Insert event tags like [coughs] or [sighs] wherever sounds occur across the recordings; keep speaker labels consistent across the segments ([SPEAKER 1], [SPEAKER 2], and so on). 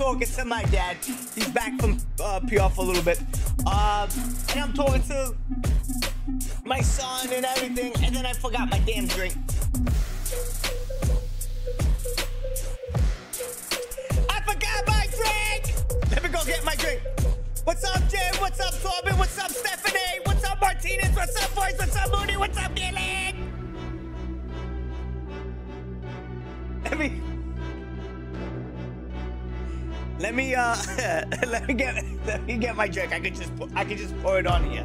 [SPEAKER 1] talking, to my dad. He's back from uh, PR for a little bit. Uh, and I'm talking to my son and everything, and then I forgot my damn drink. I can just pour it on here.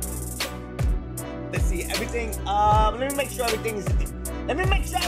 [SPEAKER 1] Let's see, everything, um, let me make sure everything's, let me make sure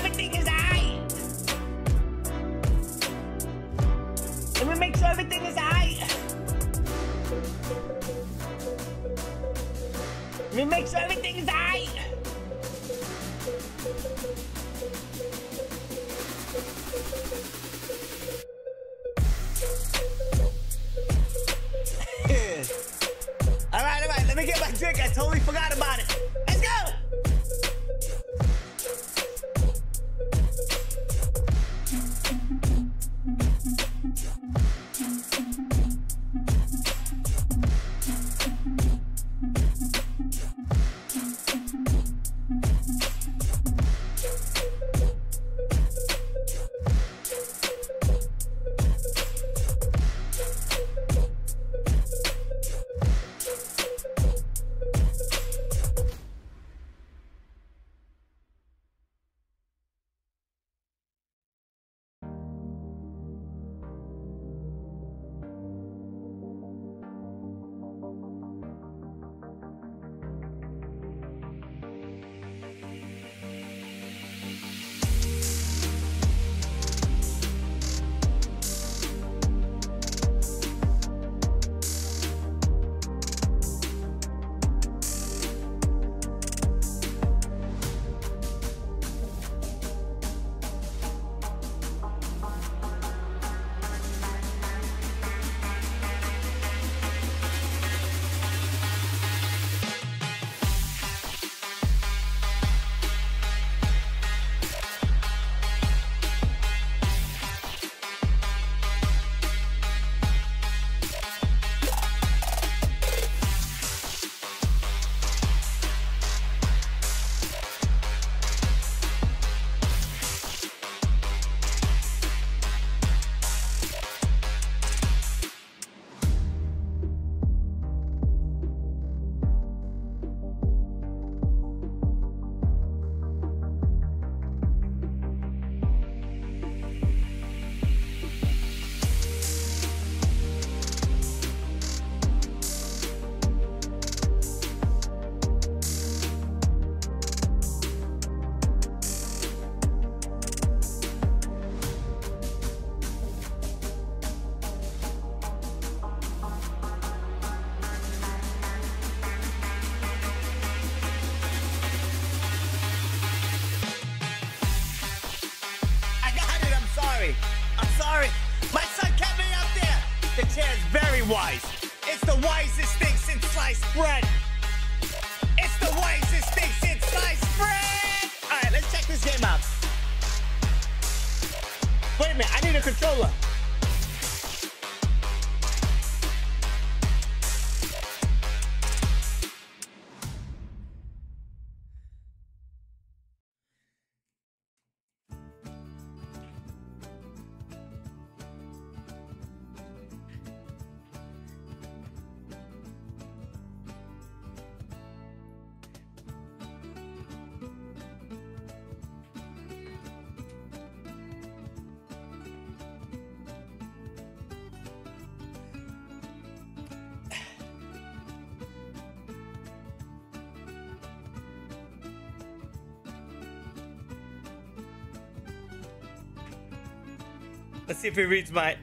[SPEAKER 1] if he reads mine.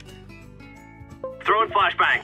[SPEAKER 2] Throwing flashbang.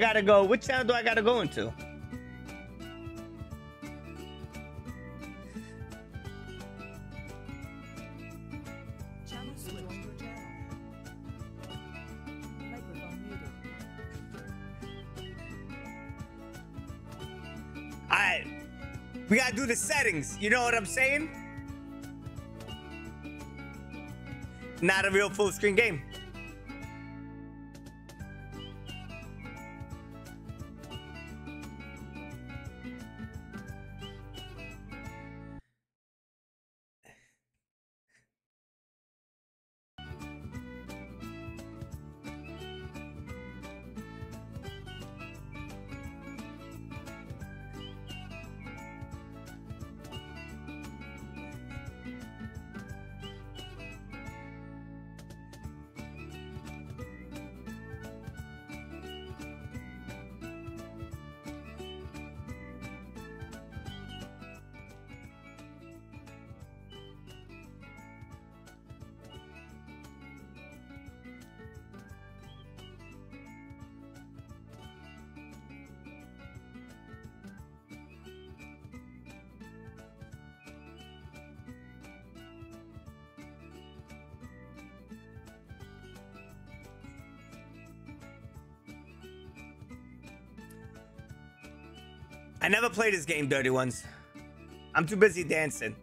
[SPEAKER 1] Gotta go. Which channel do I gotta go into? Alright. We gotta do the settings. You know what I'm saying? Not a real full screen game. I never played this game, Dirty Ones. I'm too busy dancing.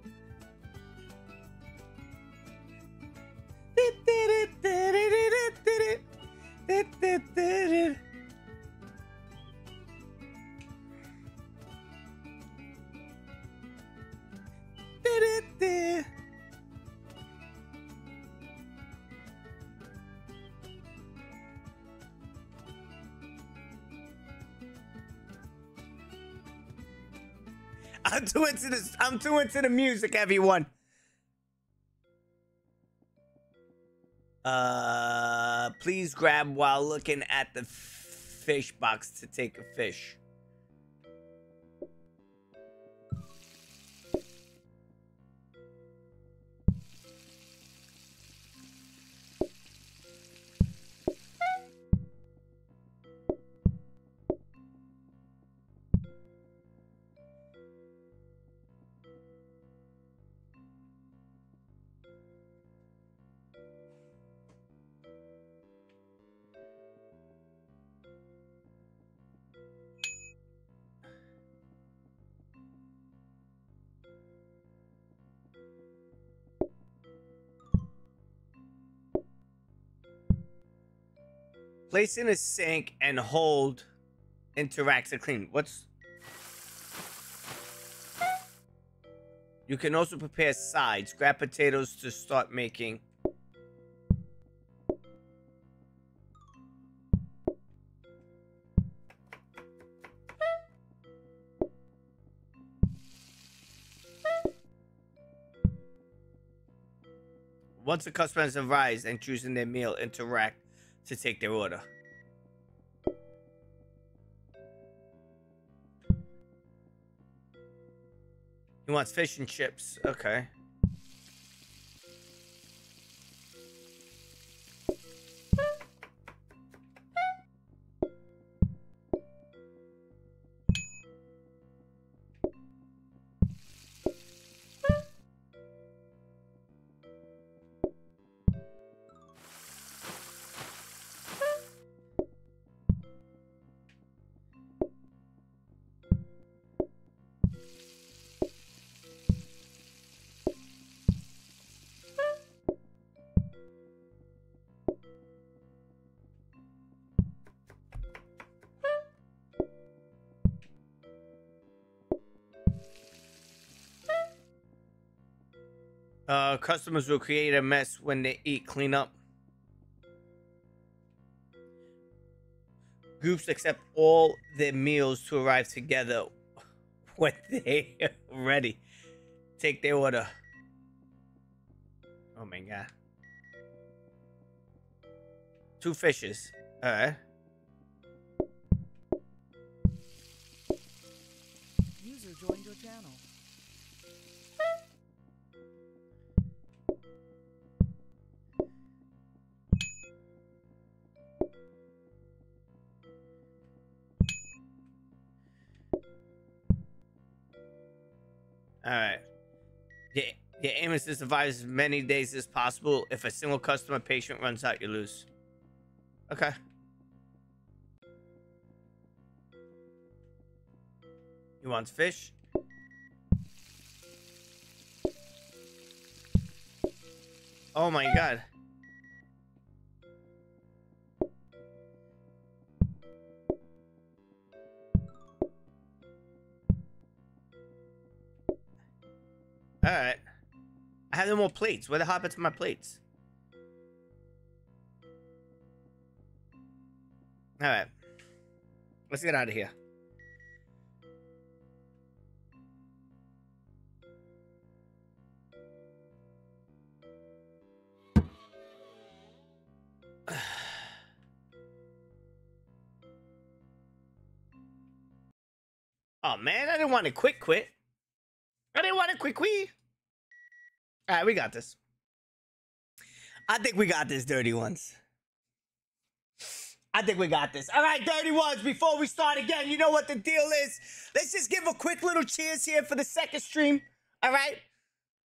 [SPEAKER 1] Too into this. I'm too into the music, everyone. Uh, please grab while looking at the fish box to take a fish. Place in a sink and hold interacts to clean. What's You can also prepare sides. Grab potatoes to start making. Once the customers arrive and choosing their meal, interact to take their order. He wants fish and chips. Okay. Customers will create a mess when they eat. Clean up. Groups accept all their meals to arrive together [laughs] when they are ready. Take their order. Oh my god. Two fishes. Alright.
[SPEAKER 2] User joined your channel.
[SPEAKER 1] All right. Aim is to survive as many days as possible. If a single customer patient runs out, you lose. Okay. He wants fish. Oh my god. Alright. I have no more plates. Where the hell happened my plates? Alright. Let's get out of here. [sighs] Oh man, I didn't want to quit quit. I didn't want to quit quit. All right, we got this. I think we got this, dirty ones. I think we got this. All right, dirty ones, before we start again, you know what the deal is. Let's just give a quick little cheers here for the second stream. All right?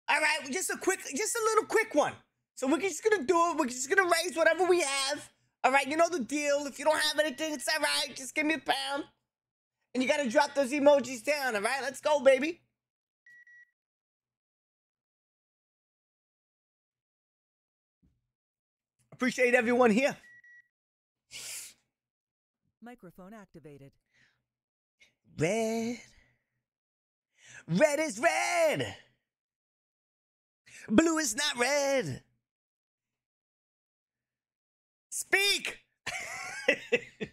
[SPEAKER 1] All right, just a quick, just a little quick one. So we're just gonna do it. We're just gonna raise whatever we have. All right, you know the deal. If you don't have anything, it's all right. Just give me a pound. And you gotta drop those emojis down, all right? Let's go, baby. Appreciate everyone here.
[SPEAKER 2] Microphone activated.
[SPEAKER 1] Red. Red is red. Blue is not red. Speak. [laughs]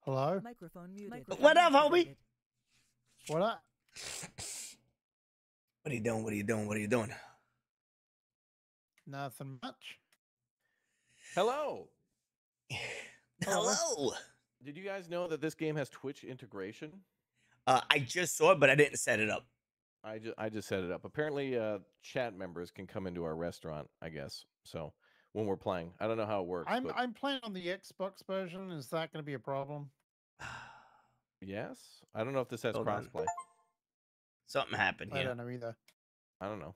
[SPEAKER 3] Hello?
[SPEAKER 2] Microphone muted.
[SPEAKER 1] What up, homie?
[SPEAKER 3] What up?
[SPEAKER 1] what are you doing? What are you doing? What are you doing?
[SPEAKER 3] Nothing much. [laughs]
[SPEAKER 4] Hello.
[SPEAKER 1] Hello.
[SPEAKER 4] Did you guys know that this game has Twitch integration?
[SPEAKER 1] Uh, I just saw it, but I didn't set it up.
[SPEAKER 4] I just I just set it up. Apparently, uh, chat members can come into our restaurant. I guess so. When we're playing, I don't know how it works.
[SPEAKER 3] I'm
[SPEAKER 4] but
[SPEAKER 3] I'm playing on the Xbox version. Is that going to be a problem? [sighs]
[SPEAKER 4] yes, I don't know if this has
[SPEAKER 1] Hold on.
[SPEAKER 4] crossplay.
[SPEAKER 1] Something happened Here.
[SPEAKER 3] I don't know either.
[SPEAKER 4] I don't know.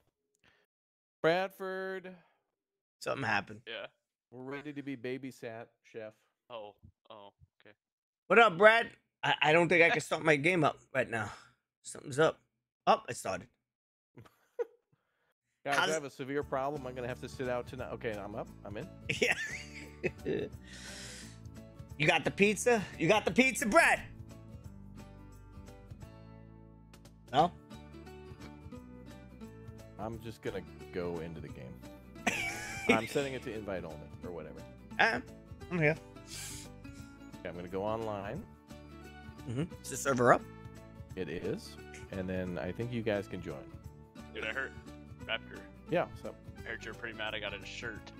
[SPEAKER 4] Bradford,
[SPEAKER 1] Something happened.
[SPEAKER 5] Yeah.
[SPEAKER 4] We're ready to be babysat, chef.
[SPEAKER 5] Oh. Oh. Okay.
[SPEAKER 1] What up, Brad? I, I don't think I can start my game up right now. Something's up. Up, it started. [laughs]
[SPEAKER 4] Guys,
[SPEAKER 1] How's-
[SPEAKER 4] I have a severe problem. I'm gonna have to sit out tonight. Okay, I'm up. I'm in. [laughs]
[SPEAKER 1] Yeah. you got the pizza? You got the pizza, Brad? No?
[SPEAKER 4] I'm just gonna go into the game. I'm setting it to invite only or whatever.
[SPEAKER 1] Ah, I'm.
[SPEAKER 4] Okay, I'm gonna go online.
[SPEAKER 1] Mm-hmm. Is the server up?
[SPEAKER 4] It is, and then I think you guys can join.
[SPEAKER 5] Dude, I heard Raptor.
[SPEAKER 4] Yeah. So
[SPEAKER 5] I heard you're pretty mad I got a shirt.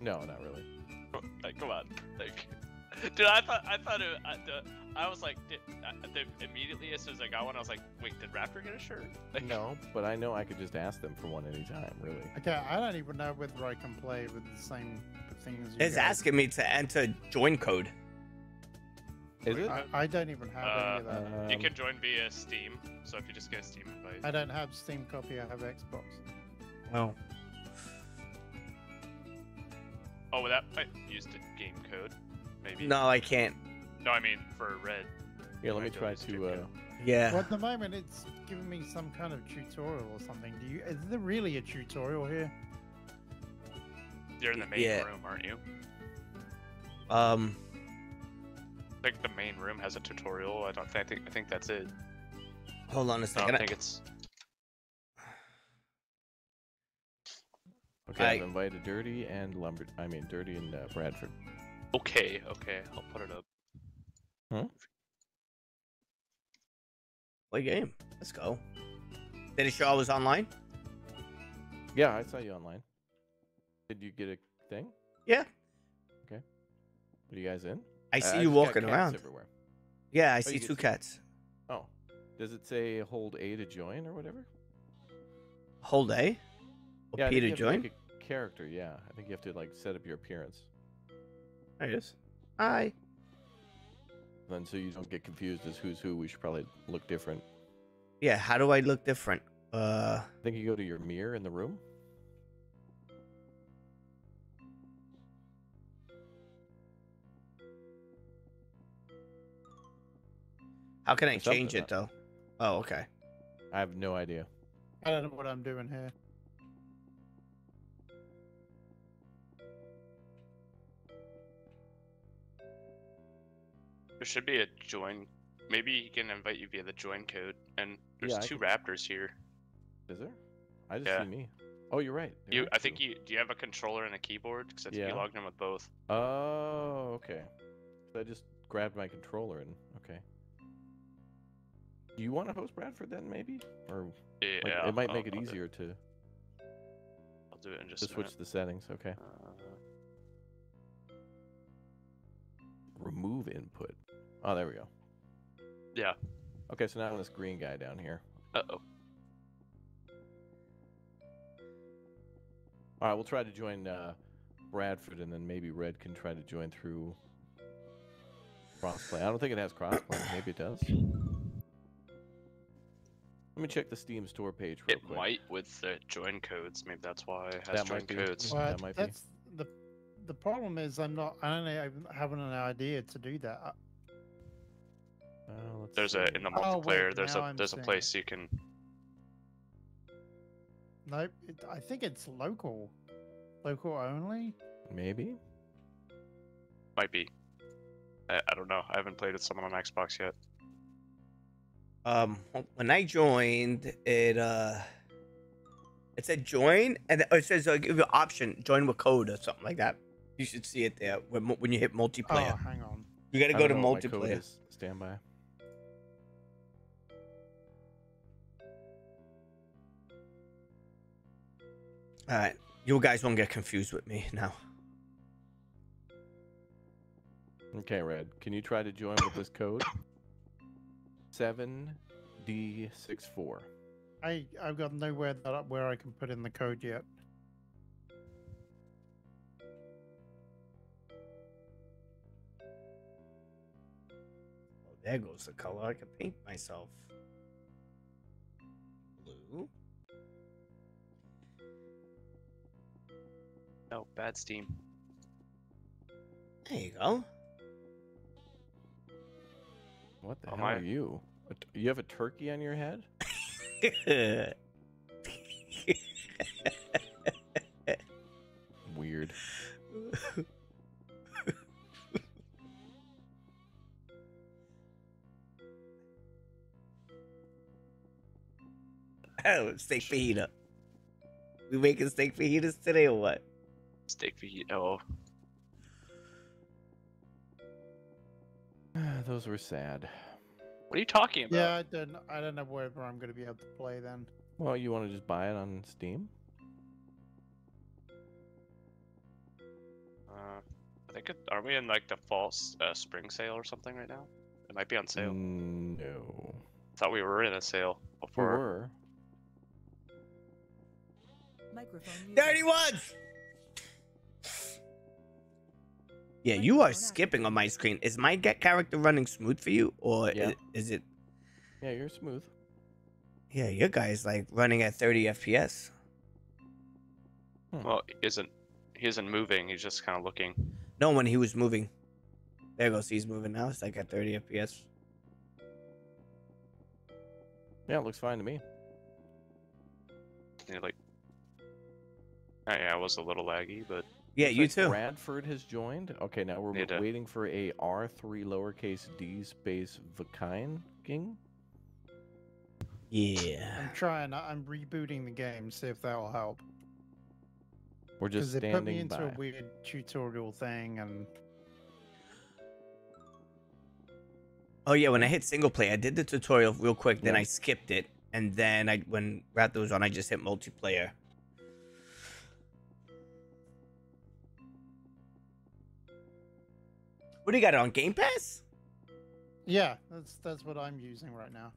[SPEAKER 4] no, not really. [laughs]
[SPEAKER 5] Come on. Like, [laughs] dude, I thought I thought it. I, the, I was like, did, I, the, immediately as soon as I got one, I was like, wait, did Raptor get a shirt? Like,
[SPEAKER 4] No, but I know I could just ask them for one anytime. Really.
[SPEAKER 3] Okay, I don't even know whether I can play with the same thing as you.
[SPEAKER 1] It's
[SPEAKER 3] guys.
[SPEAKER 1] asking me to enter join code.
[SPEAKER 4] Is it?
[SPEAKER 3] I, I don't even have any of that.
[SPEAKER 5] You
[SPEAKER 4] Um,
[SPEAKER 5] can join via Steam. So if you just get a Steam invite.
[SPEAKER 3] I don't have Steam copy. I have Xbox.
[SPEAKER 1] Well,
[SPEAKER 5] Oh, well, that might use the game code. Maybe.
[SPEAKER 1] no, I can't.
[SPEAKER 5] No, I mean for red.
[SPEAKER 4] Here, let me try
[SPEAKER 5] to.
[SPEAKER 4] Uh.
[SPEAKER 1] Yeah.
[SPEAKER 3] Well, at the moment, it's giving me some kind of tutorial or something. Do you? Is there really a tutorial here?
[SPEAKER 5] You're in the main
[SPEAKER 1] Yeah.
[SPEAKER 5] room, aren't you?
[SPEAKER 1] Um,
[SPEAKER 5] I think the main room has a tutorial. I don't think. I think, I think that's it.
[SPEAKER 1] hold on a second.
[SPEAKER 5] don't think it's.
[SPEAKER 4] okay,
[SPEAKER 1] I-
[SPEAKER 4] I've invited Dirty and Lumber. I mean, Dirty and uh, Bradford.
[SPEAKER 5] Okay. Okay. I'll put it up.
[SPEAKER 1] Play game. Let's go. Did it show I was online?
[SPEAKER 4] Yeah, I saw you online. Did you get a thing?
[SPEAKER 1] Yeah. Okay.
[SPEAKER 4] Are you guys in?
[SPEAKER 1] I see
[SPEAKER 4] I
[SPEAKER 1] you
[SPEAKER 4] got
[SPEAKER 1] walking around.
[SPEAKER 4] everywhere.
[SPEAKER 1] Yeah, I oh,
[SPEAKER 4] you
[SPEAKER 1] see two
[SPEAKER 4] to-
[SPEAKER 1] cats.
[SPEAKER 4] Oh, does it say hold A to join or whatever?
[SPEAKER 1] Hold A? Or
[SPEAKER 4] yeah, I
[SPEAKER 1] P to
[SPEAKER 4] to
[SPEAKER 1] join?
[SPEAKER 4] a character. Yeah, I think you have to like set up your appearance.
[SPEAKER 1] There it is. Hi.
[SPEAKER 4] Then so you don't get confused as who's who. We should probably look different.
[SPEAKER 1] Yeah, how do I look different? Uh,
[SPEAKER 4] I think you go to your mirror in the room.
[SPEAKER 1] how can I
[SPEAKER 4] Or
[SPEAKER 1] change it though? Oh, okay.
[SPEAKER 4] I have no idea.
[SPEAKER 3] I don't know what I'm doing here.
[SPEAKER 5] There should be a join. Maybe he can invite you via the join code. And there's
[SPEAKER 4] Yeah,
[SPEAKER 5] two
[SPEAKER 4] can-
[SPEAKER 5] raptors here.
[SPEAKER 4] Is there? I just
[SPEAKER 5] Yeah.
[SPEAKER 4] see me. Oh, you're right. there
[SPEAKER 5] You, I think
[SPEAKER 4] two.
[SPEAKER 5] you. Do you have a controller and a keyboard? Because I think
[SPEAKER 4] Yeah.
[SPEAKER 5] you logged in with both.
[SPEAKER 4] Oh, okay. So I just grabbed my controller and okay. Do you want to host Bradford then, maybe? Or
[SPEAKER 5] Yeah,
[SPEAKER 4] like, it might
[SPEAKER 5] I'll-
[SPEAKER 4] make it
[SPEAKER 5] I'll
[SPEAKER 4] easier to,
[SPEAKER 5] I'll do it in just
[SPEAKER 4] to switch the settings. Okay.
[SPEAKER 5] Uh,
[SPEAKER 4] Remove input. Oh, there we go.
[SPEAKER 5] yeah.
[SPEAKER 4] Okay, so now I'm this green guy down here.
[SPEAKER 5] Uh oh.
[SPEAKER 4] All right, we'll try to join uh, Bradford, and then maybe Red can try to join through crossplay. I don't think it has crossplay. [coughs] maybe it does. Let me check the Steam store page real
[SPEAKER 5] It
[SPEAKER 4] quick.
[SPEAKER 5] might with the join codes. Maybe that's why it has
[SPEAKER 4] That
[SPEAKER 5] join
[SPEAKER 4] might be.
[SPEAKER 5] codes.
[SPEAKER 4] Well, that
[SPEAKER 3] But
[SPEAKER 4] might be.
[SPEAKER 3] that's the the problem is I'm not I don't know, I haven't an idea to do that. Uh,
[SPEAKER 5] There's
[SPEAKER 4] see.
[SPEAKER 5] a in the
[SPEAKER 3] Oh, wait,
[SPEAKER 5] multiplayer. there's
[SPEAKER 3] now
[SPEAKER 5] a
[SPEAKER 3] I'm
[SPEAKER 5] there's a
[SPEAKER 3] seeing it.
[SPEAKER 5] place you can.
[SPEAKER 3] Nope, it, I think it's local, local only.
[SPEAKER 4] maybe.
[SPEAKER 5] Might be. I, I don't know. I haven't played with someone on Xbox yet.
[SPEAKER 1] Um, when I joined, it uh, it said join, and it says uh, give you an option join with code or something like that. You should see it there when when you hit multiplayer.
[SPEAKER 3] Oh, hang on.
[SPEAKER 1] you got to go to
[SPEAKER 4] know what my code
[SPEAKER 1] multiplayer.
[SPEAKER 4] is. Stand by.
[SPEAKER 1] All right, you guys won't get confused with me now.
[SPEAKER 4] Okay, Red. Can you try to join with this code? Seven D six four.
[SPEAKER 3] I I've got nowhere that I- where I can put in the code yet.
[SPEAKER 1] Oh, there goes the color. I can paint myself. Blue.
[SPEAKER 5] No, bad Steam.
[SPEAKER 1] There you go.
[SPEAKER 4] What the
[SPEAKER 5] Oh,
[SPEAKER 4] hell
[SPEAKER 5] my-
[SPEAKER 4] are you? You have a turkey on your head? Weird. [laughs]
[SPEAKER 1] oh, steak fajita. We making steak fajitas today or what?
[SPEAKER 5] Steak fajita. Oh, [sighs]
[SPEAKER 4] Those were sad.
[SPEAKER 5] what are you talking about?
[SPEAKER 3] Yeah, I don't I don't know where I'm going to be able to play then.
[SPEAKER 4] Well, you want to just buy it on Steam?
[SPEAKER 5] Uh, I think it, are we in like the fall s- uh, spring sale or something right now? It might be on sale.
[SPEAKER 4] Mm, No.
[SPEAKER 5] Thought we were in a sale
[SPEAKER 4] We
[SPEAKER 5] before.
[SPEAKER 4] were.
[SPEAKER 2] Microphone.
[SPEAKER 1] Dirty ones! Yeah, you are skipping on my screen. Is my get character running smooth for you, or
[SPEAKER 4] Yeah.
[SPEAKER 1] i- is it?
[SPEAKER 4] Yeah, you're smooth.
[SPEAKER 1] Yeah, your guy's like running at 30 FPS. Hmm.
[SPEAKER 5] Well, he isn't he isn't moving. He's just kind of looking.
[SPEAKER 1] No, when he was moving. There goes. He's moving now. It's like at 30 FPS.
[SPEAKER 4] Yeah, it looks fine to me.
[SPEAKER 5] you know, like, yeah, it was a little laggy, but
[SPEAKER 1] Yeah, you
[SPEAKER 4] like
[SPEAKER 1] too.
[SPEAKER 4] Bradford has joined. Okay, now we're
[SPEAKER 5] Need to-
[SPEAKER 4] waiting for a R3 lowercase d space Vakine King.
[SPEAKER 1] Yeah.
[SPEAKER 3] I'm trying. I- I'm rebooting the game. See if that will help.
[SPEAKER 4] We're just
[SPEAKER 3] Because it put me into
[SPEAKER 4] by.
[SPEAKER 3] a weird tutorial thing, and
[SPEAKER 1] Oh yeah, when I hit single play, I did the tutorial real quick, then
[SPEAKER 4] Yeah.
[SPEAKER 1] I skipped it, and then I when Raptor was on, I just hit multiplayer. What do you got it on Game Pass?
[SPEAKER 3] yeah, that's that's what I'm using right now.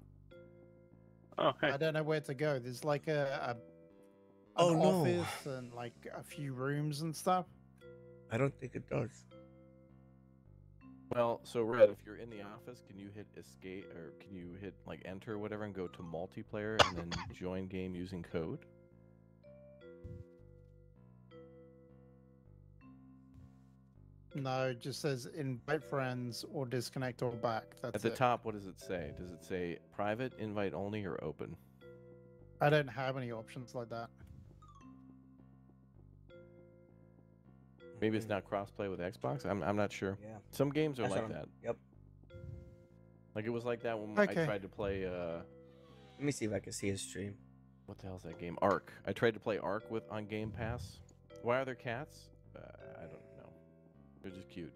[SPEAKER 5] oh, hey,
[SPEAKER 3] I don't know where to go. There's like a, a
[SPEAKER 1] Oh,
[SPEAKER 3] an
[SPEAKER 1] no.
[SPEAKER 3] office and like a few rooms and stuff.
[SPEAKER 1] I don't think it does.
[SPEAKER 4] Well, so Red, if you're in the office, can you hit escape or can you hit like enter or whatever and go to multiplayer and then join game using code?
[SPEAKER 3] No, it just says invite friends or disconnect or back. That's
[SPEAKER 4] At the
[SPEAKER 3] it.
[SPEAKER 4] top, what does it say? Does it say private, invite only, or open?
[SPEAKER 3] I don't have any options like that.
[SPEAKER 4] Maybe it's not crossplay with Xbox. I'm I'm not sure.
[SPEAKER 1] Yeah.
[SPEAKER 4] Some games are
[SPEAKER 1] That's
[SPEAKER 4] like that.
[SPEAKER 1] Yep.
[SPEAKER 4] Like it was like that when
[SPEAKER 3] Okay.
[SPEAKER 4] I tried to play uh
[SPEAKER 1] Let me see if I can see his stream.
[SPEAKER 4] what the hell's that game? Ark. I tried to play Ark with on Game Pass. Why are there cats? Uh, I don't know. They're just cute.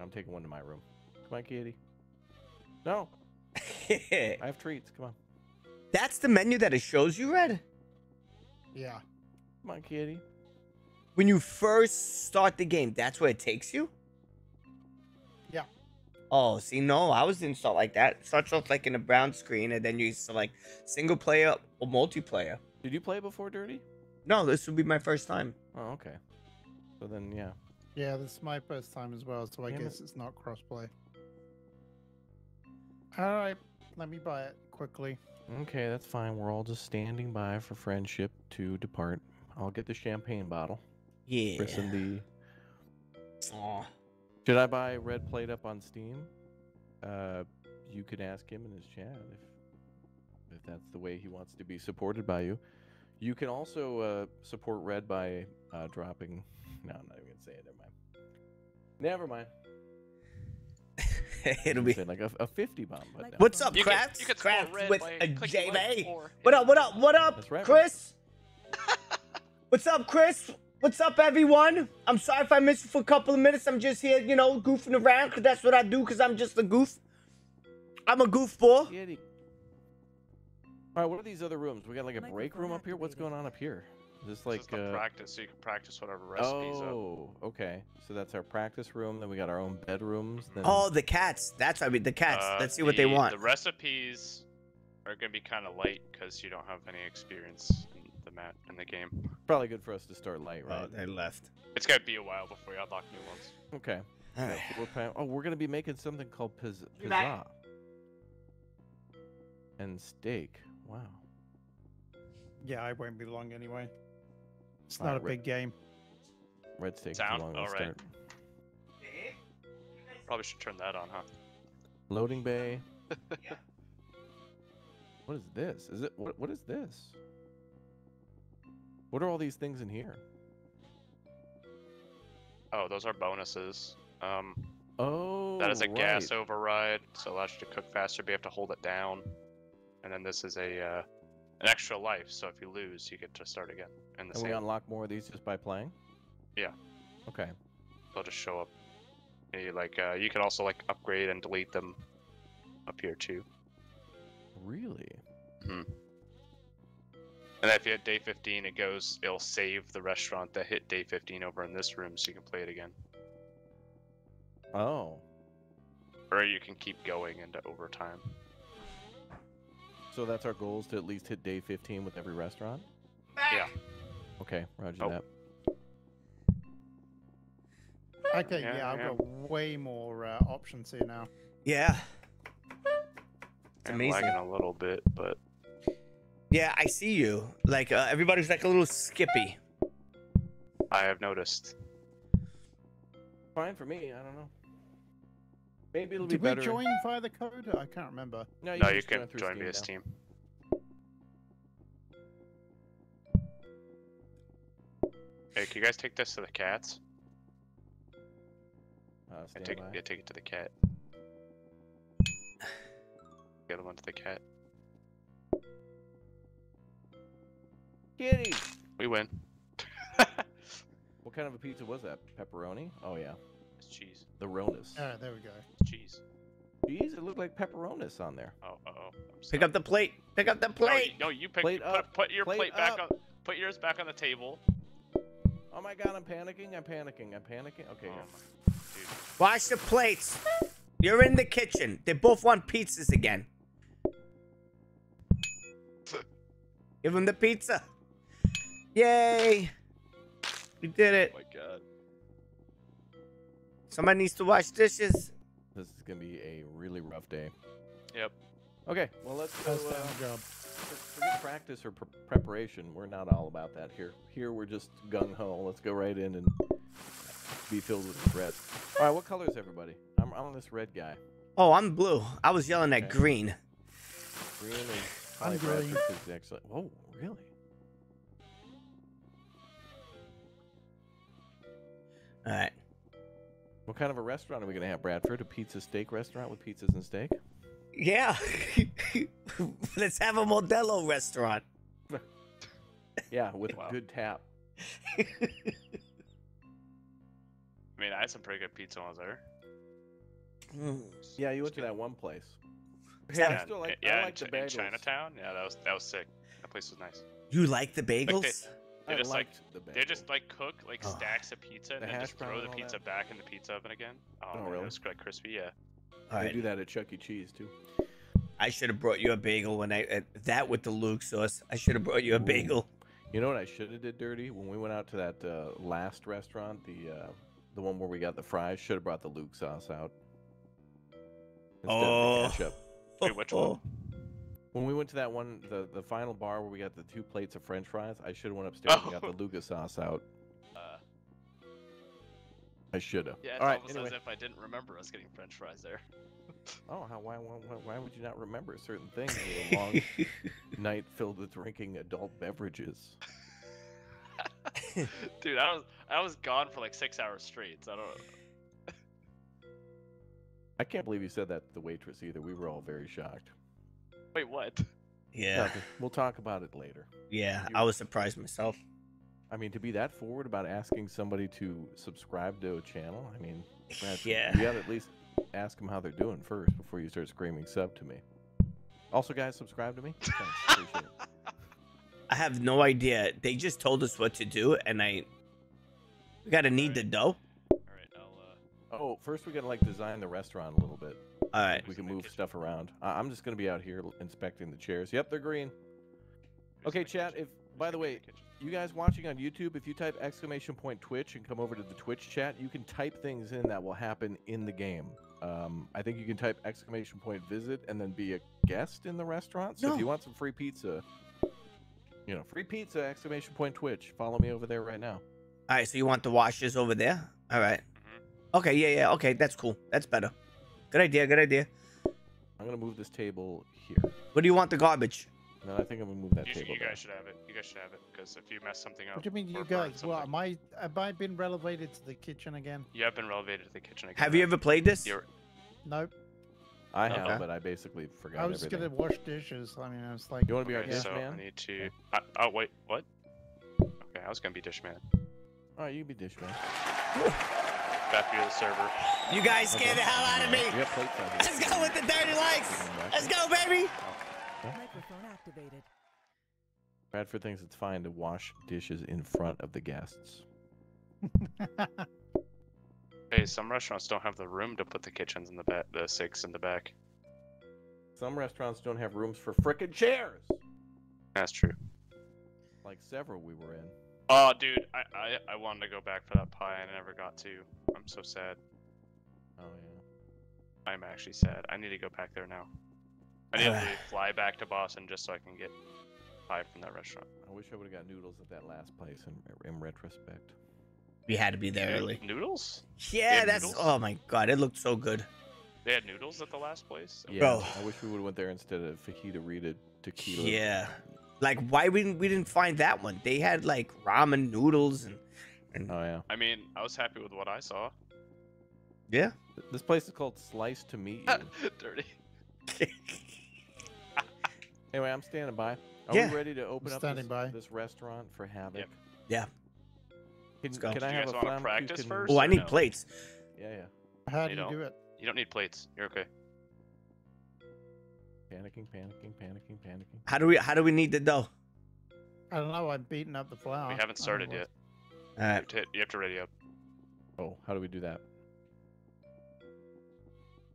[SPEAKER 4] I'm taking one to my room. Come on, kitty. No, [laughs] I have treats. Come on.
[SPEAKER 1] That's the menu that it shows you, Red?
[SPEAKER 3] Yeah.
[SPEAKER 4] Come on, kitty.
[SPEAKER 1] When you first start the game, that's where it takes you?
[SPEAKER 3] Yeah.
[SPEAKER 1] Oh, see, no, I was installed like that. It starts off like in a brown screen, and then you select single player or multiplayer.
[SPEAKER 4] Did you play before Dirty?
[SPEAKER 1] No, this would be my first time.
[SPEAKER 4] Oh, okay. So then, yeah.
[SPEAKER 3] Yeah, this is my first time as well, so I
[SPEAKER 4] Damn it.
[SPEAKER 3] guess it's not crossplay. Alright, let me buy it quickly.
[SPEAKER 4] Okay, that's fine. We're all just standing by for friendship to depart. I'll get the champagne bottle.
[SPEAKER 1] Yeah.
[SPEAKER 4] Christen the.
[SPEAKER 1] Aw.
[SPEAKER 4] Should I buy Red Plate up on Steam? Uh, you could ask him in his chat if if that's the way he wants to be supported by you. You can also uh, support Red by uh, dropping. No, I'm not even gonna say it. Never mind. Never mind. [laughs]
[SPEAKER 1] It'll be.
[SPEAKER 4] Like a, a 50 bomb. But no.
[SPEAKER 1] What's up,
[SPEAKER 5] You can-
[SPEAKER 1] Crafts?
[SPEAKER 5] you can
[SPEAKER 1] Crafts with
[SPEAKER 5] by
[SPEAKER 1] a
[SPEAKER 5] clicking
[SPEAKER 1] JV. What up? What up? What up,
[SPEAKER 4] That's right.
[SPEAKER 1] Chris? [laughs] What's up, Chris? What's up, everyone? I'm sorry if I missed you for a couple of minutes. I'm just here, you know, goofing around because that's what I do because I'm just a goof. I'm a goofball.
[SPEAKER 4] Kitty. All right, what are these other rooms? We got like a break room up here. What's going on up here? Is this
[SPEAKER 5] This
[SPEAKER 4] like
[SPEAKER 5] is the
[SPEAKER 4] uh,
[SPEAKER 5] practice, so you can practice whatever recipes up.
[SPEAKER 4] Oh, okay. So that's our practice room. Then we got our own bedrooms. Then
[SPEAKER 1] Oh, the cats. That's I mean. The cats.
[SPEAKER 5] Uh,
[SPEAKER 1] Let's see what they want.
[SPEAKER 5] The recipes are gonna be kind of light because you don't have any experience in the mat in the game.
[SPEAKER 4] probably good for us to start light, right?
[SPEAKER 1] Oh, they left.
[SPEAKER 5] It's gonna be a while before you unlock new ones.
[SPEAKER 4] okay. [sighs]
[SPEAKER 1] All
[SPEAKER 4] Yeah, so we're plan- oh, we're gonna be making something called piz- pizza and steak. Wow.
[SPEAKER 3] Yeah, I won't be long anyway. It's
[SPEAKER 4] Alright,
[SPEAKER 3] not a
[SPEAKER 4] Rick.
[SPEAKER 3] big game.
[SPEAKER 4] Red steak.
[SPEAKER 5] Sound?
[SPEAKER 4] Long
[SPEAKER 5] All right.
[SPEAKER 4] start.
[SPEAKER 5] Probably should turn that on, huh?
[SPEAKER 4] Loading bay. [laughs] what is this? Is it what? What is this? What are all these things in here?
[SPEAKER 5] Oh, those are bonuses. Um,
[SPEAKER 4] Oh,
[SPEAKER 5] that is a gas override, so it allows you to cook faster, but you have to hold it down. And then this is a uh, an extra life, so if you lose, you get to start again. In the
[SPEAKER 4] And we unlock more of these just by playing.
[SPEAKER 5] Yeah.
[SPEAKER 4] Okay.
[SPEAKER 5] they'll just show up. You like uh, you can also like upgrade and delete them up here too.
[SPEAKER 4] Really?
[SPEAKER 5] And if you hit day 15, it goes, it'll save the restaurant that hit day 15 over in this room so you can play it again.
[SPEAKER 4] Oh.
[SPEAKER 5] Or you can keep going into overtime.
[SPEAKER 4] So that's our goal is to at least hit day 15 with every restaurant?
[SPEAKER 5] Yeah.
[SPEAKER 4] Okay, roger
[SPEAKER 5] Oh.
[SPEAKER 4] that.
[SPEAKER 3] Okay,
[SPEAKER 5] Yeah,
[SPEAKER 3] yeah, I've
[SPEAKER 5] yeah.
[SPEAKER 3] got way more uh, options here now.
[SPEAKER 1] Yeah. It's
[SPEAKER 5] I'm
[SPEAKER 1] amazing.
[SPEAKER 5] lagging a little bit, but
[SPEAKER 1] Yeah, I see you. Like uh, everybody's like a little skippy.
[SPEAKER 5] I have noticed.
[SPEAKER 4] Fine for me, I don't know. Maybe it'll
[SPEAKER 3] Did
[SPEAKER 4] be
[SPEAKER 3] we join via the code? I can't remember.
[SPEAKER 4] No,
[SPEAKER 5] no, you can join via
[SPEAKER 4] now.
[SPEAKER 5] Steam. Hey, can you guys take this to the cats?
[SPEAKER 4] Uh,
[SPEAKER 5] I take, yeah, take it to the cat. The other one to the cat.
[SPEAKER 4] Kitty!
[SPEAKER 5] We win. [laughs]
[SPEAKER 4] What kind of a pizza was that? Pepperoni? Oh yeah,
[SPEAKER 5] it's cheese.
[SPEAKER 4] The Ronis.
[SPEAKER 3] Alright, there we go.
[SPEAKER 5] It's cheese.
[SPEAKER 4] Jeez, it looked like pepperonis on there.
[SPEAKER 5] Oh, uh oh.
[SPEAKER 1] Pick up the plate. Pick up the
[SPEAKER 5] No,
[SPEAKER 1] plate.
[SPEAKER 5] you, no, you pick.
[SPEAKER 4] Plate
[SPEAKER 5] put,
[SPEAKER 4] up,
[SPEAKER 5] put your
[SPEAKER 4] plate
[SPEAKER 5] plate back
[SPEAKER 4] up.
[SPEAKER 5] on. Put yours back on the table.
[SPEAKER 4] Oh my god, I'm panicking. I'm panicking. I'm panicking. Okay,
[SPEAKER 5] Oh dude.
[SPEAKER 1] Wash the plates. You're in the kitchen. They both want pizzas again. [laughs] Give them the pizza. Yay. We did it.
[SPEAKER 5] Oh my god.
[SPEAKER 1] Somebody needs to wash dishes.
[SPEAKER 4] This is gonna be a really rough day.
[SPEAKER 5] Yep.
[SPEAKER 4] Okay, well let's go.
[SPEAKER 3] First
[SPEAKER 4] Uh,
[SPEAKER 3] job.
[SPEAKER 4] for- forget practice or pre- preparation. We're not all about that here. Here we're just gung ho. Let's go right in and be filled with regret. All right, what color is everybody? I'm, I'm this red guy.
[SPEAKER 1] Oh, I'm blue. I was yelling at green.
[SPEAKER 4] Green and
[SPEAKER 3] I'm
[SPEAKER 4] probably
[SPEAKER 3] green.
[SPEAKER 4] Bradford is excellent. Whoa, really?
[SPEAKER 1] All right.
[SPEAKER 4] What kind of a restaurant are we gonna have, Bradford? A pizza steak restaurant with pizzas and steak?
[SPEAKER 1] Yeah. [laughs] Let's have a Modelo restaurant. [laughs]
[SPEAKER 4] Yeah, with
[SPEAKER 5] Wow.
[SPEAKER 4] a good tap. [laughs]
[SPEAKER 5] I mean, I had some pretty good pizza when I was there.
[SPEAKER 1] Mm.
[SPEAKER 4] Yeah, you went to that one place.
[SPEAKER 1] Yeah.
[SPEAKER 4] I still like,
[SPEAKER 5] yeah,
[SPEAKER 4] I
[SPEAKER 5] in
[SPEAKER 4] the
[SPEAKER 5] Chi- in. Chinatown. Yeah, that was that was sick. That place was nice.
[SPEAKER 1] You like the
[SPEAKER 5] they-
[SPEAKER 1] bagels?
[SPEAKER 5] They
[SPEAKER 4] I
[SPEAKER 5] just like
[SPEAKER 4] the bagels.
[SPEAKER 5] they just like cook like
[SPEAKER 1] Oh.
[SPEAKER 5] stacks of pizza and
[SPEAKER 4] The
[SPEAKER 5] then just throw the pizza
[SPEAKER 4] that?
[SPEAKER 5] back in the pizza oven again. Oh,
[SPEAKER 4] Oh,
[SPEAKER 5] man,
[SPEAKER 4] really?
[SPEAKER 5] It's was quite crispy. Yeah.
[SPEAKER 1] All
[SPEAKER 4] They
[SPEAKER 1] right.
[SPEAKER 4] do that at Chuck E. Cheese too.
[SPEAKER 1] I should have brought you a bagel when I uh, that with the Luke sauce. I should have brought you a
[SPEAKER 4] Ooh.
[SPEAKER 1] bagel.
[SPEAKER 4] You know what I should have did dirty when we went out to that uh, last restaurant, the uh, the one where we got the fries. Should have brought the Luke sauce out instead
[SPEAKER 1] Oh.
[SPEAKER 4] of the ketchup.
[SPEAKER 5] Wait, which one? [laughs]
[SPEAKER 4] When we went to that one, the the final bar where we got the two plates of French fries, I should have went upstairs and got the
[SPEAKER 5] Oh.
[SPEAKER 4] Luga sauce out.
[SPEAKER 5] Uh,
[SPEAKER 4] I should have.
[SPEAKER 5] yeah, it's
[SPEAKER 4] All right.
[SPEAKER 5] almost
[SPEAKER 4] Anyway.
[SPEAKER 5] as if I didn't remember us getting French fries there. [laughs]
[SPEAKER 4] Oh, how why, why why- why would you not remember certain things? A long [laughs] night filled with drinking adult beverages. [laughs]
[SPEAKER 5] Dude, I was I was gone for like six hours straight. So I don't.
[SPEAKER 4] I can't believe you said that to the waitress either. We were all very shocked.
[SPEAKER 5] Wait, what?
[SPEAKER 1] yeah,
[SPEAKER 4] Nothing. We'll talk about it later.
[SPEAKER 1] yeah.
[SPEAKER 4] You-
[SPEAKER 1] I was surprised myself.
[SPEAKER 4] I mean, to be that forward about asking somebody to subscribe to a channel, I mean, [laughs] Brad,
[SPEAKER 1] Yeah.
[SPEAKER 4] you gotta at least ask them how they're doing first before you start screaming sub to me. Also, guys, subscribe to me. Thanks, [laughs] appreciate it.
[SPEAKER 1] I have no idea. They just told us what to do, and I we gotta knead the dough.
[SPEAKER 5] All right, I'll. Uh,
[SPEAKER 4] Oh, first we gotta like design the restaurant a little bit.
[SPEAKER 1] All right.
[SPEAKER 4] We can move stuff around. I- I'm just gonna be out here inspecting the chairs. Yep, they're green. Okay, chat. If by the way, you guys watching on YouTube, if you type exclamation point Twitch and come over to the Twitch chat, you can type things in that will happen in the game. Um, I think you can type exclamation point visit and then be a guest in the restaurant. So if you want some free pizza, you know, free pizza exclamation point Twitch. Follow me over there right now.
[SPEAKER 1] All right. So you want the washers over there? All right.
[SPEAKER 5] Mhm.
[SPEAKER 1] Okay. Yeah. Yeah. Okay. That's cool. That's better. Good idea. Good idea.
[SPEAKER 4] I'm gonna move this table here,
[SPEAKER 1] What do you want the garbage?
[SPEAKER 4] No, I think I'm gonna move that
[SPEAKER 5] You, should-
[SPEAKER 4] table.
[SPEAKER 5] you
[SPEAKER 4] there.
[SPEAKER 5] guys should have it. You guys should have it because if you mess something up,
[SPEAKER 3] What do you mean, you guys?
[SPEAKER 5] Well,
[SPEAKER 3] am I? Have I been relegated to the kitchen again?
[SPEAKER 5] You have been relegated to the kitchen again.
[SPEAKER 1] Have you ever played this?
[SPEAKER 5] You're,
[SPEAKER 3] Nope.
[SPEAKER 4] I
[SPEAKER 5] Okay.
[SPEAKER 4] have, but I basically forgot
[SPEAKER 3] I was
[SPEAKER 4] everything.
[SPEAKER 3] gonna wash dishes. I mean, I was like,
[SPEAKER 4] You wanna be our
[SPEAKER 5] okay,
[SPEAKER 4] dish
[SPEAKER 5] so
[SPEAKER 4] man?
[SPEAKER 5] I need to. I, oh wait, what? Okay, I was gonna be dish man.
[SPEAKER 4] All right, you can be dish man. [laughs]
[SPEAKER 5] Back to the server.
[SPEAKER 1] You guys scared the hell out of me.
[SPEAKER 4] We got plates out here.
[SPEAKER 1] Let's go with the dirty likes. Let's go, baby.
[SPEAKER 2] Microphone activated.
[SPEAKER 4] Bradford thinks it's fine to wash dishes in front of the guests. [laughs]
[SPEAKER 5] Hey, some restaurants don't have the room to put the kitchens in the back, the sinks in the back.
[SPEAKER 4] Some restaurants don't have rooms for frickin' chairs.
[SPEAKER 5] That's true.
[SPEAKER 4] Like several we were in.
[SPEAKER 5] Oh, dude, I, I I wanted to go back for that pie and I never got to. I'm so sad.
[SPEAKER 4] Oh yeah.
[SPEAKER 5] I'm actually sad. I need to go back there now. I need to [sighs] fly back to Boston just so I can get pie from that restaurant.
[SPEAKER 4] I wish I would have got noodles at that last place in in retrospect.
[SPEAKER 1] We had to be there early.
[SPEAKER 5] Noodles?
[SPEAKER 1] Yeah, that's.
[SPEAKER 5] noodles?
[SPEAKER 1] Oh my god, it looked so good.
[SPEAKER 5] They had noodles at the last place.
[SPEAKER 4] Yeah.
[SPEAKER 1] Bro.
[SPEAKER 4] I wish we would have went there instead of fajita Rita tequila.
[SPEAKER 1] Yeah. Like, why we didn't we didn't find that one? They had like ramen noodles and. And
[SPEAKER 4] Oh yeah.
[SPEAKER 5] I mean, I was happy with what I saw.
[SPEAKER 1] yeah.
[SPEAKER 4] This place is called Slice to Meet You. [laughs]
[SPEAKER 5] Dirty. [laughs]
[SPEAKER 4] anyway, I'm standing by. Are
[SPEAKER 1] Yeah.
[SPEAKER 4] we ready to open
[SPEAKER 3] I'm
[SPEAKER 4] up
[SPEAKER 3] standing
[SPEAKER 4] this,
[SPEAKER 3] by.
[SPEAKER 4] this restaurant for Havoc?
[SPEAKER 5] Yep.
[SPEAKER 1] Yeah.
[SPEAKER 4] Can,
[SPEAKER 1] Let's go.
[SPEAKER 4] can I
[SPEAKER 5] you
[SPEAKER 4] have
[SPEAKER 5] guys
[SPEAKER 4] a
[SPEAKER 5] wanna practice
[SPEAKER 4] chicken-
[SPEAKER 5] first?
[SPEAKER 1] Oh, I need
[SPEAKER 5] no?
[SPEAKER 1] plates.
[SPEAKER 4] Yeah, yeah.
[SPEAKER 3] how do you
[SPEAKER 5] don't.
[SPEAKER 3] do it?
[SPEAKER 5] You don't need plates. You're okay.
[SPEAKER 4] Panicking, panicking, panicking, panicking.
[SPEAKER 1] How do we how do we need the dough?
[SPEAKER 3] I don't know. I'm beating up the flour.
[SPEAKER 5] we haven't
[SPEAKER 3] don't
[SPEAKER 5] started
[SPEAKER 3] know
[SPEAKER 5] yet.
[SPEAKER 1] All
[SPEAKER 5] You have, uh, to, you have to ready up.
[SPEAKER 4] Oh, how do we do that?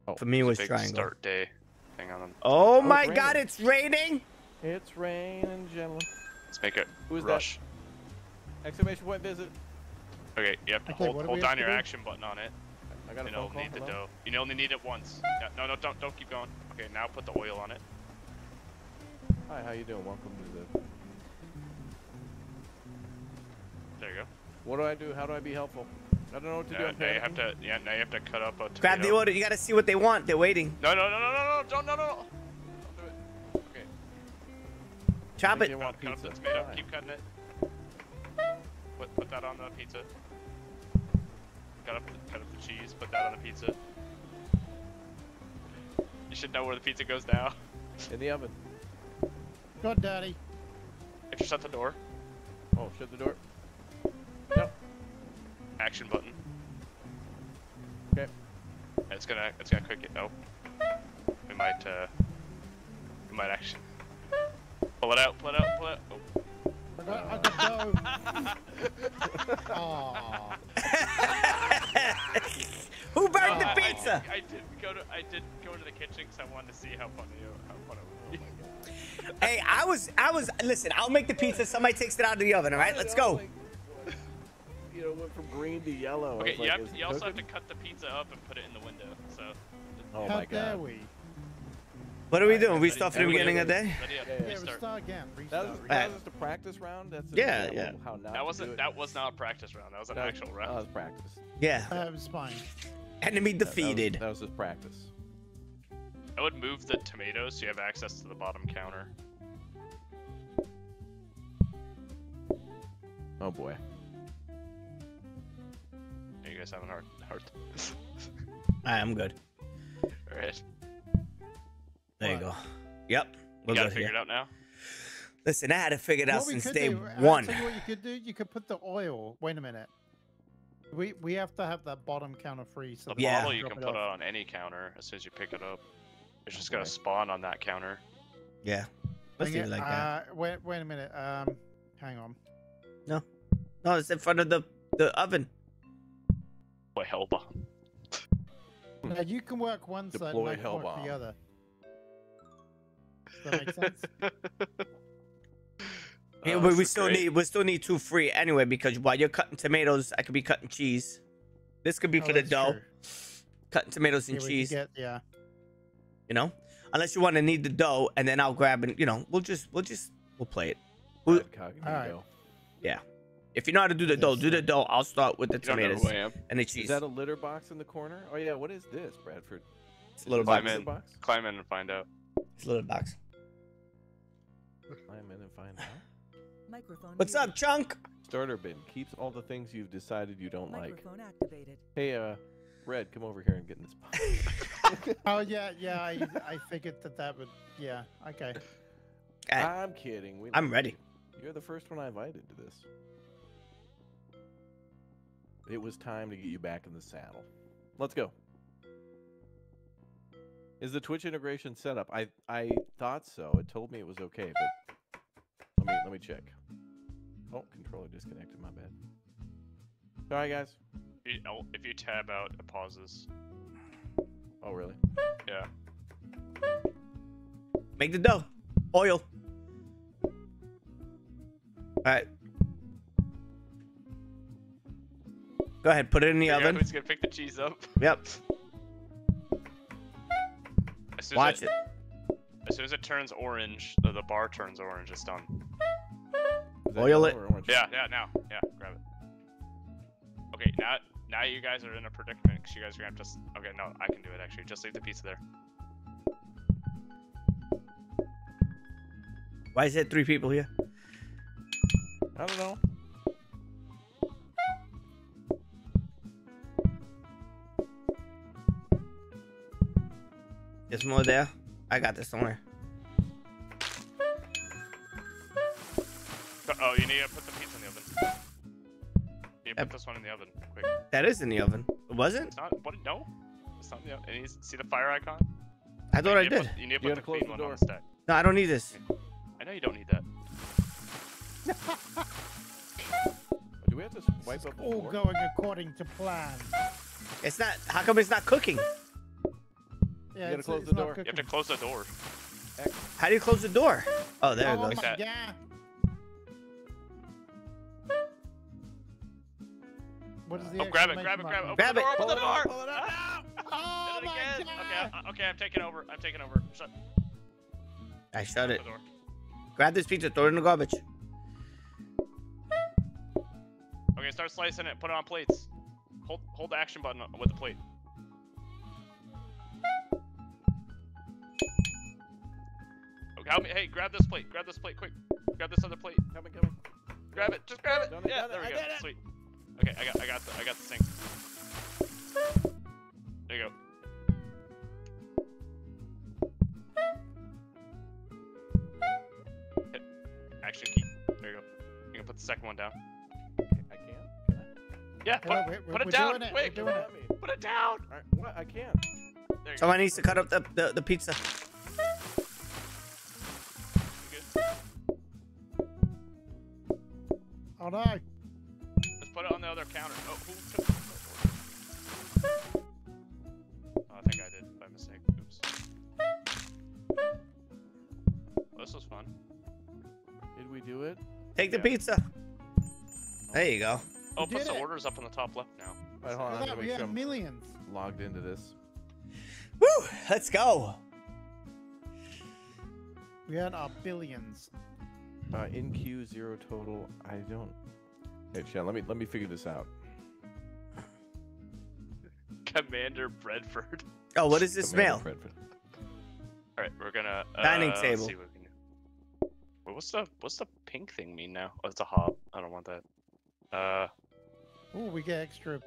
[SPEAKER 1] Oh, For me, it was
[SPEAKER 5] Big
[SPEAKER 1] triangle.
[SPEAKER 5] start day thing on them.
[SPEAKER 1] Oh
[SPEAKER 4] Oh,
[SPEAKER 1] my
[SPEAKER 4] it's
[SPEAKER 1] god, it's raining.
[SPEAKER 4] It's raining, gentlemen.
[SPEAKER 5] Let's make it
[SPEAKER 4] Who's that?
[SPEAKER 5] rush.
[SPEAKER 4] Exclamation point visit.
[SPEAKER 5] Okay, you have to
[SPEAKER 3] Okay,
[SPEAKER 5] hold, hold down
[SPEAKER 3] to
[SPEAKER 5] your
[SPEAKER 3] do?
[SPEAKER 5] action button on it.
[SPEAKER 4] I got a
[SPEAKER 5] You
[SPEAKER 4] phone
[SPEAKER 5] know,
[SPEAKER 4] call.
[SPEAKER 5] need the dough. You only need it once. Yeah, no, no, don't, don't keep going. Okay, now put the oil on it.
[SPEAKER 4] Hi, how you doing? Welcome to the.
[SPEAKER 5] There you go.
[SPEAKER 4] What do I do? How do I be helpful? I don't know what to do.
[SPEAKER 5] Now, you have to, yeah, now you have to cut up a tomato.
[SPEAKER 1] Grab the order. You gotta see what they want. They're waiting.
[SPEAKER 5] No, no, no, no, no, no, don't, no, no, no. Don't do it. Okay.
[SPEAKER 1] Chop it.
[SPEAKER 4] they want
[SPEAKER 5] Cut up the
[SPEAKER 4] pizza.
[SPEAKER 5] tomato.
[SPEAKER 4] Fine.
[SPEAKER 5] Keep cutting it. Put, put that on the pizza. Cut up, the, cut up the cheese. Put that on the pizza. You should know where the pizza goes now.
[SPEAKER 4] In the oven.
[SPEAKER 3] God, Daddy.
[SPEAKER 5] If you shut the door,
[SPEAKER 4] Oh, shut the door.
[SPEAKER 5] Action button.
[SPEAKER 4] Okay.
[SPEAKER 5] It's gonna, it's gonna quick it. Oh, we might, uh, we might actually pull it out, pull it out, pull it out. Oh.
[SPEAKER 3] I got, I got dough. [laughs] Aw. [laughs]
[SPEAKER 1] Who burned
[SPEAKER 5] Uh,
[SPEAKER 1] the
[SPEAKER 5] I-
[SPEAKER 1] pizza?
[SPEAKER 5] I, did go to, I did go into the kitchen because I wanted to see how funny, it- how funny. it would be.
[SPEAKER 1] Hey, I was, I was. Listen, I'll make the pizza. Somebody takes it out of the oven. All right, let's go.
[SPEAKER 4] You know, went from green to yellow.
[SPEAKER 5] Okay,
[SPEAKER 4] was
[SPEAKER 5] you, have, you also have to cut the pizza up and put it in the window. So,
[SPEAKER 4] Oh
[SPEAKER 3] How
[SPEAKER 4] my
[SPEAKER 3] dare
[SPEAKER 4] god.
[SPEAKER 3] we?
[SPEAKER 1] What are we doing? We
[SPEAKER 5] Ready-
[SPEAKER 1] start from the beginning of the day.
[SPEAKER 5] ready up,
[SPEAKER 4] Yeah, yeah.
[SPEAKER 3] Yeah, we
[SPEAKER 5] restart.
[SPEAKER 3] start again.
[SPEAKER 4] That was,
[SPEAKER 3] restart.
[SPEAKER 4] that was just a practice round. That's an
[SPEAKER 1] Yeah,
[SPEAKER 4] example of How not
[SPEAKER 5] That wasn't that was not a practice round. That was an
[SPEAKER 4] That-
[SPEAKER 5] actual round.
[SPEAKER 4] That was practice.
[SPEAKER 1] Yeah.
[SPEAKER 3] It was fine.
[SPEAKER 1] Enemy
[SPEAKER 4] That- that was-
[SPEAKER 1] defeated.
[SPEAKER 4] That was just practice.
[SPEAKER 5] I would move the tomatoes so you have access to the bottom counter.
[SPEAKER 4] Oh boy.
[SPEAKER 5] Are you guys having a hard hard?
[SPEAKER 1] All right, I'm good.
[SPEAKER 5] Alright.
[SPEAKER 1] There you go. Yep.
[SPEAKER 5] You
[SPEAKER 1] We're
[SPEAKER 5] got it
[SPEAKER 1] good
[SPEAKER 5] figured out now?
[SPEAKER 1] Listen, I had to figure it out
[SPEAKER 3] What
[SPEAKER 1] since day
[SPEAKER 3] do, I'll
[SPEAKER 1] one.
[SPEAKER 3] tell you what you could do. You could put the oil. Wait a minute. We we have to have that bottom counter free. So
[SPEAKER 5] The
[SPEAKER 3] that
[SPEAKER 1] Yeah.
[SPEAKER 5] bottle you can
[SPEAKER 3] it
[SPEAKER 5] put
[SPEAKER 3] off.
[SPEAKER 5] on any counter as soon as you pick it up. It's just gonna spawn on that counter.
[SPEAKER 1] Yeah. Let's
[SPEAKER 3] Hang
[SPEAKER 1] it
[SPEAKER 3] it,
[SPEAKER 1] like that.
[SPEAKER 3] Uh, wait, wait a minute. Um, hang on.
[SPEAKER 1] No, no, it's in front of the the oven.
[SPEAKER 5] Boy, hell bomb. Hmm.
[SPEAKER 3] Now you can work one side,
[SPEAKER 4] Deploy
[SPEAKER 3] and I work
[SPEAKER 4] Hellbomb.
[SPEAKER 3] the other. Does that make sense? [laughs] [laughs]
[SPEAKER 1] Yeah,
[SPEAKER 5] Oh,
[SPEAKER 1] but we still
[SPEAKER 5] great.
[SPEAKER 1] need we still need two free anyway because while you're cutting tomatoes, I could be cutting cheese. This could be
[SPEAKER 3] Oh,
[SPEAKER 1] for the dough,
[SPEAKER 3] true.
[SPEAKER 1] cutting tomatoes and
[SPEAKER 3] Yeah,
[SPEAKER 1] cheese.
[SPEAKER 3] get- yeah.
[SPEAKER 1] You know, unless you want to need the dough, and then I'll grab and you know we'll just we'll just we'll play it. Who-
[SPEAKER 4] Bad cognitive
[SPEAKER 3] Alright.
[SPEAKER 4] go.
[SPEAKER 1] If you know how to do the dough, do the dough. I'll start with the
[SPEAKER 5] You
[SPEAKER 1] tomatoes
[SPEAKER 5] who I am.
[SPEAKER 1] and the cheese.
[SPEAKER 4] Is that a litter box in the corner? Oh yeah. What is this, Bradford?
[SPEAKER 1] It's a little
[SPEAKER 4] Is
[SPEAKER 5] Climb
[SPEAKER 1] box.
[SPEAKER 5] in.
[SPEAKER 4] litter box?
[SPEAKER 5] Climb in and find out.
[SPEAKER 1] It's a little box.
[SPEAKER 4] Climb in and find out.
[SPEAKER 2] Microphone
[SPEAKER 1] What's up. Chunk?
[SPEAKER 4] Starter bin keeps all the things you've decided you don't like.
[SPEAKER 2] Microphone activated.
[SPEAKER 4] Hey, uh, Red, come over here and get in this box. [laughs]
[SPEAKER 3] Oh yeah, yeah. I I figured that that would. Yeah. Okay.
[SPEAKER 1] Hey,
[SPEAKER 4] I'm kidding. We
[SPEAKER 1] I'm ready.
[SPEAKER 4] you. You're the first one I invited to this. It was time to get you back in the saddle. Let's go. Is the Twitch integration set up? I I thought so. It told me it was okay, but let me let me check. Oh, controller disconnected. My bad. Sorry, guys.
[SPEAKER 5] If you, oh, if you tab out, it pauses.
[SPEAKER 4] Oh, really?
[SPEAKER 5] Yeah.
[SPEAKER 1] Make the dough. Oil. All right. Go ahead. Put it in the
[SPEAKER 5] Figure out
[SPEAKER 1] oven.
[SPEAKER 5] Who's gonna pick the cheese up?
[SPEAKER 1] Yep.
[SPEAKER 5] As soon
[SPEAKER 1] Watch
[SPEAKER 5] as
[SPEAKER 1] it.
[SPEAKER 5] As soon as it turns orange, the, the bar turns orange. It's done.
[SPEAKER 4] Is
[SPEAKER 1] Oil it.
[SPEAKER 5] Yeah, yeah, now, yeah, grab it. Okay, now, now you guys are in a predicament because you guys are gonna have to. Okay, no, I can do it actually. Just leave the pizza there.
[SPEAKER 1] Why is there three people here?
[SPEAKER 4] I don't know.
[SPEAKER 1] There's more there. I got this somewhere.
[SPEAKER 5] But- Oh, you need to put the pizza in the oven. You need to put this one in the oven, quick.
[SPEAKER 1] That is in the oven. It wasn't?
[SPEAKER 5] It's not. What? No. It's not in the oven. It needs, see the fire icon?
[SPEAKER 1] I thought I did.
[SPEAKER 5] Put, you need to put
[SPEAKER 4] gotta
[SPEAKER 5] the clean
[SPEAKER 4] the
[SPEAKER 5] one
[SPEAKER 4] door.
[SPEAKER 5] on the stack.
[SPEAKER 1] No, I don't need this.
[SPEAKER 5] I know you don't need that. [laughs]
[SPEAKER 4] Do we have to wipe up the
[SPEAKER 3] All going according to plan.
[SPEAKER 1] It's not. How come it's not cooking?
[SPEAKER 3] Yeah,
[SPEAKER 4] gotta close the door.
[SPEAKER 5] You have to close the door.
[SPEAKER 1] How do you close the door? Oh, there
[SPEAKER 3] oh
[SPEAKER 1] it goes.
[SPEAKER 3] my
[SPEAKER 5] Like
[SPEAKER 3] god. What is
[SPEAKER 4] uh,
[SPEAKER 3] the
[SPEAKER 5] Oh, grab it, grab it, grab it.
[SPEAKER 3] mark
[SPEAKER 5] Open
[SPEAKER 1] Grab
[SPEAKER 5] the
[SPEAKER 1] it.
[SPEAKER 5] door, open
[SPEAKER 4] Pull
[SPEAKER 5] the
[SPEAKER 4] it up, pull it up
[SPEAKER 5] Ah!
[SPEAKER 3] Oh
[SPEAKER 5] Did it
[SPEAKER 3] my
[SPEAKER 5] again.
[SPEAKER 3] god!
[SPEAKER 5] Okay, I- okay, I'm taking over. I'm taking over. Shut
[SPEAKER 1] I shut
[SPEAKER 5] the
[SPEAKER 1] it. Grab this pizza, throw it in the garbage.
[SPEAKER 5] Okay, start slicing it. Put it on plates. Hold hold the action button with the plate. Okay, help me. Hey, grab this plate. Grab this plate quick. Grab this other plate.
[SPEAKER 4] Coming, coming.
[SPEAKER 5] Grab it. Just grab it.
[SPEAKER 4] Done it,
[SPEAKER 5] Yeah,
[SPEAKER 4] done it,
[SPEAKER 5] there we go. Sweet. Okay, I got I got the I got the sink. There you go. Hit. Action key. There you go. You can put the second one down.
[SPEAKER 4] I can. Can I?
[SPEAKER 5] Yeah, put,
[SPEAKER 3] Yeah, we're-
[SPEAKER 5] put it
[SPEAKER 3] we're
[SPEAKER 5] down.
[SPEAKER 3] doing it,
[SPEAKER 5] Quick.
[SPEAKER 3] we're doing
[SPEAKER 4] Let me.
[SPEAKER 5] Put it down.
[SPEAKER 4] All right, what? I can't.
[SPEAKER 5] There you
[SPEAKER 1] Someone needs to cut up the, the, the pizza.
[SPEAKER 5] go. Good?
[SPEAKER 3] Oh no!
[SPEAKER 5] Let's put it on the other counter. Oh, who took the? Oh, I think I did by mistake. Oops. Well, this was fun.
[SPEAKER 4] Did we do it?
[SPEAKER 1] Take the
[SPEAKER 5] Yeah.
[SPEAKER 1] pizza. There you go.
[SPEAKER 5] Oh,
[SPEAKER 3] put
[SPEAKER 5] plus the
[SPEAKER 3] it.
[SPEAKER 5] orders up on the top left now.
[SPEAKER 4] All right, hold on. I'm
[SPEAKER 3] Look at that, we
[SPEAKER 4] make sure
[SPEAKER 3] have
[SPEAKER 4] I'm
[SPEAKER 3] millions.
[SPEAKER 4] logged into this.
[SPEAKER 1] Woo! Let's go.
[SPEAKER 3] We had our billions.
[SPEAKER 4] Uh, in queue zero total. I don't. Hey, Chad, let me let me figure this out. [laughs]
[SPEAKER 5] Commander Bradford.
[SPEAKER 1] Oh, what is this
[SPEAKER 4] Commander
[SPEAKER 1] mail?
[SPEAKER 4] Bradford.
[SPEAKER 5] All right, we're gonna uh,
[SPEAKER 1] Dining table.
[SPEAKER 5] see what we can do. Wait, what's the what's the pink thing mean now? Oh, it's a hob. I don't want that. Uh,
[SPEAKER 3] Oh, we get extra.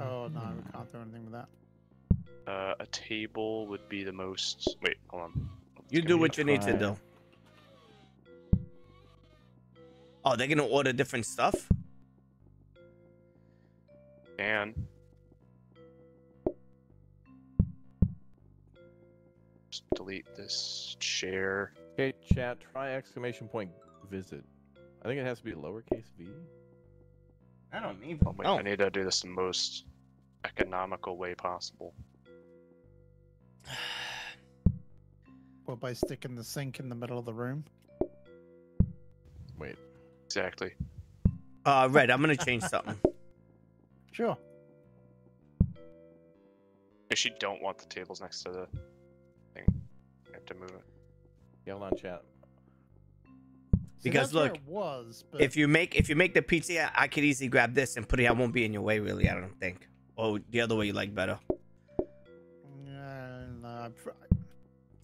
[SPEAKER 3] Oh no, we can't do anything with that.
[SPEAKER 5] Uh, a table would be the most. Wait, hold on.
[SPEAKER 1] You do what you need to do. Oh, they're gonna order different stuff.
[SPEAKER 5] And just delete this chair.
[SPEAKER 4] Okay, chat. Try exclamation point visit. I think it has to be a lowercase v.
[SPEAKER 1] I don't need.
[SPEAKER 5] Oh, wait,
[SPEAKER 1] Oh,
[SPEAKER 5] I need to do this the most economical way possible. [sighs]
[SPEAKER 3] Well, by sticking the sink in the middle of the room.
[SPEAKER 4] Wait.
[SPEAKER 5] Exactly.
[SPEAKER 1] uh, Red. I'm gonna change something. [laughs]
[SPEAKER 3] Sure.
[SPEAKER 5] Actually, don't want the tables next to the thing. I have to move it.
[SPEAKER 4] Yeah, hold on, chat.
[SPEAKER 3] See,
[SPEAKER 1] Because
[SPEAKER 3] that's
[SPEAKER 1] look,
[SPEAKER 3] was, but
[SPEAKER 1] If you make if you make the pizza, I could easily grab this and put it. I won't be in your way, really. I don't think. Oh, the other way you like better.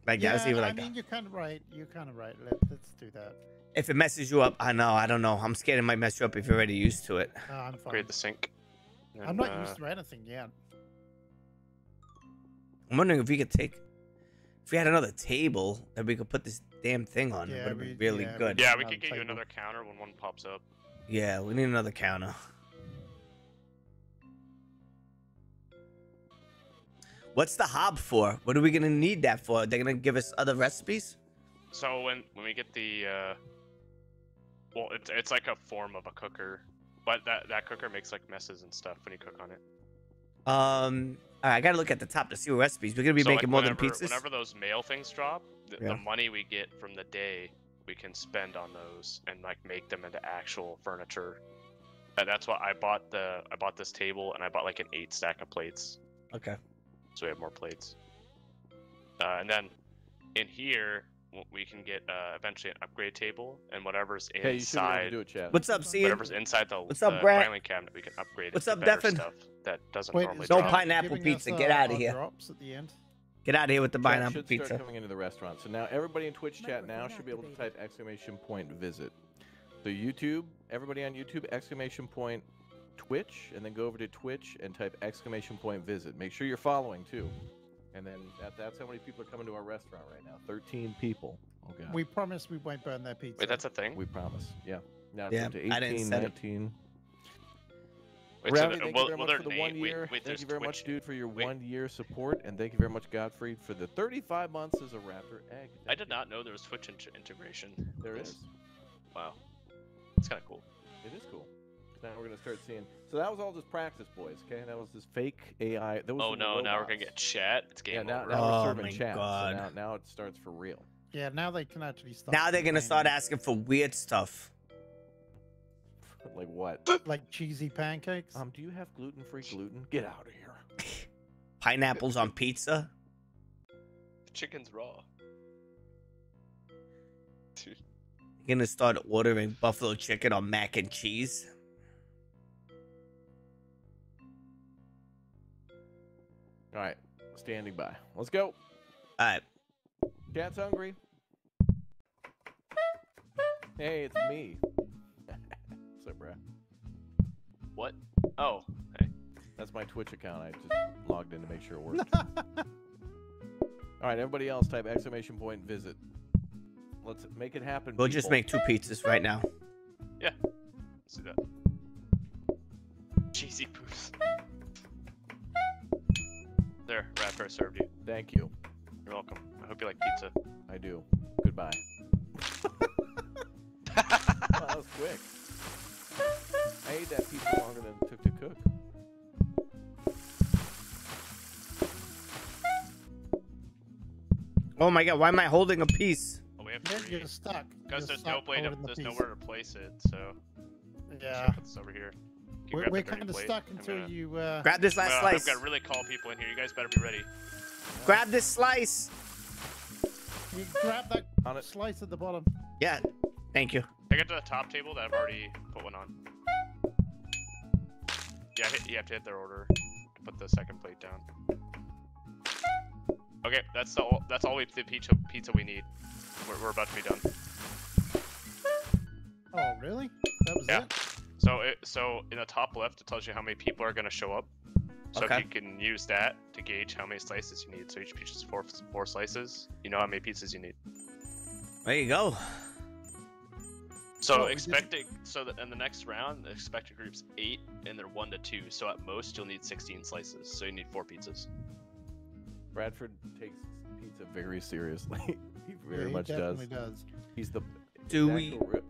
[SPEAKER 1] Like
[SPEAKER 3] yeah,
[SPEAKER 1] that. Let's leave it
[SPEAKER 3] I
[SPEAKER 1] like
[SPEAKER 3] mean,
[SPEAKER 1] that.
[SPEAKER 3] you're kind of right. You're kind of right. Let, let's do that.
[SPEAKER 1] If it messes you up, I know. I don't know. I'm scared it might mess you up if you're already used to it.
[SPEAKER 3] No, I'm fine.
[SPEAKER 5] Upgrade the sink.
[SPEAKER 3] I'm not
[SPEAKER 5] uh,
[SPEAKER 3] used to anything yet.
[SPEAKER 1] I'm wondering if we could take, if we had another table that we could put this damn thing on. it
[SPEAKER 3] Yeah,
[SPEAKER 1] would be really
[SPEAKER 3] yeah,
[SPEAKER 1] good.
[SPEAKER 5] Yeah, we
[SPEAKER 3] Another
[SPEAKER 5] could get you another counter when one pops up.
[SPEAKER 1] Yeah, we need another counter. What's the hob for? What are we gonna need that for? They're gonna give us other recipes?
[SPEAKER 5] So when when we get the, uh, well, it's it's like a form of a cooker, but that that cooker makes like messes and stuff when you cook on it.
[SPEAKER 1] Um, all right, I gotta look at the top to see what recipes. We're gonna be
[SPEAKER 5] So, like,
[SPEAKER 1] making more
[SPEAKER 5] whenever,
[SPEAKER 1] than pizzas.
[SPEAKER 5] Whenever those mail things drop, the,
[SPEAKER 1] Yeah.
[SPEAKER 5] the money we get from the day we can spend on those and like make them into actual furniture. And that's why I bought the I bought this table and I bought like an eight stack of plates,
[SPEAKER 1] Okay.
[SPEAKER 5] So we have more plates. Uh, and then in here we can get uh, eventually an upgrade table and whatever's
[SPEAKER 4] Hey, you should be able to
[SPEAKER 5] inside
[SPEAKER 4] do it, chat.
[SPEAKER 1] What's up, Cian?
[SPEAKER 5] whatever's inside the,
[SPEAKER 1] What's up,
[SPEAKER 5] the filing cabinet we can upgrade.
[SPEAKER 1] What's
[SPEAKER 5] it to
[SPEAKER 1] up,
[SPEAKER 5] better
[SPEAKER 1] Devin?
[SPEAKER 5] Stuff that doesn't
[SPEAKER 3] Wait,
[SPEAKER 5] normally
[SPEAKER 1] No
[SPEAKER 5] drop.
[SPEAKER 3] Drop
[SPEAKER 1] pineapple pizza,
[SPEAKER 3] us,
[SPEAKER 1] get
[SPEAKER 3] uh,
[SPEAKER 1] outta
[SPEAKER 3] our
[SPEAKER 1] here.
[SPEAKER 3] Drops at the end.
[SPEAKER 1] Get out of here with the
[SPEAKER 4] Chat
[SPEAKER 1] pineapple
[SPEAKER 4] should
[SPEAKER 1] pizza.
[SPEAKER 4] start coming into the restaurant. So now everybody in Twitch chat now should be able to type exclamation point visit. So YouTube, everybody on YouTube, exclamation point Twitch, and then go over to Twitch and type exclamation point visit. Make sure you're following too. And then that, that's how many people are coming to our restaurant right now. 13 people. Oh god.
[SPEAKER 3] We promise we won't burn their pizza.
[SPEAKER 5] Wait, that's a thing.
[SPEAKER 4] We promise. Yeah. Now it's
[SPEAKER 1] Yeah,
[SPEAKER 4] up to
[SPEAKER 1] I didn't
[SPEAKER 4] 18,
[SPEAKER 1] set it.
[SPEAKER 4] 19.
[SPEAKER 5] Wait, so
[SPEAKER 4] Ravi,
[SPEAKER 5] the-
[SPEAKER 4] thank
[SPEAKER 5] will-
[SPEAKER 4] you very
[SPEAKER 5] will
[SPEAKER 4] much for the
[SPEAKER 5] name-
[SPEAKER 4] one
[SPEAKER 5] wait,
[SPEAKER 4] year.
[SPEAKER 5] wait,
[SPEAKER 4] thank you very much, dude, for your
[SPEAKER 5] wait.
[SPEAKER 4] one year support, and thank you very much, Godfrey, for the 35 months as a Raptor egg.
[SPEAKER 5] I did
[SPEAKER 4] you.
[SPEAKER 5] not know there was Twitch int- integration.
[SPEAKER 4] There is.
[SPEAKER 5] Wow, it's kind of cool.
[SPEAKER 4] It is cool. Now we're gonna start seeing. So that was all just practice, boys. Okay, that was this fake AI. Those
[SPEAKER 5] Oh
[SPEAKER 4] were the
[SPEAKER 5] no, now we're gonna get chat. It's game
[SPEAKER 4] Yeah, now,
[SPEAKER 5] over.
[SPEAKER 4] now
[SPEAKER 1] Oh
[SPEAKER 4] we're serving
[SPEAKER 1] my
[SPEAKER 4] chat.
[SPEAKER 1] God.
[SPEAKER 4] So now, now it starts for real.
[SPEAKER 3] Yeah, now they can actually start.
[SPEAKER 1] Now they're gonna start asking for weird stuff. [laughs]
[SPEAKER 4] like what?
[SPEAKER 3] Like cheesy pancakes?
[SPEAKER 4] Um, do you have gluten-free gluten? Get out of here. [laughs]
[SPEAKER 1] Pineapples on pizza.
[SPEAKER 5] The Chicken's raw. Dude.
[SPEAKER 1] You're gonna start ordering buffalo chicken on mac and cheese.
[SPEAKER 4] All right, standing by. Let's go.
[SPEAKER 1] All right.
[SPEAKER 4] Cat's hungry. Hey, it's me. [laughs] What's up, bro?
[SPEAKER 5] What? Oh, hey.
[SPEAKER 4] That's my Twitch account. I just logged in to make sure it works. [laughs] All right, everybody else, type exclamation point visit. Let's make it happen.
[SPEAKER 1] We'll just make two pizzas right now.
[SPEAKER 5] Let's do that. Cheesy poofs. There, Raptor, I served you.
[SPEAKER 4] Thank you.
[SPEAKER 5] You're welcome. I hope you like pizza.
[SPEAKER 4] I do. Goodbye. [laughs] Wow, that was quick. I ate that pizza longer than it took to cook.
[SPEAKER 1] Oh my god, why am I holding a piece?
[SPEAKER 5] Oh, we have three.
[SPEAKER 3] you're stuck.
[SPEAKER 5] Because
[SPEAKER 3] You're
[SPEAKER 5] there's no
[SPEAKER 3] stuck
[SPEAKER 5] way to,
[SPEAKER 3] the
[SPEAKER 5] there's
[SPEAKER 3] piece.
[SPEAKER 5] nowhere to place it, so
[SPEAKER 3] Yeah.
[SPEAKER 5] should put this over here. Can you
[SPEAKER 3] We're, we're kind of stuck until
[SPEAKER 5] gonna-
[SPEAKER 3] you. Uh,
[SPEAKER 1] Grab this last
[SPEAKER 5] Well,
[SPEAKER 1] slice.
[SPEAKER 5] I've got to really call people in here. You guys better be ready.
[SPEAKER 1] Grab this slice.
[SPEAKER 3] you grab that
[SPEAKER 4] On it.
[SPEAKER 3] slice at the bottom.
[SPEAKER 1] Yeah. Thank you.
[SPEAKER 5] I get to the top table that I've already put one on. Yeah, you have to hit their order to put the second plate down. Okay, that's all, that's all we the pizza pizza we need. We're, we're about to be done.
[SPEAKER 3] Oh, really? That was
[SPEAKER 5] Yeah.
[SPEAKER 3] it?
[SPEAKER 5] So it so in the top left it tells you how many people are gonna show up. So
[SPEAKER 1] Okay.
[SPEAKER 5] if you can use that to gauge how many slices you need. So each pizza is four four slices. You know how many pizzas you need.
[SPEAKER 1] There you go.
[SPEAKER 5] So
[SPEAKER 3] Oh, we
[SPEAKER 5] expected so that in the next round, the expected group's eight and they're one to two. So at most you'll need sixteen slices. So you need four pizzas.
[SPEAKER 4] Bradford takes pizza very seriously. [laughs] he very
[SPEAKER 3] yeah, he
[SPEAKER 4] much
[SPEAKER 3] definitely
[SPEAKER 4] does.
[SPEAKER 3] does.
[SPEAKER 4] He's the.
[SPEAKER 1] Do we-
[SPEAKER 4] actual ri-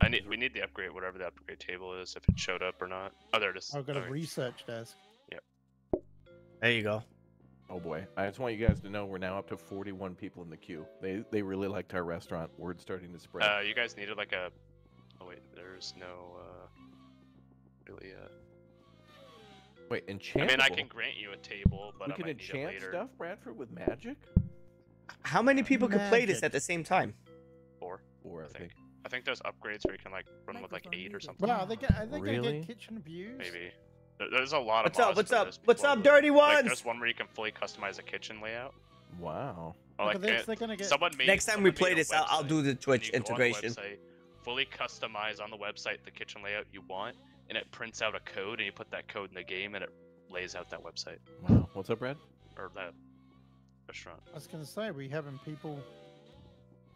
[SPEAKER 5] I need we need the upgrade, whatever the upgrade table is, if it showed up or not. Oh, there it is.
[SPEAKER 3] I've got a
[SPEAKER 5] Okay.
[SPEAKER 3] research desk. Yep.
[SPEAKER 1] There you go.
[SPEAKER 4] Oh boy! I just want you guys to know we're now up to 41 people in the queue. They they really liked our restaurant. Word's starting to spread.
[SPEAKER 5] Uh, you guys needed like a. Oh wait, there's no uh, really. Uh...
[SPEAKER 4] Wait, enchant.
[SPEAKER 5] I
[SPEAKER 4] enchantable.
[SPEAKER 5] mean, I can grant you a table, but
[SPEAKER 4] we
[SPEAKER 5] I
[SPEAKER 4] can
[SPEAKER 5] might need it
[SPEAKER 4] enchant
[SPEAKER 5] later.
[SPEAKER 4] stuff, Bradford, with magic.
[SPEAKER 1] How many people can play this at the same time?
[SPEAKER 5] Four.
[SPEAKER 4] Four, I
[SPEAKER 5] I think.
[SPEAKER 4] think.
[SPEAKER 5] I think there's upgrades where you can like run with like eight or something.
[SPEAKER 3] Wow, they get, are they gonna get kitchen views?
[SPEAKER 5] Maybe. There's a lot of.
[SPEAKER 1] What's up? What's up? What's up,
[SPEAKER 5] but,
[SPEAKER 1] dirty
[SPEAKER 5] Like,
[SPEAKER 1] ones?
[SPEAKER 5] there's one where you can fully customize a kitchen layout.
[SPEAKER 4] Wow.
[SPEAKER 5] Or, like,
[SPEAKER 3] at this,
[SPEAKER 5] it-
[SPEAKER 3] they're gonna get.
[SPEAKER 5] someone made.
[SPEAKER 1] Next time
[SPEAKER 5] someone
[SPEAKER 1] we play
[SPEAKER 5] a
[SPEAKER 1] this, I'll, I'll do the Twitch
[SPEAKER 5] you go on the
[SPEAKER 1] integration.
[SPEAKER 5] website, fully customize on the website the kitchen layout you want, and it prints out a code, and you put that code in the game, and it lays out that website
[SPEAKER 4] Wow. What's up, Brad?
[SPEAKER 5] or that restaurant.
[SPEAKER 3] I was gonna say we having people,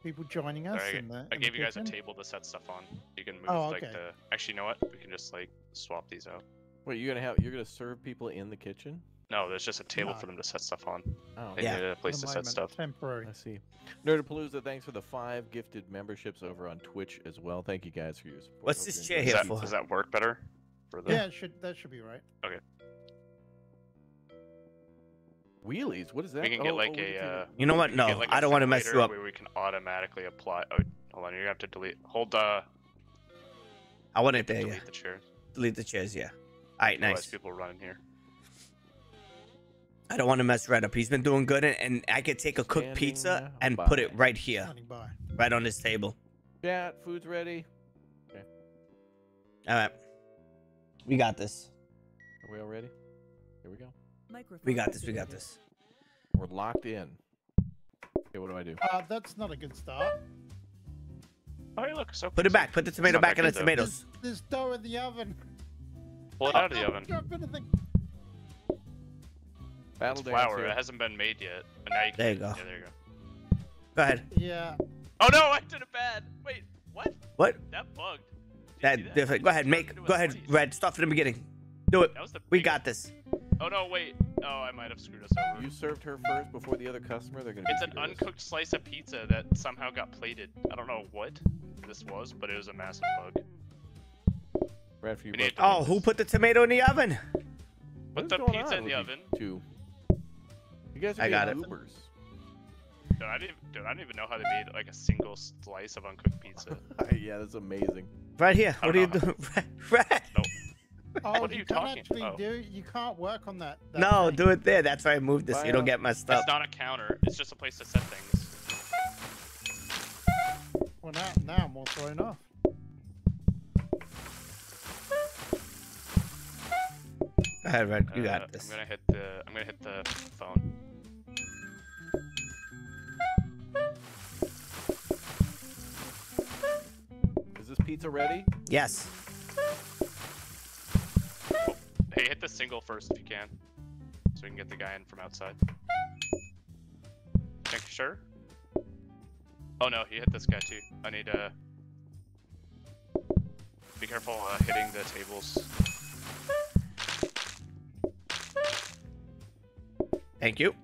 [SPEAKER 3] people joining us
[SPEAKER 5] There, I,
[SPEAKER 3] in the.
[SPEAKER 5] I
[SPEAKER 3] in
[SPEAKER 5] gave
[SPEAKER 3] the
[SPEAKER 5] you guys a table to set stuff on. You can move
[SPEAKER 3] Oh,
[SPEAKER 5] like the. Actually, you know what? We can just like swap these out.
[SPEAKER 4] Wait, you're gonna have you're gonna serve people in the kitchen?
[SPEAKER 5] No, there's just a table
[SPEAKER 3] No.
[SPEAKER 5] for them to set stuff on.
[SPEAKER 4] Oh,
[SPEAKER 5] They
[SPEAKER 1] Yeah.
[SPEAKER 5] needed a place to set stuff.
[SPEAKER 3] Temporary.
[SPEAKER 4] I see. Nerdapalooza, thanks for the five gifted memberships over on Twitch as well. Thank you guys for your support.
[SPEAKER 1] What's
[SPEAKER 4] Hope
[SPEAKER 1] this
[SPEAKER 4] you're
[SPEAKER 1] chair here for?
[SPEAKER 5] does that work better? For the
[SPEAKER 3] Yeah, it should that should be right.
[SPEAKER 4] Wheelies? What is that?
[SPEAKER 5] We can get
[SPEAKER 4] Oh,
[SPEAKER 5] like
[SPEAKER 4] oh,
[SPEAKER 5] a. Uh,
[SPEAKER 1] You know what? No,
[SPEAKER 5] get, like, a
[SPEAKER 1] I don't want to mess you
[SPEAKER 5] simulator
[SPEAKER 1] up.
[SPEAKER 5] Where we can automatically apply. Oh, hold on, you're have to delete. Hold. Uh,
[SPEAKER 1] I want it there.
[SPEAKER 5] delete
[SPEAKER 1] Yeah.
[SPEAKER 5] the chairs.
[SPEAKER 1] Delete the chairs. Yeah. All right,
[SPEAKER 5] Otherwise,
[SPEAKER 1] nice.
[SPEAKER 5] people run in here.
[SPEAKER 1] I don't want to mess Red up. He's been doing good, and, and I could take a cooked pizza
[SPEAKER 4] Standing
[SPEAKER 1] and put it right here, right on this table.
[SPEAKER 4] Chat, food's ready.
[SPEAKER 1] All right. We got this.
[SPEAKER 4] Are we all ready? Here we go.
[SPEAKER 2] Microphone
[SPEAKER 1] We got this. We got this.
[SPEAKER 4] We're locked in. Okay, what do I do?
[SPEAKER 3] Uh, that's not a good start.
[SPEAKER 5] Oh, hey, look. So
[SPEAKER 1] Put it back. Put the tomato
[SPEAKER 5] not
[SPEAKER 1] back in the
[SPEAKER 5] though.
[SPEAKER 1] tomatoes.
[SPEAKER 3] There's dough in the oven.
[SPEAKER 5] Pull it out of the oven.
[SPEAKER 3] Drop anything.
[SPEAKER 4] Battle
[SPEAKER 5] It's flour. It hasn't been made yet. And now you
[SPEAKER 1] There you go.
[SPEAKER 5] Yeah, there you go.
[SPEAKER 1] Go ahead.
[SPEAKER 3] Yeah.
[SPEAKER 5] Oh no, I did it bad. Wait, what?
[SPEAKER 1] What?
[SPEAKER 5] That bugged. Did you
[SPEAKER 1] That
[SPEAKER 5] see.
[SPEAKER 1] Go ahead. Make. Go ahead. Red. Start from the beginning. Do it.
[SPEAKER 5] That was the.
[SPEAKER 1] We got this.
[SPEAKER 5] Oh no, wait. Oh, I might have screwed us over.
[SPEAKER 4] You served her first before the other customer. They're gonna. be
[SPEAKER 5] It's an
[SPEAKER 4] furious.
[SPEAKER 5] uncooked slice of pizza that somehow got plated. I don't know what this was, but it was a massive bug.
[SPEAKER 4] Bradford, you
[SPEAKER 5] We need
[SPEAKER 1] Oh, who put the tomato in the oven?
[SPEAKER 4] What
[SPEAKER 5] Put the pizza
[SPEAKER 4] on
[SPEAKER 5] in the oven.
[SPEAKER 4] Two. You guys are
[SPEAKER 1] I got
[SPEAKER 4] being
[SPEAKER 1] it.
[SPEAKER 4] Ubers.
[SPEAKER 5] Dude, I didn't. Dude, I didn't even know how they made like a single slice of uncooked pizza. [laughs]
[SPEAKER 4] yeah, that's amazing.
[SPEAKER 1] Right here. What are you
[SPEAKER 5] don't know
[SPEAKER 1] doing? [laughs] Red. [laughs]
[SPEAKER 3] Oh,
[SPEAKER 5] What are you
[SPEAKER 3] can't
[SPEAKER 5] talking-
[SPEAKER 3] actually
[SPEAKER 5] oh.
[SPEAKER 3] do. You can't work on that. that
[SPEAKER 1] No,
[SPEAKER 3] thing.
[SPEAKER 1] do it there. That's why I moved this. so you don't get messed up.
[SPEAKER 5] It's not a counter. It's just a place to set things.
[SPEAKER 3] Well, now, now I'm all thrown off.
[SPEAKER 1] Go ahead, Red. You
[SPEAKER 5] Uh,
[SPEAKER 1] got this.
[SPEAKER 5] I'm gonna hit the. I'm gonna hit the phone.
[SPEAKER 4] Is this pizza ready?
[SPEAKER 1] Yes.
[SPEAKER 5] Hey, hit the single first if you can, so we can get the guy in from outside. Think sure? Oh no, he hit this guy too. I need to be careful uh, hitting the tables.
[SPEAKER 1] Thank you.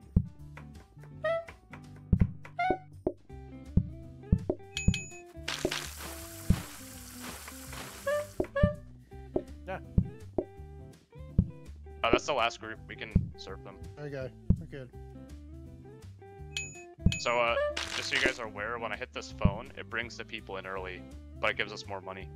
[SPEAKER 5] The last group. We can serve them.
[SPEAKER 3] Okay, we go. We're good.
[SPEAKER 5] So, uh, just so you guys are aware, when I hit this phone, it brings the people in early, but it gives us more money.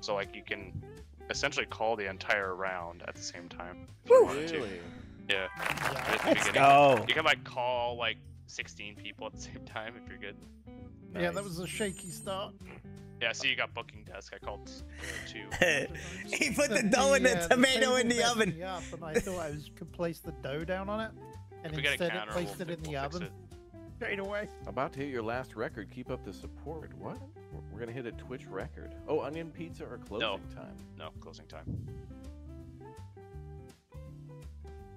[SPEAKER 5] So, like, you can essentially call the entire round at the same time. if you wanted to.
[SPEAKER 4] Really?
[SPEAKER 5] Yeah.
[SPEAKER 3] Yeah.
[SPEAKER 5] Right at the
[SPEAKER 1] Let's go.
[SPEAKER 5] You can like call like 16 people at the same [laughs] time if you're good.
[SPEAKER 3] Yeah, that was a shaky start.
[SPEAKER 5] Yeah, see, you got booking desk. I called two. [laughs]
[SPEAKER 1] he put the dough and the
[SPEAKER 3] uh,
[SPEAKER 1] tomato in the oven.
[SPEAKER 3] me Up, and I thought I was, could place the dough down on it, and
[SPEAKER 5] If we get a
[SPEAKER 3] instead it
[SPEAKER 5] counter, we'll,
[SPEAKER 3] placed it in the
[SPEAKER 5] we'll
[SPEAKER 3] oven straight away.
[SPEAKER 4] About to hit your last record. Keep up the support. What? We're- We're gonna hit a Twitch record. Oh, onion pizza or closing time?
[SPEAKER 5] No, closing time.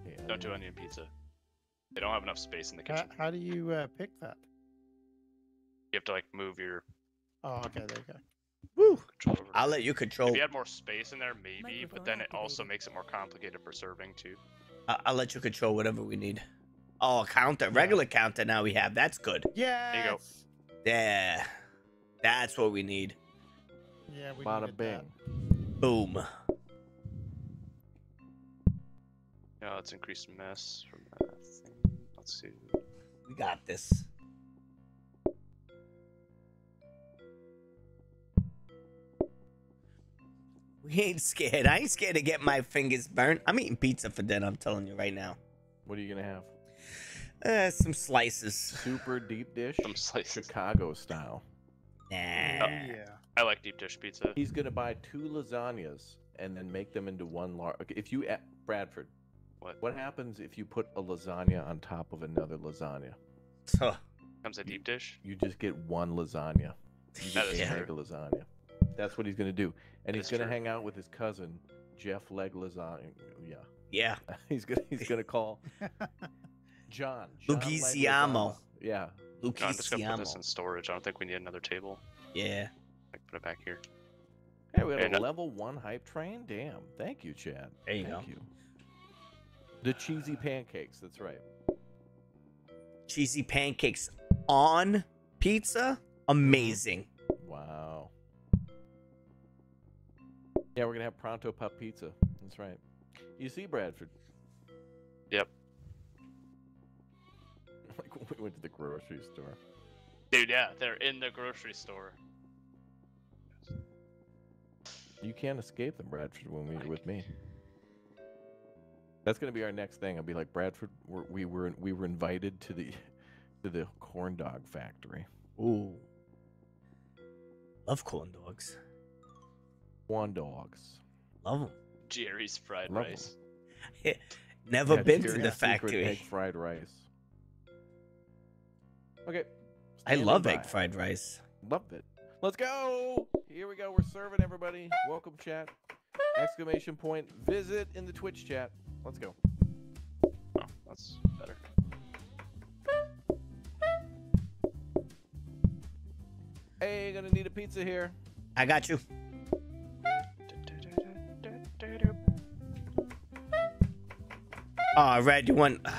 [SPEAKER 4] Yeah,
[SPEAKER 5] Don't do onion pizza. They don't have enough space in the
[SPEAKER 3] How,
[SPEAKER 5] kitchen.
[SPEAKER 3] how do you uh, pick that?
[SPEAKER 5] You have to like move your
[SPEAKER 3] Oh, okay, there you go.
[SPEAKER 1] Woo.
[SPEAKER 5] control over.
[SPEAKER 1] I'll let you control.
[SPEAKER 5] If you had more space in there, maybe, but then it also makes it more complicated for serving too.
[SPEAKER 1] I- I'll let you control whatever we need. Oh, a counter, regular counter. Now we have. That's good.
[SPEAKER 3] Yeah.
[SPEAKER 5] There you go.
[SPEAKER 1] Yeah, that's what we need.
[SPEAKER 3] Yeah, we
[SPEAKER 4] Bada
[SPEAKER 3] needed
[SPEAKER 4] bing.
[SPEAKER 3] that.
[SPEAKER 1] Boom.
[SPEAKER 5] Yeah, let's increase mess from that thing. Let's see.
[SPEAKER 1] We got this. [laughs] We ain't scared. I ain't scared to get my fingers burnt. I'm eating pizza for dinner. I'm telling you right now.
[SPEAKER 4] What are you gonna have?
[SPEAKER 1] Uh, some slices.
[SPEAKER 4] Super deep dish,
[SPEAKER 5] Some slices.
[SPEAKER 4] Chicago style.
[SPEAKER 1] Nah.
[SPEAKER 3] Yeah.
[SPEAKER 5] I like deep dish pizza.
[SPEAKER 4] He's gonna buy two lasagnas and then make them into one large. Okay, if you a- Bradford,
[SPEAKER 5] What?
[SPEAKER 4] what happens if you put a lasagna on top of another lasagna?
[SPEAKER 1] So,
[SPEAKER 5] Comes a deep dish.
[SPEAKER 4] You just get one lasagna. You just
[SPEAKER 5] is
[SPEAKER 1] yeah.
[SPEAKER 4] make a lasagna. That's what he's gonna do, and
[SPEAKER 5] That
[SPEAKER 4] he's gonna hang out with his cousin Jeff Leg Lasagna. Yeah,
[SPEAKER 1] yeah. [laughs]
[SPEAKER 4] he's gonna he's gonna call [laughs] John. John Leg
[SPEAKER 1] Lugisiamo.
[SPEAKER 4] Lasagna. Yeah,
[SPEAKER 5] No, I'm just gonna put this in storage. I don't think we need another table.
[SPEAKER 1] Yeah.
[SPEAKER 5] I can put it back here.
[SPEAKER 4] Hey, we got
[SPEAKER 5] And,
[SPEAKER 4] a
[SPEAKER 5] uh,
[SPEAKER 4] level one hype train. Damn, thank you, Chad.
[SPEAKER 1] There you
[SPEAKER 4] Thank
[SPEAKER 1] go.
[SPEAKER 4] you. The cheesy pancakes. That's right.
[SPEAKER 1] Cheesy pancakes on pizza. Amazing.
[SPEAKER 4] Wow. Yeah, we're gonna have pronto pup pizza. That's right. You see, Bradford.
[SPEAKER 5] Yep. [laughs]
[SPEAKER 4] like when we went to the grocery store.
[SPEAKER 5] Dude, yeah, they're in the grocery store.
[SPEAKER 4] You can't escape them, Bradford, when we were with me. [laughs] That's gonna be our next thing. I'll be like Bradford. We're, we were we were invited to the to the corn dog factory.
[SPEAKER 1] Ooh. Love corn dogs.
[SPEAKER 4] Corn dogs.
[SPEAKER 1] Love them.
[SPEAKER 5] Jerry's fried
[SPEAKER 4] Love 'em.
[SPEAKER 5] rice. [laughs]
[SPEAKER 1] Never
[SPEAKER 4] Yeah,
[SPEAKER 1] been to
[SPEAKER 4] Jerry's
[SPEAKER 1] the
[SPEAKER 4] secret
[SPEAKER 1] factory.
[SPEAKER 4] Egg fried rice. Okay.
[SPEAKER 1] I
[SPEAKER 4] standing
[SPEAKER 1] love
[SPEAKER 4] by.
[SPEAKER 1] egg fried rice.
[SPEAKER 4] Love it. Let's go. Here we go. We're serving everybody. Welcome, chat. Exclamation point. Visit in the Twitch chat. Let's go.
[SPEAKER 5] Oh, that's better.
[SPEAKER 4] Hey, gonna need a pizza here.
[SPEAKER 1] I got you. Oh, Red, you want. Uh,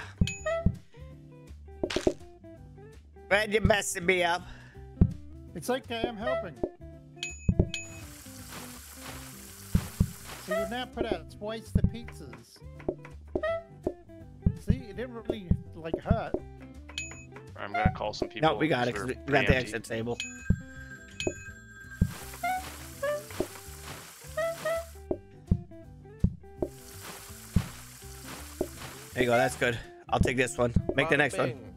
[SPEAKER 1] Red, you're messing me up.
[SPEAKER 3] It's okay, I'm helping. So you now put out twice the pizzas. See, it didn't really like hurt.
[SPEAKER 5] I'm gonna call some people.
[SPEAKER 1] No, we got it.
[SPEAKER 5] because
[SPEAKER 1] 'cause
[SPEAKER 5] we're
[SPEAKER 1] got the
[SPEAKER 5] exit
[SPEAKER 1] table. You go. That's good. I'll take this one. Make the next one.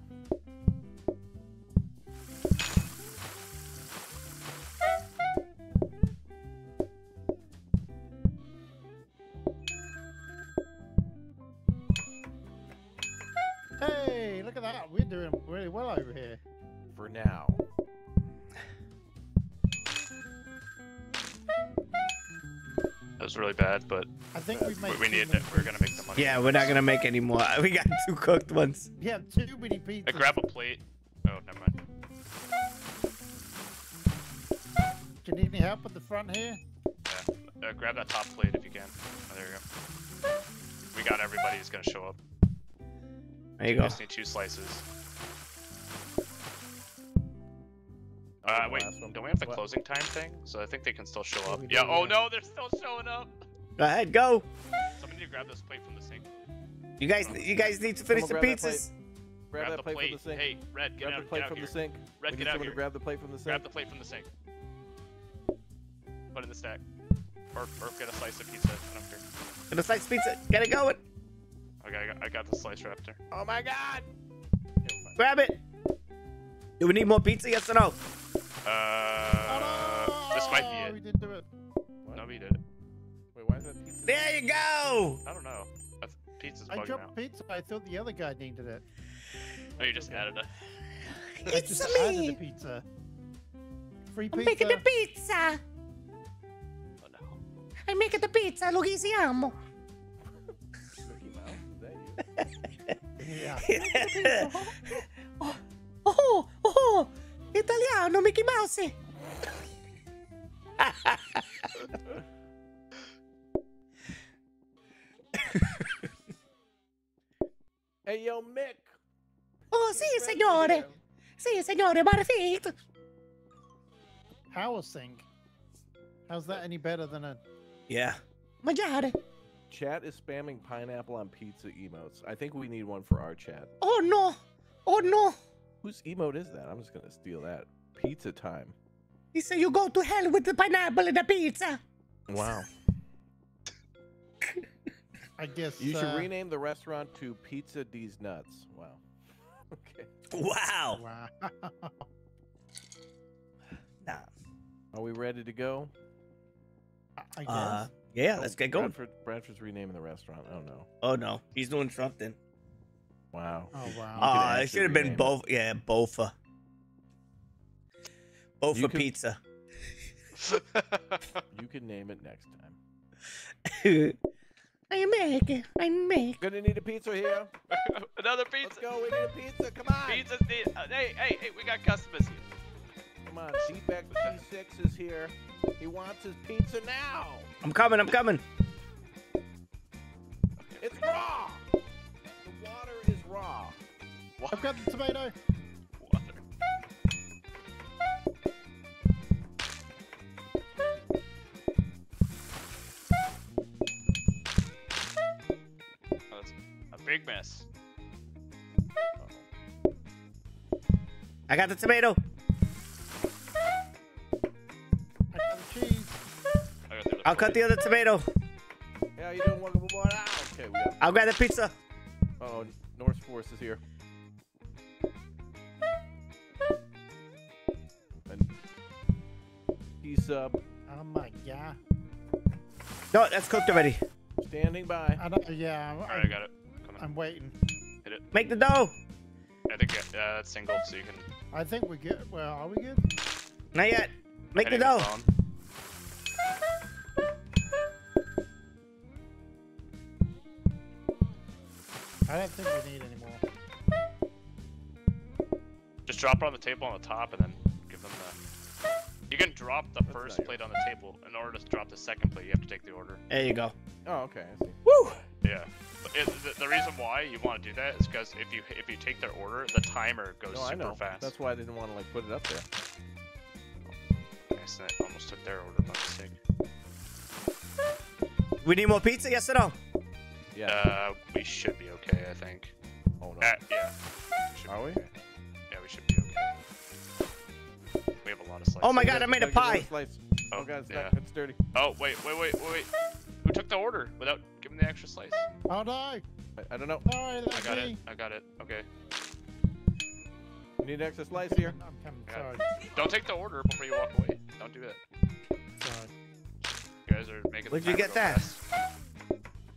[SPEAKER 1] Yeah, we're not gonna make any more. [laughs] We got two cooked ones.
[SPEAKER 3] We have too many pizzas.
[SPEAKER 5] Hey, grab a plate. Oh, never mind.
[SPEAKER 3] Do you need any help at the front here?
[SPEAKER 5] Yeah. Uh, grab that top plate if you can. Oh, there you go. We got everybody who's gonna show up.
[SPEAKER 1] There you
[SPEAKER 5] We
[SPEAKER 1] go.
[SPEAKER 5] just need two slices. Uh, wait, don't we have the
[SPEAKER 4] What?
[SPEAKER 5] closing time thing? So I think they can still show up. Yeah. Oh no, they're still showing up.
[SPEAKER 1] Go ahead, go.
[SPEAKER 5] Somebody need to grab this plate from the sink.
[SPEAKER 1] You guys, you guys need to finish the
[SPEAKER 4] Someone grab
[SPEAKER 1] pizzas.
[SPEAKER 4] Grab, that
[SPEAKER 5] the
[SPEAKER 4] plate,
[SPEAKER 5] plate.
[SPEAKER 4] from the sink.
[SPEAKER 5] Hey, Red, get
[SPEAKER 4] grab
[SPEAKER 5] out,
[SPEAKER 4] the plate
[SPEAKER 5] get out
[SPEAKER 4] from
[SPEAKER 5] here.
[SPEAKER 4] the sink.
[SPEAKER 5] Red,
[SPEAKER 4] we
[SPEAKER 5] get out
[SPEAKER 4] someone
[SPEAKER 5] here.
[SPEAKER 4] to grab the plate from the sink.
[SPEAKER 5] Grab the plate from the sink. Put it in the stack. Or, or get a slice of pizza. I don't care.
[SPEAKER 1] Gonna slice pizza. Get it going.
[SPEAKER 5] Okay, I got, I got the slice raptor.
[SPEAKER 4] Oh my god!
[SPEAKER 1] Grab it. Do we need more pizza? Yes or no?
[SPEAKER 5] Uh, this might
[SPEAKER 3] Oh,
[SPEAKER 5] be
[SPEAKER 3] We did do it.
[SPEAKER 5] No, we did it.
[SPEAKER 4] Wait, why is that pizza?
[SPEAKER 1] There you go.
[SPEAKER 5] I don't know. That's, pizza's
[SPEAKER 3] I
[SPEAKER 5] bugging
[SPEAKER 3] dropped
[SPEAKER 5] out.
[SPEAKER 3] pizza. I thought the other guy needed it.
[SPEAKER 5] Oh, you just added it. [laughs]
[SPEAKER 3] I
[SPEAKER 1] It's
[SPEAKER 3] just added the
[SPEAKER 1] me.
[SPEAKER 3] pizza. Free
[SPEAKER 6] I'm
[SPEAKER 3] pizza.
[SPEAKER 6] making the pizza.
[SPEAKER 5] Oh no.
[SPEAKER 6] I'm making the pizza. Lo siamo.
[SPEAKER 4] Mickey Mouse? Is you?
[SPEAKER 3] Yeah.
[SPEAKER 6] Oh, oh, oh, italiano, Mickey Mouse. [laughs]
[SPEAKER 4] Hey, yo, Mick!
[SPEAKER 6] Oh, sì, signore. Sì, signore, perfetto.
[SPEAKER 3] Power sync. How's that any better than a?
[SPEAKER 1] Yeah.
[SPEAKER 6] Mangiare.
[SPEAKER 4] Chat is spamming pineapple on pizza emotes. I think we need one for our chat.
[SPEAKER 6] Oh, no. Oh, no.
[SPEAKER 4] Whose emote is that? I'm just gonna steal that. Pizza time.
[SPEAKER 6] He said you go to hell with the pineapple and the pizza.
[SPEAKER 4] Wow.
[SPEAKER 3] I guess.
[SPEAKER 4] You should
[SPEAKER 3] uh,
[SPEAKER 4] rename the restaurant to Pizza D's Nuts. Wow. [laughs] Okay.
[SPEAKER 1] Wow.
[SPEAKER 3] Wow. [laughs]
[SPEAKER 1] Nah.
[SPEAKER 4] Are we ready to go?
[SPEAKER 3] I guess.
[SPEAKER 1] Uh, yeah. Let's get going.
[SPEAKER 4] Bradford, Bradford's renaming the restaurant. Oh no.
[SPEAKER 1] Oh no, he's doing something.
[SPEAKER 4] Wow.
[SPEAKER 3] oh wow.
[SPEAKER 1] Oh,
[SPEAKER 4] could
[SPEAKER 1] it should have been
[SPEAKER 4] actually rename it.
[SPEAKER 1] both. Yeah, bofa. Bofa
[SPEAKER 4] You can-
[SPEAKER 1] pizza. [laughs]
[SPEAKER 4] You can name it next time.
[SPEAKER 6] I make it. I make.
[SPEAKER 4] Gonna need a pizza here. [laughs]
[SPEAKER 5] Another pizza.
[SPEAKER 4] Let's
[SPEAKER 5] pizza.
[SPEAKER 4] go. We need a pizza. Come on.
[SPEAKER 5] Pizza's need. Uh, hey, hey, hey, we got customers here.
[SPEAKER 4] Come on. Deepak T6 is here. He wants his pizza now.
[SPEAKER 1] I'm coming. I'm coming.
[SPEAKER 4] It's raw. The water is raw.
[SPEAKER 3] I've got the tomato.
[SPEAKER 5] Big mess.
[SPEAKER 1] I got the tomato.
[SPEAKER 3] I got the cheese.
[SPEAKER 5] I got the
[SPEAKER 1] I'll cut the other tomato.
[SPEAKER 4] Yeah, you doing welcome aboard? Ah, okay. We got.
[SPEAKER 1] I'll grab the pizza.
[SPEAKER 4] Oh, Norse Force is here. And he's uh
[SPEAKER 3] Oh my god.
[SPEAKER 1] No, that's cooked already.
[SPEAKER 4] standing by.
[SPEAKER 3] I don't. Yeah.
[SPEAKER 5] Alright, I got it. Coming.
[SPEAKER 3] I'm waiting. Hit it.
[SPEAKER 1] Make the dough.
[SPEAKER 5] I think uh, that's single, so you can.
[SPEAKER 3] I think we're good. Well, are we good?
[SPEAKER 1] Not yet. Make the dough.
[SPEAKER 5] phone.
[SPEAKER 3] I don't think we need any more.
[SPEAKER 5] Just drop it on the table on the top, and then give them the. You can drop the
[SPEAKER 4] That's
[SPEAKER 5] first plate on the table. In order to drop the second plate, you have to take the order.
[SPEAKER 1] There you go.
[SPEAKER 4] Oh, okay. I see.
[SPEAKER 1] Woo!
[SPEAKER 5] Yeah. But It, the, the reason why you want to do that is because if you if you take their order, the timer goes
[SPEAKER 4] No, I
[SPEAKER 5] super
[SPEAKER 4] know.
[SPEAKER 5] fast.
[SPEAKER 4] That's why I didn't want to like put it up there.
[SPEAKER 5] Yes, I almost took their order by mistake.
[SPEAKER 1] We need more pizza. Yes or no?
[SPEAKER 4] Yeah.
[SPEAKER 5] Uh, we should be okay, I think.
[SPEAKER 4] oh no.
[SPEAKER 5] Uh, yeah. Should be
[SPEAKER 4] Are we?
[SPEAKER 5] okay. Yeah, we should be okay. We have a lot of slices.
[SPEAKER 1] Oh my God! I made a pie.
[SPEAKER 4] Oh,
[SPEAKER 5] Oh,
[SPEAKER 4] god, it's,
[SPEAKER 5] yeah.
[SPEAKER 4] not, it's dirty.
[SPEAKER 5] Oh wait, wait, wait, wait, wait. Who took the order without giving the extra slice?
[SPEAKER 3] Oh no.
[SPEAKER 4] I, I don't know.
[SPEAKER 3] Sorry,
[SPEAKER 5] I
[SPEAKER 3] that's
[SPEAKER 5] got it. I got it. Okay.
[SPEAKER 4] You need an extra slice here.
[SPEAKER 3] I'm coming.
[SPEAKER 5] Yeah.
[SPEAKER 3] Sorry.
[SPEAKER 5] Don't take the order before you walk away. Don't do it.
[SPEAKER 3] Sorry.
[SPEAKER 5] You guys are making. the
[SPEAKER 1] Where'd you get that?
[SPEAKER 5] fast.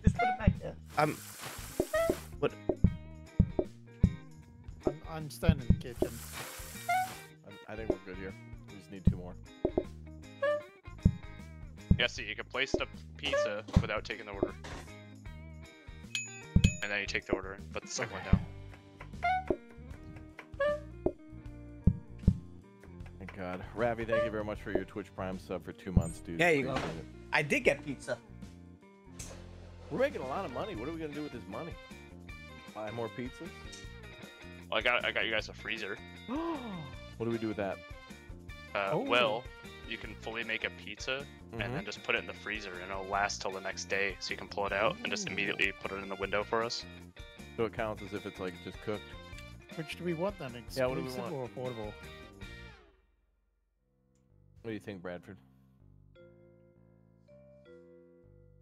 [SPEAKER 1] Just put it back there. Um, what?
[SPEAKER 3] I'm, I'm standing in the kitchen.
[SPEAKER 4] I, I think we're good here. We just need two more.
[SPEAKER 5] Yeah, see, you can place the pizza without taking the order. And then you take the order and put the second one down.
[SPEAKER 4] Thank God. Ravi, thank you very much for your Twitch Prime sub for two months, dude.
[SPEAKER 1] There you go.
[SPEAKER 4] It.
[SPEAKER 1] I did get pizza.
[SPEAKER 4] We're making a lot of money. What are we gonna do with this money? Buy more pizzas?
[SPEAKER 5] Well, I got I got you guys a freezer. [gasps]
[SPEAKER 4] what do we do with that?
[SPEAKER 5] Uh,
[SPEAKER 3] Oh.
[SPEAKER 5] Well, you can fully make a pizza
[SPEAKER 4] Mhm.
[SPEAKER 5] and then just put it in the freezer and it'll last till the next day, so you can pull it out and just immediately put it in the window for us.
[SPEAKER 4] So it counts as if it's like just cooked.
[SPEAKER 3] Which do we want then?
[SPEAKER 4] Yeah, what do we
[SPEAKER 3] Exclusive or affordable?
[SPEAKER 4] What do you think, Bradford?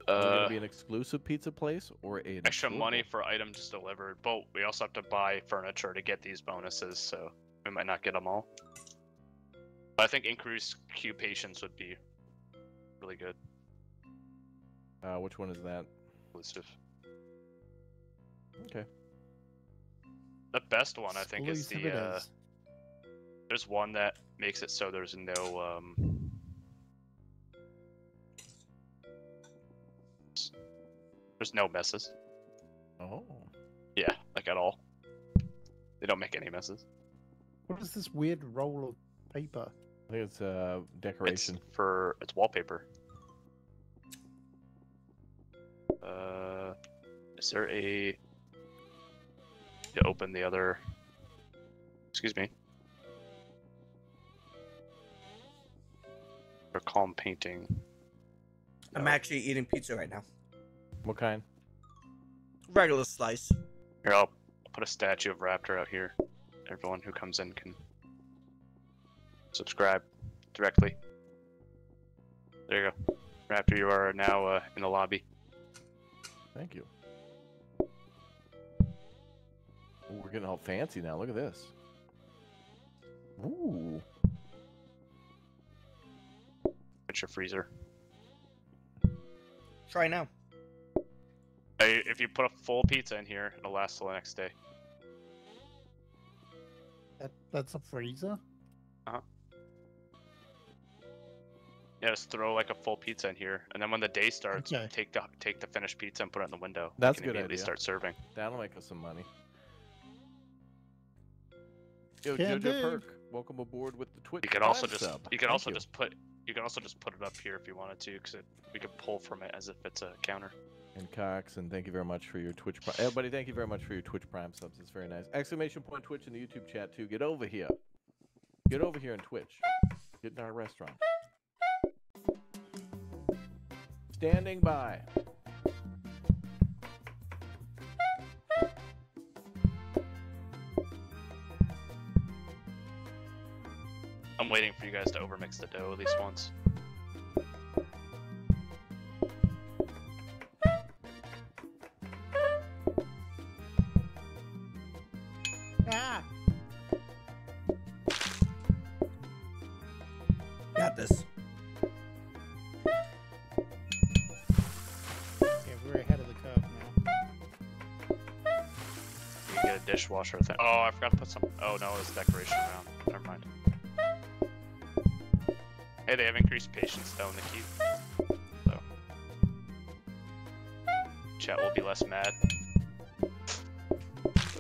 [SPEAKER 4] Are we
[SPEAKER 5] Uh,
[SPEAKER 4] gonna be an exclusive pizza place or a
[SPEAKER 5] extra money for items delivered, but we also have to buy furniture to get these bonuses, so we might not get them all. But I think increased queue patience would be really good.
[SPEAKER 4] Uh, which one is that?
[SPEAKER 5] Exclusive.
[SPEAKER 4] Okay.
[SPEAKER 5] The best one I think is the uh,
[SPEAKER 3] is.
[SPEAKER 5] there's one that makes it so there's no um there's no messes.
[SPEAKER 4] Oh.
[SPEAKER 5] Yeah, like at all. They don't make any messes.
[SPEAKER 3] What is this weird roll of paper?
[SPEAKER 4] I think it's uh
[SPEAKER 5] It's
[SPEAKER 4] decoration.
[SPEAKER 5] for it's wallpaper. Uh, is there a to open the other? Excuse me. For calm painting.
[SPEAKER 1] I'm
[SPEAKER 5] No.
[SPEAKER 1] actually eating pizza right now.
[SPEAKER 4] What kind?
[SPEAKER 1] Regular slice.
[SPEAKER 5] Here, I'll, I'll put a statue of Raptor out here. Everyone who comes in can subscribe directly. There you go. Raptor, you are now uh, in the lobby.
[SPEAKER 4] Thank you. Ooh, we're getting all fancy now. Look at this. Ooh.
[SPEAKER 5] It's your freezer.
[SPEAKER 1] Try now.
[SPEAKER 5] Hey, If you put a full pizza in here, it'll last till the next day.
[SPEAKER 3] That, that's a freezer?
[SPEAKER 5] Yeah, just throw like a full pizza in here, and then when the day starts,
[SPEAKER 3] Okay.
[SPEAKER 5] take the take the finished pizza and put it in the window.
[SPEAKER 4] That's a
[SPEAKER 5] can
[SPEAKER 4] good
[SPEAKER 5] immediately
[SPEAKER 4] idea.
[SPEAKER 5] start serving.
[SPEAKER 4] That'll make us some money. Yo,
[SPEAKER 3] Can
[SPEAKER 4] Jojo. Perk, welcome aboard with the Twitch.
[SPEAKER 5] You can also just
[SPEAKER 4] sub.
[SPEAKER 5] you can
[SPEAKER 4] Thank
[SPEAKER 5] also
[SPEAKER 4] you.
[SPEAKER 5] just put you can also just put it up here if you wanted to, because we could pull from it as if it's a counter.
[SPEAKER 4] and Cox, and thank you very much for your Twitch. Prime. Everybody, thank you very much for your Twitch Prime subs. It's very nice. Exclamation point Twitch in the YouTube chat too. Get over here. Get over here in Twitch. Get in our restaurant. Standing by.
[SPEAKER 5] I'm waiting for you guys to overmix the dough at least once. Dishwasher thing. Oh, I forgot to put some. Oh no, it's decoration around. Never mind. Hey, they have increased patience though in the queue. So chat will be less mad.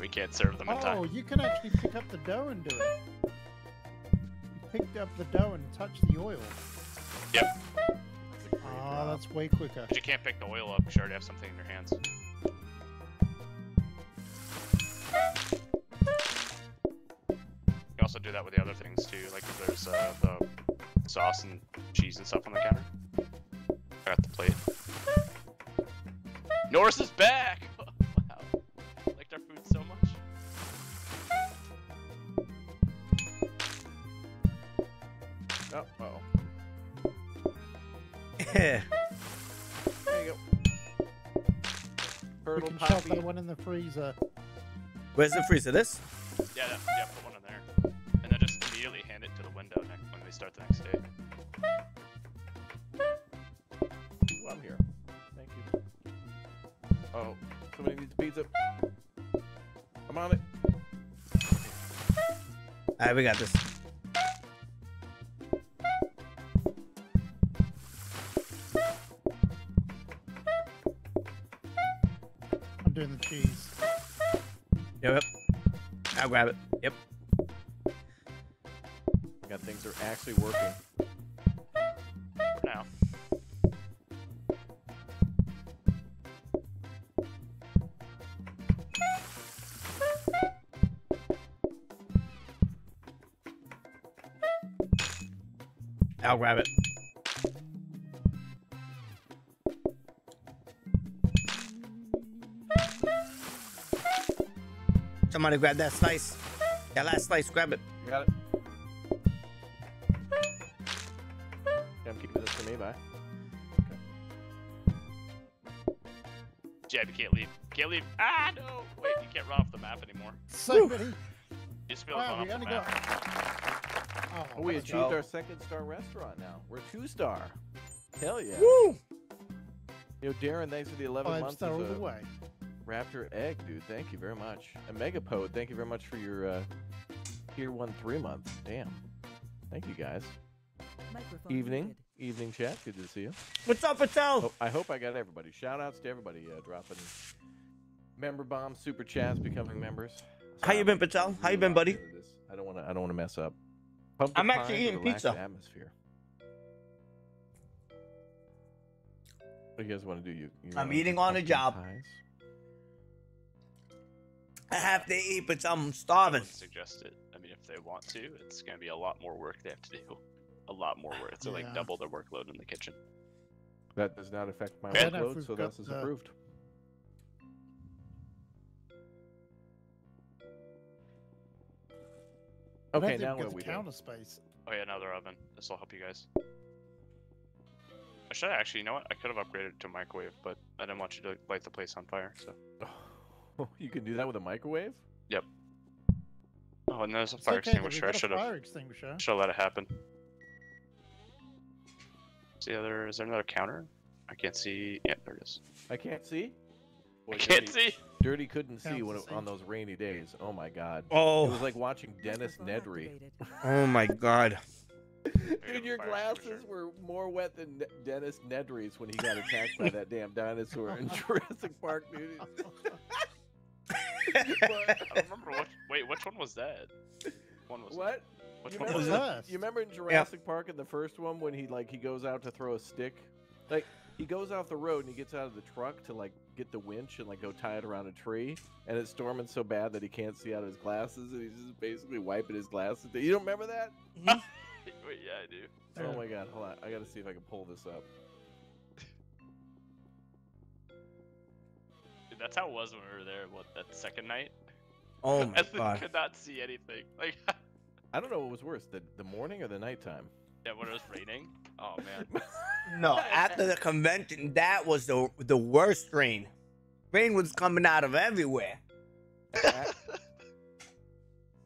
[SPEAKER 5] We can't serve them in
[SPEAKER 3] oh,
[SPEAKER 5] time.
[SPEAKER 3] Oh, you can actually pick up the dough and do it. You picked up the dough and touched the oil.
[SPEAKER 5] Yep.
[SPEAKER 3] Oh, that's way quicker.
[SPEAKER 5] But you can't pick the oil up because you already have something in your hands. Do that with the other things too, like if there's uh, the sauce and cheese and stuff on the counter. I got the plate. Norris is back! [laughs] wow. Liked our food so much.
[SPEAKER 4] Oh, uh-oh.
[SPEAKER 1] Yeah.
[SPEAKER 4] There you go.
[SPEAKER 3] We can shove
[SPEAKER 4] poppy.
[SPEAKER 3] that one in the freezer.
[SPEAKER 1] Where's the freezer? This?
[SPEAKER 5] Yeah, that, yeah, put one in there, window next start the next day.
[SPEAKER 4] Ooh, I'm here. Thank you. Oh, somebody needs pizza. I'm on it.
[SPEAKER 1] All right, we got this.
[SPEAKER 3] I'm doing the cheese.
[SPEAKER 1] Yep. yep. I'll grab it.
[SPEAKER 4] Actually working.
[SPEAKER 5] Now.
[SPEAKER 1] I'll grab it. Somebody grab that slice. That last slice, grab it.
[SPEAKER 4] You got it.
[SPEAKER 5] Leave. Can't. Ah, no! Wait, you can't run off the map anymore.
[SPEAKER 3] So many.
[SPEAKER 5] You just be able to
[SPEAKER 3] Wow, we
[SPEAKER 5] off the
[SPEAKER 3] only got.
[SPEAKER 5] map.
[SPEAKER 3] Oh,
[SPEAKER 4] Oh, we achieved
[SPEAKER 1] go.
[SPEAKER 4] our second star restaurant now. We're two star. Hell yeah.
[SPEAKER 1] Woo!
[SPEAKER 4] Yo, Darren, thanks for the 11
[SPEAKER 3] Five
[SPEAKER 4] months
[SPEAKER 3] star all
[SPEAKER 4] as
[SPEAKER 3] the
[SPEAKER 4] a
[SPEAKER 3] way.
[SPEAKER 4] Raptor egg, dude. Thank you very much. And Megapode, thank you very much for your uh, tier one three months. Damn. Thank you guys.
[SPEAKER 2] Microphone
[SPEAKER 4] Evening,
[SPEAKER 2] muted.
[SPEAKER 4] evening chat. Good to see you.
[SPEAKER 1] What's up, Patel?
[SPEAKER 4] Oh, I hope I got everybody. Shout outs to everybody uh, dropping member bomb super chats, becoming members.
[SPEAKER 1] How you been, Patel? How you been, buddy?
[SPEAKER 4] locked into this. I don't want to. I don't want to mess up. Pumpkin
[SPEAKER 1] I'm actually eating pizza.
[SPEAKER 4] Atmosphere. What do you guys want to do? You, you
[SPEAKER 1] I'm eating on the
[SPEAKER 4] pumpkin
[SPEAKER 1] job.
[SPEAKER 4] pies?
[SPEAKER 1] I have to eat, but I'm starving.
[SPEAKER 5] wouldn't suggest it. I mean, if they want to, it's gonna be a lot more work they have to do. A lot more work. It's like double their workload in the kitchen.
[SPEAKER 4] That does not affect my
[SPEAKER 3] I don't know if
[SPEAKER 4] workload, so
[SPEAKER 3] got
[SPEAKER 4] this is
[SPEAKER 3] the-
[SPEAKER 4] approved. Okay, now
[SPEAKER 3] we've
[SPEAKER 4] what do we
[SPEAKER 3] the
[SPEAKER 4] do?
[SPEAKER 3] space.
[SPEAKER 5] Oh yeah, another oven. This will help you guys. I should have actually, you know what? I could have upgraded to a microwave, but I didn't want you to light the place on fire. So. [laughs]
[SPEAKER 4] you can do that with a microwave? Yep.
[SPEAKER 5] Oh, and there's a
[SPEAKER 3] It's
[SPEAKER 5] fire
[SPEAKER 3] okay,
[SPEAKER 5] extinguisher. I should have
[SPEAKER 3] fire extinguisher.
[SPEAKER 5] should have let it happen. See, other is there another counter? I can't see. Yeah, there it is.
[SPEAKER 4] I can't see.
[SPEAKER 5] I
[SPEAKER 4] Boy,
[SPEAKER 5] can't
[SPEAKER 4] Dirty,
[SPEAKER 5] see.
[SPEAKER 4] Dirty couldn't see when it, on those rainy days. Oh my god.
[SPEAKER 1] Oh.
[SPEAKER 4] It was like watching Dennis Nedry. [laughs]
[SPEAKER 1] oh my God.
[SPEAKER 4] Dude, your glasses
[SPEAKER 5] extinguisher.
[SPEAKER 4] were more wet than Dennis Nedry's when he got attacked by that damn dinosaur in [laughs] Jurassic Park, dude. [laughs]
[SPEAKER 5] I remember what. Wait, which one was that? One was.
[SPEAKER 4] What?
[SPEAKER 5] Which
[SPEAKER 4] You
[SPEAKER 5] one
[SPEAKER 4] remember,
[SPEAKER 5] was
[SPEAKER 3] was
[SPEAKER 5] that?
[SPEAKER 3] that?
[SPEAKER 4] you remember in Jurassic Park in the first one when he like he goes out to throw a stick? Like he goes off the road and he gets out of the truck to like get the winch and like go tie it around a tree and it's storming so bad that he can't see out of his glasses and he's just basically wiping his glasses. You don't remember that? Mm-hmm. [laughs]
[SPEAKER 5] Wait, yeah, I do.
[SPEAKER 4] Oh my god, hold on. I gotta see if I can pull this up.
[SPEAKER 5] Dude, that's how it was when we were there. What that second night?
[SPEAKER 1] Oh [laughs]
[SPEAKER 5] I
[SPEAKER 1] my
[SPEAKER 5] th-
[SPEAKER 1] God.
[SPEAKER 5] could not see anything. [laughs] Like,
[SPEAKER 4] I don't know what was worse, the the morning or the nighttime.
[SPEAKER 5] Yeah, when it was raining. Oh man. [laughs]
[SPEAKER 1] No, after the convention, that was the the worst rain. Rain was coming out of everywhere.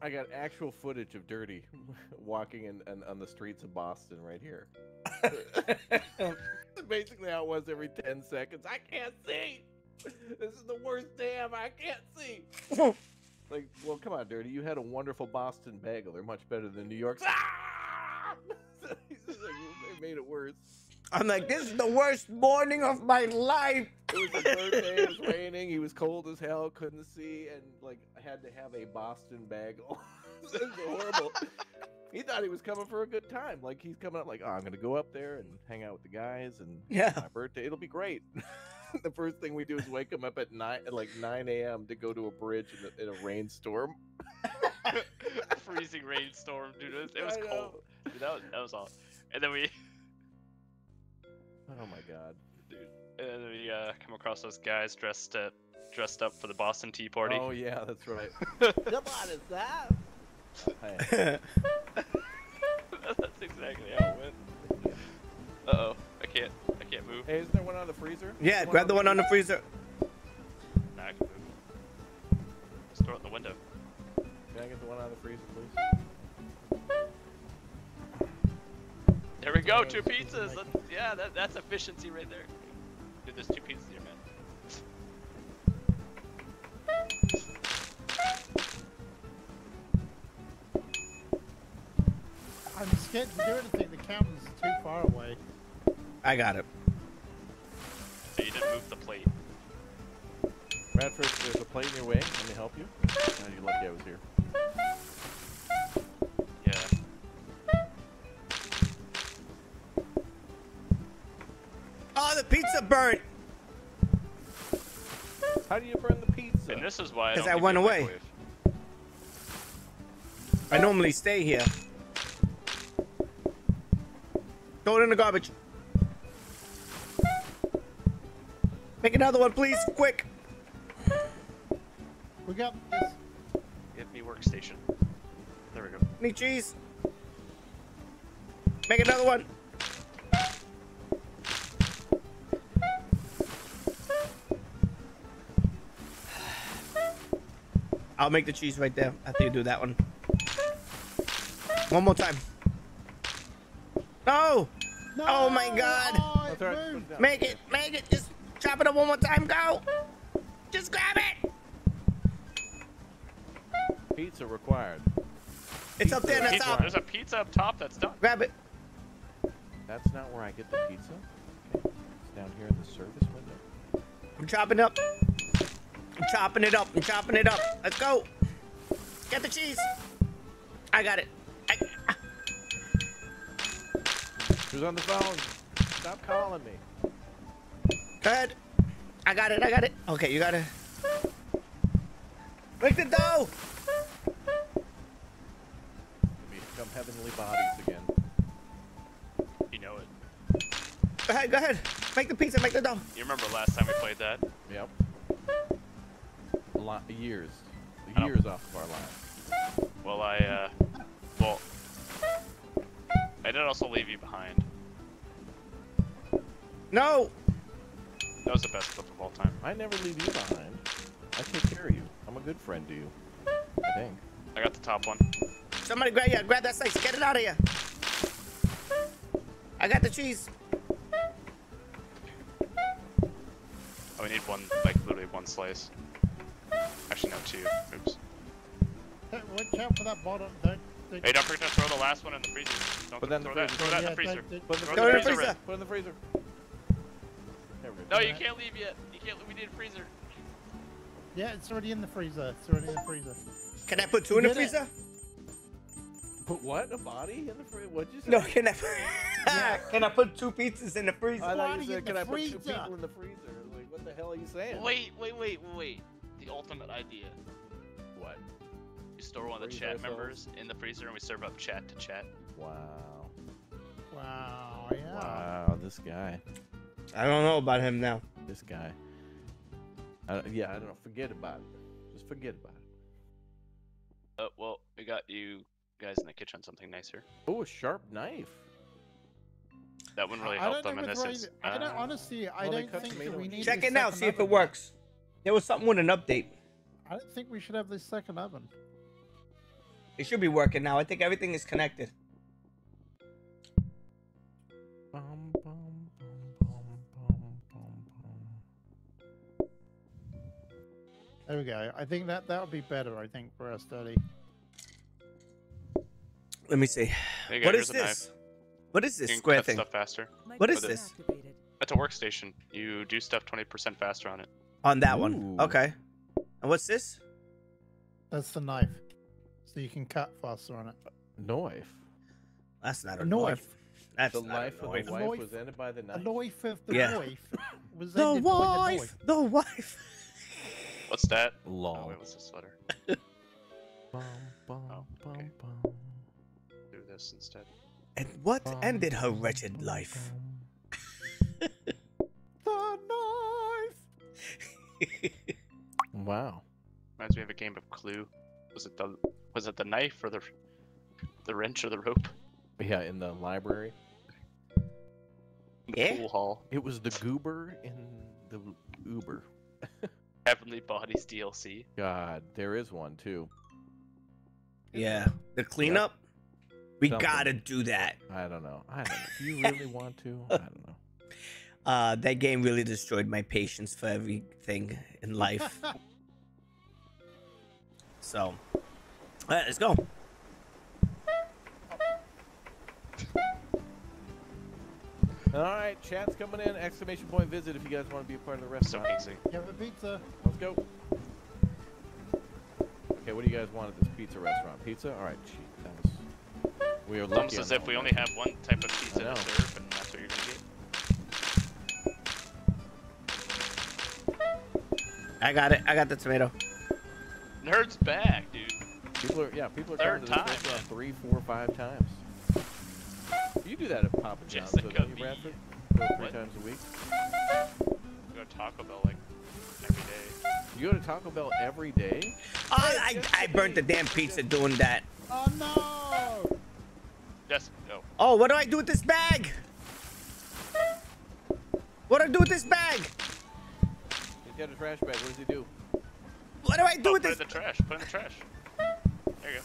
[SPEAKER 4] I got actual footage of Dirty [laughs] walking in, in on the streets of Boston right here. [laughs] Basically, how it was every 10 seconds. I can't see. This is the worst day ever. I can't see. like, well, come on, Dirty. You had a wonderful Boston bagel. They're much better than New York's. Ah! Made it worse.
[SPEAKER 1] I'm like, this is the worst morning of my life.
[SPEAKER 4] It was his birthday. It was raining. He was cold as hell. Couldn't see, and like had to have a Boston bagel. [laughs] it was horrible. he thought he was coming for a good time. Like he's coming up, like, oh, I'm gonna go up there and hang out with the guys, and [laughs]
[SPEAKER 1] Yeah.
[SPEAKER 4] my birthday, it'll be great. [laughs] the first thing we do is wake him up at nine, at like 9 a.m. to go to a bridge in a, in a rainstorm.
[SPEAKER 5] Freezing rainstorm, dude. It was, it was cold. Dude, that was that was all. And then we,
[SPEAKER 4] Oh my god.
[SPEAKER 5] dude, and then we uh, come across those guys dressed uh, dressed up for the Boston Tea Party.
[SPEAKER 4] Oh yeah, that's right. [laughs]
[SPEAKER 6] Come on, is that? [laughs]
[SPEAKER 5] That's exactly how it went. Uh oh, I can't, I can't move.
[SPEAKER 4] hey, isn't there one on the freezer?
[SPEAKER 1] Yeah, grab the one on the freezer.
[SPEAKER 5] back and move. Just throw it in the window.
[SPEAKER 4] Can I get the one out of the freezer, please?
[SPEAKER 5] There we go, two pizzas. That's, yeah, that, that's efficiency right there. Dude, there's two pizzas here, man.
[SPEAKER 3] I'm scared to do anything. The counter's too far away.
[SPEAKER 1] I got it.
[SPEAKER 5] So you didn't move the plate.
[SPEAKER 4] Bradford, there's a plate in your way. Let me help you. You're lucky I was here.
[SPEAKER 1] Oh, the pizza burnt.
[SPEAKER 4] How do you burn the pizza?
[SPEAKER 5] And this is why
[SPEAKER 1] Because
[SPEAKER 5] don't
[SPEAKER 1] I went away.
[SPEAKER 5] microwave.
[SPEAKER 1] I normally stay here. Throw it in the garbage. Make another one, please, quick.
[SPEAKER 3] We got this.
[SPEAKER 5] Give me workstation. There we go.
[SPEAKER 1] Need cheese. Make another one. I'll make the cheese right there after you do that one. One more time. No!
[SPEAKER 3] No!
[SPEAKER 1] Oh my God.
[SPEAKER 3] Oh, it
[SPEAKER 4] all right, put
[SPEAKER 3] moved.
[SPEAKER 4] it down.
[SPEAKER 1] Make it, make it. Just chop it up one more time. Go. Just grab it.
[SPEAKER 4] Pizza required.
[SPEAKER 1] It's up there in the top.
[SPEAKER 5] there's a pizza up top that's done.
[SPEAKER 1] Grab it.
[SPEAKER 4] That's not where I get the pizza. Okay. It's down here in the service window.
[SPEAKER 1] I'm chopping up. I'm chopping it up. I'm chopping it up. Let's go. Get the cheese. I got it. I,
[SPEAKER 4] Who's on the phone? Stop calling me.
[SPEAKER 1] go ahead. I got it. I got it. Okay, you got it. Make the dough.
[SPEAKER 4] We become heavenly bodies again.
[SPEAKER 5] You know it.
[SPEAKER 1] Go ahead. Go ahead. Make the pizza. Make the dough.
[SPEAKER 5] You remember last time we played that?
[SPEAKER 4] Yep. A lot years. Years off of our lives.
[SPEAKER 5] Well, I, uh, well, I did also leave you behind.
[SPEAKER 1] No.
[SPEAKER 5] That was the best clip of all time.
[SPEAKER 4] I never leave you behind. I take care of you. I'm a good friend to you. I think.
[SPEAKER 5] I got the top one.
[SPEAKER 1] Somebody grab yeah, grab that slice. Get it out of here. I got the cheese.
[SPEAKER 5] Oh, we need one, like literally one slice. Actually, no, two. Oops.
[SPEAKER 3] Hey, Watch out for that bottom. Don't. don't
[SPEAKER 5] Hey, don't forget to throw the last one in the freezer. Don't
[SPEAKER 4] Put that in the
[SPEAKER 5] throw that.
[SPEAKER 4] freezer.
[SPEAKER 5] Throw that in the freezer.
[SPEAKER 3] don't- don't-
[SPEAKER 4] Put in the
[SPEAKER 5] Throw
[SPEAKER 1] Throw it in the
[SPEAKER 5] freezer
[SPEAKER 1] freezer.
[SPEAKER 4] Put in the freezer. There we go.
[SPEAKER 5] No, you can't leave yet. You can't. We need a freezer.
[SPEAKER 3] Yeah, it's already in the freezer. It's already in the freezer.
[SPEAKER 1] Can I put two in the
[SPEAKER 3] Get it.
[SPEAKER 1] freezer?
[SPEAKER 4] Put what? A body in the freezer? What'd you say?
[SPEAKER 1] No, can I? can I put two pizzas in the freezer?
[SPEAKER 4] I thought you said, can
[SPEAKER 3] the
[SPEAKER 4] I put two
[SPEAKER 3] freezer."
[SPEAKER 4] people in the freezer? Like, what the hell are you saying?
[SPEAKER 5] Wait, wait, wait, wait. The ultimate idea.
[SPEAKER 4] What?
[SPEAKER 5] You store one of the
[SPEAKER 4] Freeze
[SPEAKER 5] chat
[SPEAKER 4] ourselves.
[SPEAKER 5] members in the freezer and we serve up chat to chat.
[SPEAKER 4] Wow.
[SPEAKER 3] Wow. Yeah.
[SPEAKER 4] Wow, this guy.
[SPEAKER 1] I don't know about him now.
[SPEAKER 4] This guy. Uh, yeah, I don't know. Forget about it. Just forget about it.
[SPEAKER 5] Uh, well, we got you guys in the kitchen something nicer.
[SPEAKER 4] Oh, a sharp knife.
[SPEAKER 5] That wouldn't really
[SPEAKER 3] I
[SPEAKER 5] help them in this.
[SPEAKER 3] Ray-
[SPEAKER 5] ins-
[SPEAKER 3] I don't
[SPEAKER 5] uh,
[SPEAKER 3] honestly. I
[SPEAKER 4] well,
[SPEAKER 3] don't think that we need.
[SPEAKER 1] Check it now. See if it
[SPEAKER 3] oven.
[SPEAKER 1] works. There was something with an update.
[SPEAKER 3] I don't think we should have this second oven.
[SPEAKER 1] It should be working now. I think everything is connected.
[SPEAKER 3] There we go. I think that that would be better. I think for our study.
[SPEAKER 1] Let me see.
[SPEAKER 5] there you go,
[SPEAKER 1] What
[SPEAKER 5] here's
[SPEAKER 1] is this? What is
[SPEAKER 5] You
[SPEAKER 1] this
[SPEAKER 5] can
[SPEAKER 1] square
[SPEAKER 5] cut
[SPEAKER 1] thing?
[SPEAKER 5] stuff faster.
[SPEAKER 1] What is this?
[SPEAKER 2] activated.
[SPEAKER 5] That's a workstation. You do stuff 20% faster on it.
[SPEAKER 1] On that one. Okay. And what's this?
[SPEAKER 3] That's the knife, so you can cut faster on it.
[SPEAKER 4] Knife.
[SPEAKER 1] That's not a
[SPEAKER 3] A
[SPEAKER 1] knife.
[SPEAKER 3] knife.
[SPEAKER 1] That's
[SPEAKER 4] The
[SPEAKER 1] not
[SPEAKER 4] life
[SPEAKER 1] a
[SPEAKER 4] of
[SPEAKER 1] knife.
[SPEAKER 4] the
[SPEAKER 3] A
[SPEAKER 4] wife
[SPEAKER 3] knife.
[SPEAKER 4] was ended by the
[SPEAKER 3] A
[SPEAKER 4] knife.
[SPEAKER 3] knife of the
[SPEAKER 1] Yeah.
[SPEAKER 3] wife [laughs] was
[SPEAKER 1] The
[SPEAKER 3] ended by the
[SPEAKER 1] wife.
[SPEAKER 3] knife.
[SPEAKER 1] The wife.
[SPEAKER 5] What's that? Long. Oh,
[SPEAKER 4] Long.
[SPEAKER 5] wait, what's this letter? [laughs]
[SPEAKER 4] Bum, bum,
[SPEAKER 5] Oh, okay.
[SPEAKER 4] bum,
[SPEAKER 5] Do this instead.
[SPEAKER 1] And what
[SPEAKER 4] bum,
[SPEAKER 1] ended her
[SPEAKER 4] bum,
[SPEAKER 1] wretched
[SPEAKER 4] bum,
[SPEAKER 1] life?
[SPEAKER 4] bum. [laughs]
[SPEAKER 3] The knife. [laughs]
[SPEAKER 4] Wow.
[SPEAKER 5] Reminds me of a game of Clue. Was it the was it the knife or the the wrench or the rope?
[SPEAKER 4] Yeah, in the library.
[SPEAKER 5] In the
[SPEAKER 1] Yeah.
[SPEAKER 5] pool hall.
[SPEAKER 4] It was the goober in the Uber. [laughs]
[SPEAKER 5] Heavenly Bodies DLC.
[SPEAKER 4] God, there is one too.
[SPEAKER 1] Yeah. The cleanup. We
[SPEAKER 4] Something.
[SPEAKER 1] gotta do that.
[SPEAKER 4] I don't know. I don't know. Do you really want to? I don't know. [laughs]
[SPEAKER 1] Uh, that game really destroyed my patience for everything in life. [laughs] so, all right, let's go.
[SPEAKER 4] All right, chat's coming in. Exclamation point visit if you guys want to be a part of the
[SPEAKER 5] So
[SPEAKER 4] restaurant.
[SPEAKER 5] easy.
[SPEAKER 3] You have a pizza?
[SPEAKER 4] Let's go. Okay, what do you guys want at this pizza restaurant? Pizza? All right, gee, that was. We are lucky.
[SPEAKER 5] almost as if we only have one type of pizza to serve, and that's what you're gonna
[SPEAKER 1] I got it. I got the tomato.
[SPEAKER 5] Nerd's back, dude.
[SPEAKER 4] People are yeah, people are
[SPEAKER 5] Third
[SPEAKER 4] coming to this
[SPEAKER 5] time,
[SPEAKER 4] restaurant three, four, five times. You do that at Papa John's,
[SPEAKER 5] Jessica
[SPEAKER 4] don't you, Bradford? Go three
[SPEAKER 5] What?
[SPEAKER 4] times a week.
[SPEAKER 5] We go to Taco Bell like every day.
[SPEAKER 4] You go to Taco Bell every day?
[SPEAKER 1] Oh, I, I burnt the damn pizza doing that.
[SPEAKER 3] Oh no!
[SPEAKER 5] Just no.
[SPEAKER 1] Oh, what do I do with this bag? What do I do with this bag?
[SPEAKER 4] He's got a trash bag. What does he do?
[SPEAKER 1] What do I do
[SPEAKER 5] Oh,
[SPEAKER 1] with
[SPEAKER 5] put it
[SPEAKER 1] this?
[SPEAKER 5] in the trash. Put it in the trash. There you go.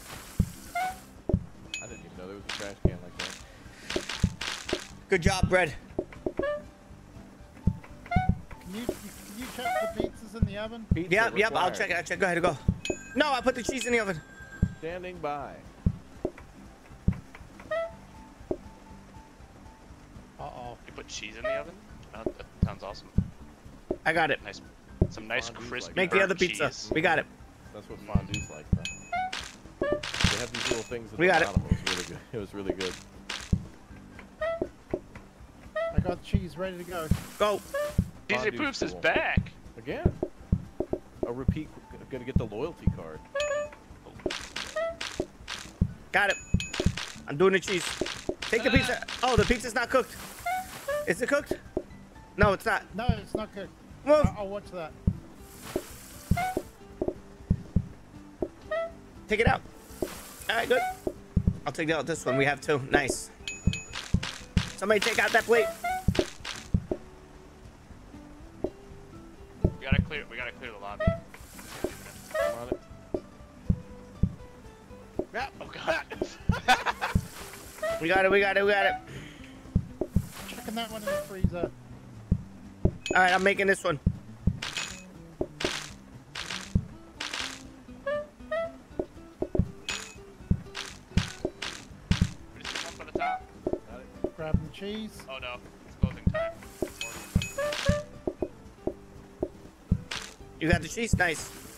[SPEAKER 4] I didn't even know there was a trash can like that.
[SPEAKER 1] Good job, bread.
[SPEAKER 3] Can you, can you check the pizzas in the oven?
[SPEAKER 4] Pizza
[SPEAKER 1] Yep, yep. I'll check it. I'll check. Go ahead, go. No, I put the cheese in the oven.
[SPEAKER 4] Standing by.
[SPEAKER 3] Uh oh.
[SPEAKER 5] You put cheese in the oven? Oh, that sounds awesome.
[SPEAKER 1] I got it.
[SPEAKER 5] Nice. Some nice
[SPEAKER 4] Fondue's
[SPEAKER 5] crispy
[SPEAKER 4] like
[SPEAKER 1] Make the other
[SPEAKER 5] burnt
[SPEAKER 1] pizza.
[SPEAKER 5] cheese.
[SPEAKER 1] We got it.
[SPEAKER 4] That's what fondue's like. Though. They have these little things.
[SPEAKER 1] We got it.
[SPEAKER 4] bottom. It was really good. It was really good.
[SPEAKER 3] I got cheese ready to go.
[SPEAKER 1] Go.
[SPEAKER 5] DJ
[SPEAKER 4] Fondue's
[SPEAKER 5] Poops is back.
[SPEAKER 4] Again. A repeat. Gonna get the loyalty card.
[SPEAKER 1] Got it. I'm doing the cheese. Take the pizza. Oh, the pizza's not cooked. Is it cooked? No, it's not.
[SPEAKER 3] No, it's not good.
[SPEAKER 1] Move.
[SPEAKER 3] I- I'll watch that.
[SPEAKER 1] Take it out. All right, good. I'll take out this one. We have two. Nice. Somebody take out that plate.
[SPEAKER 5] We gotta clear. We gotta clear the lobby.
[SPEAKER 4] I'm on it.
[SPEAKER 5] Oh god. [laughs]
[SPEAKER 1] We got it. We got it. We got it.
[SPEAKER 3] Checking that one in the freezer.
[SPEAKER 1] All right, I'm making this one.
[SPEAKER 5] we just one for the
[SPEAKER 3] the cheese.
[SPEAKER 5] Oh no, it's closing time.
[SPEAKER 1] You got the cheese. Nice.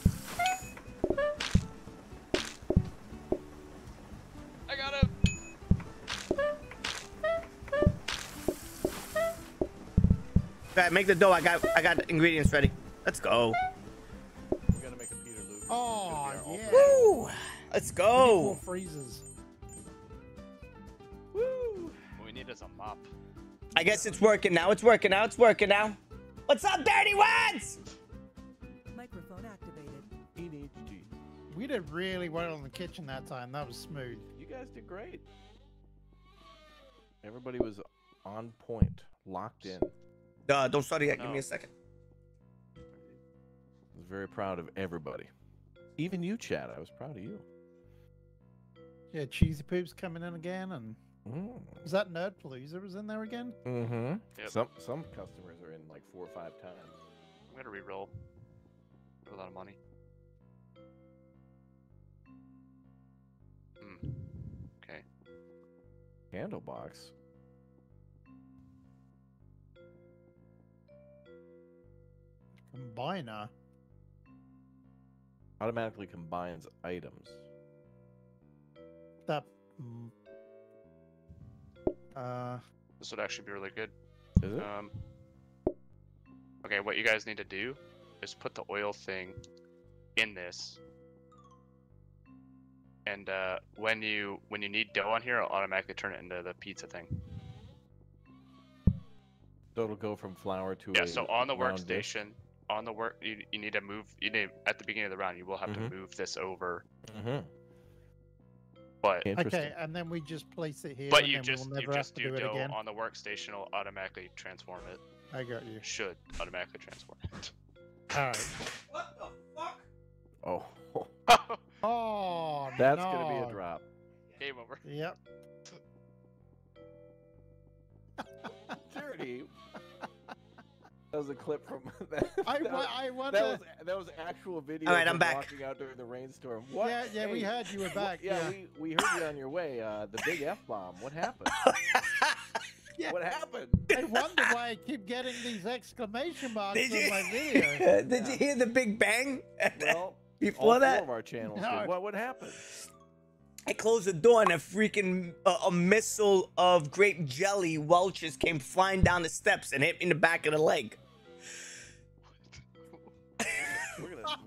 [SPEAKER 1] All right, make the dough. I got. I got the ingredients ready. Let's go.
[SPEAKER 4] We gotta make a Peter Luke.
[SPEAKER 3] Oh,
[SPEAKER 4] Should be our
[SPEAKER 3] yeah.
[SPEAKER 1] Woo! Let's
[SPEAKER 3] Four
[SPEAKER 1] go.
[SPEAKER 3] freezers.
[SPEAKER 5] What we need is a mop.
[SPEAKER 1] I guess it's working now. It's working now. It's working now. What's up, dirty ones?
[SPEAKER 2] Microphone activated.
[SPEAKER 4] ADHD.
[SPEAKER 3] We did really well in the kitchen that time. That was smooth.
[SPEAKER 4] You guys did great. Everybody was on point, locked in. I
[SPEAKER 1] Uh, don't start it yet. Give me a second.
[SPEAKER 4] I was very proud of everybody. Even you, Chad. I was proud of you.
[SPEAKER 3] Yeah, cheesy poops coming in again, and
[SPEAKER 4] Mm.
[SPEAKER 3] was that Nerd Palooza was in there again?
[SPEAKER 4] Mm-hmm.
[SPEAKER 5] Yep.
[SPEAKER 4] Some some customers are in like four or five times.
[SPEAKER 5] I'm gonna re-roll. A lot of money. Hmm. Okay.
[SPEAKER 4] Candlebox.
[SPEAKER 3] Combiner.
[SPEAKER 4] automatically combines items.
[SPEAKER 3] That. mm, Uh,
[SPEAKER 5] This would actually be really good.
[SPEAKER 4] Is it?
[SPEAKER 5] Um. Okay, what you guys need to do is put the oil thing in this, and uh, when you when you need dough on here, it'll automatically turn it into the pizza thing.
[SPEAKER 4] so it'll go from flour to
[SPEAKER 5] Yeah.
[SPEAKER 4] a
[SPEAKER 5] So on the
[SPEAKER 4] workstation, dish.
[SPEAKER 5] Workstation, on the work, you, you need to move. You need at the beginning of the round, you will have
[SPEAKER 4] Mhm.
[SPEAKER 5] to move this over.
[SPEAKER 4] mm-hmm.
[SPEAKER 5] But
[SPEAKER 3] okay, and then we just place it here.
[SPEAKER 5] but
[SPEAKER 3] and
[SPEAKER 5] you
[SPEAKER 3] then
[SPEAKER 5] just
[SPEAKER 3] we'll
[SPEAKER 5] you just
[SPEAKER 3] have to
[SPEAKER 5] do
[SPEAKER 3] do it
[SPEAKER 5] dough
[SPEAKER 3] again.
[SPEAKER 5] on the workstation. It'll automatically transform it.
[SPEAKER 3] I got you.
[SPEAKER 5] Should automatically transform it. [laughs]
[SPEAKER 3] All right.
[SPEAKER 1] What the fuck?
[SPEAKER 4] Oh, [laughs]
[SPEAKER 3] Oh,
[SPEAKER 4] that's
[SPEAKER 3] no.
[SPEAKER 4] gonna be a drop.
[SPEAKER 5] Game over.
[SPEAKER 3] Yep.
[SPEAKER 4] Dirty. That was a clip from [laughs] that.
[SPEAKER 3] I,
[SPEAKER 4] that,
[SPEAKER 3] wa-
[SPEAKER 4] was,
[SPEAKER 3] I
[SPEAKER 4] that
[SPEAKER 3] wonder.
[SPEAKER 4] was that was actual video.
[SPEAKER 1] All right, I'm back.
[SPEAKER 4] Walking out during the rainstorm. What?
[SPEAKER 3] Yeah, yeah, we
[SPEAKER 4] Hey,
[SPEAKER 3] heard you were
[SPEAKER 4] what-
[SPEAKER 3] back.
[SPEAKER 4] Yeah,
[SPEAKER 3] yeah.
[SPEAKER 4] we we heard you on your way. Uh, the big [laughs] f bomb. What happened? [laughs]
[SPEAKER 3] Yeah.
[SPEAKER 4] What happened?
[SPEAKER 3] I wonder why I keep getting these exclamation marks
[SPEAKER 1] Did
[SPEAKER 3] on my video.
[SPEAKER 1] Did you hear the big bang?
[SPEAKER 4] Well, all
[SPEAKER 1] Before
[SPEAKER 4] four
[SPEAKER 1] that,
[SPEAKER 4] of our channels.
[SPEAKER 3] No.
[SPEAKER 4] What what happened?
[SPEAKER 1] I closed the door and a freaking uh, a missile of grape jelly Welch's came flying down the steps and hit me in the back of the leg.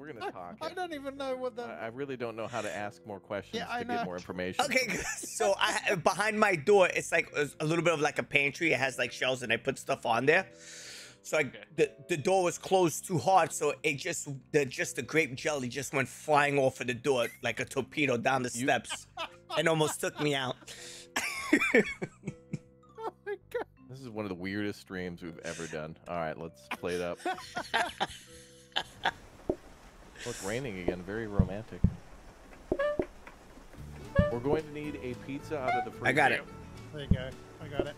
[SPEAKER 4] We're gonna talk.
[SPEAKER 3] I don't even know what the.
[SPEAKER 4] I I really don't know how to ask more questions
[SPEAKER 3] Yeah, I
[SPEAKER 4] to get more information.
[SPEAKER 1] Okay, [laughs] so I behind my door, it's like a a little bit of like a pantry. It has like shelves, and I put stuff on there. So I,
[SPEAKER 5] Okay.
[SPEAKER 1] the the door was closed too hard, so it just the just the grape jelly just went flying off of the door like a torpedo down the
[SPEAKER 4] You-
[SPEAKER 1] steps, and almost took me out. [laughs]
[SPEAKER 3] Oh my god.
[SPEAKER 4] This is one of the weirdest streams we've ever done. All right, let's play it up. [laughs] Oh, it's raining again. Very romantic. We're going to need a pizza out of the freezer.
[SPEAKER 1] I got it.
[SPEAKER 3] There you go. I got it.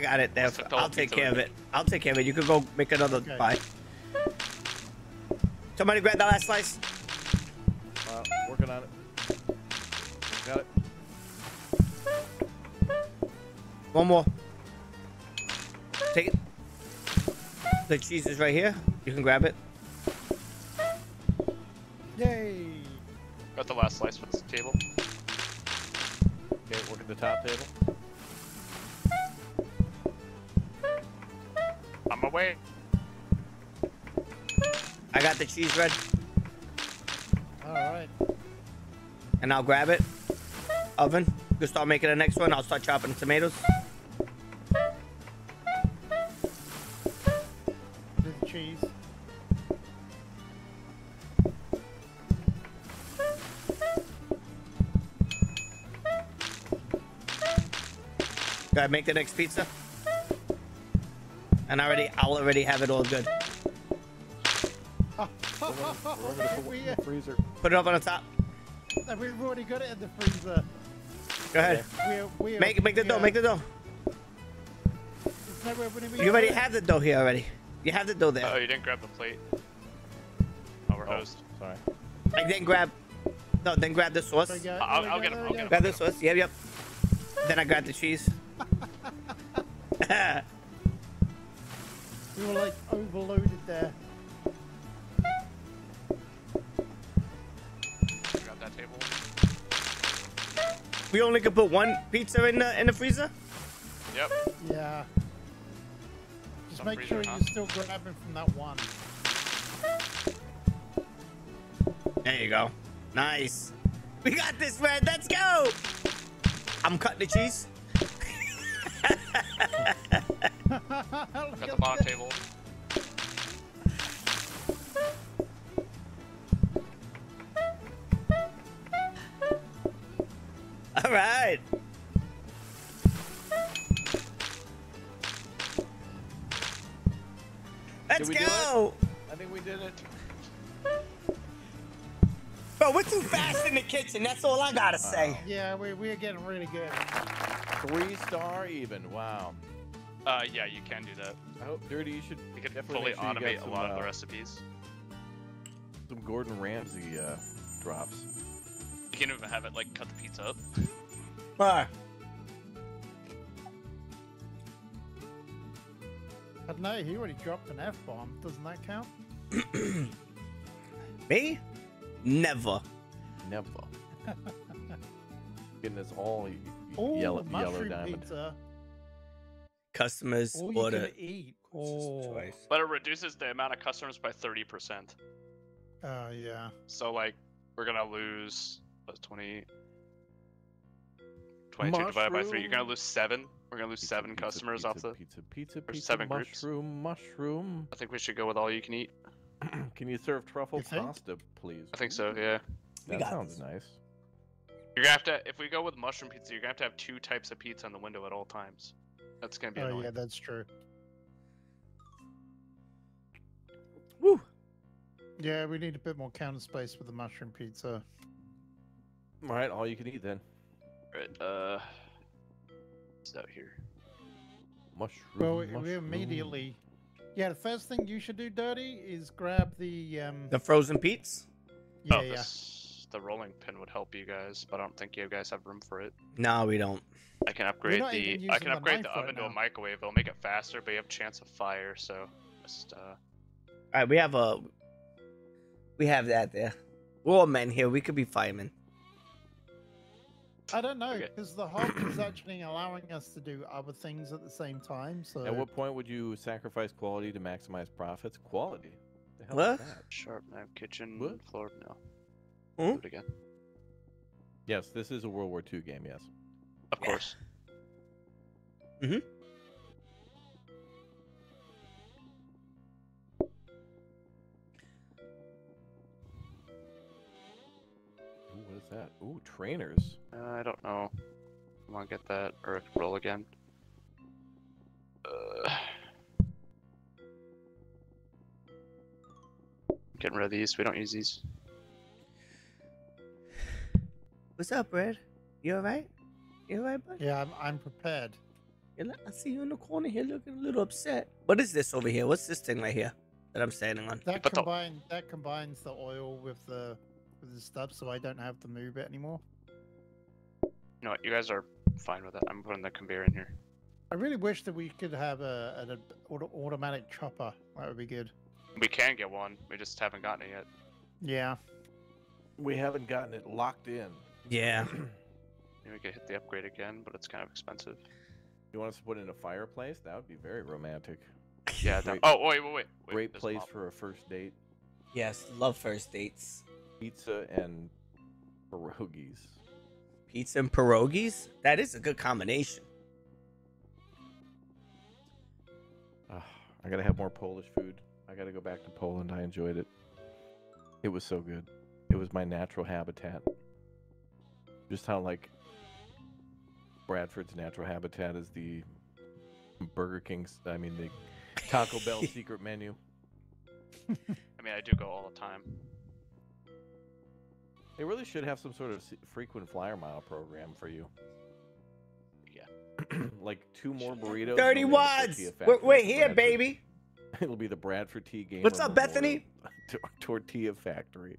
[SPEAKER 5] I
[SPEAKER 1] got it there.
[SPEAKER 5] What's the total
[SPEAKER 1] I'll take care of it. I'll take care of it. You can go make another
[SPEAKER 3] Okay.
[SPEAKER 1] bite. Somebody grab that last slice.
[SPEAKER 4] Uh, working on it. Got it.
[SPEAKER 1] One more. Take it. The cheese is right here. You can grab it. I got the cheese red,
[SPEAKER 3] Alright.
[SPEAKER 1] and I'll grab it. Oven. You start making the next one. I'll start chopping the tomatoes.
[SPEAKER 3] Do the cheese.
[SPEAKER 1] Gotta make the next pizza. And I already, I'll already have it all good.
[SPEAKER 4] We're gonna put one
[SPEAKER 3] we,
[SPEAKER 4] in the freezer.
[SPEAKER 1] Put it up on the top.
[SPEAKER 3] we've already got it in the freezer.
[SPEAKER 1] Go ahead.
[SPEAKER 3] We, we,
[SPEAKER 1] Make. Make the
[SPEAKER 3] we,
[SPEAKER 1] dough. Make the dough.
[SPEAKER 3] there's nowhere when we
[SPEAKER 1] You already have the dough here already. You have the dough there.
[SPEAKER 5] Oh, you didn't grab the plate. Oh, we're
[SPEAKER 4] Oh,
[SPEAKER 5] host.
[SPEAKER 4] sorry.
[SPEAKER 1] And then grab. No, then grab the sauce.
[SPEAKER 3] There we go,
[SPEAKER 5] I'll- I'll get him,
[SPEAKER 3] there
[SPEAKER 5] I'll get him.
[SPEAKER 1] Grab the sauce. Yep, yep. Then I grab the cheese. [laughs] [laughs]
[SPEAKER 3] We were like overloaded there.
[SPEAKER 1] We only could put one pizza in the in the freezer.
[SPEAKER 5] Yep.
[SPEAKER 3] Yeah. Just
[SPEAKER 5] Some
[SPEAKER 3] make sure
[SPEAKER 5] huh?
[SPEAKER 3] you're still grabbing from that one.
[SPEAKER 1] There you go. Nice. We got this, Red. Let's go. I'm cutting the cheese.
[SPEAKER 3] Look [laughs]
[SPEAKER 5] Got
[SPEAKER 3] at
[SPEAKER 5] the bottom
[SPEAKER 3] that.
[SPEAKER 5] table.
[SPEAKER 1] Kitchen. That's all I gotta say.
[SPEAKER 3] Yeah, we we're getting really good.
[SPEAKER 4] Three star even. Wow.
[SPEAKER 5] Uh, yeah, you can do that.
[SPEAKER 4] I hope Dirty. You should.
[SPEAKER 5] You can
[SPEAKER 4] definitely
[SPEAKER 5] fully
[SPEAKER 4] make sure you
[SPEAKER 5] automate
[SPEAKER 4] some,
[SPEAKER 5] a lot of the
[SPEAKER 4] uh,
[SPEAKER 5] recipes.
[SPEAKER 4] Some Gordon Ramsay uh, drops.
[SPEAKER 5] You can even have it like cut the pizza up. [laughs]
[SPEAKER 1] Alright.
[SPEAKER 3] But no, he already dropped an F bomb. Doesn't that count? [clears throat]
[SPEAKER 1] Me? Never.
[SPEAKER 4] Never. Getting us all y- y-
[SPEAKER 3] Oh,
[SPEAKER 4] yellow, yellow diamond.
[SPEAKER 3] pizza.
[SPEAKER 1] Customers
[SPEAKER 3] All you
[SPEAKER 1] order.
[SPEAKER 3] can eat.
[SPEAKER 1] Oh.
[SPEAKER 3] Oh,
[SPEAKER 1] Twice.
[SPEAKER 5] But it reduces the amount of customers by 30%.
[SPEAKER 3] uh, yeah.
[SPEAKER 5] So, like, we're gonna lose what's 20. 22 divided by 3. You're gonna lose 7. We're gonna lose
[SPEAKER 4] Pizza,
[SPEAKER 5] 7
[SPEAKER 4] pizza,
[SPEAKER 5] customers
[SPEAKER 4] pizza,
[SPEAKER 5] off the.
[SPEAKER 4] pizza, pizza, pizza,
[SPEAKER 5] seven groups.
[SPEAKER 4] mushroom, mushroom.
[SPEAKER 5] I think we should go with all you can eat. [clears throat]
[SPEAKER 4] Can you serve truffle
[SPEAKER 3] You
[SPEAKER 4] pasta, please?
[SPEAKER 5] I think so, yeah.
[SPEAKER 1] We
[SPEAKER 4] That
[SPEAKER 1] got
[SPEAKER 4] sounds
[SPEAKER 1] this.
[SPEAKER 4] nice.
[SPEAKER 5] You're gonna have to, if we go with mushroom pizza, you're gonna have to have two types of pizza on the window at all times. That's gonna be
[SPEAKER 3] Oh,
[SPEAKER 5] annoying.
[SPEAKER 3] yeah, that's true.
[SPEAKER 1] Woo.
[SPEAKER 3] Yeah, we need a bit more counter space with the mushroom pizza.
[SPEAKER 4] All right, all you can eat then.
[SPEAKER 5] Right, uh, it's out here.
[SPEAKER 4] Mushroom.
[SPEAKER 3] Well, we-
[SPEAKER 4] mushroom.
[SPEAKER 3] we immediately. Yeah, the first thing you should do, Dirty, is grab the um.
[SPEAKER 1] The frozen Pete's?
[SPEAKER 3] yeah,
[SPEAKER 5] oh,
[SPEAKER 3] yeah.
[SPEAKER 5] This, the rolling pin would help you guys, but I don't think you guys have room for it.
[SPEAKER 1] No, we don't.
[SPEAKER 5] I can upgrade the I can upgrade
[SPEAKER 3] knife
[SPEAKER 5] the oven to a microwave. It'll make it faster, but you have a chance of fire. So just uh,
[SPEAKER 1] All right, we have a. We have that there. We're all men here. We could be firemen.
[SPEAKER 3] I don't know
[SPEAKER 5] Okay.
[SPEAKER 3] because the hob is actually allowing us to do other things at the same time. So
[SPEAKER 4] At what point would you sacrifice quality to maximize profits? Quality. The hell
[SPEAKER 1] What?
[SPEAKER 4] is that?
[SPEAKER 5] sharp knife kitchen
[SPEAKER 4] What?
[SPEAKER 5] floor. No,
[SPEAKER 1] Hmm?
[SPEAKER 5] do it again.
[SPEAKER 4] Yes, this is a World War II game. Yes.
[SPEAKER 5] Of
[SPEAKER 1] Yeah.
[SPEAKER 5] course.
[SPEAKER 4] Ooh, what is that? Ooh, trainers.
[SPEAKER 5] Uh, I don't know. I want to get that or if roll again. Uh, getting rid of these. We don't use these.
[SPEAKER 1] What's up, Brad? You alright? You alright, bud?
[SPEAKER 3] yeah, I'm, I'm prepared.
[SPEAKER 1] I see you in the corner here looking a little upset. What is this over here? What's this thing right here that I'm standing on?
[SPEAKER 3] That
[SPEAKER 5] But
[SPEAKER 3] combine that combines the oil with the with the stuff, so I don't have to move it anymore.
[SPEAKER 5] You know what? You guys are fine with it. I'm putting the conveyor in here.
[SPEAKER 3] I really wish that we could have a an ad- auto, automatic chopper. That would be good.
[SPEAKER 5] We can get one. We just haven't gotten it yet.
[SPEAKER 3] Yeah.
[SPEAKER 4] We haven't gotten it locked in.
[SPEAKER 1] Yeah.
[SPEAKER 5] Maybe we could hit the upgrade again, but it's kind of expensive.
[SPEAKER 4] You want us to put in a fireplace? That would be very romantic. [laughs]
[SPEAKER 5] Yeah.
[SPEAKER 4] Great-
[SPEAKER 5] That, oh wait, wait, wait. wait
[SPEAKER 4] Great place for a first date.
[SPEAKER 1] yes, love first dates.
[SPEAKER 4] Pizza and pierogies.
[SPEAKER 1] Pizza and pierogies? That is a good combination.
[SPEAKER 4] Ah, I gotta have more Polish food. I gotta go back to Poland. I enjoyed it. It was so good. It was my natural habitat. Just how like Bradford's natural habitat is the Burger King's. I mean the Taco [laughs] Bell secret menu.
[SPEAKER 5] I mean, I do go all the time.
[SPEAKER 4] They really should have some sort of frequent flyer mile program for you.
[SPEAKER 5] Yeah. [clears throat]
[SPEAKER 4] like two more burritos.
[SPEAKER 1] 30
[SPEAKER 4] they'll
[SPEAKER 1] wads!
[SPEAKER 4] tortilla
[SPEAKER 1] We're, we're here,
[SPEAKER 4] Bradford.
[SPEAKER 1] baby. [laughs]
[SPEAKER 4] It'll be the Bradford T game.
[SPEAKER 1] What's up, Bethany? [laughs]
[SPEAKER 4] tortilla factory.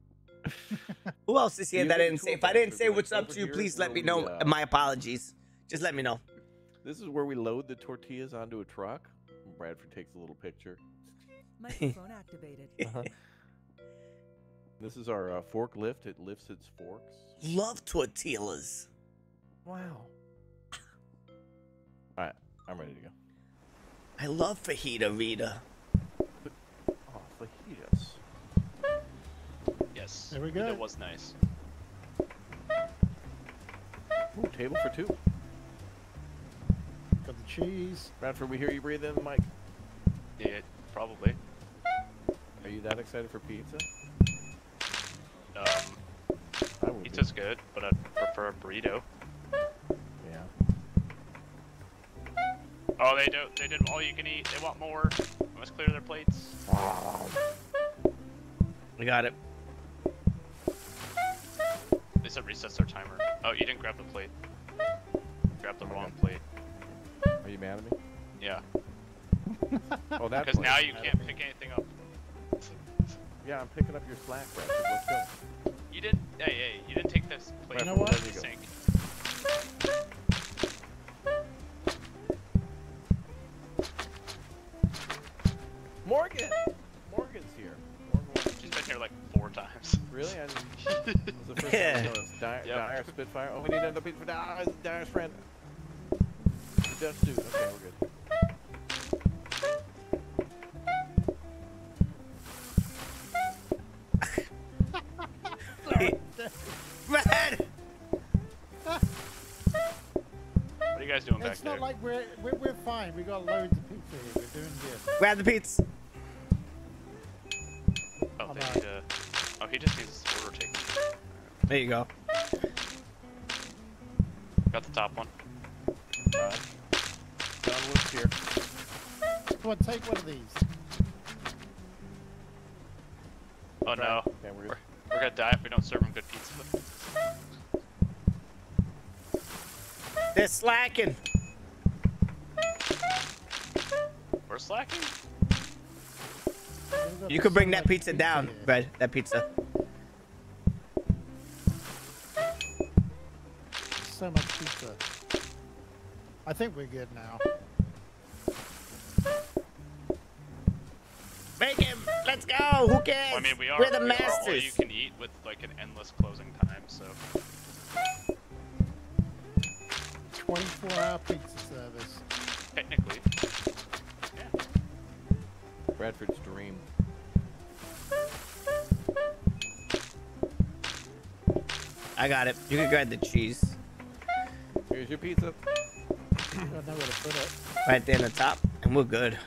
[SPEAKER 4] [laughs]
[SPEAKER 1] Who else is here
[SPEAKER 4] You
[SPEAKER 1] that I didn't say? If I didn't say what's up to you, please let me know.
[SPEAKER 4] we, uh,
[SPEAKER 1] My apologies. Just let me know.
[SPEAKER 4] This is where we load the tortillas onto a truck. Bradford takes a little picture.
[SPEAKER 2] Microphone [laughs] activated. [laughs]
[SPEAKER 4] Uh-huh. this is our uh, forklift. It lifts its forks.
[SPEAKER 1] Love tortillas.
[SPEAKER 4] Wow. All right, I'm ready to go.
[SPEAKER 1] I love fajita Rita.
[SPEAKER 4] Oh, fajitas.
[SPEAKER 5] Yes.
[SPEAKER 3] There we go.
[SPEAKER 5] It
[SPEAKER 3] go.
[SPEAKER 5] was nice.
[SPEAKER 4] Ooh, table for two.
[SPEAKER 3] Got the cheese.
[SPEAKER 4] Bradford, we hear you breathe in the mic.
[SPEAKER 5] Yeah, probably.
[SPEAKER 4] Are you that excited for pizza?
[SPEAKER 5] Um,
[SPEAKER 4] I would. be.
[SPEAKER 5] pizza's good, but I'd prefer a burrito.
[SPEAKER 4] Yeah.
[SPEAKER 5] Oh, they don't. They did all you can eat. They want more. must clear their plates.
[SPEAKER 1] I got it.
[SPEAKER 5] They said resets their timer. Oh, you didn't grab the plate. Grab the wrong plate.
[SPEAKER 4] Are you mad at me?
[SPEAKER 5] Yeah. [laughs]
[SPEAKER 4] Oh, that.
[SPEAKER 5] Because now you can't pick anything up.
[SPEAKER 4] Yeah, I'm picking up your slack, Bradford. Let's go.
[SPEAKER 5] You didn't. Hey, hey, you didn't take this plate.
[SPEAKER 4] You know what? There you go.
[SPEAKER 5] Sink.
[SPEAKER 4] Really? I didn't. [laughs] This is the first
[SPEAKER 1] Yeah.
[SPEAKER 4] time I noticed. Dire,
[SPEAKER 5] Yep.
[SPEAKER 4] Dire Spitfire. Oh, we need another piece for Dire, Dire's friend. Death suit. Okay, we're good. [laughs]
[SPEAKER 1] Red!
[SPEAKER 5] What are you guys doing back
[SPEAKER 3] It's not like we're, we're we're fine. We got loads of pizza here. We're doing good.
[SPEAKER 1] Grab the pizza.
[SPEAKER 5] oh,
[SPEAKER 3] I'm
[SPEAKER 5] they
[SPEAKER 3] out.
[SPEAKER 5] need to. Oh, he just needs his order taken.
[SPEAKER 1] There you go.
[SPEAKER 5] Got the top one.
[SPEAKER 4] Right. John Wood's here.
[SPEAKER 3] Come on, take one of these.
[SPEAKER 5] Oh no,
[SPEAKER 4] Okay, we're
[SPEAKER 5] we're, we're gonna die if we don't serve him good pizza.
[SPEAKER 1] They're slacking.
[SPEAKER 5] We're slacking.
[SPEAKER 3] We've got
[SPEAKER 1] You could bring that pizza down,
[SPEAKER 3] here.
[SPEAKER 1] Red. That pizza.
[SPEAKER 3] So much pizza. I think we're good now.
[SPEAKER 1] Make him. Let's go. Who cares?
[SPEAKER 5] Well, I mean, we are.
[SPEAKER 1] We're the
[SPEAKER 5] we are all
[SPEAKER 1] masters.
[SPEAKER 5] you can eat with like an endless closing time. So
[SPEAKER 3] 24 hour pizza service.
[SPEAKER 5] technically, yeah.
[SPEAKER 4] Bradford's dream.
[SPEAKER 1] I got it. You can grab the cheese
[SPEAKER 4] Here's your pizza.
[SPEAKER 3] I [clears throat] don't know where to put it.
[SPEAKER 1] right there in the top, and we're good.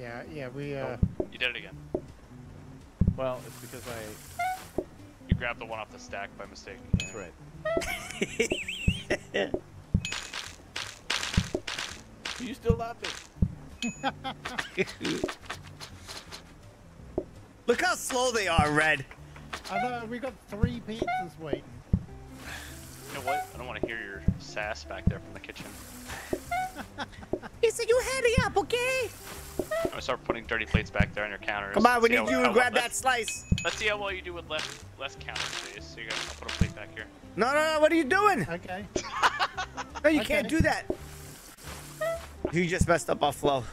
[SPEAKER 3] Yeah, yeah, we uh.
[SPEAKER 5] You did it again.
[SPEAKER 4] Well, it's because I.
[SPEAKER 5] You grabbed the one off the stack by mistake.
[SPEAKER 4] That's right. [laughs] [laughs] You still love it. [laughs]
[SPEAKER 1] Look how slow they are, Red.
[SPEAKER 3] I thought we got three pizzas waiting.
[SPEAKER 5] You know what? I don't want to hear your sass back there from the kitchen. [laughs]
[SPEAKER 6] He said, you hurry up, okay?
[SPEAKER 5] I'm gonna start putting dirty plates back there on your counters.
[SPEAKER 1] Come on, we
[SPEAKER 5] See
[SPEAKER 1] need you to grab that slice.
[SPEAKER 5] Let's see how well you do with less less counter space. So you guys, I'll put a plate back here.
[SPEAKER 1] No, no, no. What are you doing?
[SPEAKER 3] Okay.
[SPEAKER 1] No, you [laughs] can't do that. You just messed up our flow.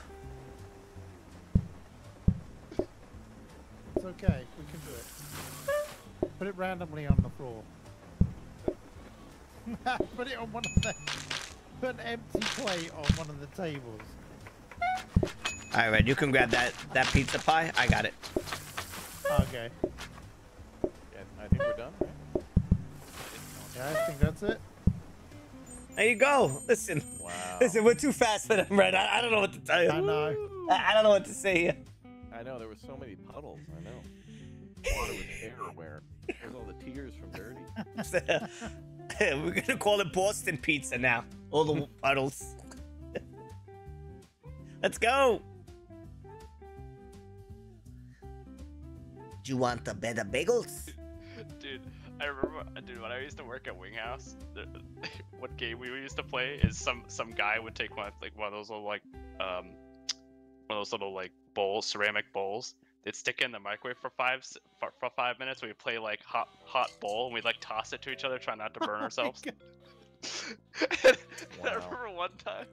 [SPEAKER 3] It's okay. We can do it. Put it randomly on the floor. [laughs] put it on one of the. Put an empty plate on one of the tables.
[SPEAKER 1] All right, Red. You can grab that that pizza pie. I got it.
[SPEAKER 3] Okay.
[SPEAKER 4] Yeah, I think we're done, right?
[SPEAKER 3] Yeah, I think that's it.
[SPEAKER 1] There you go. Listen,
[SPEAKER 4] Wow.
[SPEAKER 1] listen. We're too fast for them, Red. I, I don't know what to tell you.
[SPEAKER 3] I know.
[SPEAKER 1] I, I don't know what to say here.
[SPEAKER 4] I know there were so many puddles. I know. Water was everywhere. There's all the tears from Dirty. [laughs]
[SPEAKER 1] We're gonna call it Boston Pizza now. All the [laughs] puddles. Let's go. Do you want the better bagels? [laughs]
[SPEAKER 5] Dude, I remember, dude, when I used to work at Wing House, the, [laughs] what game we used to play is some some guy would take one like one of those little like um one of those little like bowls, ceramic bowls. They'd stick it in the microwave for five for, for five minutes. We'd play like hot hot bowl, and we'd like toss it to each other, try not to burn [laughs] ourselves. and [laughs] I remember one time,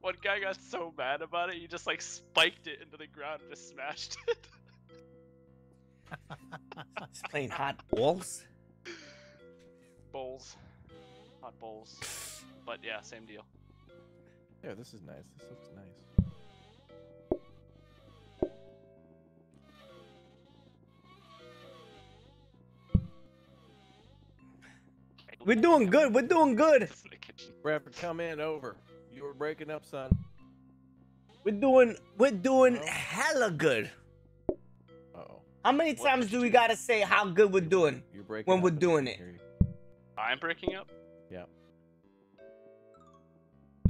[SPEAKER 5] one guy got so mad about it, he just like spiked it into the ground and just smashed it.
[SPEAKER 1] Just playing hot balls.
[SPEAKER 5] bowls, hot bowls. But yeah, same deal.
[SPEAKER 4] Yeah, this is nice. This looks nice.
[SPEAKER 1] We're doing good. We're doing good.
[SPEAKER 5] This in the kitchen.
[SPEAKER 4] Bradford, come in over. You were breaking up, son.
[SPEAKER 1] We're doing. We're doing hella good. How many
[SPEAKER 5] What
[SPEAKER 1] times do we gotta say how good we're doing?
[SPEAKER 4] You're breaking
[SPEAKER 1] When
[SPEAKER 4] up
[SPEAKER 1] we're doing it.
[SPEAKER 5] I'm breaking up.
[SPEAKER 4] Yeah.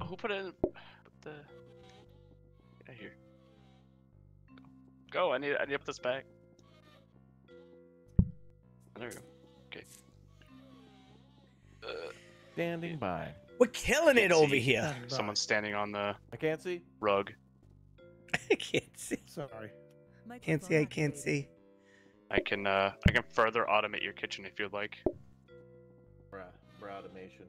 [SPEAKER 5] Who put in? the? Get here. Go. Go. I need. I need to put this back. There we go. Okay. Uh,
[SPEAKER 4] Standing by.
[SPEAKER 1] We're killing it over
[SPEAKER 5] see.
[SPEAKER 1] here.
[SPEAKER 5] Someone's standing on the
[SPEAKER 4] I can't see.
[SPEAKER 5] rug. [laughs]
[SPEAKER 1] I can't see.
[SPEAKER 3] Sorry.
[SPEAKER 1] Can't see. I can't see.
[SPEAKER 5] I can. Uh, I can further automate your kitchen if you'd like.
[SPEAKER 4] Bruh, bruh automation.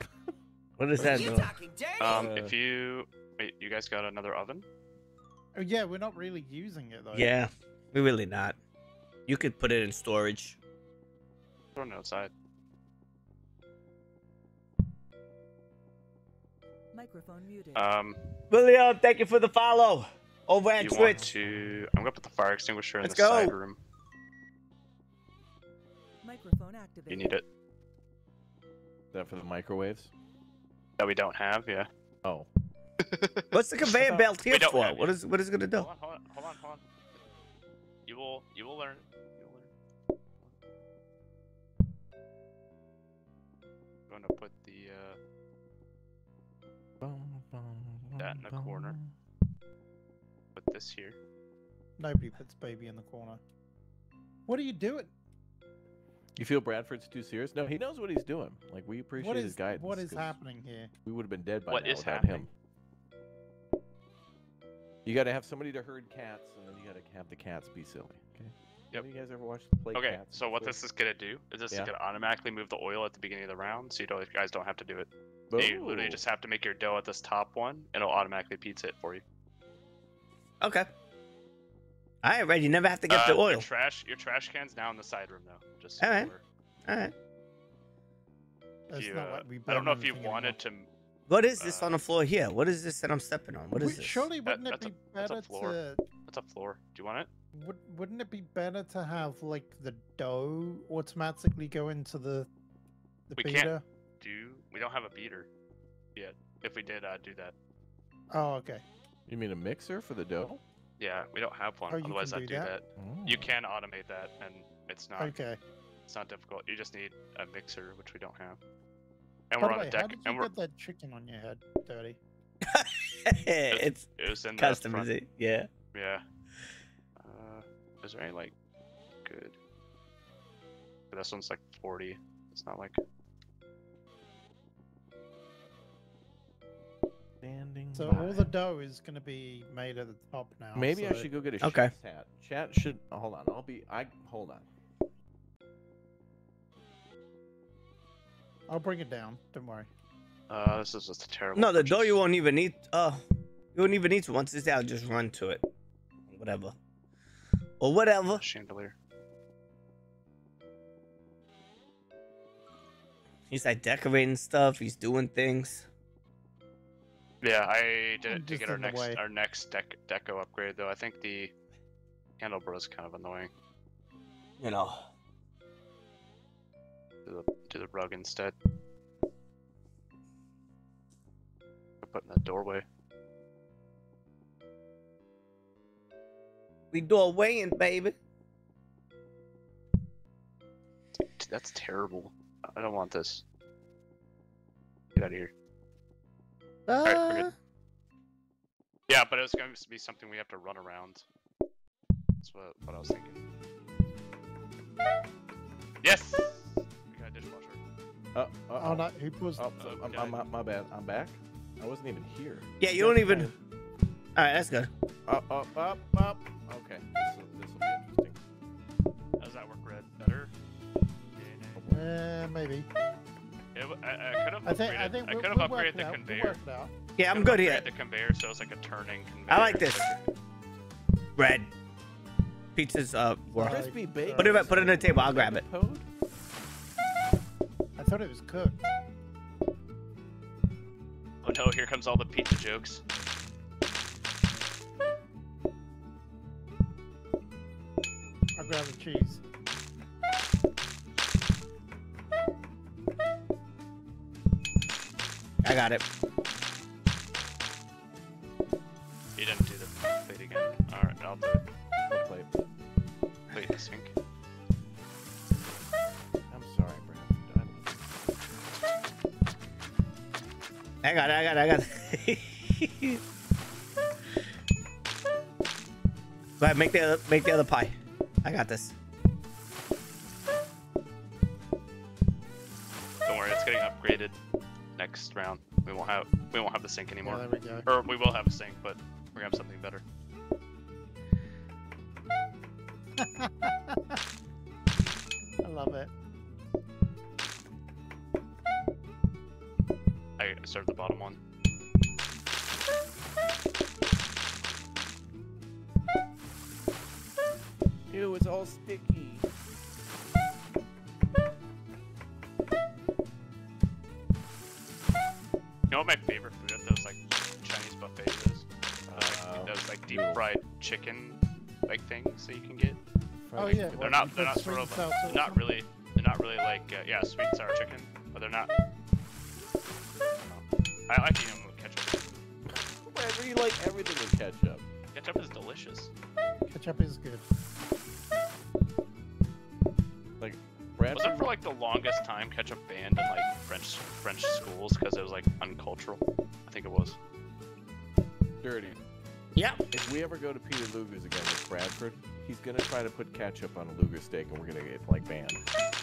[SPEAKER 4] [laughs]
[SPEAKER 1] What is that?
[SPEAKER 7] You
[SPEAKER 1] though?
[SPEAKER 7] talking dirty?
[SPEAKER 5] Um,
[SPEAKER 4] Uh,
[SPEAKER 5] if you wait, you guys got another oven?
[SPEAKER 3] Oh yeah, we're not really using it though.
[SPEAKER 1] Yeah, we're really not. You could put it in storage.
[SPEAKER 5] Throw it outside.
[SPEAKER 2] Microphone muted.
[SPEAKER 5] Um,
[SPEAKER 1] William, thank you for the follow. Over at
[SPEAKER 5] you want
[SPEAKER 1] Twitch.
[SPEAKER 5] to? I'm gonna put the fire extinguisher in
[SPEAKER 1] Let's
[SPEAKER 5] the
[SPEAKER 1] go.
[SPEAKER 5] side room.
[SPEAKER 2] Microphone activated.
[SPEAKER 5] You need it.
[SPEAKER 4] Is that for the microwaves?
[SPEAKER 5] That we don't have. Yeah.
[SPEAKER 4] Oh. [laughs]
[SPEAKER 1] What's the conveyor [laughs] belt here
[SPEAKER 5] We don't
[SPEAKER 1] for?
[SPEAKER 5] have
[SPEAKER 1] What
[SPEAKER 5] it.
[SPEAKER 1] is what is it gonna do?
[SPEAKER 5] Hold on, hold on, hold on, hold on. You will, you will learn. You will learn. I'm going to put the uh, That in the corner. Put this here.
[SPEAKER 3] Nobody puts baby in the corner. What are you doing?
[SPEAKER 4] You feel Bradford's too serious? No, he knows what he's doing. Like we appreciate
[SPEAKER 3] What
[SPEAKER 4] his
[SPEAKER 3] is
[SPEAKER 4] guidance.
[SPEAKER 3] what is
[SPEAKER 4] 'cause
[SPEAKER 3] happening here?
[SPEAKER 4] We would have been dead by
[SPEAKER 5] What
[SPEAKER 4] now
[SPEAKER 5] is
[SPEAKER 4] without
[SPEAKER 5] happening?
[SPEAKER 4] him. You got to have somebody to herd cats, and then you got to have the cats be silly. Okay.
[SPEAKER 5] Yep.
[SPEAKER 4] Have you guys ever watched the play
[SPEAKER 5] Okay,
[SPEAKER 4] cats?
[SPEAKER 5] so what
[SPEAKER 4] before?
[SPEAKER 5] this is gonna do is this
[SPEAKER 4] Yeah.
[SPEAKER 5] is gonna automatically move the oil at the beginning of the round, so you don't, you guys don't have to do it. You literally just have to make your dough at this top one, and it'll automatically pizza it for you.
[SPEAKER 1] Okay. All right, Red. You never have to get
[SPEAKER 5] Uh,
[SPEAKER 1] the
[SPEAKER 5] Your
[SPEAKER 1] oil.
[SPEAKER 5] trash, your trash can's now in the side room though. Just so
[SPEAKER 1] All
[SPEAKER 5] you're
[SPEAKER 1] right.
[SPEAKER 5] aware.
[SPEAKER 1] All right.
[SPEAKER 3] It's
[SPEAKER 5] you,
[SPEAKER 3] not
[SPEAKER 5] uh,
[SPEAKER 3] we
[SPEAKER 5] I don't know if you wanted
[SPEAKER 3] anymore.
[SPEAKER 5] to.
[SPEAKER 1] What is this
[SPEAKER 5] Uh,
[SPEAKER 1] on the floor here? What is this that I'm stepping on? What is this?
[SPEAKER 3] Surely
[SPEAKER 5] That-
[SPEAKER 3] wouldn't it
[SPEAKER 5] that's a-
[SPEAKER 3] be
[SPEAKER 5] that's a
[SPEAKER 3] better
[SPEAKER 5] floor.
[SPEAKER 3] to
[SPEAKER 5] What's up, floor? Do you want it?
[SPEAKER 3] would, wouldn't it be better to have like the dough automatically go into the the
[SPEAKER 5] We can't-
[SPEAKER 3] beater?
[SPEAKER 5] Do we don't have a beater yet? If we did, I'd do that.
[SPEAKER 3] Oh, okay.
[SPEAKER 4] You mean a mixer for the dough?
[SPEAKER 5] Yeah, we don't have one.
[SPEAKER 3] Oh,
[SPEAKER 5] Otherwise, I'd
[SPEAKER 3] do
[SPEAKER 5] do
[SPEAKER 3] that?
[SPEAKER 5] that. You can automate that, and it's not
[SPEAKER 3] Okay.
[SPEAKER 5] it's not difficult. You just need a mixer, which we don't have.
[SPEAKER 3] By
[SPEAKER 5] And we're on
[SPEAKER 3] way,
[SPEAKER 5] a deck,
[SPEAKER 3] how did you
[SPEAKER 5] and we're
[SPEAKER 3] get that chicken on your head, Dirty? [laughs]
[SPEAKER 1] it's
[SPEAKER 5] it was in the
[SPEAKER 1] custom,
[SPEAKER 5] front-
[SPEAKER 1] is it? Yeah.
[SPEAKER 5] Yeah. Uh, is there any like good? But this one's like 40. It's not like
[SPEAKER 4] Standing
[SPEAKER 3] So
[SPEAKER 4] by.
[SPEAKER 3] all the dough is going to be made at the top now.
[SPEAKER 4] Maybe I should go get a
[SPEAKER 1] Okay.
[SPEAKER 4] chef's hat. Chat should hold on. I'll be. I hold on.
[SPEAKER 3] I'll bring it down. Don't worry.
[SPEAKER 5] uh, this is just a terrible.
[SPEAKER 1] No, the dough you won't even eat. Uh, you won't even need to. Once it's out, just run to it. Whatever. Or whatever.
[SPEAKER 5] chandelier.
[SPEAKER 1] He's like decorating stuff. He's doing things.
[SPEAKER 5] Yeah, I did it to get our next
[SPEAKER 3] way.
[SPEAKER 5] our next dec- deco upgrade though. I think the handlebar is kind of annoying.
[SPEAKER 1] You know.
[SPEAKER 5] Do the do the rug instead. Put in the doorway.
[SPEAKER 1] We doorway in, baby.
[SPEAKER 5] That's terrible. I don't want this. Get out of here. Right, we're good.
[SPEAKER 1] Uh,
[SPEAKER 5] Yeah, but it was going to be something we have to run around. That's what, what I was thinking. Yes! We got a dishwasher.
[SPEAKER 4] Uh, uh,
[SPEAKER 3] Oh, no, who was?
[SPEAKER 4] Oh,
[SPEAKER 5] Oh,
[SPEAKER 4] I'm,
[SPEAKER 5] we
[SPEAKER 4] I'm, my bad. I'm back. I wasn't even here.
[SPEAKER 1] yeah, you don't even. All right, that's good.
[SPEAKER 4] Up, up, up, up. Okay. This will, this will be interesting.
[SPEAKER 5] How does that work, Red? Better?
[SPEAKER 3] Uh, maybe.
[SPEAKER 5] It, w- I, I could have
[SPEAKER 3] I think.
[SPEAKER 5] upgraded,
[SPEAKER 3] I think
[SPEAKER 5] I could have upgraded the
[SPEAKER 3] out.
[SPEAKER 5] Conveyor.
[SPEAKER 3] work.
[SPEAKER 1] Yeah, I'm good here.
[SPEAKER 5] upgraded The conveyor, so it's like a turning conveyor.
[SPEAKER 1] I like this.
[SPEAKER 5] like-
[SPEAKER 1] Bread. Pizza's uh. Work.
[SPEAKER 3] Sorry.
[SPEAKER 4] Crispy bacon.
[SPEAKER 1] Put it put it on the table, I'll grab it.
[SPEAKER 4] Code?
[SPEAKER 3] I thought it was cooked.
[SPEAKER 5] Oh no, here comes all the pizza jokes.
[SPEAKER 3] I'll grab the cheese.
[SPEAKER 1] I got it.
[SPEAKER 5] You didn't do the plate again. Alright, I'll do it.
[SPEAKER 4] What plate?
[SPEAKER 5] Plate in the sink.
[SPEAKER 4] I'm sorry, Brandon.
[SPEAKER 1] I got it. I got it. I got it. [laughs] Go ahead, make the other, make the other pie. I got this.
[SPEAKER 5] Don't worry, it's getting upgraded next round. We won't have we won't have the sink
[SPEAKER 3] Yeah,
[SPEAKER 5] anymore.
[SPEAKER 3] there we go.
[SPEAKER 5] Or we will have a sink, but we're gonna have something better. [laughs]
[SPEAKER 3] I love it.
[SPEAKER 5] I served the bottom one.
[SPEAKER 4] Ew, it's all sticky.
[SPEAKER 5] Know what my favorite food at those like Chinese buffets is?
[SPEAKER 4] Uh,
[SPEAKER 5] Like, those like deep fried chicken like things that you can get.
[SPEAKER 3] Oh
[SPEAKER 4] Fried
[SPEAKER 3] yeah.
[SPEAKER 5] They're
[SPEAKER 3] what,
[SPEAKER 5] not they're not sort of
[SPEAKER 3] sour
[SPEAKER 5] they're not really they're not really like uh, yeah sweet and sour chicken, but they're not. I like eating them with ketchup.
[SPEAKER 4] Whatever you like everything with ketchup.
[SPEAKER 5] Ketchup is delicious.
[SPEAKER 3] Ketchup is good.
[SPEAKER 4] Brad.
[SPEAKER 5] Was it for like the longest time ketchup banned in like French French schools because it was like uncultural? I think it was.
[SPEAKER 4] dirty.
[SPEAKER 1] Yeah.
[SPEAKER 4] If we ever go to Peter Luger's again with Bradford, he's gonna try to put ketchup on a Luger steak, and we're gonna get like banned.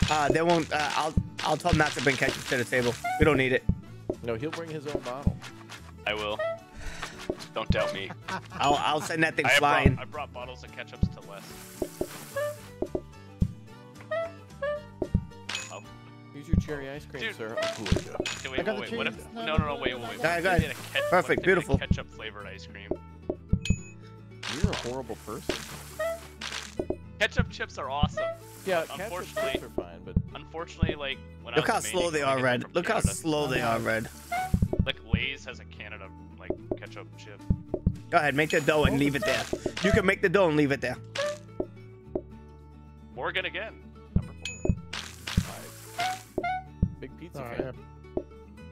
[SPEAKER 1] Uh, they won't. Uh, I'll I'll tell them not to bring ketchup to the table. We don't need it.
[SPEAKER 4] No, he'll bring his own bottle.
[SPEAKER 5] I will. Don't doubt me.
[SPEAKER 1] I'll I'll send that thing
[SPEAKER 5] I
[SPEAKER 1] flying.
[SPEAKER 5] brought, I brought bottles of ketchups to Les.
[SPEAKER 4] Your cherry ice cream,
[SPEAKER 5] Dude.
[SPEAKER 4] sir. Oh, good.
[SPEAKER 5] okay, wait,
[SPEAKER 3] I got
[SPEAKER 5] wait,
[SPEAKER 3] the
[SPEAKER 5] wait. What if?
[SPEAKER 3] No,
[SPEAKER 5] No,
[SPEAKER 3] no,
[SPEAKER 5] wait, wait, wait.
[SPEAKER 3] no.
[SPEAKER 5] What
[SPEAKER 1] Go
[SPEAKER 5] if
[SPEAKER 1] ahead,
[SPEAKER 5] they did a ketchup-
[SPEAKER 1] Perfect,
[SPEAKER 5] what if they did a
[SPEAKER 1] beautiful.
[SPEAKER 5] Ketchup flavored ice cream.
[SPEAKER 4] You're a horrible person.
[SPEAKER 5] Ketchup chips are awesome.
[SPEAKER 4] Yeah, ketchup
[SPEAKER 5] unfortunately-
[SPEAKER 4] chips are fine, but
[SPEAKER 5] Unfortunately, like when
[SPEAKER 1] Look
[SPEAKER 5] I
[SPEAKER 1] how
[SPEAKER 5] was in
[SPEAKER 1] slow they are, Red.
[SPEAKER 5] came from
[SPEAKER 1] Look how slow they are, Red.
[SPEAKER 5] Like Lay's has a Canada like ketchup chip.
[SPEAKER 1] Go ahead, make the dough and leave it there. You can make the dough and leave it there.
[SPEAKER 5] Morgan again.
[SPEAKER 4] Big pizza
[SPEAKER 3] Sorry,
[SPEAKER 4] fan.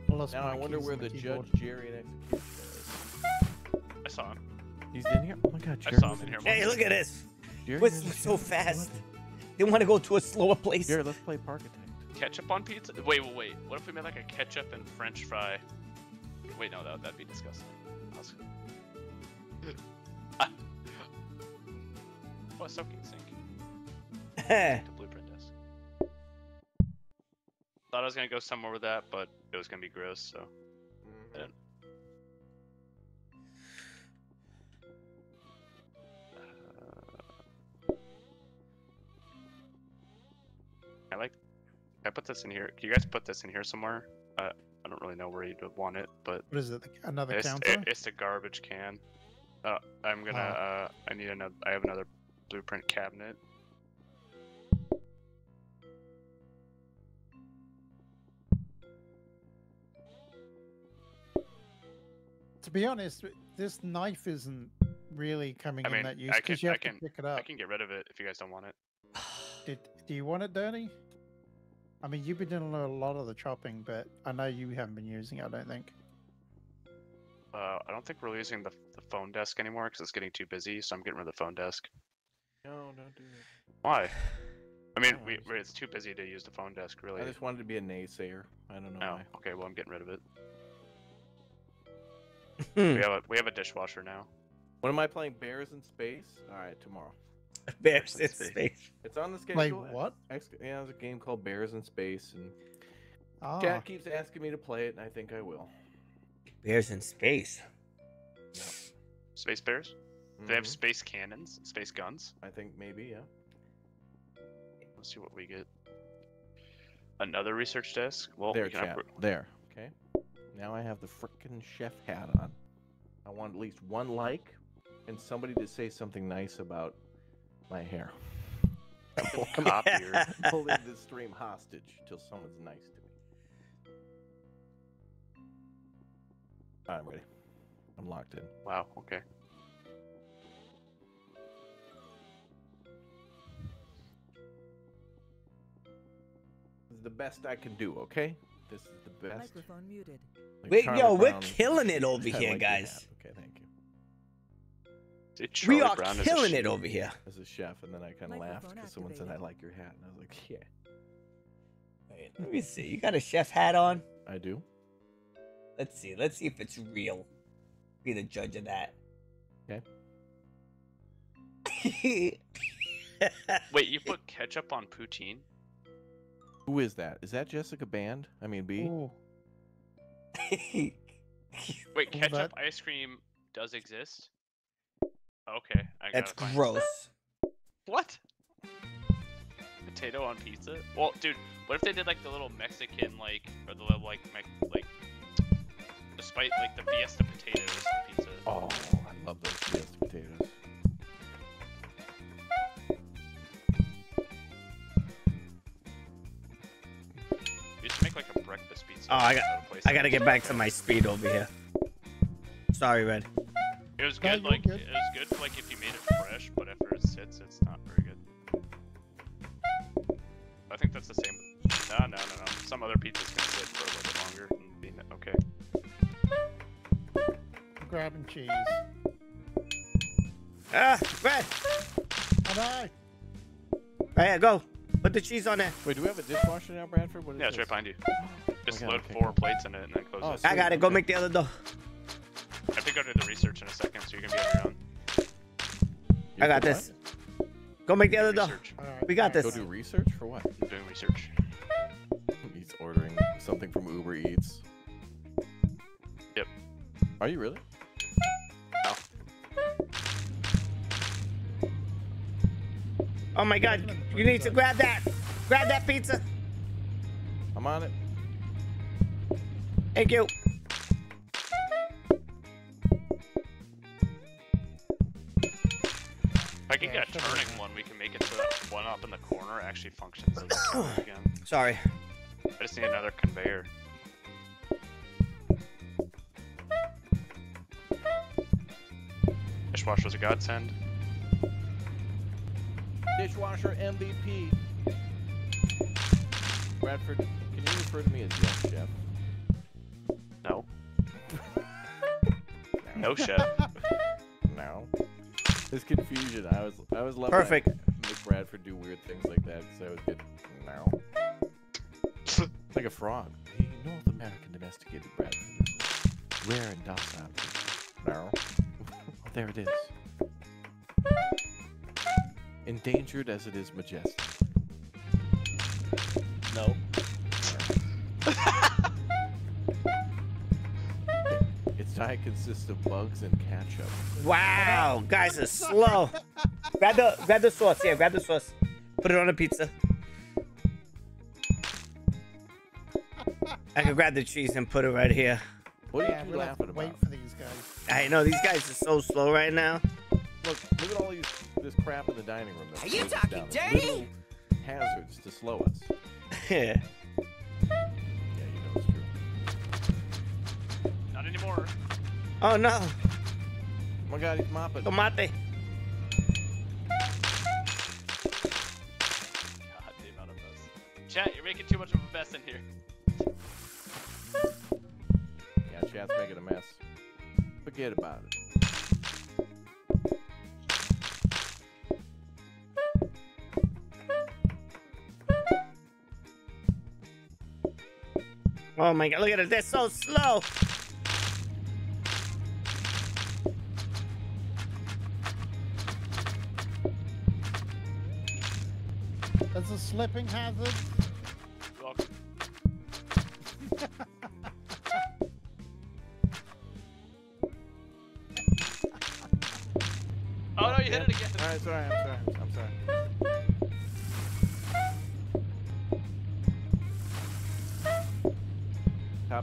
[SPEAKER 3] I lost
[SPEAKER 4] Now I wonder where
[SPEAKER 3] on
[SPEAKER 4] the
[SPEAKER 3] keyboard.
[SPEAKER 4] judge, Jerry, and executioner is.
[SPEAKER 5] I saw him.
[SPEAKER 4] He's in here. Oh my God,
[SPEAKER 5] I saw him in here.
[SPEAKER 1] Hey, look at this.
[SPEAKER 4] Jerry
[SPEAKER 1] What's
[SPEAKER 4] was
[SPEAKER 1] so
[SPEAKER 4] in-
[SPEAKER 1] fast? They want to go to a slower place.
[SPEAKER 4] Jerry, let's play Parkitect.
[SPEAKER 5] Ketchup on pizza? Wait, wait, wait. What if we made like a ketchup and French fry? Wait, no, that that'd be disgusting. That's- Ah. [laughs] oh, a soaking sink. [laughs] The. Thought I was gonna go somewhere with that, but it was gonna be gross. So I didn't. Uh, I like. I put this in here. Can you guys put this in here somewhere? Uh, I don't really know where you'd want it, but
[SPEAKER 3] What is it? Another
[SPEAKER 5] it's,
[SPEAKER 3] counter?
[SPEAKER 5] it- it's a garbage can. Uh, I'm gonna.
[SPEAKER 3] Oh.
[SPEAKER 5] Uh, I need another. I have another blueprint cabinet.
[SPEAKER 3] To be honest, this knife isn't really coming
[SPEAKER 5] I
[SPEAKER 3] in that use because
[SPEAKER 5] can-
[SPEAKER 3] you
[SPEAKER 5] I
[SPEAKER 3] have
[SPEAKER 5] can-
[SPEAKER 3] to pick it up.
[SPEAKER 5] I can get rid of it if you guys don't want it. [sighs]
[SPEAKER 3] Did, do you want it, Danny? I mean, you've been doing a lot of the chopping, but I know you haven't been using it. I don't think.
[SPEAKER 5] Uh, I don't think we're using the, the phone desk anymore because it's getting too busy. So I'm getting rid of the phone desk.
[SPEAKER 4] No, don't do it.
[SPEAKER 5] Why? [sighs] I mean,
[SPEAKER 4] Oh,
[SPEAKER 5] we,
[SPEAKER 4] I
[SPEAKER 5] we- it's too busy to use the phone desk, really.
[SPEAKER 4] I just wanted to be a naysayer. I don't know
[SPEAKER 5] Oh,
[SPEAKER 4] why.
[SPEAKER 5] okay. Well, I'm getting rid of it.
[SPEAKER 1] Hmm.
[SPEAKER 5] We have a we have a dishwasher now.
[SPEAKER 4] When am I playing Bears in Space? All right, tomorrow. [laughs]
[SPEAKER 1] Bears in space.
[SPEAKER 4] It's on the
[SPEAKER 3] Like
[SPEAKER 4] schedule.
[SPEAKER 3] what?
[SPEAKER 4] Ex- yeah, there's a game called Bears in Space, and
[SPEAKER 3] Ah,
[SPEAKER 4] Jack keeps asking me to play it, and I think I will.
[SPEAKER 1] Bears in space.
[SPEAKER 5] Space bears. Do They have
[SPEAKER 4] Mhm.
[SPEAKER 5] space cannons, space guns.
[SPEAKER 4] I think maybe, yeah.
[SPEAKER 5] Let's see what we get. Another research desk. Well,
[SPEAKER 4] there,
[SPEAKER 5] we can
[SPEAKER 4] chat.
[SPEAKER 5] upgrade-
[SPEAKER 4] There. Okay. Now I have the frickin' chef hat on. I want at least one like and somebody to say something nice about my hair. I'm
[SPEAKER 5] copier.
[SPEAKER 4] holding this stream hostage till someone's nice to me. I'm ready. I'm locked in.
[SPEAKER 5] Wow. Okay.
[SPEAKER 4] This the best I can do, okay? This is the best.
[SPEAKER 2] Microphone muted.
[SPEAKER 4] Like
[SPEAKER 1] Wait,
[SPEAKER 4] Charlie
[SPEAKER 1] yo, we're killing it over here,
[SPEAKER 4] like
[SPEAKER 1] guys.
[SPEAKER 4] Okay, thank you.
[SPEAKER 1] We are
[SPEAKER 5] Brown
[SPEAKER 1] killing it over here.
[SPEAKER 4] As a chef, and then I kind of laughed because someone said I like your hat, and I was like, yeah,
[SPEAKER 1] Wait, let me see. You got a chef hat on?
[SPEAKER 4] I do.
[SPEAKER 1] Let's see. Let's see if it's real. be the judge of that. Okay. [laughs]
[SPEAKER 5] Wait, you put ketchup on poutine?
[SPEAKER 4] Who is that? Is that Jessica Band? I mean, B. [laughs]
[SPEAKER 5] Wait, ketchup
[SPEAKER 3] that-
[SPEAKER 5] ice cream does exist? Okay, I
[SPEAKER 1] That's
[SPEAKER 5] find-
[SPEAKER 1] gross. [laughs]
[SPEAKER 5] What? Potato on pizza? Well, dude, what if they did like the little Mexican like, or the little like, Mex- like, despite like the Fiesta potatoes pizza?
[SPEAKER 4] Oh, I love those Fiesta potatoes.
[SPEAKER 1] Oh, I got- I gotta get back to my speed over here. Sorry, Red.
[SPEAKER 5] It was good,
[SPEAKER 3] you're
[SPEAKER 5] like
[SPEAKER 3] good.
[SPEAKER 5] it was good, like if you made it fresh, but after it sits, it's not very good. I think that's the same. No, no, no, no. Some other pizzas can sit for a little bit longer and be okay.
[SPEAKER 3] grabbing cheese.
[SPEAKER 1] Ah, Red.
[SPEAKER 3] I know.
[SPEAKER 1] Right go. Put the cheese on there.
[SPEAKER 4] Wait, do we have a dishwasher now, Bradford? What is
[SPEAKER 5] Yeah, it's
[SPEAKER 4] this?
[SPEAKER 5] right behind you. Just
[SPEAKER 4] God,
[SPEAKER 5] load
[SPEAKER 4] okay,
[SPEAKER 5] four plates in it and then close
[SPEAKER 4] Oh,
[SPEAKER 5] it.
[SPEAKER 1] I got it. Go
[SPEAKER 4] Okay.
[SPEAKER 1] make the other door.
[SPEAKER 5] I have to go to the research in a second, so you can be on your own.
[SPEAKER 4] You
[SPEAKER 1] I got
[SPEAKER 4] do what?
[SPEAKER 1] this. Go make the other door.
[SPEAKER 5] Research.
[SPEAKER 3] All right,
[SPEAKER 1] We got
[SPEAKER 3] all right.
[SPEAKER 1] this.
[SPEAKER 4] Go do research for what?
[SPEAKER 5] I'm doing research.
[SPEAKER 4] He's ordering something from Uber Eats.
[SPEAKER 5] Yep.
[SPEAKER 4] Are you really?
[SPEAKER 1] Oh my god, you need to grab that. Grab that pizza.
[SPEAKER 4] I'm on it.
[SPEAKER 1] Thank you.
[SPEAKER 5] If I can
[SPEAKER 3] Yeah,
[SPEAKER 5] get a turning one, we can make it so that one up in the corner actually functions as a [coughs] turner again.
[SPEAKER 1] Sorry.
[SPEAKER 5] I just need another conveyor. Dishwasher's a godsend.
[SPEAKER 4] Dishwasher MVP. Bradford, can you refer to me as yes, chef?
[SPEAKER 5] No. [laughs] No chef.
[SPEAKER 4] No. This confusion, I was I was loving
[SPEAKER 1] Perfect.
[SPEAKER 4] Make Bradford do weird things like that because I was getting no. like a frog. The North American domesticated Bradford is a rare and docile. breed. No. [laughs] there it is. Endangered as it is majestic.
[SPEAKER 5] No. [laughs]
[SPEAKER 4] Its diet consists of bugs and ketchup.
[SPEAKER 1] Wow, guys are slow. grab the grab the sauce. Yeah, grab the sauce. Put it on the pizza. I can grab the cheese and put it right here.
[SPEAKER 4] What are
[SPEAKER 3] Yeah,
[SPEAKER 4] you
[SPEAKER 3] we'll have
[SPEAKER 4] laughing
[SPEAKER 3] to wait for these guys.
[SPEAKER 1] I know these guys are so slow right now.
[SPEAKER 4] Look, look at all these this crap in the dining room.
[SPEAKER 6] Are you talking dirty?
[SPEAKER 4] Hazards to slow us.
[SPEAKER 1] Yeah. [laughs]
[SPEAKER 4] Yeah, you know it's true.
[SPEAKER 5] Not anymore.
[SPEAKER 1] Oh no,
[SPEAKER 4] Oh my god, he's mopping.
[SPEAKER 1] Oh, tomate.
[SPEAKER 5] God, the amount of mess. Chat, you're making too much of a mess in here.
[SPEAKER 4] Yeah, chat's making a mess. Forget about it.
[SPEAKER 1] Oh my god, look at it. They're so slow.
[SPEAKER 3] There's a slipping hazard.
[SPEAKER 5] Oh no, you hit it again.
[SPEAKER 4] Alright, sorry. I'm sorry.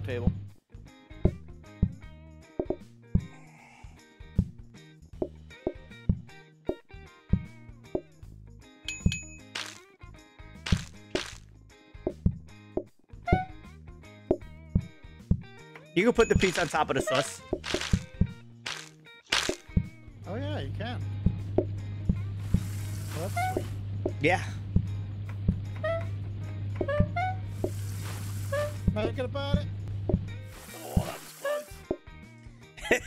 [SPEAKER 4] Table.
[SPEAKER 1] You can put the pizza on top of the sauce.
[SPEAKER 3] Oh yeah, you can. Well, that's sweet.
[SPEAKER 1] Yeah.
[SPEAKER 3] Make it about it.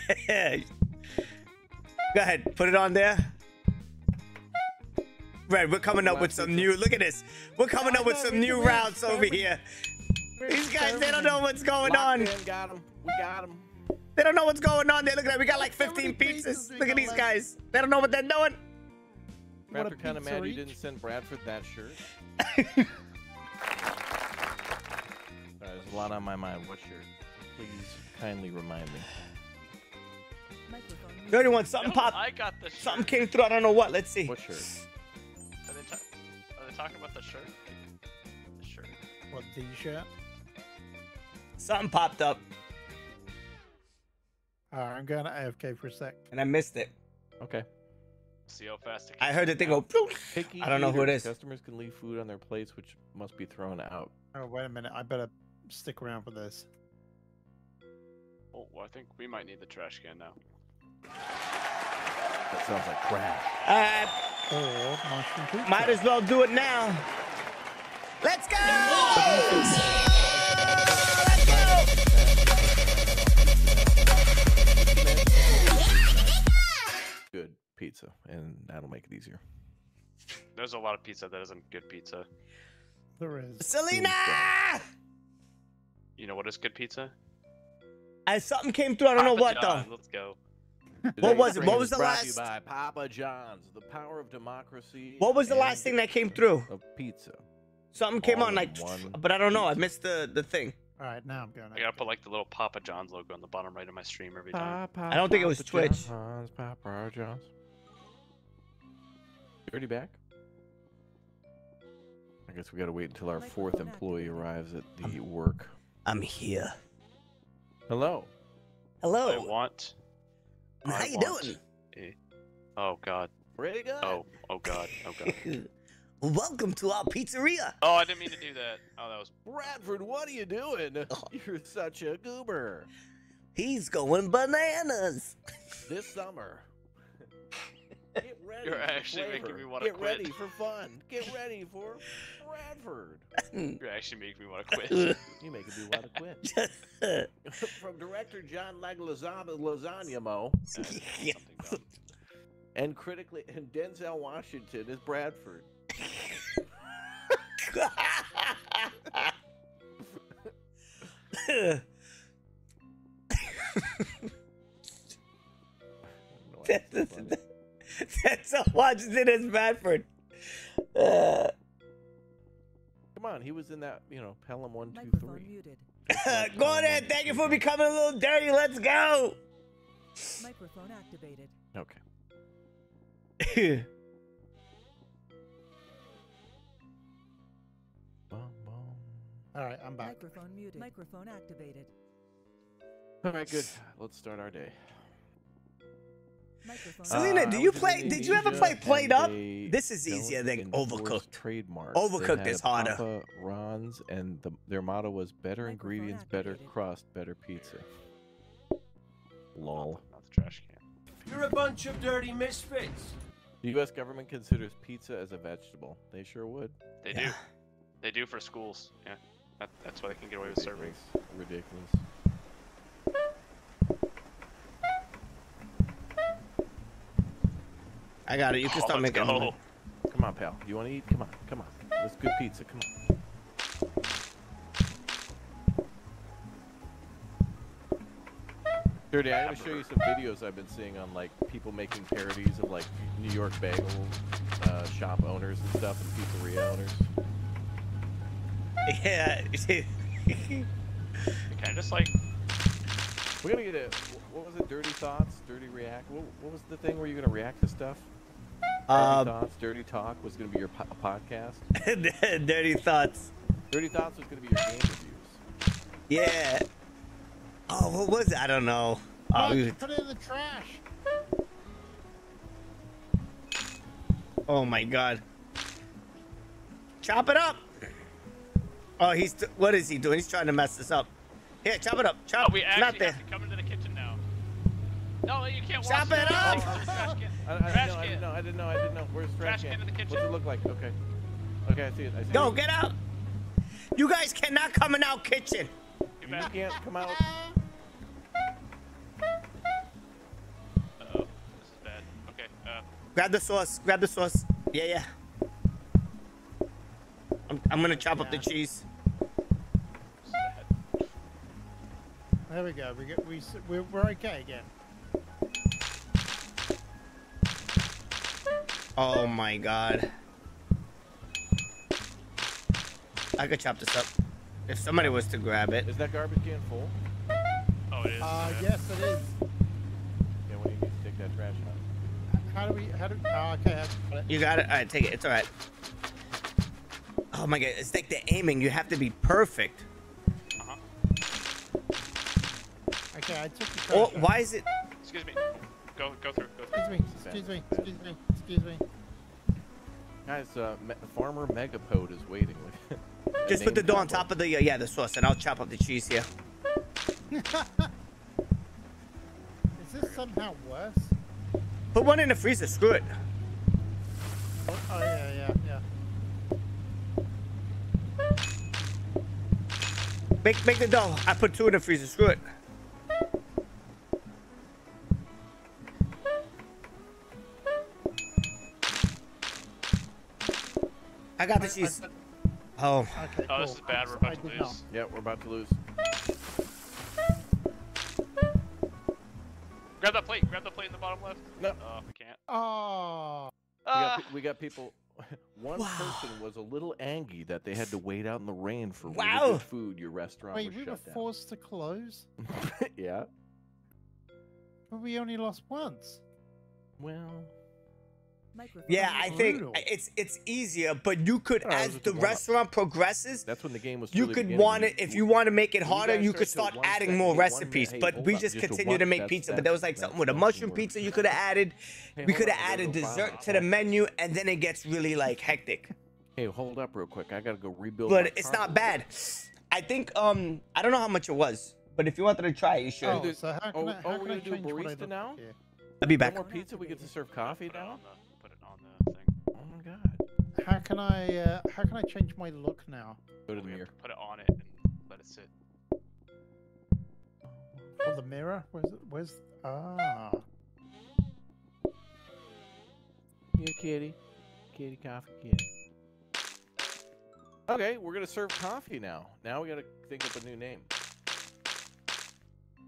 [SPEAKER 3] [laughs]
[SPEAKER 1] Go ahead, put it on there. Right, we're coming up with some new. Look at this. We're coming up with some new routes over here. These guys, they don't know what's going on.
[SPEAKER 4] got him. We got him.
[SPEAKER 1] They don't know what's going on. They look at we got like 15
[SPEAKER 3] many
[SPEAKER 1] pizzas.
[SPEAKER 3] pizzas
[SPEAKER 1] Look at these guys. They don't know what they're doing.
[SPEAKER 3] What a
[SPEAKER 4] Bradford kind of
[SPEAKER 3] pizza
[SPEAKER 4] mad you didn't send Bradford that shirt. Sorry, [laughs] there's a lot on my mind. What shirt? Please kindly remind me.
[SPEAKER 2] Microphone muted.
[SPEAKER 1] Dirty one, something
[SPEAKER 5] No,
[SPEAKER 1] popped.
[SPEAKER 5] I got the shirt.
[SPEAKER 1] Something came through. I don't know what. Let's see.
[SPEAKER 4] What shirt?
[SPEAKER 5] Are they, ta- are they talking about the shirt? The shirt.
[SPEAKER 3] What the shirt?
[SPEAKER 1] Something popped up,
[SPEAKER 3] Alright, I'm going to AFK for a sec.
[SPEAKER 1] and I missed it.
[SPEAKER 4] Okay.
[SPEAKER 5] See how fast it
[SPEAKER 1] I heard the thing go.
[SPEAKER 4] Picky
[SPEAKER 1] I don't know who it is.
[SPEAKER 4] Customers can leave food on their plates, which must be thrown out.
[SPEAKER 3] Oh, wait a minute. I better stick around for this.
[SPEAKER 8] Oh, well, I think we might need the trash can now.
[SPEAKER 4] That sounds like crap.
[SPEAKER 1] Uh,
[SPEAKER 3] Or mushroom pizza.
[SPEAKER 1] might as well do it now. Let's go! Let's!
[SPEAKER 4] Good pizza, and that'll make it easier.
[SPEAKER 5] There's a lot of pizza that isn't good pizza.
[SPEAKER 3] There is.
[SPEAKER 1] Selena!
[SPEAKER 5] You know what is good pizza?
[SPEAKER 1] And something came through. I don't know what
[SPEAKER 5] John's,
[SPEAKER 1] though.
[SPEAKER 5] Let's go. [laughs]
[SPEAKER 1] What was it? What was the
[SPEAKER 4] brought you
[SPEAKER 1] last-
[SPEAKER 4] by Papa John's, the power of democracy.
[SPEAKER 1] What was the last thing that came through?
[SPEAKER 4] A pizza.
[SPEAKER 1] Something came on like, but I don't know. I missed the the thing.
[SPEAKER 3] Alright, now I'm going
[SPEAKER 5] I gotta put like the little Papa John's logo on the bottom right of my stream every time.
[SPEAKER 4] Papa,
[SPEAKER 1] I don't think it was
[SPEAKER 4] Papa
[SPEAKER 1] Twitch.
[SPEAKER 4] John's, Papa John's. You already back? I guess we gotta wait until our fourth employee arrives at the work.
[SPEAKER 1] I'm here.
[SPEAKER 4] Hello. Hello.
[SPEAKER 5] I
[SPEAKER 1] Hello.
[SPEAKER 5] want.
[SPEAKER 1] How
[SPEAKER 5] I
[SPEAKER 1] you
[SPEAKER 5] want
[SPEAKER 1] doing?
[SPEAKER 5] a- Oh god.
[SPEAKER 4] Ready to go?
[SPEAKER 5] Oh. Oh god. Oh god. [laughs]
[SPEAKER 1] Welcome to our pizzeria.
[SPEAKER 5] Oh, I didn't mean to do that. Oh, that was.
[SPEAKER 4] Bradford, what are you doing?
[SPEAKER 1] Oh. [laughs]
[SPEAKER 4] You're such a goober.
[SPEAKER 1] He's going bananas. [laughs]
[SPEAKER 4] This summer. Ready.
[SPEAKER 5] You're actually making me wanna quit.
[SPEAKER 4] Get
[SPEAKER 5] quit.
[SPEAKER 4] ready for fun. Get ready for Bradford. [laughs]
[SPEAKER 5] You're actually making me want to [laughs] quit.
[SPEAKER 4] You're making me want to quit. [laughs] From director John Leguizamo, Lasagna Mo,
[SPEAKER 1] Yeah.
[SPEAKER 4] And critically, and Denzel Washington is Bradford.
[SPEAKER 1] That's,
[SPEAKER 4] that's.
[SPEAKER 1] That's how Washington is Bradford. Uh,
[SPEAKER 4] Come on, he was in that, you know, Pelham one two three.
[SPEAKER 2] muted. [laughs]
[SPEAKER 1] go ahead. Thank you for becoming a little dirty. Let's go.
[SPEAKER 2] Microphone activated.
[SPEAKER 4] Okay. [laughs] Bum, bum.
[SPEAKER 3] Alright, I'm back.
[SPEAKER 2] Microphone muted. Microphone activated.
[SPEAKER 4] All right, good. Let's start our day.
[SPEAKER 2] Microphone.
[SPEAKER 1] Selena,
[SPEAKER 4] Uh,
[SPEAKER 1] do you play- did you ever play
[SPEAKER 4] Plate
[SPEAKER 1] Up? This is easier than
[SPEAKER 4] enforce
[SPEAKER 1] Overcooked.
[SPEAKER 4] Trademarks. They
[SPEAKER 1] Overcooked is harder.
[SPEAKER 4] Papa Ron's, and the, their motto was "Better ingredients, better crust, better pizza." Lol.
[SPEAKER 5] Not the trash can.
[SPEAKER 9] You're a bunch of dirty misfits.
[SPEAKER 4] The U.S. government considers pizza as a vegetable. They sure would.
[SPEAKER 5] They do. They do for schools. Yeah. That, that's why they can get away with serving.
[SPEAKER 4] Ridiculous. Ridiculous.
[SPEAKER 1] I got it. You can
[SPEAKER 5] Oh, let's
[SPEAKER 1] making.
[SPEAKER 5] go.
[SPEAKER 4] Come on, pal. You want to eat? Come on. Come on. That's good pizza. Come on. Dirty, I'm gonna show you some videos I've been seeing on like people making parodies of like New York bagel uh, shop owners and stuff and pizzeria owners. [laughs]
[SPEAKER 1] Yeah. [laughs]
[SPEAKER 5] Can I just like.
[SPEAKER 4] We're gonna get a what was it? Dirty thoughts, dirty react. What, what was the thing where you're gonna react to stuff? Dirty
[SPEAKER 1] Um,
[SPEAKER 4] thoughts, dirty talk was gonna be your po- podcast. [laughs]
[SPEAKER 1] dirty thoughts.
[SPEAKER 4] Dirty thoughts was gonna be your game reviews.
[SPEAKER 1] Yeah. Oh, what was it? I don't know. Oh,
[SPEAKER 3] Fuck,
[SPEAKER 1] we-
[SPEAKER 3] put it in the trash.
[SPEAKER 1] oh my god. Chop it up. Oh, he's t- what is he doing? He's trying to mess this up. Here, chop it up.
[SPEAKER 5] Oh,
[SPEAKER 1] Chop.
[SPEAKER 5] we
[SPEAKER 1] Not
[SPEAKER 5] actually
[SPEAKER 1] there.
[SPEAKER 5] have to come into the kitchen now. No, you can't
[SPEAKER 1] Chop it up!
[SPEAKER 5] The trash can.
[SPEAKER 4] I, I,
[SPEAKER 5] Trash
[SPEAKER 4] no, I didn't know. I didn't know. I didn't know. Where's the trash,
[SPEAKER 5] Trash can in the kitchen.
[SPEAKER 4] What's it look like? Okay. Okay, I see it. I see
[SPEAKER 1] Go,
[SPEAKER 4] it.
[SPEAKER 1] get out. You guys cannot come in our kitchen.
[SPEAKER 5] Too
[SPEAKER 4] You
[SPEAKER 5] bad.
[SPEAKER 4] can't come out.
[SPEAKER 5] Uh-oh. This is bad. Okay. Uh,
[SPEAKER 1] Grab the sauce. Grab the sauce. Yeah, yeah. I'm, I'm gonna chop up the cheese.
[SPEAKER 5] this.
[SPEAKER 3] There we go. We get we we're, we're okay again.
[SPEAKER 1] Oh my god. I could chop this up. If somebody was to grab it.
[SPEAKER 4] Is that garbage can full?
[SPEAKER 5] Oh, it is.
[SPEAKER 3] Uh,
[SPEAKER 5] okay.
[SPEAKER 3] yes, it is.
[SPEAKER 4] Yeah, when you need to take that trash out.
[SPEAKER 3] How do we? How do? Oh, okay. I got it.
[SPEAKER 1] You got it? Alright, take it. It's alright. Oh my god, it's like the aiming. You have to be perfect.
[SPEAKER 5] Uh-huh.
[SPEAKER 3] Okay, I took the trash.
[SPEAKER 1] Oh,
[SPEAKER 3] out.
[SPEAKER 1] why is it?
[SPEAKER 5] Excuse me. Go, go through. Go through.
[SPEAKER 3] Excuse me. Excuse me. Excuse me. Excuse me.
[SPEAKER 4] Guys, uh, Me- Farmer Megapode is waiting. [laughs]
[SPEAKER 1] Just put the
[SPEAKER 4] name
[SPEAKER 1] dough on top of the uh, yeah the sauce, and I'll chop up the cheese here. [laughs]
[SPEAKER 3] Is this somehow worse?
[SPEAKER 1] Put one in the freezer. Screw it.
[SPEAKER 3] Oh, oh yeah, yeah, yeah.
[SPEAKER 1] Make make the dough. I put two in the freezer. Screw it. I got the
[SPEAKER 3] I- I
[SPEAKER 1] cheese. Oh,
[SPEAKER 3] Okay.
[SPEAKER 5] Oh, this
[SPEAKER 3] cool.
[SPEAKER 5] is bad. We're
[SPEAKER 3] I
[SPEAKER 5] about to
[SPEAKER 3] did not.
[SPEAKER 5] lose.
[SPEAKER 4] Yeah, we're about to lose.
[SPEAKER 5] Grab that plate. Grab the plate in the bottom left.
[SPEAKER 4] No.
[SPEAKER 5] Oh, we can't.
[SPEAKER 3] Oh.
[SPEAKER 4] We
[SPEAKER 5] Ah.
[SPEAKER 4] got, pe- we got people. [laughs] One
[SPEAKER 1] Wow.
[SPEAKER 4] person was a little angry that they had to wait out in the rain for really
[SPEAKER 1] Wow.
[SPEAKER 4] good food. Your restaurant
[SPEAKER 3] Wait,
[SPEAKER 4] was
[SPEAKER 3] we were
[SPEAKER 4] shut down.
[SPEAKER 3] forced to close, [laughs]
[SPEAKER 4] yeah.
[SPEAKER 3] but we only lost once.
[SPEAKER 4] Well,
[SPEAKER 2] Microphone
[SPEAKER 1] yeah. I think
[SPEAKER 3] Brutal.
[SPEAKER 1] it's it's easier, but you could,
[SPEAKER 4] Oh,
[SPEAKER 1] as the restaurant progresses,
[SPEAKER 4] that's when the game was.
[SPEAKER 1] you could want it if you want to make it
[SPEAKER 4] when you
[SPEAKER 1] harder. You could
[SPEAKER 4] start
[SPEAKER 1] start
[SPEAKER 4] to one
[SPEAKER 1] adding more recipes,
[SPEAKER 4] minute,
[SPEAKER 1] but we just
[SPEAKER 4] just
[SPEAKER 1] continue to make
[SPEAKER 4] that's-
[SPEAKER 1] pizza. But there was like something with a mushroom pizza you could have added.
[SPEAKER 4] Hey,
[SPEAKER 1] we could have added dessert
[SPEAKER 4] on
[SPEAKER 1] to the menu, and then it gets really like hectic.
[SPEAKER 4] Hey, hold up real quick. I gotta go rebuild.
[SPEAKER 1] But it's not bad. I think um I don't know how much it was, but if you wanted to try, it, you should.
[SPEAKER 3] Oh, so how can
[SPEAKER 4] oh,
[SPEAKER 3] I, how
[SPEAKER 4] oh, we're gonna do a
[SPEAKER 3] change what I
[SPEAKER 4] barista now?
[SPEAKER 3] here?
[SPEAKER 1] I'll be
[SPEAKER 4] No
[SPEAKER 1] back.
[SPEAKER 4] more pizza. We get to serve coffee
[SPEAKER 5] Put it
[SPEAKER 4] now.
[SPEAKER 3] How can I? Uh, how can I change my look now?
[SPEAKER 4] Go to the
[SPEAKER 5] We
[SPEAKER 4] mirror.
[SPEAKER 5] to put it on it and let it sit.
[SPEAKER 3] Oh, the mirror. Where's it? Where's? Ah.
[SPEAKER 4] Here, kitty. Kitty coffee kitty. Okay, we're gonna serve coffee now. Now we gotta think up a new name.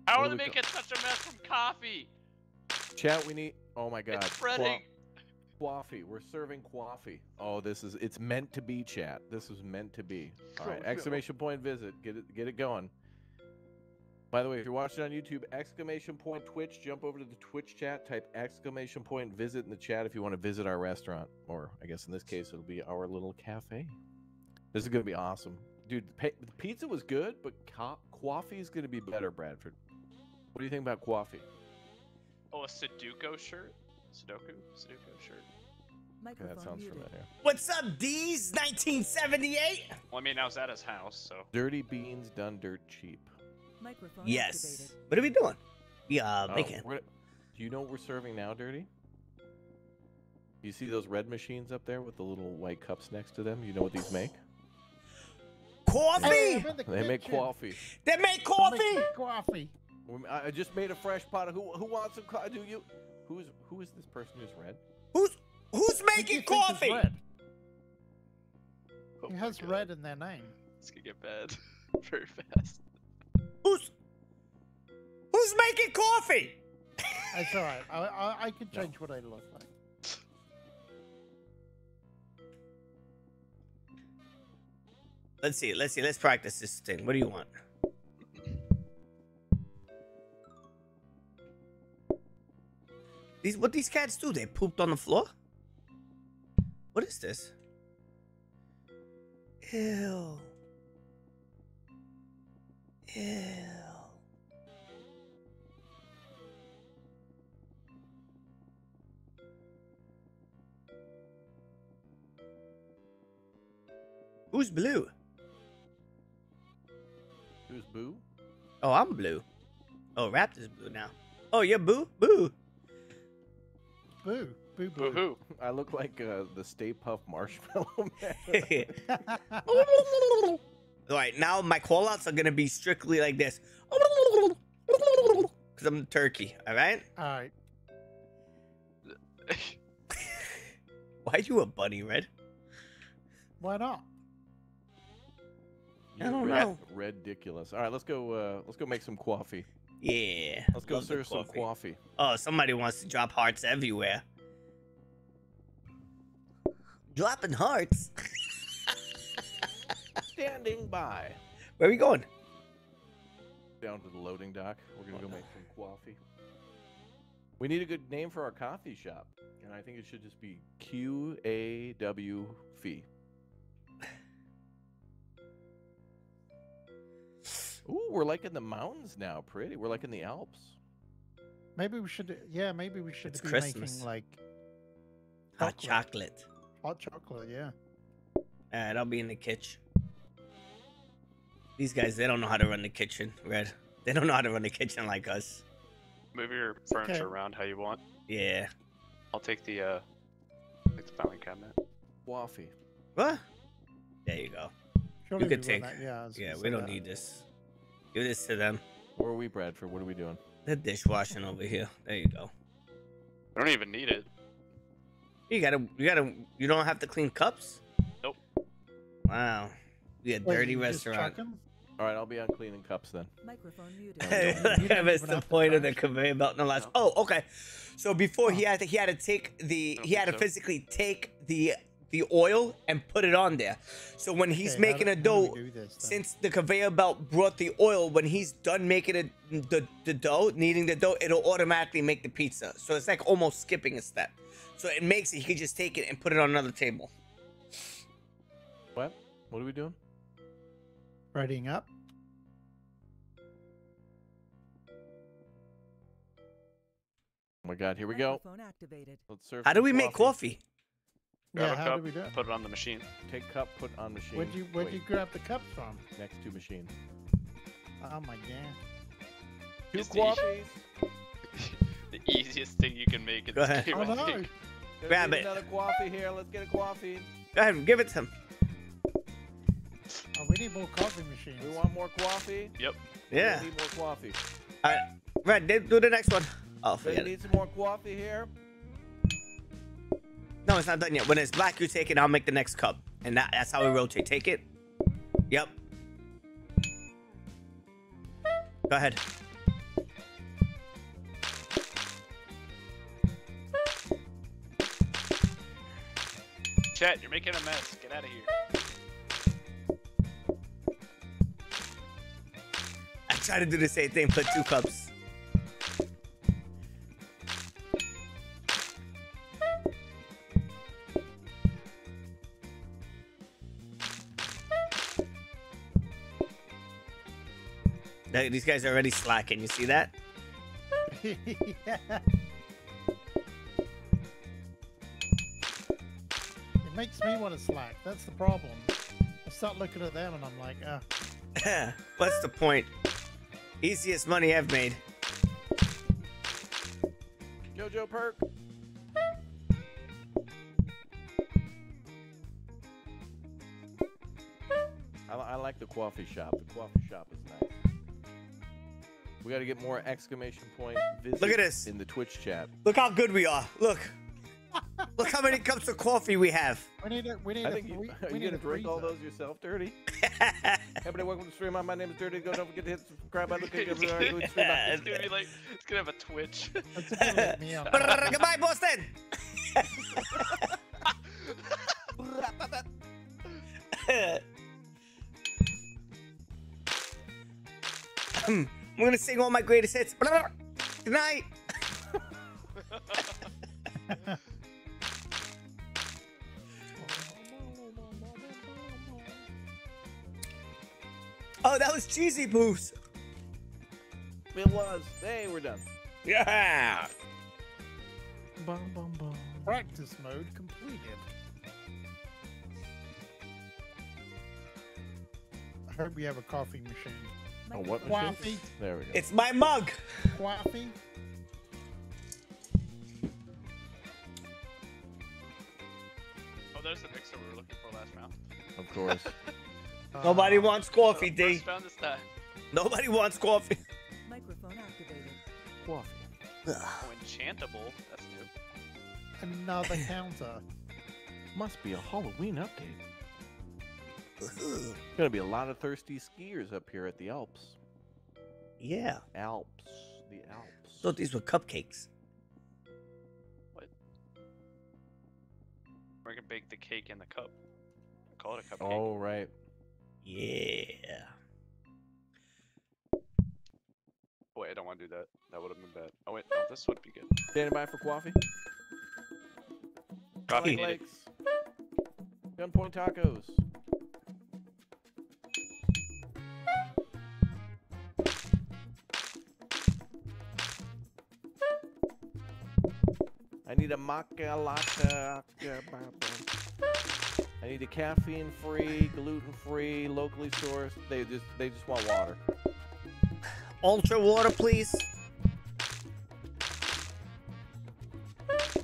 [SPEAKER 5] How
[SPEAKER 4] What
[SPEAKER 5] are they
[SPEAKER 4] we
[SPEAKER 5] making such a mess from coffee?
[SPEAKER 4] Chat, we need. Oh my god.
[SPEAKER 5] It's
[SPEAKER 4] qua-
[SPEAKER 5] spreading.
[SPEAKER 4] Coffee. We're serving coffee. Oh, this is. It's meant to be, chat. This is meant to be. All right. Exclamation point visit. Get it. Get it going. By the way, if you're watching on YouTube, exclamation point Twitch, jump over to the Twitch chat, type exclamation point visit in the chat if you want to visit our restaurant, or I guess in this case it'll be our little cafe. This is gonna be awesome, dude. The, the pizza was good, but co- coffee is gonna be better, Bradford. What do you think about coffee?
[SPEAKER 5] Oh, a Sudoku shirt? Sudoku? Sudoku shirt.
[SPEAKER 4] Okay,
[SPEAKER 2] Microphone
[SPEAKER 4] that sounds
[SPEAKER 2] muted.
[SPEAKER 4] familiar.
[SPEAKER 1] What's up, D's? 1978.
[SPEAKER 5] Well, I mean, I was at his house, so.
[SPEAKER 4] Dirty beans done dirt cheap.
[SPEAKER 2] Microphone
[SPEAKER 1] Yes.
[SPEAKER 2] activated.
[SPEAKER 1] What are we doing? Yeah, uh,
[SPEAKER 4] Oh,
[SPEAKER 1] making.
[SPEAKER 4] we're do you know what we're serving now, Dirty? You see those red machines up there with the little white cups next to them? You know what these make?
[SPEAKER 1] Coffee.
[SPEAKER 3] Hey, the
[SPEAKER 4] They make coffee.
[SPEAKER 1] They make
[SPEAKER 3] I'm making
[SPEAKER 1] coffee.
[SPEAKER 3] Coffee.
[SPEAKER 4] I I just made a fresh pot of who who wants some coffee? Do you? Who's who is this person who's red?
[SPEAKER 1] Who's who's
[SPEAKER 3] Who do you
[SPEAKER 1] making coffee?
[SPEAKER 3] red?
[SPEAKER 5] Oh
[SPEAKER 3] Who has
[SPEAKER 5] God.
[SPEAKER 3] red in their name?
[SPEAKER 5] This could get bad [laughs] very fast.
[SPEAKER 1] Who's who's making coffee?
[SPEAKER 3] It's all right. I I, I can change what I look like.
[SPEAKER 1] Let's see. Let's see. Let's practice this thing. What do you want? These what these cats do? They pooped on the floor? What is this? Ew. Ew. Who's blue?
[SPEAKER 4] Who's Boo?
[SPEAKER 1] Oh, I'm blue. Oh, Raptor's blue now. Oh, you're boo? Boo.
[SPEAKER 3] Boo. Boo boo.
[SPEAKER 5] Woohoo! [laughs]
[SPEAKER 4] I look like uh, the Stay Puft Marshmallow Man. [laughs]
[SPEAKER 1] All right, now my callouts are gonna be strictly like this. [laughs] Cause I'm turkey. All right.
[SPEAKER 3] all right.
[SPEAKER 1] Why are you a bunny, Red?
[SPEAKER 3] Why not?
[SPEAKER 1] I don't
[SPEAKER 4] Red-
[SPEAKER 1] know.
[SPEAKER 4] Ridiculous. All right, let's go. Uh, let's go make some coffee.
[SPEAKER 1] Yeah.
[SPEAKER 4] Let's go serve some coffee.
[SPEAKER 1] Oh, somebody wants to drop hearts everywhere. Dropping hearts. [laughs]
[SPEAKER 4] Standing by.
[SPEAKER 1] Where are we going?
[SPEAKER 4] Down to the loading dock. We're gonna go make some coffee. We need a good name for our coffee shop, and I think it should just be Q A W Fee. Ooh, we're like in the mountains now. Pretty. We're like in the Alps.
[SPEAKER 3] Maybe we should. Yeah, maybe we should
[SPEAKER 1] It's
[SPEAKER 3] be
[SPEAKER 1] Christmas.
[SPEAKER 3] making like
[SPEAKER 1] Hot chocolate.
[SPEAKER 3] hot chocolate. Yeah.
[SPEAKER 1] Alright, I'll be in the kitchen. These guys, they don't know how to run the kitchen, Red. They don't know how to run the kitchen like us.
[SPEAKER 5] Move your furniture
[SPEAKER 3] okay.
[SPEAKER 5] around how you want.
[SPEAKER 1] Yeah.
[SPEAKER 5] I'll take the uh, take the filing cabinet.
[SPEAKER 4] Coffee.
[SPEAKER 1] What? There you go.
[SPEAKER 3] Surely
[SPEAKER 1] you could take.
[SPEAKER 3] that, Yeah.
[SPEAKER 1] Yeah, we don't
[SPEAKER 3] that.
[SPEAKER 1] need this. Give this to them.
[SPEAKER 4] Where are we, Bradford? What are we doing?
[SPEAKER 1] The dishwashing over here. There you go.
[SPEAKER 5] I don't even need it.
[SPEAKER 1] You gotta, you gotta, you don't have to clean cups.
[SPEAKER 5] Nope.
[SPEAKER 1] Wow. You a
[SPEAKER 3] Wait,
[SPEAKER 1] dirty
[SPEAKER 3] you just chuck
[SPEAKER 1] restaurant.
[SPEAKER 3] 'em?
[SPEAKER 4] All right, I'll be on cleaning cups then.
[SPEAKER 2] Microphone muted. [laughs]
[SPEAKER 3] You don't
[SPEAKER 1] That's the point of the conveyor belt. in No less. Oh, okay. So before he oh. had to, he had to take the, he had to
[SPEAKER 5] so.
[SPEAKER 1] physically take the the oil and put it on there. So when he's
[SPEAKER 3] Okay,
[SPEAKER 1] making a dough,
[SPEAKER 3] do this,
[SPEAKER 1] since the conveyor belt brought the oil, when he's done making it, the the dough, kneading the dough, it'll automatically make the pizza. So it's like almost skipping a step. So it makes it. He could just take it and put it on another table.
[SPEAKER 4] What? What are we doing?
[SPEAKER 3] Readying up.
[SPEAKER 4] Oh my God, here we go.
[SPEAKER 2] Activated.
[SPEAKER 4] Let's serve.
[SPEAKER 1] How do
[SPEAKER 4] some
[SPEAKER 1] we make coffee?
[SPEAKER 5] Grab
[SPEAKER 3] yeah.
[SPEAKER 5] a
[SPEAKER 3] How
[SPEAKER 5] cup,
[SPEAKER 3] do we do it?
[SPEAKER 5] put it on the machine.
[SPEAKER 4] Take cup, put on machine.
[SPEAKER 3] Where'd you Where'd
[SPEAKER 4] Wait,
[SPEAKER 3] you grab the cup from?
[SPEAKER 4] Next to machine.
[SPEAKER 3] Oh my god.
[SPEAKER 4] Two
[SPEAKER 5] It's the-
[SPEAKER 4] coffees. [laughs]
[SPEAKER 5] the easiest thing you can make in
[SPEAKER 1] Go
[SPEAKER 5] this
[SPEAKER 1] ahead.
[SPEAKER 5] game,
[SPEAKER 3] Oh
[SPEAKER 5] I
[SPEAKER 3] no.
[SPEAKER 4] Gonna
[SPEAKER 1] Grab
[SPEAKER 4] need
[SPEAKER 1] it.
[SPEAKER 4] Another coffee here. Let's get a coffee.
[SPEAKER 1] Go ahead, give it to him.
[SPEAKER 3] Oh, we need more coffee machines.
[SPEAKER 4] We want more coffee.
[SPEAKER 5] Yep.
[SPEAKER 1] Yeah.
[SPEAKER 4] We need more coffee.
[SPEAKER 1] All right, Red, do- do the next one. Oh,
[SPEAKER 4] Do you
[SPEAKER 1] forget it.
[SPEAKER 4] need some more coffee here?
[SPEAKER 1] No, it's not done yet. When it's black, you take it. I'll make the next cup, and that, that's how we rotate. Take it. Yep. Go ahead.
[SPEAKER 5] Chet, you're making a mess. Get out of here.
[SPEAKER 1] I try to do the same thing. Put two cups. These guys are already slacking. You see that?
[SPEAKER 3] yeah. [laughs] It makes me want to slack. That's the problem. I start looking at them and I'm like, ah, [laughs]
[SPEAKER 1] What's the point? Easiest money I've made.
[SPEAKER 4] Jojo Perk. I, I like the coffee shop. The coffee shop is nice. We got to get more exclamation point visits
[SPEAKER 1] Look at this.
[SPEAKER 4] in the Twitch chat.
[SPEAKER 1] Look how good we are. Look. Look how many cups of coffee we have.
[SPEAKER 3] we need a, we need
[SPEAKER 4] I
[SPEAKER 3] a,
[SPEAKER 4] think you,
[SPEAKER 3] we,
[SPEAKER 4] are [laughs]
[SPEAKER 3] we
[SPEAKER 4] you
[SPEAKER 3] need
[SPEAKER 4] gonna drink all those yourself, Dirty? [laughs] Everybody, welcome to the stream. My name is Dirty. Go, don't forget to hit subscribe button. Click
[SPEAKER 5] it's,
[SPEAKER 4] everywhere. Go to stream
[SPEAKER 5] it's gonna be like it's gonna have a twitch.
[SPEAKER 3] That's gonna let me out.
[SPEAKER 1] Goodbye, Boston. [laughs] Hmm. I'm gonna sing all my greatest hits. Good night. [laughs] Oh, that was cheesy boost.
[SPEAKER 4] It was. Hey, we're done.
[SPEAKER 1] Yeah.
[SPEAKER 3] Bum, bum, bum. Practice mode completed. I hope we have a coffee machine.
[SPEAKER 4] Oh, what machine?
[SPEAKER 3] Coffee,
[SPEAKER 4] There we go.
[SPEAKER 1] It's my mug.
[SPEAKER 3] coffee.
[SPEAKER 5] Oh, there's the mixer we were looking for last round.
[SPEAKER 4] of course. [laughs]
[SPEAKER 1] Nobody
[SPEAKER 3] Uh,
[SPEAKER 1] wants coffee, D.
[SPEAKER 5] Found this time.
[SPEAKER 1] Nobody wants coffee.
[SPEAKER 2] Microphone activated.
[SPEAKER 4] coffee.
[SPEAKER 5] Oh, enchantable. That's new.
[SPEAKER 3] Another counter.
[SPEAKER 4] Must be a Halloween update.
[SPEAKER 1] Ooh,
[SPEAKER 4] Gonna be a lot of thirsty skiers up here at the Alps.
[SPEAKER 1] yeah.
[SPEAKER 4] Alps. The Alps.
[SPEAKER 1] Thought these were cupcakes. What?
[SPEAKER 5] We're gonna bake the cake in the cup. Call it a cupcake.
[SPEAKER 4] Oh right.
[SPEAKER 1] Yeah.
[SPEAKER 8] Wait, I don't want to do that. That would have been bad. Oh wait, no, this would be good.
[SPEAKER 4] Standing by for coffee.
[SPEAKER 5] Coffee
[SPEAKER 4] Flank
[SPEAKER 5] needed.
[SPEAKER 4] Lakes. Gunpoint tacos. I need a maca latte. I need a caffeine-free, gluten-free, locally sourced. They just they just want water.
[SPEAKER 1] Ultra water, please.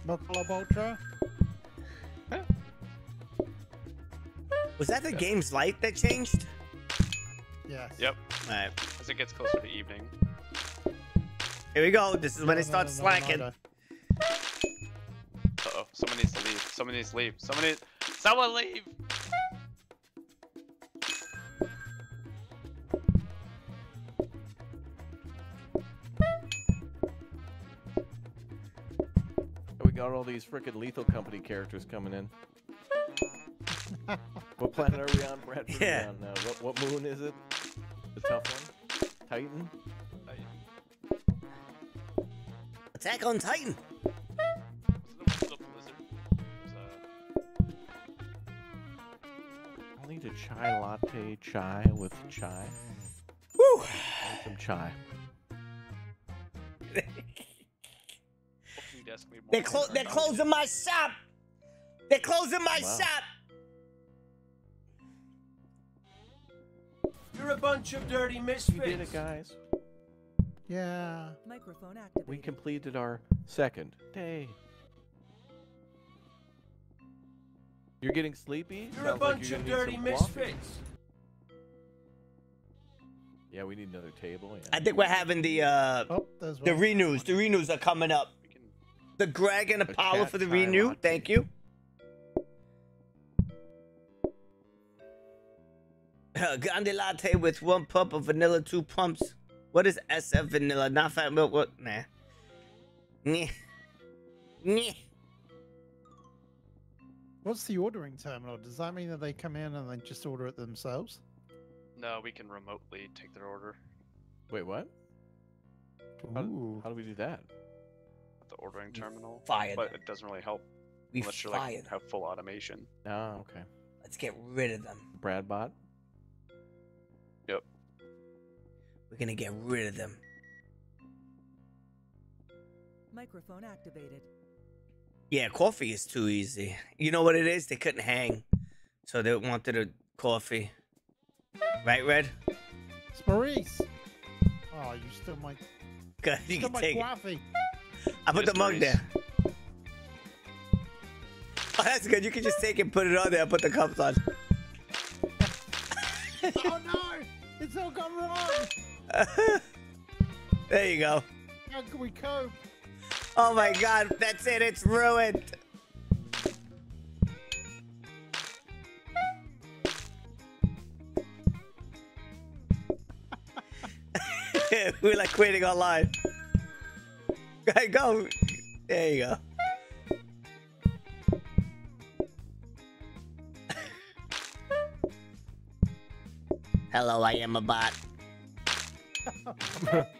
[SPEAKER 3] Michelob Ultra.
[SPEAKER 1] Was that the game's light that changed?
[SPEAKER 3] Yes.
[SPEAKER 5] Yep.
[SPEAKER 1] Alright.
[SPEAKER 5] As it gets closer to evening.
[SPEAKER 1] Here we go. This is when
[SPEAKER 3] No,
[SPEAKER 1] it
[SPEAKER 3] no,
[SPEAKER 1] starts
[SPEAKER 3] no, no, no,
[SPEAKER 1] slacking.
[SPEAKER 5] Someone needs to leave. Someone needs. Someone leave.
[SPEAKER 4] We got all these frickin' Lethal Company characters coming in. [laughs] what planet are we on, Brad? What
[SPEAKER 1] Yeah.
[SPEAKER 4] on now? What, what moon is it? The tough one? Titan?
[SPEAKER 1] Attack on Titan.
[SPEAKER 4] Chai latte chai with chai.
[SPEAKER 1] Woo!
[SPEAKER 4] And some chai.
[SPEAKER 5] booking desk made more
[SPEAKER 1] They're, clo- they're closing my shop. They're closing my
[SPEAKER 4] Wow.
[SPEAKER 1] shop.
[SPEAKER 9] You're a bunch of dirty misfits.
[SPEAKER 4] We
[SPEAKER 9] misfits.
[SPEAKER 4] did it, guys.
[SPEAKER 3] Yeah.
[SPEAKER 2] Microphone activated.
[SPEAKER 4] We completed our second day. You're getting sleepy?
[SPEAKER 9] You're a
[SPEAKER 4] Sounds like
[SPEAKER 9] bunch
[SPEAKER 4] you're
[SPEAKER 9] of dirty misfits.
[SPEAKER 4] Yeah, we need another table. Yeah.
[SPEAKER 1] I think we're having the uh
[SPEAKER 3] Oh,
[SPEAKER 1] the renews. The renews are coming up. The Greg and Apollo for the renew.
[SPEAKER 4] latte.
[SPEAKER 1] Thank you. Grande latte with one pump of vanilla, two pumps. What is SF vanilla? Not fat milk. What? Nah. Nyeh. Nyeh.
[SPEAKER 3] What's the ordering terminal? Does that mean that they come in and they just order it themselves?
[SPEAKER 5] No, we can remotely take their order
[SPEAKER 4] Wait, what? How,
[SPEAKER 3] Ooh.
[SPEAKER 4] how do we do that?
[SPEAKER 5] at the ordering terminal.
[SPEAKER 1] Fire
[SPEAKER 5] But
[SPEAKER 1] them.
[SPEAKER 5] it doesn't really help
[SPEAKER 1] We
[SPEAKER 5] unless you
[SPEAKER 1] fire
[SPEAKER 5] like
[SPEAKER 1] them.
[SPEAKER 5] have full automation.
[SPEAKER 4] Oh, okay.
[SPEAKER 1] Let's get rid of them.
[SPEAKER 4] Bradbot?
[SPEAKER 5] Yep.
[SPEAKER 1] We're gonna get rid of them.
[SPEAKER 2] Microphone activated.
[SPEAKER 1] Yeah, coffee is too easy. You know what it is? They couldn't hang, so they wanted a coffee. Right, Red?
[SPEAKER 3] It's Maurice. Oh, you still my, [laughs]
[SPEAKER 1] Good, you
[SPEAKER 3] still
[SPEAKER 1] can
[SPEAKER 3] my
[SPEAKER 1] take it.
[SPEAKER 3] coffee.
[SPEAKER 1] I put
[SPEAKER 5] Yes,
[SPEAKER 1] the mug
[SPEAKER 5] Maurice.
[SPEAKER 1] there. Oh, that's good. You can just take it, and put it on there, and put the cups on.
[SPEAKER 3] oh no! It's all gone wrong. [laughs]
[SPEAKER 1] there you go.
[SPEAKER 3] How can we cope?
[SPEAKER 1] Oh my god, that's it. It's ruined. [laughs] We're like waiting online. Go, go. There you go. [laughs] Hello, I am a bot. [laughs]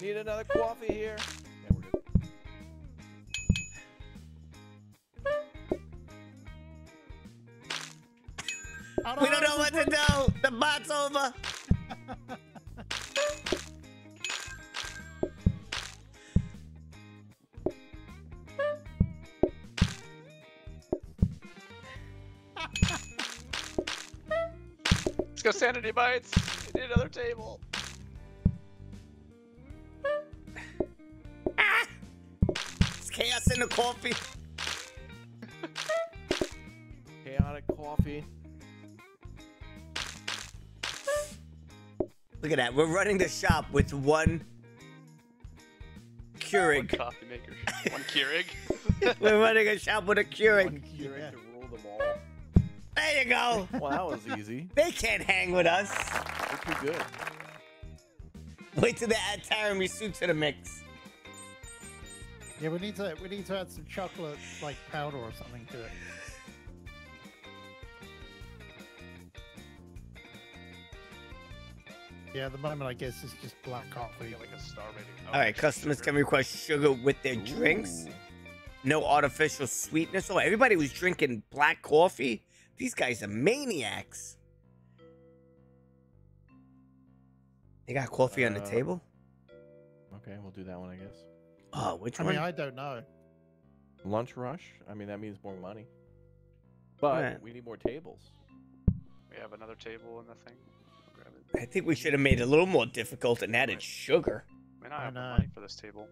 [SPEAKER 4] Need another coffee here. Yeah, we're good.
[SPEAKER 3] I
[SPEAKER 1] We don't know what to do. The bot's over.
[SPEAKER 5] Let's go sanity bites. We need another table.
[SPEAKER 1] Chaos in the coffee. [laughs]
[SPEAKER 4] Chaotic coffee.
[SPEAKER 1] Look at that. We're running the shop with one Keurig.
[SPEAKER 5] One coffee maker. One Keurig. [laughs]
[SPEAKER 1] We're running a shop with a Keurig.
[SPEAKER 4] One Keurig
[SPEAKER 3] Yeah.
[SPEAKER 4] to rule them all.
[SPEAKER 1] There you go.
[SPEAKER 4] Well, that was easy. [laughs]
[SPEAKER 1] They can't hang with us.
[SPEAKER 4] We're too good.
[SPEAKER 1] Wait till they add tiramisu to the mix.
[SPEAKER 3] Yeah, we need to we need to add some chocolate like powder or something to it. Yeah, at the moment I guess it's just black coffee.
[SPEAKER 5] Like a star rating. Oh,
[SPEAKER 1] All right, customers can request sugar with their drinks. No artificial sweetness. Oh, everybody was drinking black coffee. These guys are maniacs. They got coffee on the
[SPEAKER 4] Uh,
[SPEAKER 1] table.
[SPEAKER 4] Okay, we'll do that one, I guess.
[SPEAKER 1] Oh, which
[SPEAKER 3] I
[SPEAKER 1] one?
[SPEAKER 3] mean, I don't know.
[SPEAKER 4] Lunch rush. I mean, that means more money. But
[SPEAKER 1] Right.
[SPEAKER 4] we need more tables.
[SPEAKER 5] We have another table in the thing. I'll grab it.
[SPEAKER 1] I think we should have made it a little more difficult and added sugar.
[SPEAKER 5] Man, I
[SPEAKER 3] I
[SPEAKER 5] have no money for this table.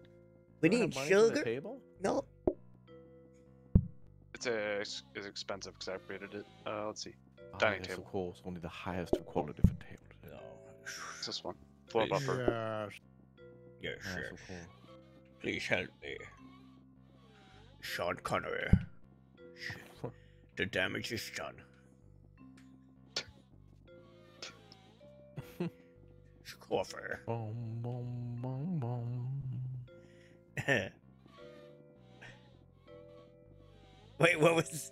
[SPEAKER 1] We need
[SPEAKER 4] money for the
[SPEAKER 1] sugar.
[SPEAKER 4] table?
[SPEAKER 1] No.
[SPEAKER 5] It's a it's, it's expensive because I created it. Uh, let's see.
[SPEAKER 4] Oh,
[SPEAKER 5] Dining
[SPEAKER 4] that's
[SPEAKER 5] table.
[SPEAKER 4] cool. It's only the highest quality for table.
[SPEAKER 5] It's this one. [sighs] Floor buffer.
[SPEAKER 3] Yeah,
[SPEAKER 1] Yes,
[SPEAKER 4] That's
[SPEAKER 1] sir.
[SPEAKER 4] So cool.
[SPEAKER 1] Please help me. Sean Connery. The damage is done. Coffee.
[SPEAKER 4] Boom, boom, boom, boom.
[SPEAKER 1] Wait, what was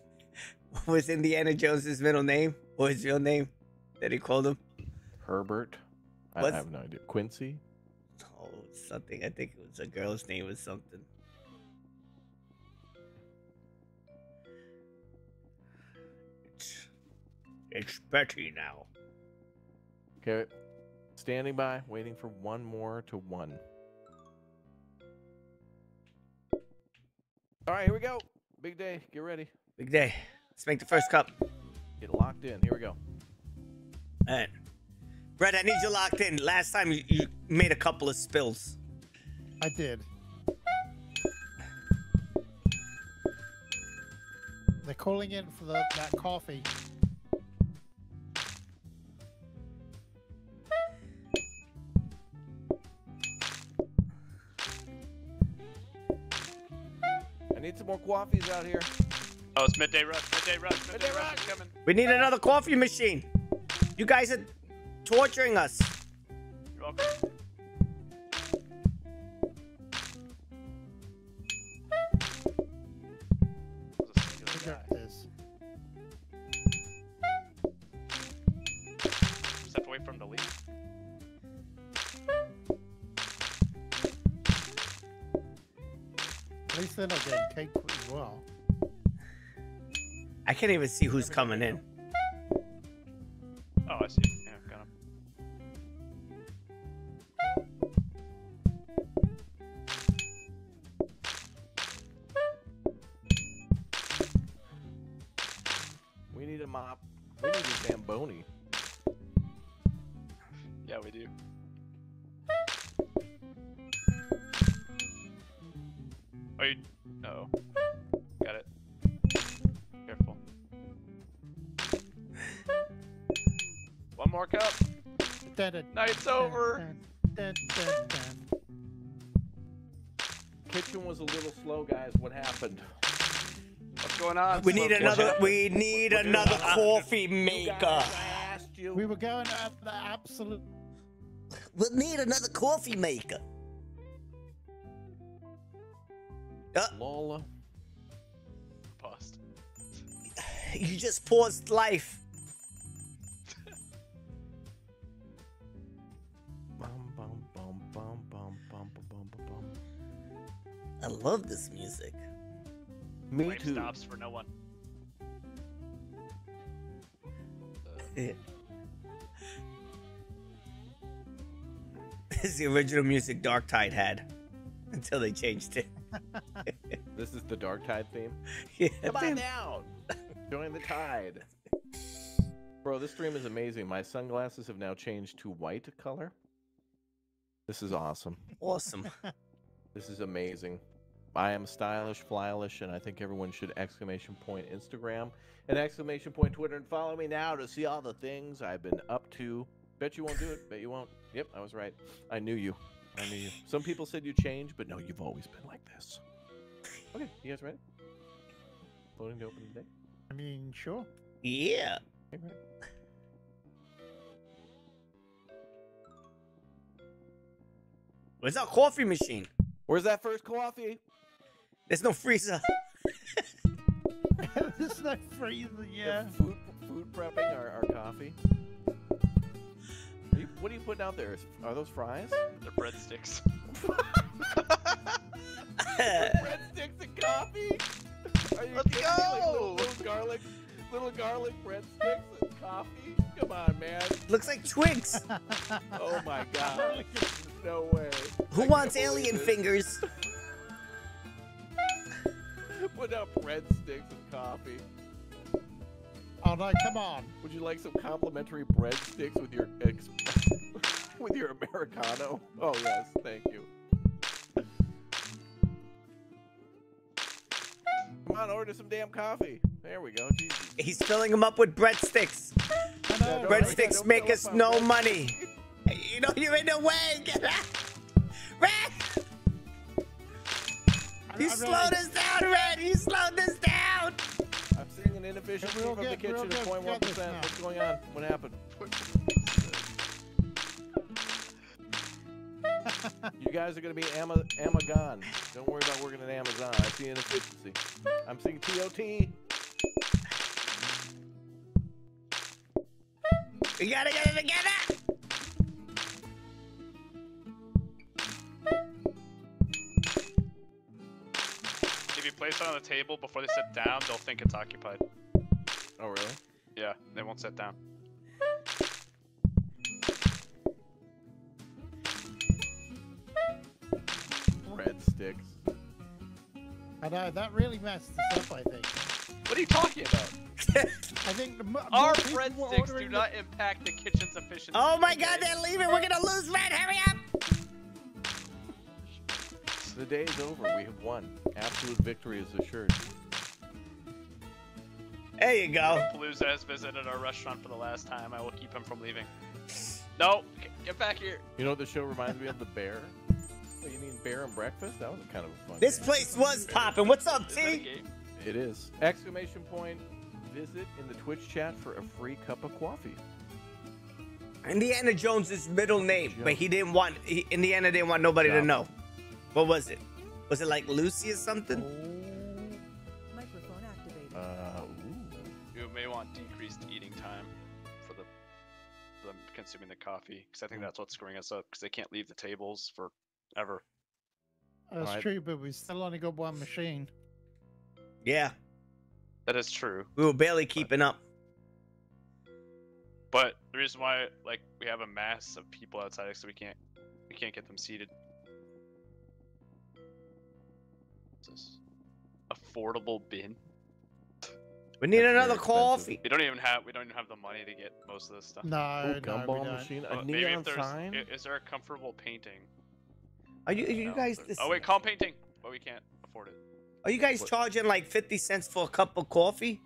[SPEAKER 1] what was Indiana Jones's middle name? What was his real name that he called him?
[SPEAKER 4] Herbert. I
[SPEAKER 1] What's-
[SPEAKER 4] have no idea. Quincy.
[SPEAKER 1] Oh, something. I think it was a girl's name or something. It's, it's Betty now.
[SPEAKER 4] Okay. Standing by, waiting for one more to one. All right, here we go. Big day. Get ready.
[SPEAKER 1] Big day. Let's make the first cup.
[SPEAKER 4] Get locked in. Here we go.
[SPEAKER 1] All right. Brett, I need you locked in. Last time you, you made a couple of spills.
[SPEAKER 3] I did. They're calling in for the, that coffee.
[SPEAKER 4] I need some more coffees out here.
[SPEAKER 5] Oh, it's midday rush. Midday rush. Midday, rush. is coming.
[SPEAKER 1] We need another coffee machine. You guys are torturing us.
[SPEAKER 5] Step away from
[SPEAKER 3] the
[SPEAKER 5] lead.
[SPEAKER 3] At least then I get getting cake pretty well.
[SPEAKER 1] I can't even see who's coming in.
[SPEAKER 5] Night's over.
[SPEAKER 4] Kitchen was a little slow, guys. What happened?
[SPEAKER 5] What's going on?
[SPEAKER 1] We need
[SPEAKER 5] Smoke? What
[SPEAKER 1] another.
[SPEAKER 5] happened?
[SPEAKER 1] We need another coffee maker.
[SPEAKER 4] guys, I asked you.
[SPEAKER 3] We were going at the absolute.
[SPEAKER 1] We'll need another coffee maker. Uh,
[SPEAKER 4] Lola.
[SPEAKER 5] Paused.
[SPEAKER 1] you just paused life. I love this music.
[SPEAKER 4] Me
[SPEAKER 5] Life
[SPEAKER 4] too.
[SPEAKER 5] stops for no one. [laughs]
[SPEAKER 1] This is the original music Dark Tide had until they changed it. [laughs]
[SPEAKER 4] This is the Dark Tide theme. [laughs]
[SPEAKER 1] yeah,
[SPEAKER 4] Come on down. Join the tide. Bro, this stream is amazing. My sunglasses have now changed to white color. This is awesome.
[SPEAKER 1] awesome.
[SPEAKER 4] This is amazing. I am stylish, flylish, and I think everyone should exclamation point Instagram and exclamation point Twitter and follow me now to see all the things I've been up to. Bet you won't do it. Bet you won't. Yep, I was right. I knew you. I knew you. Some people said you changed, but no, you've always been like this. Okay, you guys ready? Voting to open today.
[SPEAKER 3] I mean, sure.
[SPEAKER 1] Yeah.
[SPEAKER 4] Okay, great.
[SPEAKER 1] Where's our coffee machine?
[SPEAKER 4] Where's that first coffee?
[SPEAKER 1] There's no freezer. [laughs]
[SPEAKER 3] There's no freezer, yeah.
[SPEAKER 4] Food, food prepping our, our coffee. Are you- what are you putting out there? Is- Are those fries?
[SPEAKER 5] They're breadsticks. [laughs]
[SPEAKER 4] breadsticks and coffee? Are you
[SPEAKER 8] Let's
[SPEAKER 4] kidding me? Like little,
[SPEAKER 8] go!
[SPEAKER 4] little garlic, little garlic breadsticks and coffee? Come on, man.
[SPEAKER 1] Looks like Twigs. [laughs]
[SPEAKER 4] Oh my god. No way.
[SPEAKER 1] Who
[SPEAKER 4] I
[SPEAKER 1] wants
[SPEAKER 4] can't
[SPEAKER 1] alien
[SPEAKER 4] it.
[SPEAKER 1] fingers?
[SPEAKER 4] Put out breadsticks and coffee.
[SPEAKER 3] Oh no, come on.
[SPEAKER 4] Would you like some complimentary breadsticks with your ex- [laughs] with your americano? Oh yes, thank you. Come on, order some damn coffee. There we go. Jesus.
[SPEAKER 1] He's filling them up with breadsticks.
[SPEAKER 3] I know,
[SPEAKER 4] don't-
[SPEAKER 3] right?
[SPEAKER 1] Breadsticks make us no
[SPEAKER 4] bread-
[SPEAKER 1] money. [laughs] You know you're in the way. Get [laughs] out. Red!
[SPEAKER 3] I-
[SPEAKER 1] You
[SPEAKER 3] I
[SPEAKER 1] slowed
[SPEAKER 3] really-
[SPEAKER 1] us down, Red. He slowed us down.
[SPEAKER 4] I'm seeing an inefficiency
[SPEAKER 3] We'll
[SPEAKER 4] from the
[SPEAKER 3] get- we'll
[SPEAKER 4] kitchen
[SPEAKER 3] get-
[SPEAKER 4] of 0.1
[SPEAKER 3] get this
[SPEAKER 4] percent.
[SPEAKER 3] now.
[SPEAKER 4] What's going on? What happened? You guys are gonna be Ama- Amagon. Don't worry about working at Amazon. I see inefficiency. I'm seeing TOT.
[SPEAKER 1] We gotta get it together.
[SPEAKER 5] Place it on the table before they sit down, they'll think it's occupied.
[SPEAKER 4] Oh really?
[SPEAKER 5] Yeah, they won't sit down.
[SPEAKER 4] Red sticks.
[SPEAKER 3] I know that really messed us up. I think.
[SPEAKER 5] What are you talking about?
[SPEAKER 3] I think
[SPEAKER 5] Our
[SPEAKER 3] more people were
[SPEAKER 5] breadsticks do
[SPEAKER 3] ordering
[SPEAKER 5] not impact the kitchen's efficiency.
[SPEAKER 1] Oh my God,
[SPEAKER 5] okay?
[SPEAKER 1] they're leaving. We're gonna lose, Red. Hurry up.
[SPEAKER 4] The day is over. We have won. Absolute victory is assured.
[SPEAKER 1] There you go.
[SPEAKER 5] Palooza has visited our restaurant for the last time. I will keep him from leaving. No, get back here.
[SPEAKER 4] You know what the show reminds me of? The Bear. What, you mean Bear and Breakfast? That was kind of a fun.
[SPEAKER 1] This
[SPEAKER 4] game.
[SPEAKER 1] place was popping. What's up,
[SPEAKER 5] Is that a
[SPEAKER 1] T?
[SPEAKER 5] game?
[SPEAKER 4] It is. Exclamation point. Visit in the Twitch chat for a free cup of coffee.
[SPEAKER 1] Indiana Jones's middle name, but he didn't want. He, Indiana didn't want nobody to know. What was it? Was it like Lucy or something?
[SPEAKER 2] Microphone activated.
[SPEAKER 4] Uh, ooh.
[SPEAKER 5] You may want decreased eating time for the for them consuming the coffee, because I think that's what's screwing us up. Because they can't leave the tables forever.
[SPEAKER 3] That's
[SPEAKER 4] Alright.
[SPEAKER 3] true, but we still only got one machine.
[SPEAKER 1] Yeah,
[SPEAKER 5] That is true.
[SPEAKER 1] we were barely keeping up.
[SPEAKER 5] But the reason why, like, we have a mass of people outside, is so we can't we can't get them seated. What's this? Affordable bin.
[SPEAKER 1] We need
[SPEAKER 4] That's
[SPEAKER 1] another coffee.
[SPEAKER 5] We don't even have we don't even have the money to get most of this stuff.
[SPEAKER 3] No,
[SPEAKER 4] Ooh,
[SPEAKER 3] no,
[SPEAKER 4] gumball
[SPEAKER 3] don't.
[SPEAKER 4] machine. A
[SPEAKER 5] maybe
[SPEAKER 4] neon
[SPEAKER 5] if
[SPEAKER 4] sign.
[SPEAKER 5] is there a comfortable painting?
[SPEAKER 1] Are you, are you
[SPEAKER 5] No,
[SPEAKER 1] guys? This,
[SPEAKER 5] Oh wait, calm painting, but we can't afford it.
[SPEAKER 1] are you guys
[SPEAKER 4] What?
[SPEAKER 1] charging like fifty cents for a cup of coffee?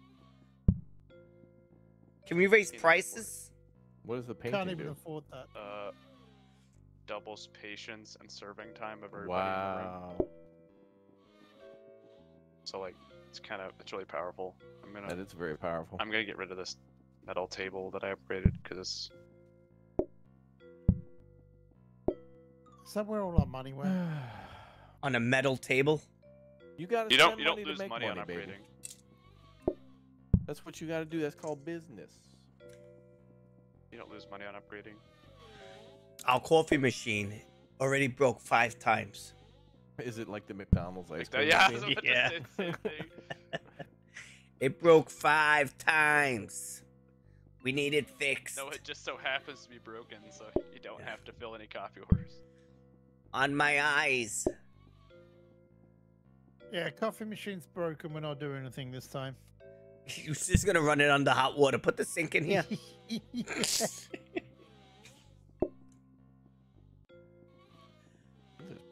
[SPEAKER 1] Can we raise
[SPEAKER 5] Can't
[SPEAKER 1] prices?
[SPEAKER 4] What does the painting do?
[SPEAKER 3] Can't even
[SPEAKER 4] do?
[SPEAKER 3] afford that.
[SPEAKER 5] Uh, doubles patience and serving time of everybody in the room.
[SPEAKER 4] Wow.
[SPEAKER 5] So like, it's kind of it's really powerful. I'm gonna
[SPEAKER 4] That is very powerful.
[SPEAKER 5] I'm gonna get rid of this metal table that I upgraded because it's
[SPEAKER 3] Is that where all our money went?
[SPEAKER 1] On a metal table?
[SPEAKER 4] you gotta
[SPEAKER 5] you don't
[SPEAKER 4] spend
[SPEAKER 5] you don't
[SPEAKER 4] money to
[SPEAKER 5] lose
[SPEAKER 4] make
[SPEAKER 5] money, on
[SPEAKER 4] baby. That's what you gotta do. That's called business.
[SPEAKER 5] You don't lose money on upgrading.
[SPEAKER 1] Our coffee machine already broke five times.
[SPEAKER 4] Is it like the McDonald's ice cream [laughs]
[SPEAKER 5] yeah,
[SPEAKER 4] machine?
[SPEAKER 5] about
[SPEAKER 1] Yeah.
[SPEAKER 5] say the same thing. [laughs]
[SPEAKER 1] It broke five times. We need it fixed.
[SPEAKER 5] No, it just so happens to be broken, so you don't have to fill any coffee orders.
[SPEAKER 1] On my eyes.
[SPEAKER 3] Yeah, coffee machine's broken. We're not doing anything this time. [laughs]
[SPEAKER 1] You're just gonna run it under hot water. Put the sink in here.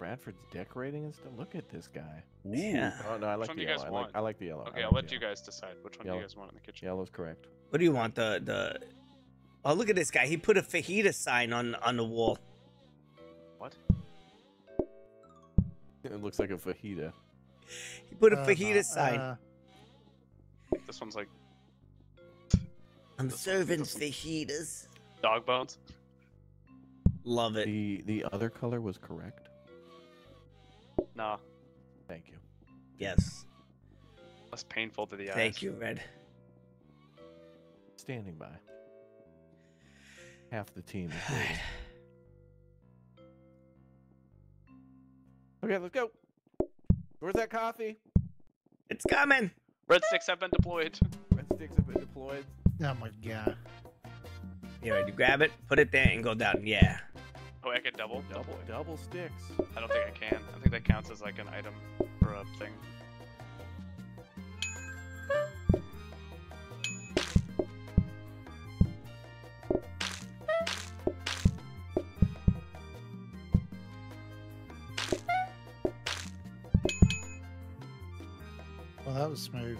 [SPEAKER 4] Bradford's decorating and stuff. Look at this guy.
[SPEAKER 1] Yeah.
[SPEAKER 4] Oh no, I like
[SPEAKER 5] one
[SPEAKER 4] the
[SPEAKER 5] do you
[SPEAKER 4] yellow.
[SPEAKER 5] guys
[SPEAKER 4] I like. I like the yellow. I
[SPEAKER 5] Okay,
[SPEAKER 4] like
[SPEAKER 5] I'll let you guys decide which one
[SPEAKER 4] Yellow.
[SPEAKER 5] you guys want in the kitchen.
[SPEAKER 4] Yellow's correct.
[SPEAKER 1] What do you want? The the. Oh, look at this guy. He put a fajita sign on on the wall.
[SPEAKER 5] What?
[SPEAKER 4] It looks like a fajita.
[SPEAKER 1] He put a
[SPEAKER 3] Uh,
[SPEAKER 1] fajita sign.
[SPEAKER 3] uh,
[SPEAKER 5] This one's like
[SPEAKER 1] I'm serving fajitas.
[SPEAKER 5] dog bones.
[SPEAKER 1] Love it.
[SPEAKER 4] The the other color was correct.
[SPEAKER 5] Nah,
[SPEAKER 4] Thank you.
[SPEAKER 1] Yes.
[SPEAKER 5] less painful to the eyes.
[SPEAKER 1] Thank you, Red.
[SPEAKER 4] Standing by. Half the team is
[SPEAKER 1] Alright.
[SPEAKER 4] waiting. Okay, let's go. Where's that coffee?
[SPEAKER 1] It's coming.
[SPEAKER 5] Red sticks have been deployed.
[SPEAKER 4] Red sticks have been deployed.
[SPEAKER 3] oh my god.
[SPEAKER 1] You? Grab it, put it there, and go down. Yeah.
[SPEAKER 5] Oh, I could double.
[SPEAKER 4] Double double sticks.
[SPEAKER 5] I don't think I can. I think that counts as like an item or a thing.
[SPEAKER 3] Well, that was smooth.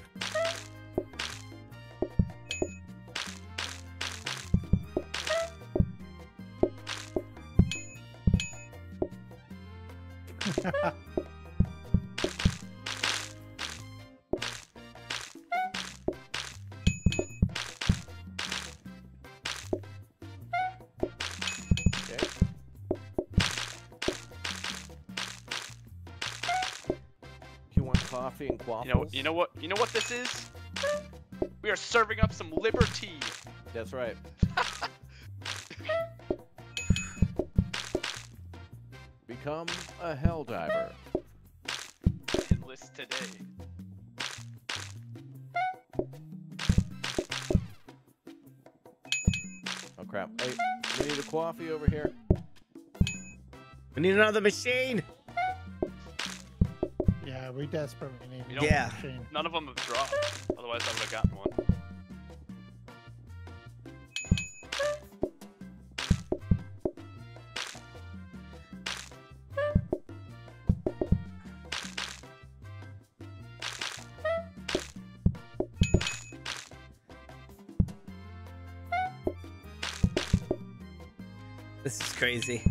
[SPEAKER 4] Coffee and waffles?
[SPEAKER 5] You know, you know what? You know what this is? We are serving up some liberty.
[SPEAKER 4] That's right. [laughs] Become a Helldiver.
[SPEAKER 5] Enlist today.
[SPEAKER 4] Oh crap! Hey, we need a coffee over here.
[SPEAKER 1] We need another machine.
[SPEAKER 3] Yeah, we desperately need
[SPEAKER 5] You don't-
[SPEAKER 1] Yeah.
[SPEAKER 3] machine.
[SPEAKER 5] None of them have dropped. Otherwise, I would have gotten one.
[SPEAKER 1] This is crazy.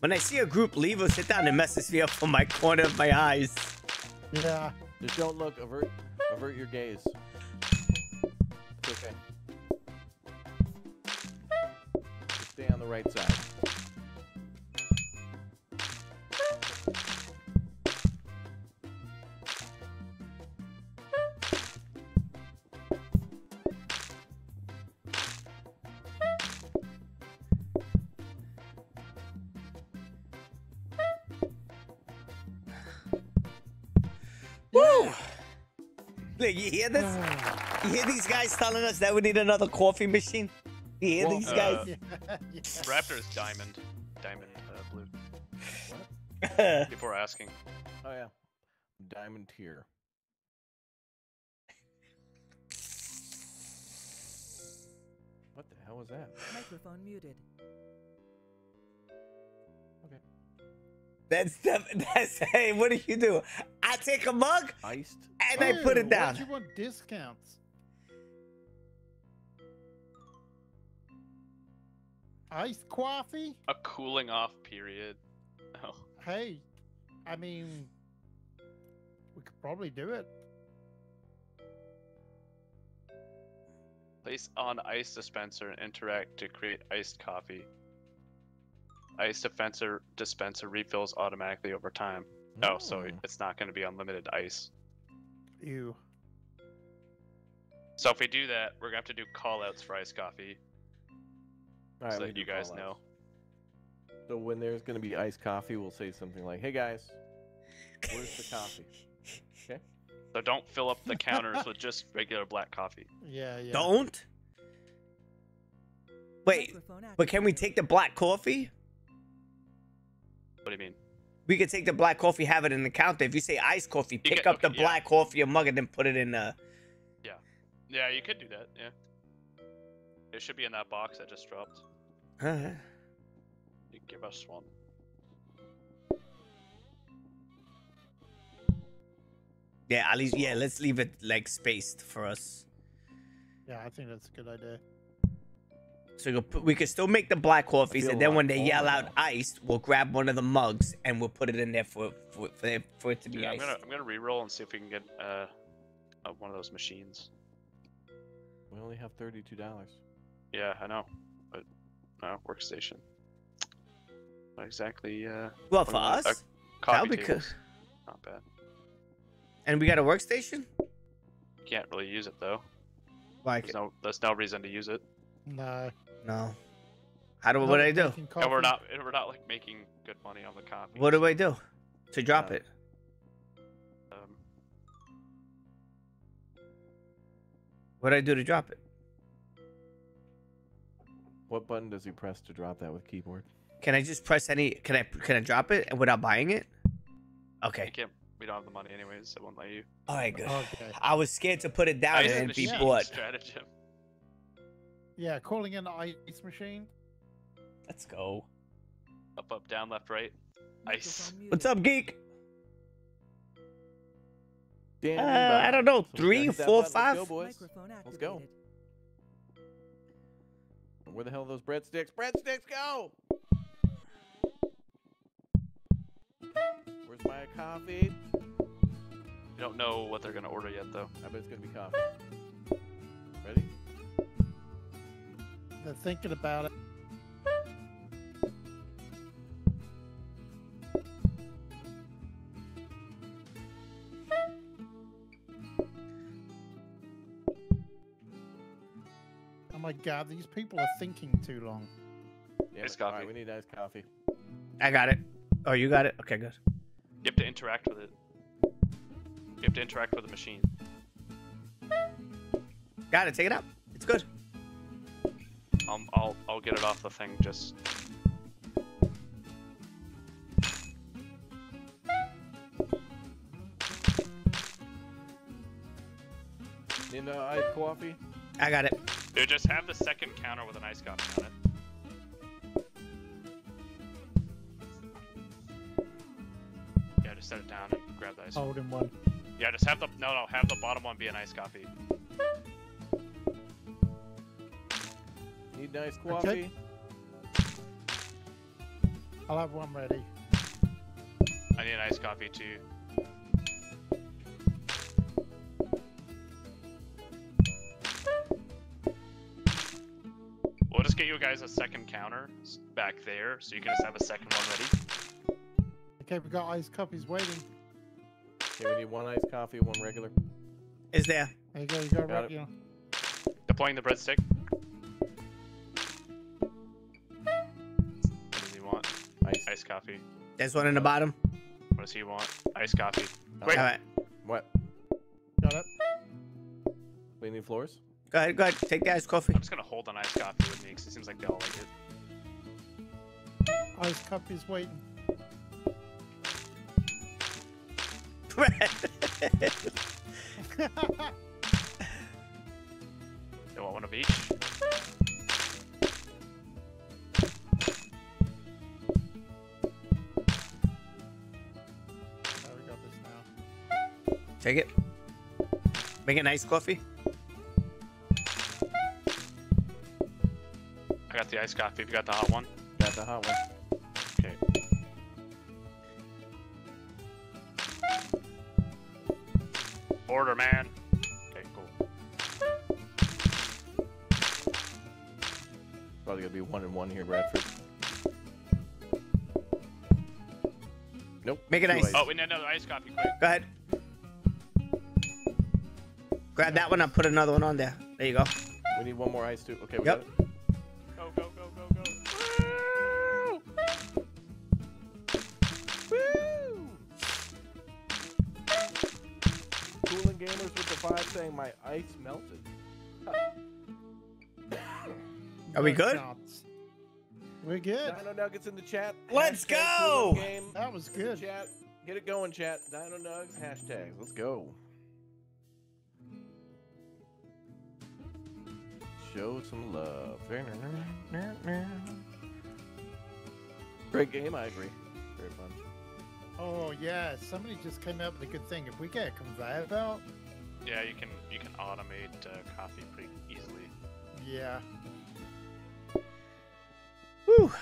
[SPEAKER 1] When I see a group leave or sit down, it messes me up from my corner of my eyes.
[SPEAKER 3] Yeah.
[SPEAKER 4] Just don't look. Avert, avert your gaze. It's okay. Just stay on the right side.
[SPEAKER 1] Hear this? You hear these guys telling us that we need another coffee machine? You hear
[SPEAKER 3] Well,
[SPEAKER 1] these
[SPEAKER 5] uh,
[SPEAKER 1] guys?
[SPEAKER 3] yeah.
[SPEAKER 5] Raptor is diamond. Diamond uh, blue. What? [laughs] Before asking.
[SPEAKER 4] Oh yeah, diamond tier. What the hell was that?
[SPEAKER 2] Microphone muted.
[SPEAKER 1] Okay. That's [laughs] that's hey, what do you do? I take a mug
[SPEAKER 4] Iced.
[SPEAKER 1] And I put it down.
[SPEAKER 3] Why'd you want discounts? Iced coffee?
[SPEAKER 5] A cooling off period. Oh.
[SPEAKER 3] Hey, I mean, we could probably do it.
[SPEAKER 5] Place on ice dispenser and interact to create iced coffee. Ice dispenser dispenser refills automatically over time. Oh, so it's not going to be unlimited ice.
[SPEAKER 3] Ew.
[SPEAKER 5] So if we do that, we're gonna have to do callouts for iced coffee,
[SPEAKER 4] All right,
[SPEAKER 5] so that you guys know.
[SPEAKER 4] So when there's gonna be iced coffee, we'll say something like, "Hey guys, where's the coffee?" [laughs] Okay.
[SPEAKER 5] So don't fill up the counters [laughs] with just regular black coffee.
[SPEAKER 3] Yeah, yeah.
[SPEAKER 1] Don't. Wait, but can we take the black coffee?
[SPEAKER 5] What do you mean?
[SPEAKER 1] We could take the black coffee, have it in the counter. If you say iced coffee, pick
[SPEAKER 5] get-
[SPEAKER 1] up the
[SPEAKER 5] okay, yeah.
[SPEAKER 1] black coffee or mug and then put it in the.
[SPEAKER 5] Yeah, yeah, you could do that. Yeah. It should be in that box that just dropped.
[SPEAKER 1] Alright.
[SPEAKER 5] You give us one.
[SPEAKER 1] Yeah, at least yeah. Let's leave it like spaced for us.
[SPEAKER 3] Yeah, I think that's a good idea.
[SPEAKER 1] So you'll put, we can still make the black coffees, and then
[SPEAKER 4] lot
[SPEAKER 1] when they yell out
[SPEAKER 4] now.
[SPEAKER 1] iced, we'll grab one of the mugs and we'll put it in there for for for, it- for it to be
[SPEAKER 5] Dude, I'm gonna I'm gonna re-roll and see if we can get uh, uh one of those machines.
[SPEAKER 4] We only have thirty-two dollars.
[SPEAKER 5] Yeah, I know, but no workstation. Not exactly. Uh,
[SPEAKER 1] Well, for
[SPEAKER 5] do we want?
[SPEAKER 1] us,
[SPEAKER 5] A coffee
[SPEAKER 1] that'll be
[SPEAKER 5] table.
[SPEAKER 1] good.
[SPEAKER 5] Not bad.
[SPEAKER 1] And we got a workstation.
[SPEAKER 5] Can't really use it though.
[SPEAKER 1] Like
[SPEAKER 5] There's no there's no reason to use it.
[SPEAKER 3] No.
[SPEAKER 1] No. How do
[SPEAKER 3] Not
[SPEAKER 1] what do I do?
[SPEAKER 3] making
[SPEAKER 5] And we're not and we're not like making good money on the coffee.
[SPEAKER 1] What do I do to drop
[SPEAKER 4] Uh,
[SPEAKER 1] it?
[SPEAKER 5] Um,
[SPEAKER 1] What do I do to drop it?
[SPEAKER 4] What button does he press to drop that with keyboard?
[SPEAKER 1] Can I just press any? Can I can I drop it without buying it?
[SPEAKER 5] you
[SPEAKER 1] Okay.
[SPEAKER 5] can't. We don't have the money anyways. It won't let you.
[SPEAKER 1] All right, good.
[SPEAKER 3] Okay.
[SPEAKER 1] I was scared to put it down
[SPEAKER 5] Ice
[SPEAKER 1] and be bought.
[SPEAKER 5] Stratagem.
[SPEAKER 3] Yeah, calling in the ice machine.
[SPEAKER 1] Let's go.
[SPEAKER 5] Up, up, down, left, right. Ice.
[SPEAKER 1] What's up, geek?
[SPEAKER 4] Damn,
[SPEAKER 1] Uh, I don't know,
[SPEAKER 4] So we
[SPEAKER 1] three,
[SPEAKER 4] gotta
[SPEAKER 1] four,
[SPEAKER 4] up. Let's go, boys.
[SPEAKER 2] Microphone
[SPEAKER 4] Let's go. Where the hell are those breadsticks? Breadsticks, go! Where's my coffee?
[SPEAKER 5] We don't know what they're gonna order yet though.
[SPEAKER 4] I bet it's gonna be coffee.
[SPEAKER 3] They're thinking about it. Oh my god, these people are thinking too long.
[SPEAKER 4] Yeah,
[SPEAKER 5] Iced
[SPEAKER 4] all right,
[SPEAKER 5] coffee.
[SPEAKER 4] we need iced coffee.
[SPEAKER 1] I got it. Oh, you got it. Okay, good.
[SPEAKER 5] You have to interact with it. You have to interact with the machine.
[SPEAKER 1] Got it. Take it out. It's good.
[SPEAKER 5] I'll I'll I'll get it off the thing. Just
[SPEAKER 4] Need uh, iced coffee?
[SPEAKER 1] I got it.
[SPEAKER 5] dude, just have the second counter with an ice coffee on it. Yeah, just set it down and grab the ice.
[SPEAKER 3] Hold in one.
[SPEAKER 5] Yeah, just have the no no have the bottom one be an iced coffee.
[SPEAKER 4] Need iced coffee?
[SPEAKER 3] I'll have one ready.
[SPEAKER 5] I need an iced coffee too. We'll just get you guys a second counter back there, so you can just have a second one ready.
[SPEAKER 3] Okay, we got ice coffees waiting.
[SPEAKER 4] Okay, we need one iced coffee, one regular.
[SPEAKER 1] Is there?
[SPEAKER 3] There you go, you got,
[SPEAKER 4] Got
[SPEAKER 3] right
[SPEAKER 4] it.
[SPEAKER 3] here.
[SPEAKER 5] Deploying the breadstick. Want?
[SPEAKER 4] Ice.
[SPEAKER 5] Iced coffee.
[SPEAKER 1] There's one in the bottom.
[SPEAKER 5] What does he want? Iced coffee. Wait.
[SPEAKER 1] All right.
[SPEAKER 4] What?
[SPEAKER 3] Got it.
[SPEAKER 4] Cleaning floors?
[SPEAKER 1] Go ahead. Go ahead. Take the iced coffee.
[SPEAKER 5] I'm just gonna hold an iced coffee with me because it seems like they all like it.
[SPEAKER 3] Ice coffees waiting. [laughs]
[SPEAKER 5] They want one of each. [laughs]
[SPEAKER 1] Take it. Make a nice coffee.
[SPEAKER 5] I got the iced coffee. If you got the hot one.
[SPEAKER 4] Got the hot one.
[SPEAKER 5] Okay. Order, man. Okay, cool.
[SPEAKER 4] Probably gonna be one and one here, Bradford. Nope.
[SPEAKER 1] Make it nice.
[SPEAKER 5] Oh, we need another iced coffee, quick.
[SPEAKER 1] Go ahead. Grab that one and put another one on there. There you go.
[SPEAKER 4] We need one more ice too. Okay, we
[SPEAKER 1] Yep.
[SPEAKER 4] got it.
[SPEAKER 5] Go, go, go, go, go.
[SPEAKER 4] Cooling gamers with the vibe saying my ice melted. [coughs]
[SPEAKER 1] Are we good?
[SPEAKER 3] We're good.
[SPEAKER 4] Dino Nuggets in the chat.
[SPEAKER 1] Let's
[SPEAKER 4] Hashtag
[SPEAKER 1] go!
[SPEAKER 4] Game.
[SPEAKER 3] That was good.
[SPEAKER 4] Chat. Get it going, chat. Dino Nugs hashtags. Let's go. Show some love. Great game, I agree. Very fun.
[SPEAKER 3] Oh yeah, somebody just came up with a good thing. If we get a conveyor belt,
[SPEAKER 5] Yeah, you can you can automate uh, coffee pretty easily.
[SPEAKER 3] yeah.
[SPEAKER 1] Whew.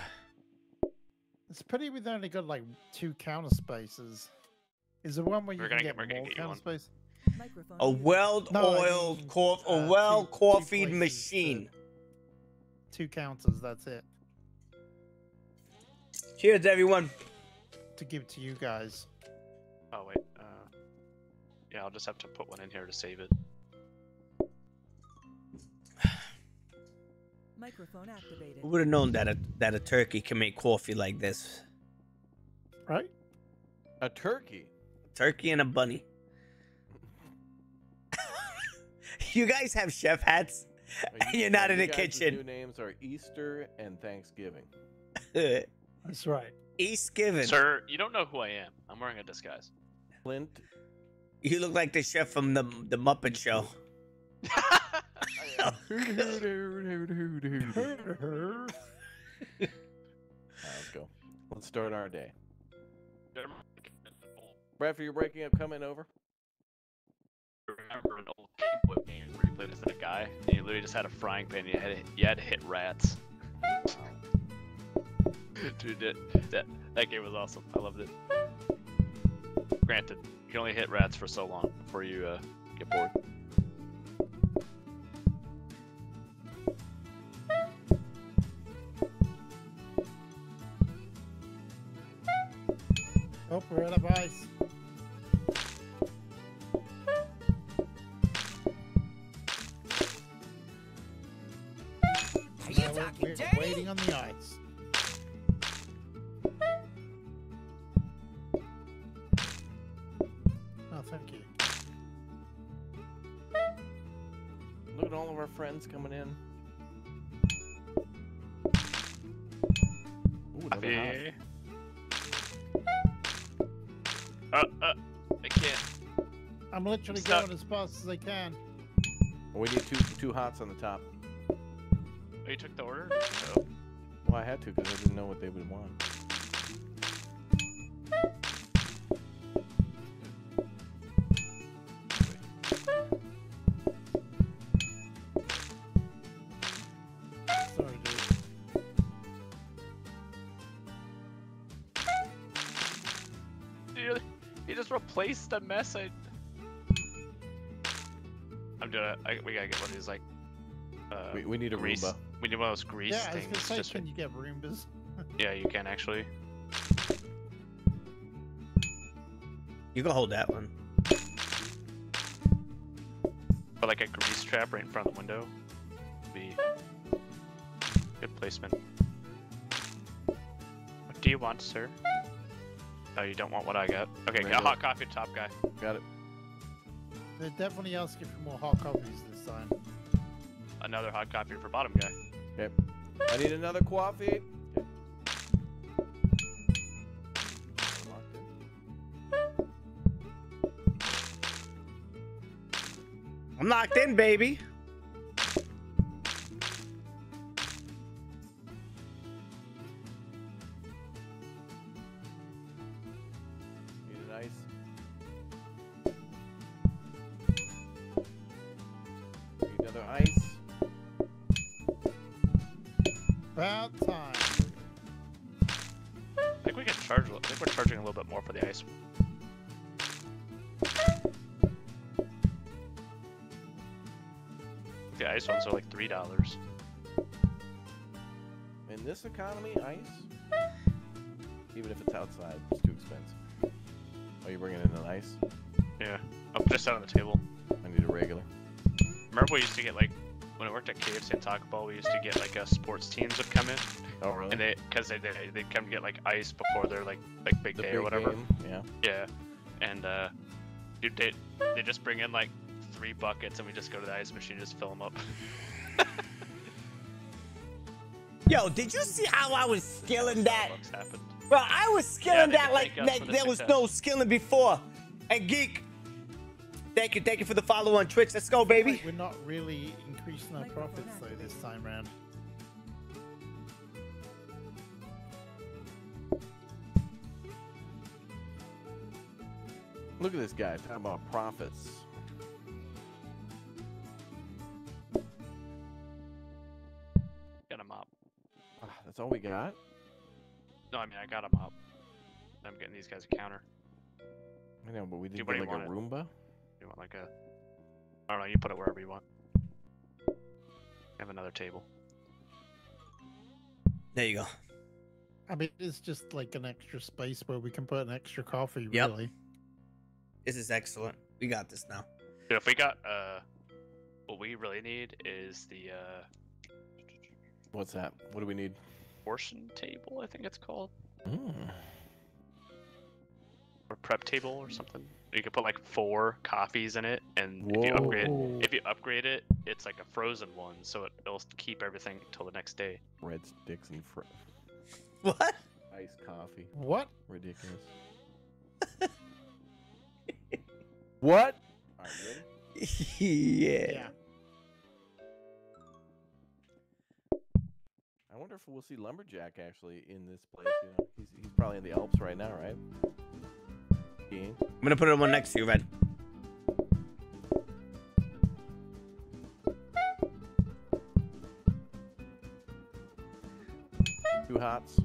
[SPEAKER 3] It's pretty we've only got like two counter spaces. Is there one where you
[SPEAKER 5] We're
[SPEAKER 3] can
[SPEAKER 5] gonna
[SPEAKER 3] get
[SPEAKER 5] get-
[SPEAKER 3] more counter
[SPEAKER 5] one.
[SPEAKER 3] space?
[SPEAKER 2] Microphone
[SPEAKER 1] A well-oiled
[SPEAKER 3] No,
[SPEAKER 1] cof-
[SPEAKER 3] uh,
[SPEAKER 1] a well
[SPEAKER 3] two
[SPEAKER 1] coffeed machine.
[SPEAKER 3] Two counters, that's it.
[SPEAKER 1] Cheers, everyone.
[SPEAKER 3] To give to you guys.
[SPEAKER 5] Oh wait. Uh, yeah, I'll just have to put one in here to save it. [sighs]
[SPEAKER 2] Microphone activated.
[SPEAKER 1] Who would have known that a that a turkey can make coffee like this?
[SPEAKER 3] Right?
[SPEAKER 4] A turkey.
[SPEAKER 1] Turkey and a bunny. [laughs] you guys have chef hats, and
[SPEAKER 4] you- [laughs]
[SPEAKER 1] you're not in
[SPEAKER 4] you
[SPEAKER 1] the kitchen.
[SPEAKER 4] New names are Easter and Thanksgiving. [laughs]
[SPEAKER 3] That's right.
[SPEAKER 1] East given.
[SPEAKER 5] Sir, you don't know who I am. I'm wearing a disguise.
[SPEAKER 4] Clint.
[SPEAKER 1] You look like the chef from the the Muppet Show.
[SPEAKER 4] Let's go. Let's start our day. Bradford, you're breaking up. Coming over.
[SPEAKER 5] Remember an old Game Boy game where you played as a guy and you literally just had a frying pan and you had to, you had to hit rats. [laughs] Dude, that, that that game was awesome. I loved it. Granted, you can only hit rats for so long before you uh, get bored.
[SPEAKER 3] Oh, we're out of ice. We're-
[SPEAKER 6] talking
[SPEAKER 3] waiting on the ice. Oh, thank you.
[SPEAKER 4] Look at all of our friends coming in. Ooh, another
[SPEAKER 5] Happy.
[SPEAKER 4] hot.
[SPEAKER 5] Uh, uh, I can't.
[SPEAKER 3] I'm literally
[SPEAKER 5] stuck.
[SPEAKER 3] going as fast as I can.
[SPEAKER 4] We need two two hots on the top.
[SPEAKER 5] Oh, you took the order? Oh.
[SPEAKER 4] Well, I had to because I didn't know what they would want.
[SPEAKER 3] Sorry, dude.
[SPEAKER 5] Dude, he just replaced the mess I. I'm doing it. We gotta get one of these like. Uh,
[SPEAKER 4] We, we need a
[SPEAKER 5] grease.
[SPEAKER 4] Roomba.
[SPEAKER 5] We need one of those grease
[SPEAKER 3] Yeah,
[SPEAKER 5] things.
[SPEAKER 3] gonna say,
[SPEAKER 5] just
[SPEAKER 3] can you get Roombas? [laughs]
[SPEAKER 5] Yeah, you can actually.
[SPEAKER 1] You can hold that one.
[SPEAKER 5] But like a grease trap right in front of the window. would Be good placement. What do you want, sir? Oh, you don't want what I got. Okay, got
[SPEAKER 4] Regular.
[SPEAKER 5] hot coffee, top guy.
[SPEAKER 4] Got it.
[SPEAKER 3] They're definitely asking for more hot coffees this time.
[SPEAKER 5] Another hot coffee for bottom guy.
[SPEAKER 4] Okay. I need another coffee. Okay. Locked in.
[SPEAKER 1] I'm locked in, baby.
[SPEAKER 5] Dollars.
[SPEAKER 4] In this economy, ice? Even if it's outside, it's too expensive. Are you bringing in an ice?
[SPEAKER 5] Yeah, oh, just out on the table.
[SPEAKER 4] I need a regular.
[SPEAKER 5] Remember we used to get like when I worked at KFC and Taco Bell, we used to get like uh, sports teams would come in,
[SPEAKER 4] Oh, really?
[SPEAKER 5] and they because they they they'd come get like ice before their like like big
[SPEAKER 4] the
[SPEAKER 5] day
[SPEAKER 4] big
[SPEAKER 5] or whatever.
[SPEAKER 4] game? Yeah.
[SPEAKER 5] Yeah, and uh, dude, they they just bring in like three buckets, and we just go to the ice machine and just fill them up. [laughs] [laughs]
[SPEAKER 1] Yo, did you see how I was skilling that?
[SPEAKER 5] What's happened?
[SPEAKER 1] Bro, I was skilling
[SPEAKER 5] they
[SPEAKER 1] that like
[SPEAKER 5] thank
[SPEAKER 1] like there was
[SPEAKER 5] success.
[SPEAKER 1] no skilling before. And Geek, thank you, thank you for the follow on Twitch. Let's go, baby.
[SPEAKER 3] Like, we're not really increasing our profits though this time round.
[SPEAKER 4] Look at this guy talking about profits. That's That's all we got.
[SPEAKER 5] No, I mean I got them up. I'm getting these guys a counter.
[SPEAKER 4] I know, but we didn't
[SPEAKER 5] what
[SPEAKER 4] get like a
[SPEAKER 5] want
[SPEAKER 4] Roomba.
[SPEAKER 5] You want like a? I don't know. You put it wherever you want. I have another table.
[SPEAKER 1] There you go.
[SPEAKER 3] I mean, it's just like an extra space where we can put an extra coffee.
[SPEAKER 1] Yep.
[SPEAKER 3] Really.
[SPEAKER 1] This is excellent. We got this now.
[SPEAKER 5] Dude, if we got uh, what we really need is the uh
[SPEAKER 4] What's that? What do we need?
[SPEAKER 5] Portion table. I think it's called,
[SPEAKER 4] Mm.
[SPEAKER 5] or prep table or something. You can put like four coffees in it, and if you upgrade, if you upgrade it, it's like a frozen one, so it, it'll keep everything till the next day.
[SPEAKER 4] Red sticks and fr-
[SPEAKER 1] What?
[SPEAKER 4] iced coffee.
[SPEAKER 3] What?
[SPEAKER 4] Ridiculous. [laughs] what? [laughs] All right, ready?
[SPEAKER 1] yeah.
[SPEAKER 4] I wonder if we'll see Lumberjack actually in this place. You know, he's, he's probably in the Alps right now, right? Skiing.
[SPEAKER 1] I'm gonna put it one next to you, Red.
[SPEAKER 4] Two hots.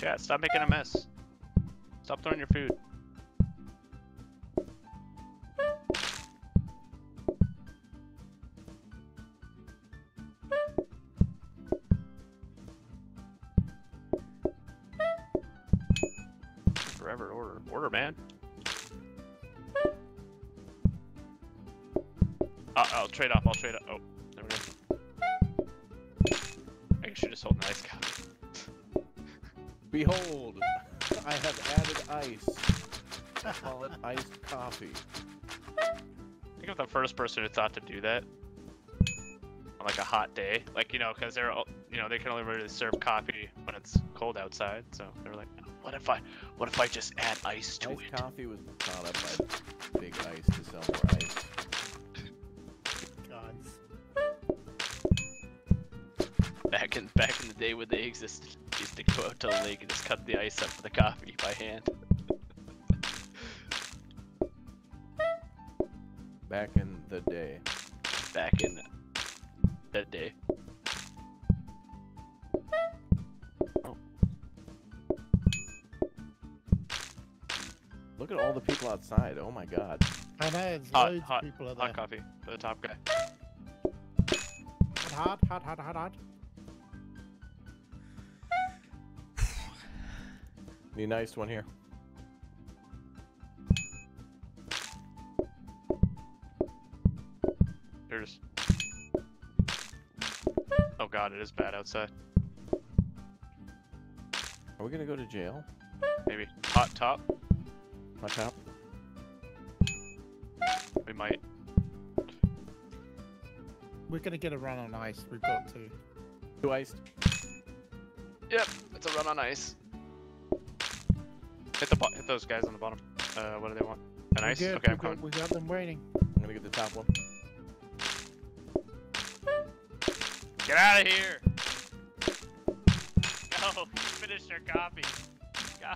[SPEAKER 5] Chat, stop making a mess. Stop throwing your food. Trade off. I'll trade off. Oh, there we go. I should just hold an ice copy.
[SPEAKER 4] Behold, I have added ice. Call it iced coffee.
[SPEAKER 5] Think of the first person who thought to do that on like a hot day, like you know, because they're all- you know they can only really serve coffee when it's cold outside. So they're like, oh, what if I, what if I just add ice to
[SPEAKER 4] Iced
[SPEAKER 5] it?
[SPEAKER 4] coffee was thought up by Big Ice to sell more ice.
[SPEAKER 5] Back in back in the day when they existed, they used to go out to the lake and just cut the ice up for the coffee by hand.
[SPEAKER 4] Back in the day.
[SPEAKER 5] Back in that day. Oh.
[SPEAKER 4] Look at all the people outside. Oh my god.
[SPEAKER 3] I know there's
[SPEAKER 5] Hot,
[SPEAKER 3] loads
[SPEAKER 5] hot,
[SPEAKER 3] of people are
[SPEAKER 5] hot
[SPEAKER 3] there.
[SPEAKER 5] coffee for the top guy.
[SPEAKER 3] Hot, hot, hot, hot, hot.
[SPEAKER 4] Need a nice one here.
[SPEAKER 5] Here's. Oh god, it is bad outside.
[SPEAKER 4] Are we gonna go to jail?
[SPEAKER 5] Maybe hot top.
[SPEAKER 4] Hot top?
[SPEAKER 5] We might.
[SPEAKER 3] We're gonna get a run on ice. We've got to.
[SPEAKER 4] Two iced.
[SPEAKER 5] Yep, it's a run on ice. Hit the hit those guys on the bottom. Uh, what do they want? An ice?
[SPEAKER 3] good,
[SPEAKER 5] Okay, I'm
[SPEAKER 3] we've got- We got them waiting.
[SPEAKER 4] I'm gonna get the top one.
[SPEAKER 5] Get out of here! Go! Finish your coffee. Go!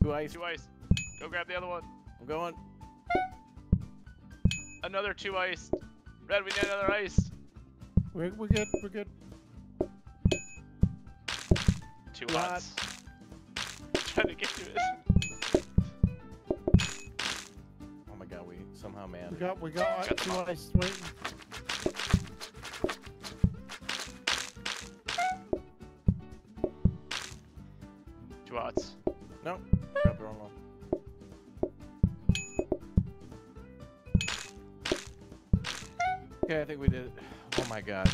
[SPEAKER 4] Two iced.
[SPEAKER 5] Two ice. Go grab the other one.
[SPEAKER 4] I'm going.
[SPEAKER 5] Another two ice. Red, we need another ice.
[SPEAKER 3] We're, we're good. We're good.
[SPEAKER 5] Two
[SPEAKER 4] Two
[SPEAKER 5] hots. [laughs] Trying to get to it.
[SPEAKER 4] Oh my god, we somehow
[SPEAKER 3] man.
[SPEAKER 4] We
[SPEAKER 3] got we got,
[SPEAKER 5] Got
[SPEAKER 3] two
[SPEAKER 5] them
[SPEAKER 3] ice waiting.
[SPEAKER 5] Two hots.
[SPEAKER 4] No, Okay, I think we did it. Oh my god.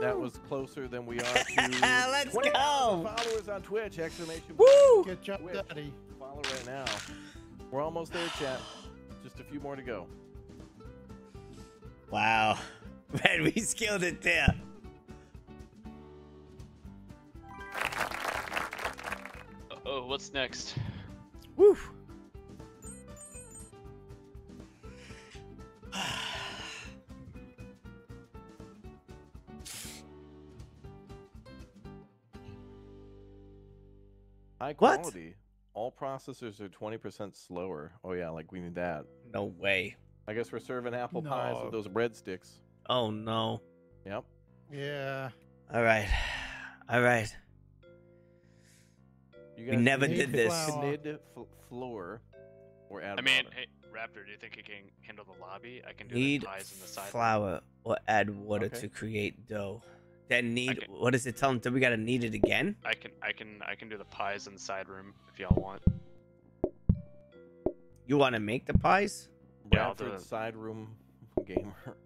[SPEAKER 4] That was closer than we are [laughs] to
[SPEAKER 1] Let's go!
[SPEAKER 4] followers on Twitch! Exclamation
[SPEAKER 1] Woo!
[SPEAKER 3] Get your
[SPEAKER 4] Twitch.
[SPEAKER 3] Daddy.
[SPEAKER 4] Follow right now. We're almost there, chat. Just a few more to go.
[SPEAKER 1] Wow. [laughs] Man, we skilled it there.
[SPEAKER 5] Oh, what's next?
[SPEAKER 1] Woo.
[SPEAKER 4] High
[SPEAKER 1] What?
[SPEAKER 4] All processors are 20% slower. Oh yeah, like we need that.
[SPEAKER 1] No way.
[SPEAKER 4] I guess we're serving apple pies with those breadsticks.
[SPEAKER 1] Oh no.
[SPEAKER 4] Yep.
[SPEAKER 3] Yeah.
[SPEAKER 1] All right. All right.
[SPEAKER 4] You
[SPEAKER 1] We never
[SPEAKER 3] did this.
[SPEAKER 4] knit f- floor or add
[SPEAKER 5] I mean,
[SPEAKER 4] water.
[SPEAKER 5] hey, Raptor, do you think you can handle the lobby? I can do
[SPEAKER 1] Need
[SPEAKER 5] the pies in the side.
[SPEAKER 1] flour or add water
[SPEAKER 4] Okay.
[SPEAKER 1] to create dough. Then need
[SPEAKER 5] Okay.
[SPEAKER 1] what does it tell them? Do we gotta need it again?
[SPEAKER 5] I can, I can, I can do the pies in the side room if y'all want.
[SPEAKER 1] You want to make the pies?
[SPEAKER 5] Yeah, I'll do
[SPEAKER 4] Bradford side room [laughs] gamer.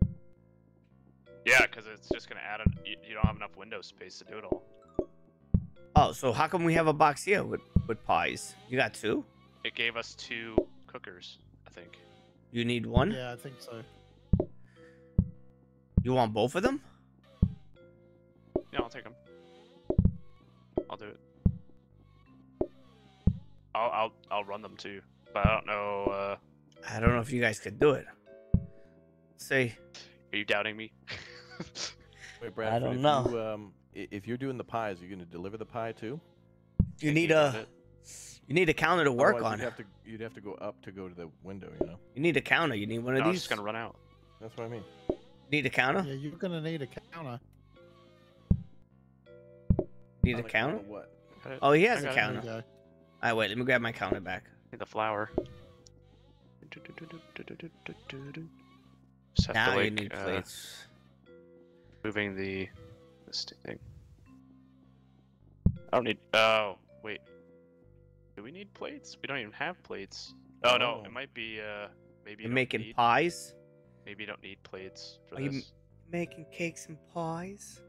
[SPEAKER 5] Yeah, because it's just gonna add. A, you, you don't have enough window space to do it all.
[SPEAKER 1] Oh, so how come we have a box here with with pies? You got two?
[SPEAKER 5] It gave us two cookers, I think.
[SPEAKER 1] You need one?
[SPEAKER 3] Yeah, I think so.
[SPEAKER 1] You want both of them?
[SPEAKER 5] Yeah, I'll take them. I'll do it. I'll, I'll, I'll run them too, but I don't know. Uh,
[SPEAKER 1] I don't know if you guys could do it. Say,
[SPEAKER 5] are you doubting me? [laughs]
[SPEAKER 4] Wait, Bradford,
[SPEAKER 1] don't
[SPEAKER 4] if
[SPEAKER 1] know.
[SPEAKER 4] You, um, if you're doing the pies, are you're going to deliver the pie too?
[SPEAKER 1] you need a you need a counter to work
[SPEAKER 4] Otherwise,
[SPEAKER 1] on.
[SPEAKER 4] You'd have to you'd have to go up to go to the window. You know.
[SPEAKER 1] You need a counter. You need one
[SPEAKER 5] No,
[SPEAKER 1] of
[SPEAKER 5] I was
[SPEAKER 1] these.
[SPEAKER 5] just gonna run out.
[SPEAKER 4] That's what I mean.
[SPEAKER 1] Need a counter?
[SPEAKER 3] Yeah, you're gonna need a counter.
[SPEAKER 1] Need a
[SPEAKER 4] On the
[SPEAKER 1] counter?
[SPEAKER 4] What?
[SPEAKER 1] Oh, he has a
[SPEAKER 5] got it.
[SPEAKER 3] There
[SPEAKER 1] counter.
[SPEAKER 3] you.
[SPEAKER 1] Alright, wait. Let me grab my counter back.
[SPEAKER 5] Need the flour. Just
[SPEAKER 1] Now
[SPEAKER 5] to, like,
[SPEAKER 1] you need
[SPEAKER 5] uh,
[SPEAKER 1] plates.
[SPEAKER 5] moving the this thing. I don't need. Oh, wait. Do we need plates? We don't even have plates. Oh no,
[SPEAKER 4] Oh.
[SPEAKER 5] it might be. Uh, maybe
[SPEAKER 1] You're making
[SPEAKER 5] need,
[SPEAKER 1] pies?
[SPEAKER 5] Maybe you don't need plates for
[SPEAKER 1] Are you. Making cakes and pies?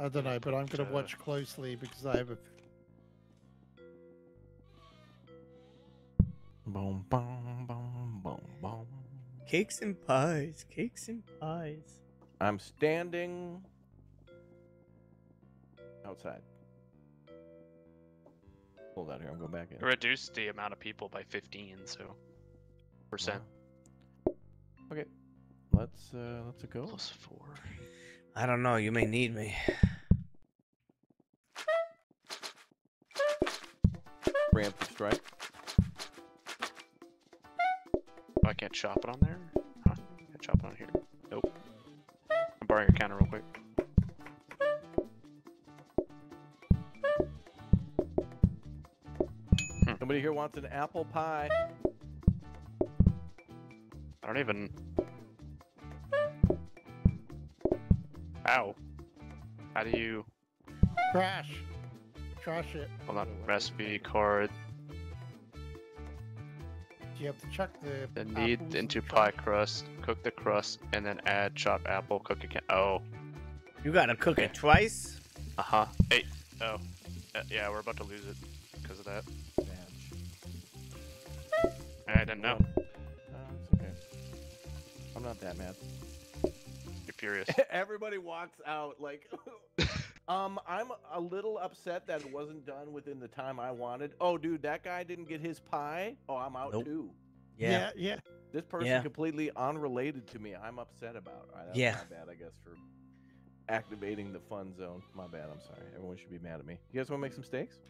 [SPEAKER 3] I don't know, but I'm gonna
[SPEAKER 5] Uh,
[SPEAKER 3] watch closely because I have a.
[SPEAKER 4] Boom, boom, boom, boom, boom.
[SPEAKER 1] Cakes and pies. Cakes and pies.
[SPEAKER 4] I'm standing outside. Hold out here. I'm going back in.
[SPEAKER 5] Reduce the amount of people by 15, so percent
[SPEAKER 4] Okay. Let's uh let's go.
[SPEAKER 5] plus four.
[SPEAKER 1] I don't know. You may need me.
[SPEAKER 4] Preemptive strike.
[SPEAKER 5] Oh, I can't chop it on there. Huh? I can chop it on here. Nope. I'm borrowing your counter real quick. Hmm.
[SPEAKER 4] Somebody here wants an apple pie.
[SPEAKER 5] I don't even. Ow. How do you?
[SPEAKER 3] Crash. Crash it.
[SPEAKER 5] Hold on. Recipe card.
[SPEAKER 3] Do you have to chuck the
[SPEAKER 5] The knead into
[SPEAKER 3] and
[SPEAKER 5] pie
[SPEAKER 3] trash?
[SPEAKER 5] crust. Cook the crust and then add chopped apple. Cook again. Oh.
[SPEAKER 1] You gotta cook it twice?
[SPEAKER 5] Uh huh. Hey. Oh. Uh, yeah, we're about to lose it because of that. I didn't know.
[SPEAKER 4] Uh, it's okay. I'm not that mad.
[SPEAKER 5] You're furious. [laughs]
[SPEAKER 4] Everybody walks out like [laughs] Um, I'm a little upset that it wasn't done within the time I wanted. Oh, dude, that guy didn't get his pie. Oh, I'm out
[SPEAKER 1] Nope.
[SPEAKER 4] too.
[SPEAKER 1] Yeah.
[SPEAKER 3] Yeah, yeah.
[SPEAKER 4] This person
[SPEAKER 1] Yeah.
[SPEAKER 4] completely unrelated to me. I'm upset about. All right, that's
[SPEAKER 1] Yeah.
[SPEAKER 4] my bad, I guess, for activating the fun zone. My bad. I'm sorry. Everyone should be mad at me. You guys want to make some steaks?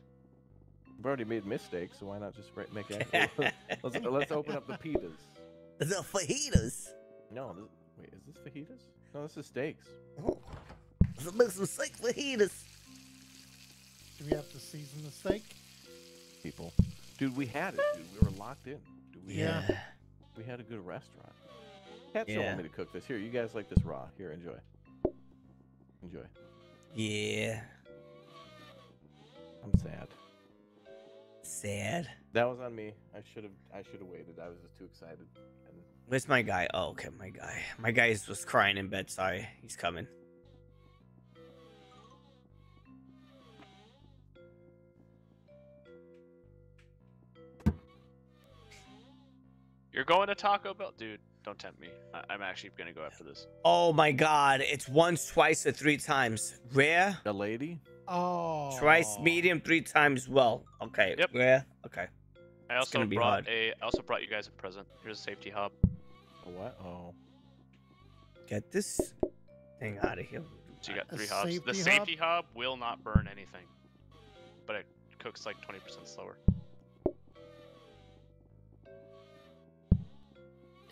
[SPEAKER 4] We've already made mistakes, so why not just make actual? [laughs] let's let's open up the pitas.
[SPEAKER 1] The fajitas.
[SPEAKER 4] No, this, wait, is this fajitas? No, this is steaks.
[SPEAKER 1] Oh. Let's make some steak fajitas.
[SPEAKER 3] Do we have to season the steak?
[SPEAKER 4] People, dude, we had it, dude. We were locked in. Dude, we
[SPEAKER 3] Yeah.
[SPEAKER 4] Had, we had a good restaurant. Cats don't
[SPEAKER 1] Yeah.
[SPEAKER 4] want me to cook this. Here, you guys like this raw. Here, enjoy. Enjoy.
[SPEAKER 1] Yeah.
[SPEAKER 4] I'm sad.
[SPEAKER 1] Sad.
[SPEAKER 4] That was on me. I should have. I should have waited. I was just too excited. And
[SPEAKER 1] Where's my guy? Oh, okay, my guy. My guy is- was crying in bed. Sorry, he's coming.
[SPEAKER 5] You're going to Taco Bell, dude. Don't tempt me. I- I'm actually gonna go after this.
[SPEAKER 1] Oh my God! It's once, twice, or three times. Rare,
[SPEAKER 4] a lady.
[SPEAKER 3] Oh.
[SPEAKER 1] twice, medium, three times well. Okay.
[SPEAKER 5] Yep.
[SPEAKER 1] Rare. Okay.
[SPEAKER 5] I also
[SPEAKER 1] gonna be
[SPEAKER 5] brought
[SPEAKER 1] hard.
[SPEAKER 5] a. I also brought you guys a present. Here's a safety hob.
[SPEAKER 4] A what? Oh.
[SPEAKER 1] Get this thing out of here.
[SPEAKER 5] So you got
[SPEAKER 3] A
[SPEAKER 5] three hobs. The
[SPEAKER 3] safety hob?
[SPEAKER 5] safety hob will not burn anything, but it cooks like 20% slower.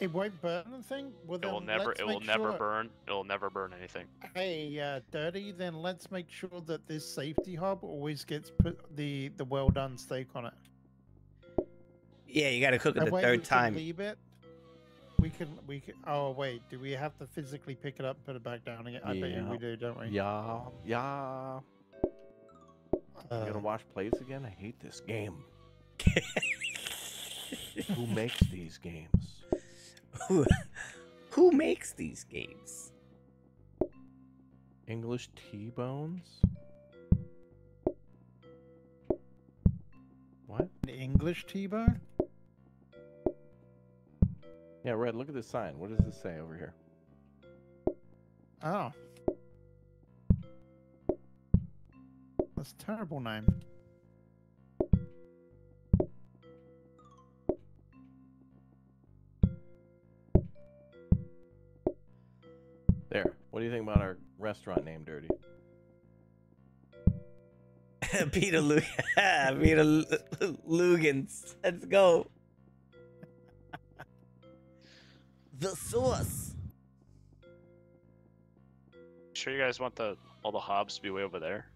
[SPEAKER 3] It won't burn anything. Well,
[SPEAKER 5] It will never. It will
[SPEAKER 3] make
[SPEAKER 5] never
[SPEAKER 3] sure-
[SPEAKER 5] burn. It will never burn anything.
[SPEAKER 3] Hey, uh, dirty. Then let's make sure that this safety hob always gets put the the well done steak on it.
[SPEAKER 1] Yeah, you got to cook it
[SPEAKER 3] That
[SPEAKER 1] the
[SPEAKER 3] way we
[SPEAKER 1] third
[SPEAKER 3] can
[SPEAKER 1] time.
[SPEAKER 3] Leave it. We can we can. Oh wait, do we have to physically pick it up, and put it back down again? I bet you we do, don't we?
[SPEAKER 4] Yeah, yeah. I
[SPEAKER 3] Uh,
[SPEAKER 4] gotta wash plates again. I hate this game. [laughs] Who makes these games?
[SPEAKER 1] Who, [laughs] who makes these games?
[SPEAKER 4] English T-bones? What?
[SPEAKER 3] An English T-bone.
[SPEAKER 4] Yeah, Red. Look at this sign. What does this say over here?
[SPEAKER 3] Oh. That's a terrible name.
[SPEAKER 4] What do you think about our restaurant name, Dirty? [laughs]
[SPEAKER 1] Peter Lu- [laughs] Peter Lu- Lugans. Let's go. the sauce.
[SPEAKER 5] Sure, you guys want the all the hobs to be way over there.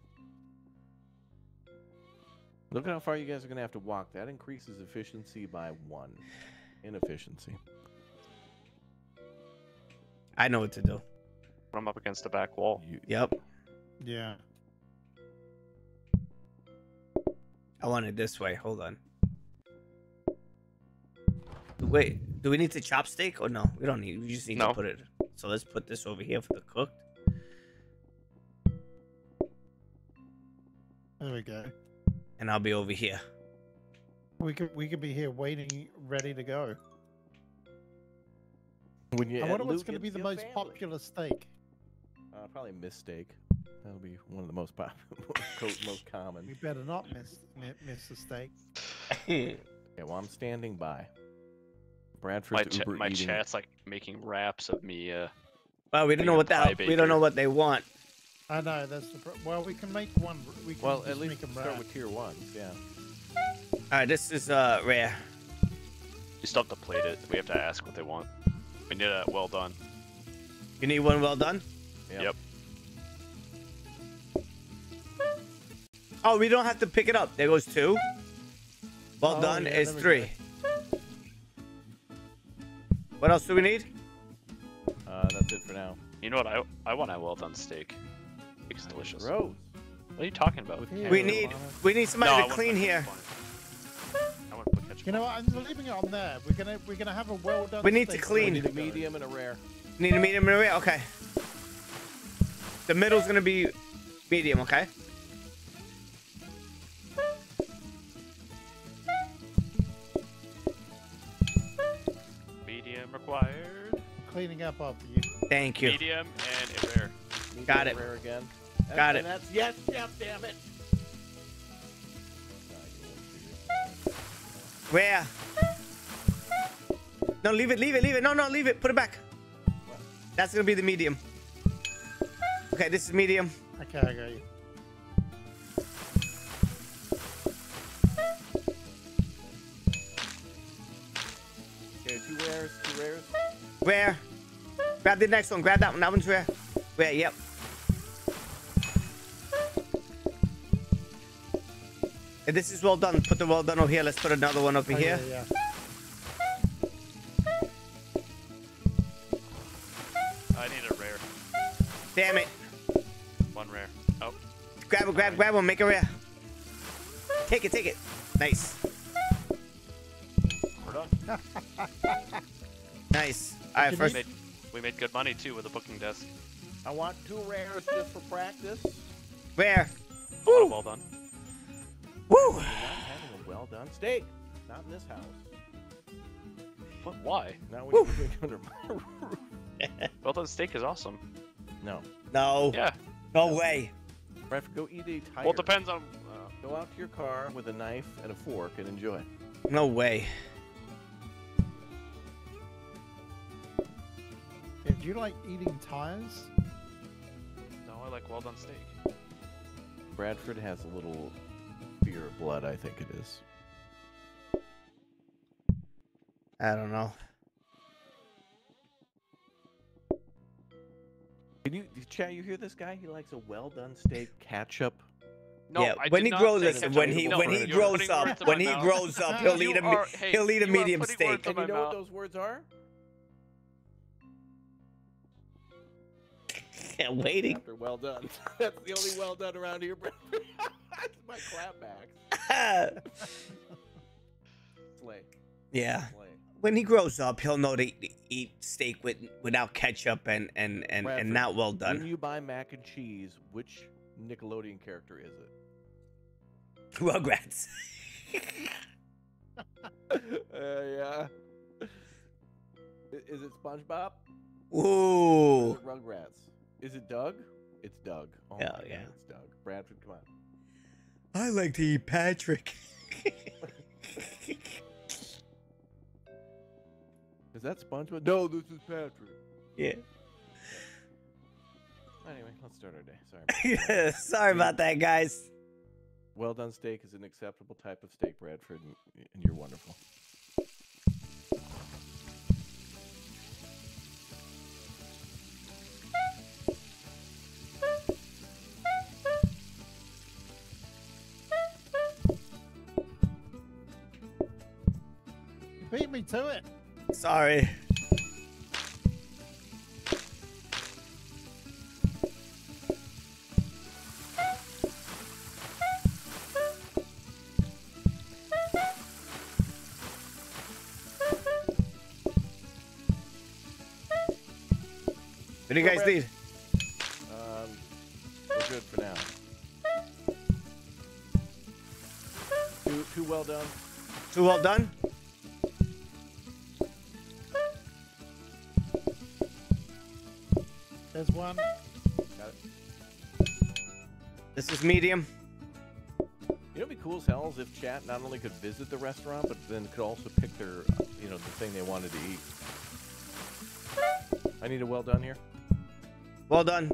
[SPEAKER 4] Look at how far you guys are gonna have to walk. That increases efficiency by one. Inefficiency.
[SPEAKER 1] I know what to do.
[SPEAKER 5] Put 'em up against the back wall.
[SPEAKER 1] Yep.
[SPEAKER 3] Yeah.
[SPEAKER 1] I want it this way. Hold on. Wait, do we need to chop steak or oh, no? We don't need. We just need to put it. So let's put this over here for the cooked.
[SPEAKER 3] There we go.
[SPEAKER 1] And I'll be over here.
[SPEAKER 3] We could we could be here waiting, ready to go.
[SPEAKER 4] when you
[SPEAKER 3] I
[SPEAKER 4] add
[SPEAKER 3] wonder what's going to be the most
[SPEAKER 4] family.
[SPEAKER 3] popular steak.
[SPEAKER 4] Uh, probably mistake. That'll be one of the most pop- [laughs] most common.
[SPEAKER 3] We better not miss miss the steak. [laughs]
[SPEAKER 4] yeah, well I'm standing by. Bradford's
[SPEAKER 5] My, cha-
[SPEAKER 4] Uber
[SPEAKER 5] my chat's like making raps of me. Uh,
[SPEAKER 1] Well, we don't know what
[SPEAKER 5] pie
[SPEAKER 1] that. We don't know what they want.
[SPEAKER 3] I know that's the pro- well. We can make one. We can
[SPEAKER 4] Well, at least
[SPEAKER 3] make them
[SPEAKER 4] start
[SPEAKER 3] rap.
[SPEAKER 4] with tier one. Yeah.
[SPEAKER 1] All right, this is uh rare.
[SPEAKER 5] you still have to plate it. We have to ask what they want. We need it well done.
[SPEAKER 1] You need one well done.
[SPEAKER 5] Yep.
[SPEAKER 1] Oh, we don't have to pick it up. There goes two. Well
[SPEAKER 3] Oh,
[SPEAKER 1] done
[SPEAKER 3] yeah,
[SPEAKER 1] is
[SPEAKER 3] there we
[SPEAKER 1] three. What else do we need?
[SPEAKER 4] Uh, that's it for now.
[SPEAKER 5] You know what? I I want a well done steak. It's delicious.
[SPEAKER 4] Rose.
[SPEAKER 5] What are you talking about?
[SPEAKER 3] Yeah.
[SPEAKER 1] We need we need somebody
[SPEAKER 5] No,
[SPEAKER 1] to clean here.
[SPEAKER 5] ketchup on it. I wouldn't put ketchup
[SPEAKER 3] You know what? I'm leaving it on there. We're gonna we're gonna have a well done.
[SPEAKER 1] We need to clean.
[SPEAKER 4] We need a medium and a rare.
[SPEAKER 1] Need a medium and a rare? Okay. The middle's gonna be medium, okay?
[SPEAKER 5] Medium required.
[SPEAKER 3] Cleaning up after you.
[SPEAKER 1] Thank you.
[SPEAKER 5] Medium and a rare.
[SPEAKER 4] Medium
[SPEAKER 1] Got it.
[SPEAKER 4] Rare again.
[SPEAKER 1] Got
[SPEAKER 4] And
[SPEAKER 1] it.
[SPEAKER 4] That's yes, chef. Damn it.
[SPEAKER 1] Rare. No, leave it, leave it, leave it. No, no, leave it. Put it back. That's gonna be the medium. Okay, this is medium.
[SPEAKER 3] Okay, I got you.
[SPEAKER 4] Okay, two rares, two rares.
[SPEAKER 1] Rare. Grab the next one. Grab that one. That one's rare. Rare, yep. If this is well done, put the well done over here. Let's put another one over
[SPEAKER 3] Oh,
[SPEAKER 1] here.
[SPEAKER 3] Yeah,
[SPEAKER 5] I need a rare.
[SPEAKER 1] Damn it.
[SPEAKER 5] One rare.
[SPEAKER 1] Grab it, grab, grab one. Make it rare. Take it, take it. Nice.
[SPEAKER 5] we're done. [laughs]
[SPEAKER 1] Nice. All right, first.
[SPEAKER 5] We made, we made good money too with the booking desk.
[SPEAKER 4] I want two rares just for practice.
[SPEAKER 1] Rare.
[SPEAKER 5] I
[SPEAKER 1] Woo.
[SPEAKER 5] well done.
[SPEAKER 1] Woo.
[SPEAKER 4] You're not having a well done steak. Not in this house.
[SPEAKER 5] But Why?
[SPEAKER 4] Not when
[SPEAKER 1] Woo.
[SPEAKER 4] you're under my roof.
[SPEAKER 5] Well done steak is awesome.
[SPEAKER 4] No.
[SPEAKER 1] No.
[SPEAKER 5] Yeah.
[SPEAKER 1] No way.
[SPEAKER 4] Bradford, go eat a tire.
[SPEAKER 5] Well, it depends on. Uh,
[SPEAKER 4] Go out to your car with a knife and a fork and enjoy.
[SPEAKER 1] No way.
[SPEAKER 3] yeah. Do you like eating tires?
[SPEAKER 5] no, I like well done steak.
[SPEAKER 4] Bradford has a little fear of blood. I think it is.
[SPEAKER 1] I don't know.
[SPEAKER 4] Can you, chat? You hear this guy? He likes a well done steak ketchup.
[SPEAKER 5] No,
[SPEAKER 1] yeah,
[SPEAKER 5] I
[SPEAKER 1] when he grows,
[SPEAKER 5] say
[SPEAKER 1] listen, when he
[SPEAKER 5] No,
[SPEAKER 1] when he grows up, when he
[SPEAKER 5] mouth.
[SPEAKER 1] grows up, he'll
[SPEAKER 5] You
[SPEAKER 1] eat a
[SPEAKER 5] are- hey,
[SPEAKER 1] he'll eat a medium steak.
[SPEAKER 5] words
[SPEAKER 4] And you
[SPEAKER 5] my
[SPEAKER 4] know what those words are?
[SPEAKER 1] Yeah, waiting.
[SPEAKER 4] After well done. [laughs] That's the only well done around here, Bradford. [laughs] That's my clapback. [laughs] Slay.
[SPEAKER 1] yeah.
[SPEAKER 4] Slay.
[SPEAKER 1] When he grows up, he'll know to eat, eat steak with without ketchup and and and,
[SPEAKER 4] Bradford,
[SPEAKER 1] and not well done.
[SPEAKER 4] When you buy mac and cheese, which Nickelodeon character is it?
[SPEAKER 1] Rugrats. [laughs]
[SPEAKER 4] uh, yeah. Is it SpongeBob?
[SPEAKER 1] Ooh.
[SPEAKER 4] Is it Rugrats? Is it Doug? It's Doug. Oh
[SPEAKER 1] Hell
[SPEAKER 4] my God,
[SPEAKER 1] yeah.
[SPEAKER 4] it's Doug. Bradford, come on.
[SPEAKER 1] I like to eat Patrick. [laughs]
[SPEAKER 4] Is that SpongeBob? No, this is Patrick.
[SPEAKER 1] yeah.
[SPEAKER 4] Anyway, let's start our day. Sorry. [laughs]
[SPEAKER 1] Sorry about that, guys.
[SPEAKER 4] well done steak is an acceptable type of steak, Bradford, and, and you're wonderful.
[SPEAKER 3] You beat me to it.
[SPEAKER 1] Sorry. What do you guys need?
[SPEAKER 4] Um, we're good for now. Too, too well done.
[SPEAKER 1] Too well done?
[SPEAKER 3] One.
[SPEAKER 4] Got it.
[SPEAKER 1] This is medium.
[SPEAKER 4] You know, what'd be cool as hell if chat not only could visit the restaurant, but then could also pick their, uh, you know, the thing they wanted to eat. I need a well done here.
[SPEAKER 1] Well done.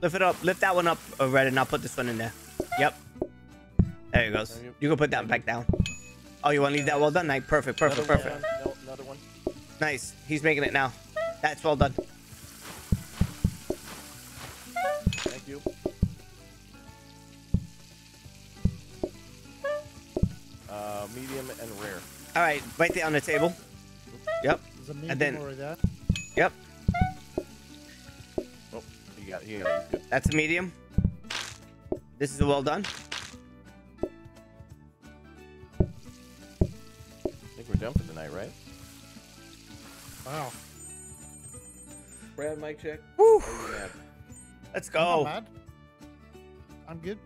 [SPEAKER 1] Lift it up. Lift that one up, uh, Red, and I'll put this one in there. Yep. There it goes.
[SPEAKER 4] You.
[SPEAKER 1] You can put that back down. Oh, you want to leave that well done? Nice. Perfect. Perfect.
[SPEAKER 4] Another
[SPEAKER 1] Perfect.
[SPEAKER 4] well done. No, another one.
[SPEAKER 1] Nice. He's making it now. That's well done. All right. Right there on the table. Yep.
[SPEAKER 3] There's a
[SPEAKER 1] And
[SPEAKER 3] medium
[SPEAKER 1] then-
[SPEAKER 3] already there.
[SPEAKER 1] Yep.
[SPEAKER 4] Oh, you got, you got good.
[SPEAKER 1] That's a medium. This is a well done.
[SPEAKER 4] I think we're done for the night, right?
[SPEAKER 3] Wow.
[SPEAKER 4] Brad, mic check.
[SPEAKER 1] Woo.
[SPEAKER 4] Are you mad?
[SPEAKER 1] Let's
[SPEAKER 3] I'm not
[SPEAKER 1] go.
[SPEAKER 3] mad. I'm good.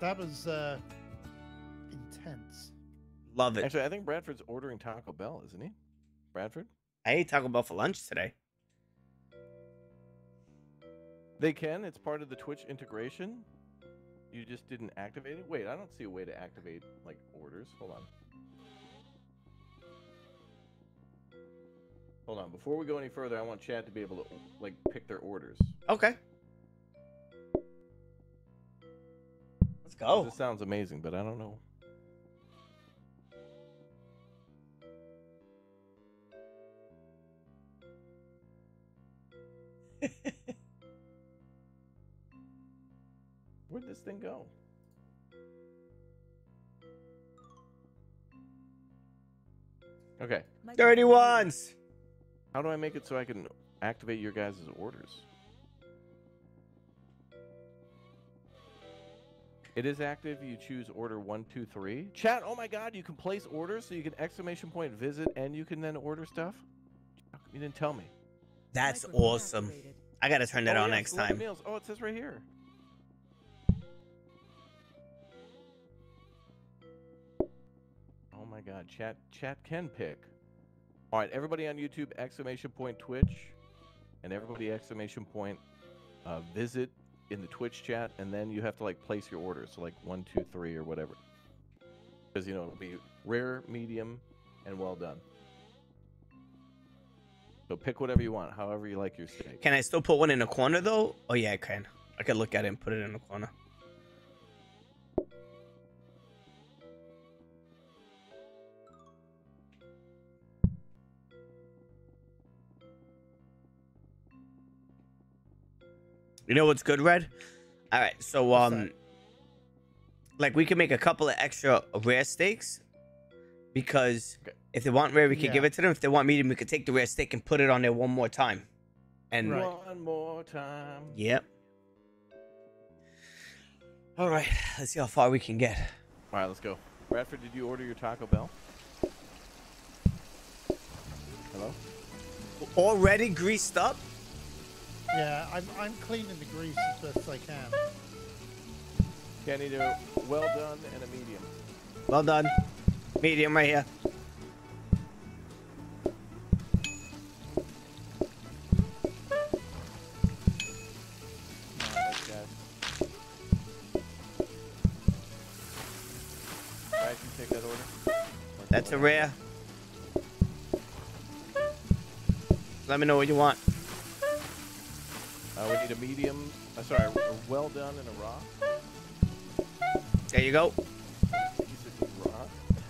[SPEAKER 3] That was uh, intense.
[SPEAKER 1] Love it.
[SPEAKER 4] Actually, I think Bradford's ordering Taco Bell, isn't he? Bradford?
[SPEAKER 1] I ate Taco Bell for lunch today.
[SPEAKER 4] They can. It's part of the Twitch integration. You just didn't activate it. Wait, I don't see a way to activate like orders. Hold on. Hold on. Before we go any further, I want chat to be able to like pick their orders.
[SPEAKER 1] Okay. Let's go.
[SPEAKER 4] This sounds amazing, but I don't know. [laughs] Where'd this thing go? Okay.
[SPEAKER 1] Dirty ones.
[SPEAKER 4] How do I make it so I can activate your guys' orders? It is active. You choose order one, two, three. Chat. Oh my God! You can place orders, so you can exclamation point visit, and you can then order stuff. You didn't tell me.
[SPEAKER 1] That's awesome.
[SPEAKER 2] activated.
[SPEAKER 1] I gotta turn that
[SPEAKER 4] Oh,
[SPEAKER 1] on
[SPEAKER 4] yeah,
[SPEAKER 1] next time.
[SPEAKER 4] Meals. Oh, it says right here. Oh my God! Chat. Chat can pick. All right, everybody on YouTube! Exclamation point Twitch, and everybody exclamation point uh, visit in the Twitch chat, and then you have to like place your orders. So like one, two, three, or whatever. Because you know it'll be rare, medium, and well done. So pick whatever you want, however you like your steak.
[SPEAKER 1] Can I still put one in a corner though? Oh yeah, I can. I can look at it and put it in a corner. You know what's good, Red? All right, so um, like we can make a couple of extra rare steaks because
[SPEAKER 4] Okay.
[SPEAKER 1] If they want rare, we can
[SPEAKER 3] Yeah.
[SPEAKER 1] give it to them. If they want medium, we could take the rare steak and put it on there one more time. And
[SPEAKER 3] Right.
[SPEAKER 4] One more time.
[SPEAKER 1] Yep. All right, let's see how far we can get.
[SPEAKER 4] All right, let's go. Bradford, did you order your Taco Bell? Hello?
[SPEAKER 1] Already greased up?
[SPEAKER 3] Yeah, I'm, I'm cleaning the grease as best I can.
[SPEAKER 4] Okay, I need a well done and a medium.
[SPEAKER 1] Well done. Medium right here. Rare. Let me know what you want.
[SPEAKER 4] else? Uh, we need a medium. Uh, sorry, a well done and a raw.
[SPEAKER 1] There you go.
[SPEAKER 4] You said raw.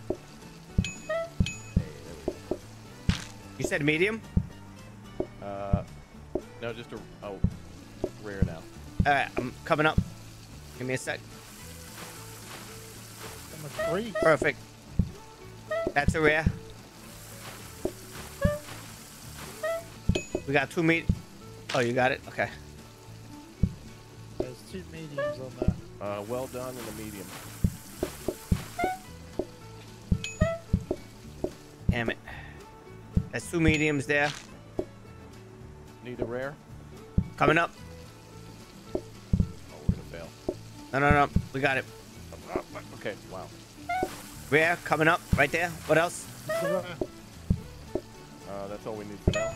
[SPEAKER 4] Hey, there we go.
[SPEAKER 1] You said medium?
[SPEAKER 4] Uh, no, just a oh, rare now.
[SPEAKER 1] All right, I'm coming up. Give me a sec.
[SPEAKER 3] So much grease.
[SPEAKER 1] Perfect. That's a rare. We got two meat. Oh, you got it? Okay.
[SPEAKER 3] There's two mediums on that.
[SPEAKER 4] Uh, well done and a medium.
[SPEAKER 1] Damn it. That's two mediums there.
[SPEAKER 4] Need a rare.
[SPEAKER 1] Coming up.
[SPEAKER 4] Oh, we're gonna fail.
[SPEAKER 1] No, no, no. We got it.
[SPEAKER 4] Okay, wow.
[SPEAKER 1] Rare coming up right there. What else?
[SPEAKER 3] Uh,
[SPEAKER 4] Uh, that's all we need for now.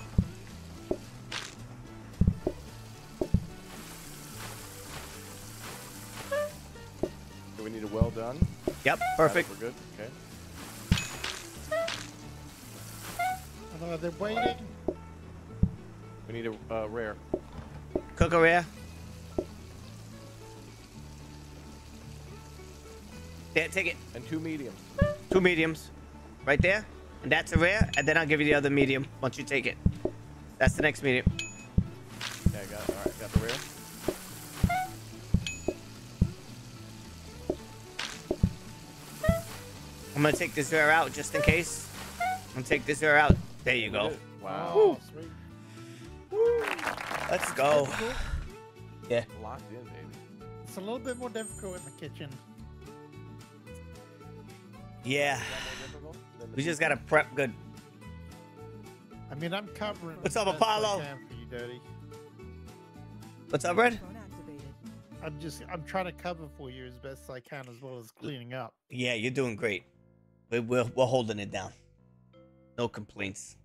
[SPEAKER 4] Do we need a well done?
[SPEAKER 1] Yep, perfect.
[SPEAKER 4] We're good. Okay.
[SPEAKER 3] and are waiting?
[SPEAKER 4] We need a uh, rare.
[SPEAKER 1] Cook a rare. There, take it.
[SPEAKER 4] And two mediums.
[SPEAKER 1] Two mediums. Right there. And that's a rare. And then I'll give you the other medium once you take it. That's the next medium.
[SPEAKER 4] Yeah, I got it. All right, got the rare.
[SPEAKER 1] I'm gonna take this rare out just in case. I'm gonna take this rare out. There you go.
[SPEAKER 4] Wow.
[SPEAKER 3] Oh, sweet.
[SPEAKER 1] Let's go. Yeah.
[SPEAKER 4] Locked in, baby.
[SPEAKER 3] It's a little bit more difficult in the kitchen.
[SPEAKER 1] Yeah.
[SPEAKER 4] Is that more difficult than the
[SPEAKER 1] We just gotta prep good.
[SPEAKER 3] I mean, I'm covering.
[SPEAKER 1] What's
[SPEAKER 3] as
[SPEAKER 1] up,
[SPEAKER 3] best I
[SPEAKER 1] Apollo?
[SPEAKER 3] can For you, Dirty.
[SPEAKER 1] What's up, Red?
[SPEAKER 3] I'm just, I'm trying to cover for you as best I can, as well as cleaning up.
[SPEAKER 1] Yeah, you're doing great. We're, we're, we're holding it down. No complaints.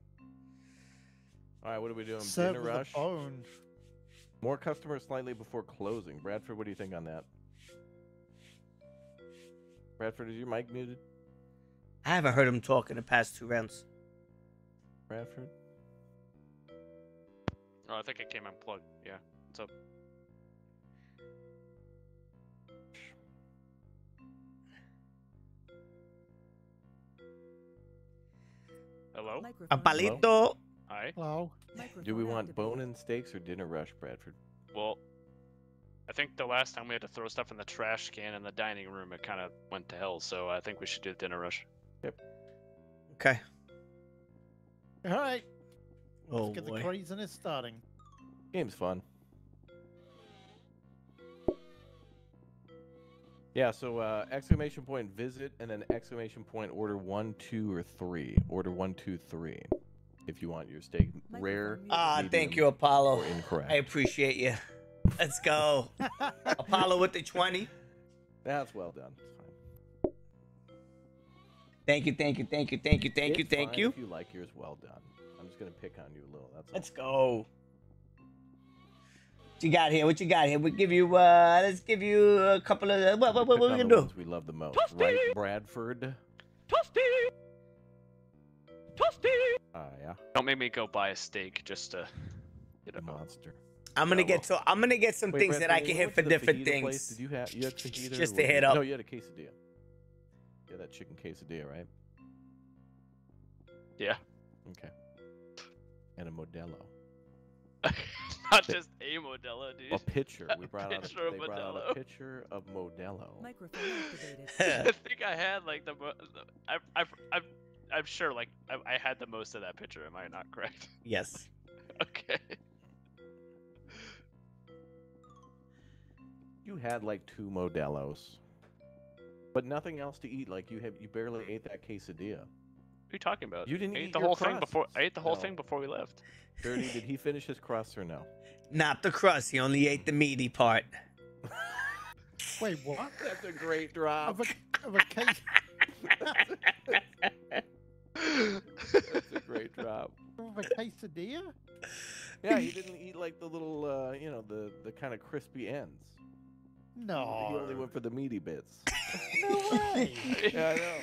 [SPEAKER 4] All right, what are we doing?
[SPEAKER 3] Serve
[SPEAKER 4] Dinner
[SPEAKER 3] with a
[SPEAKER 4] rush.
[SPEAKER 3] bone.
[SPEAKER 4] More customers slightly before closing. Bradford, what do you think on that? Bradford, is your mic muted?
[SPEAKER 1] I haven't heard him talk in the past two rounds.
[SPEAKER 4] Bradford?
[SPEAKER 5] Oh, I think it came unplugged. Yeah. What's up? Hello?
[SPEAKER 1] A
[SPEAKER 2] Microphone
[SPEAKER 1] palito.
[SPEAKER 5] Hi.
[SPEAKER 3] Hello.
[SPEAKER 4] Do we want bone-in steaks or dinner rush, Bradford?
[SPEAKER 5] Well, I think the last time we had to throw stuff in the trash can in the dining room, it kind of went to hell. So I think we should do dinner rush.
[SPEAKER 1] Okay.
[SPEAKER 3] All right.
[SPEAKER 1] Oh
[SPEAKER 3] Let's get the craziness starting.
[SPEAKER 4] Game's fun. Yeah, so uh, exclamation point visit and then exclamation point order one, two, or three. Order one, two, three. If you want your steak rare.
[SPEAKER 1] Ah,
[SPEAKER 4] medium,
[SPEAKER 1] thank you, Apollo.
[SPEAKER 4] Or incorrect.
[SPEAKER 1] I appreciate you. Let's go. [laughs] Apollo with the 20.
[SPEAKER 4] That's well done. It's fine.
[SPEAKER 1] Thank you, thank you, thank you, thank you, thank you, thank you.
[SPEAKER 4] If you like yours, well done. I'm just gonna pick on you a little. That's.
[SPEAKER 1] Let's go. What you got here? What you got here? We give you uh let's give you a couple of what what what, what we gonna do?
[SPEAKER 4] We love the most, right, Bradford?
[SPEAKER 6] Toasty! Toasty!
[SPEAKER 4] Ah, yeah.
[SPEAKER 5] Don't make me go buy a steak just to get a
[SPEAKER 4] monster.
[SPEAKER 1] I'm gonna
[SPEAKER 5] Yeah,
[SPEAKER 1] get so I'm gonna get some
[SPEAKER 4] Wait,
[SPEAKER 1] things that I can hit for
[SPEAKER 4] went to the
[SPEAKER 1] different
[SPEAKER 4] fajita place,
[SPEAKER 1] things.
[SPEAKER 4] Did you have you had fajita?
[SPEAKER 1] Just to hit up.
[SPEAKER 4] No, you had a quesadilla. Yeah, that chicken quesadilla, right?
[SPEAKER 5] Yeah.
[SPEAKER 4] Okay. And a Modelo. [laughs]
[SPEAKER 5] Not just a Modelo, dude.
[SPEAKER 4] A pitcher. We [laughs] brought out.
[SPEAKER 5] pitcher
[SPEAKER 4] A,
[SPEAKER 5] of
[SPEAKER 4] they brought out a
[SPEAKER 5] Modelo.
[SPEAKER 4] pitcher of Modelo. [laughs]
[SPEAKER 2] Microphone activated.
[SPEAKER 5] I think I had like the. mo- the- I, I, I, I'm sure like I, I had the most of that picture. Am I not correct?
[SPEAKER 1] Yes.
[SPEAKER 5] okay.
[SPEAKER 4] You had like two Modelos, but nothing else to eat. Like you have, you barely ate that quesadilla.
[SPEAKER 5] What are you talking about?
[SPEAKER 4] You didn't
[SPEAKER 5] I
[SPEAKER 4] eat
[SPEAKER 5] ate the
[SPEAKER 4] your
[SPEAKER 5] whole thing before. I ate the whole
[SPEAKER 4] No.
[SPEAKER 5] thing before we left.
[SPEAKER 4] Dirty, [laughs] did he finish his crust or no?
[SPEAKER 1] Not the crust. He only ate the meaty part. [laughs]
[SPEAKER 3] Wait, what?
[SPEAKER 4] That's a great drop.
[SPEAKER 3] Of a, of a case [laughs]
[SPEAKER 4] That's a great drop.
[SPEAKER 3] of a quesadilla?
[SPEAKER 4] Yeah, he didn't eat like the little, uh, you know, the the kind of crispy ends.
[SPEAKER 3] No.
[SPEAKER 4] He only went for the meaty bits.
[SPEAKER 3] No [laughs] way.
[SPEAKER 4] yeah, I know.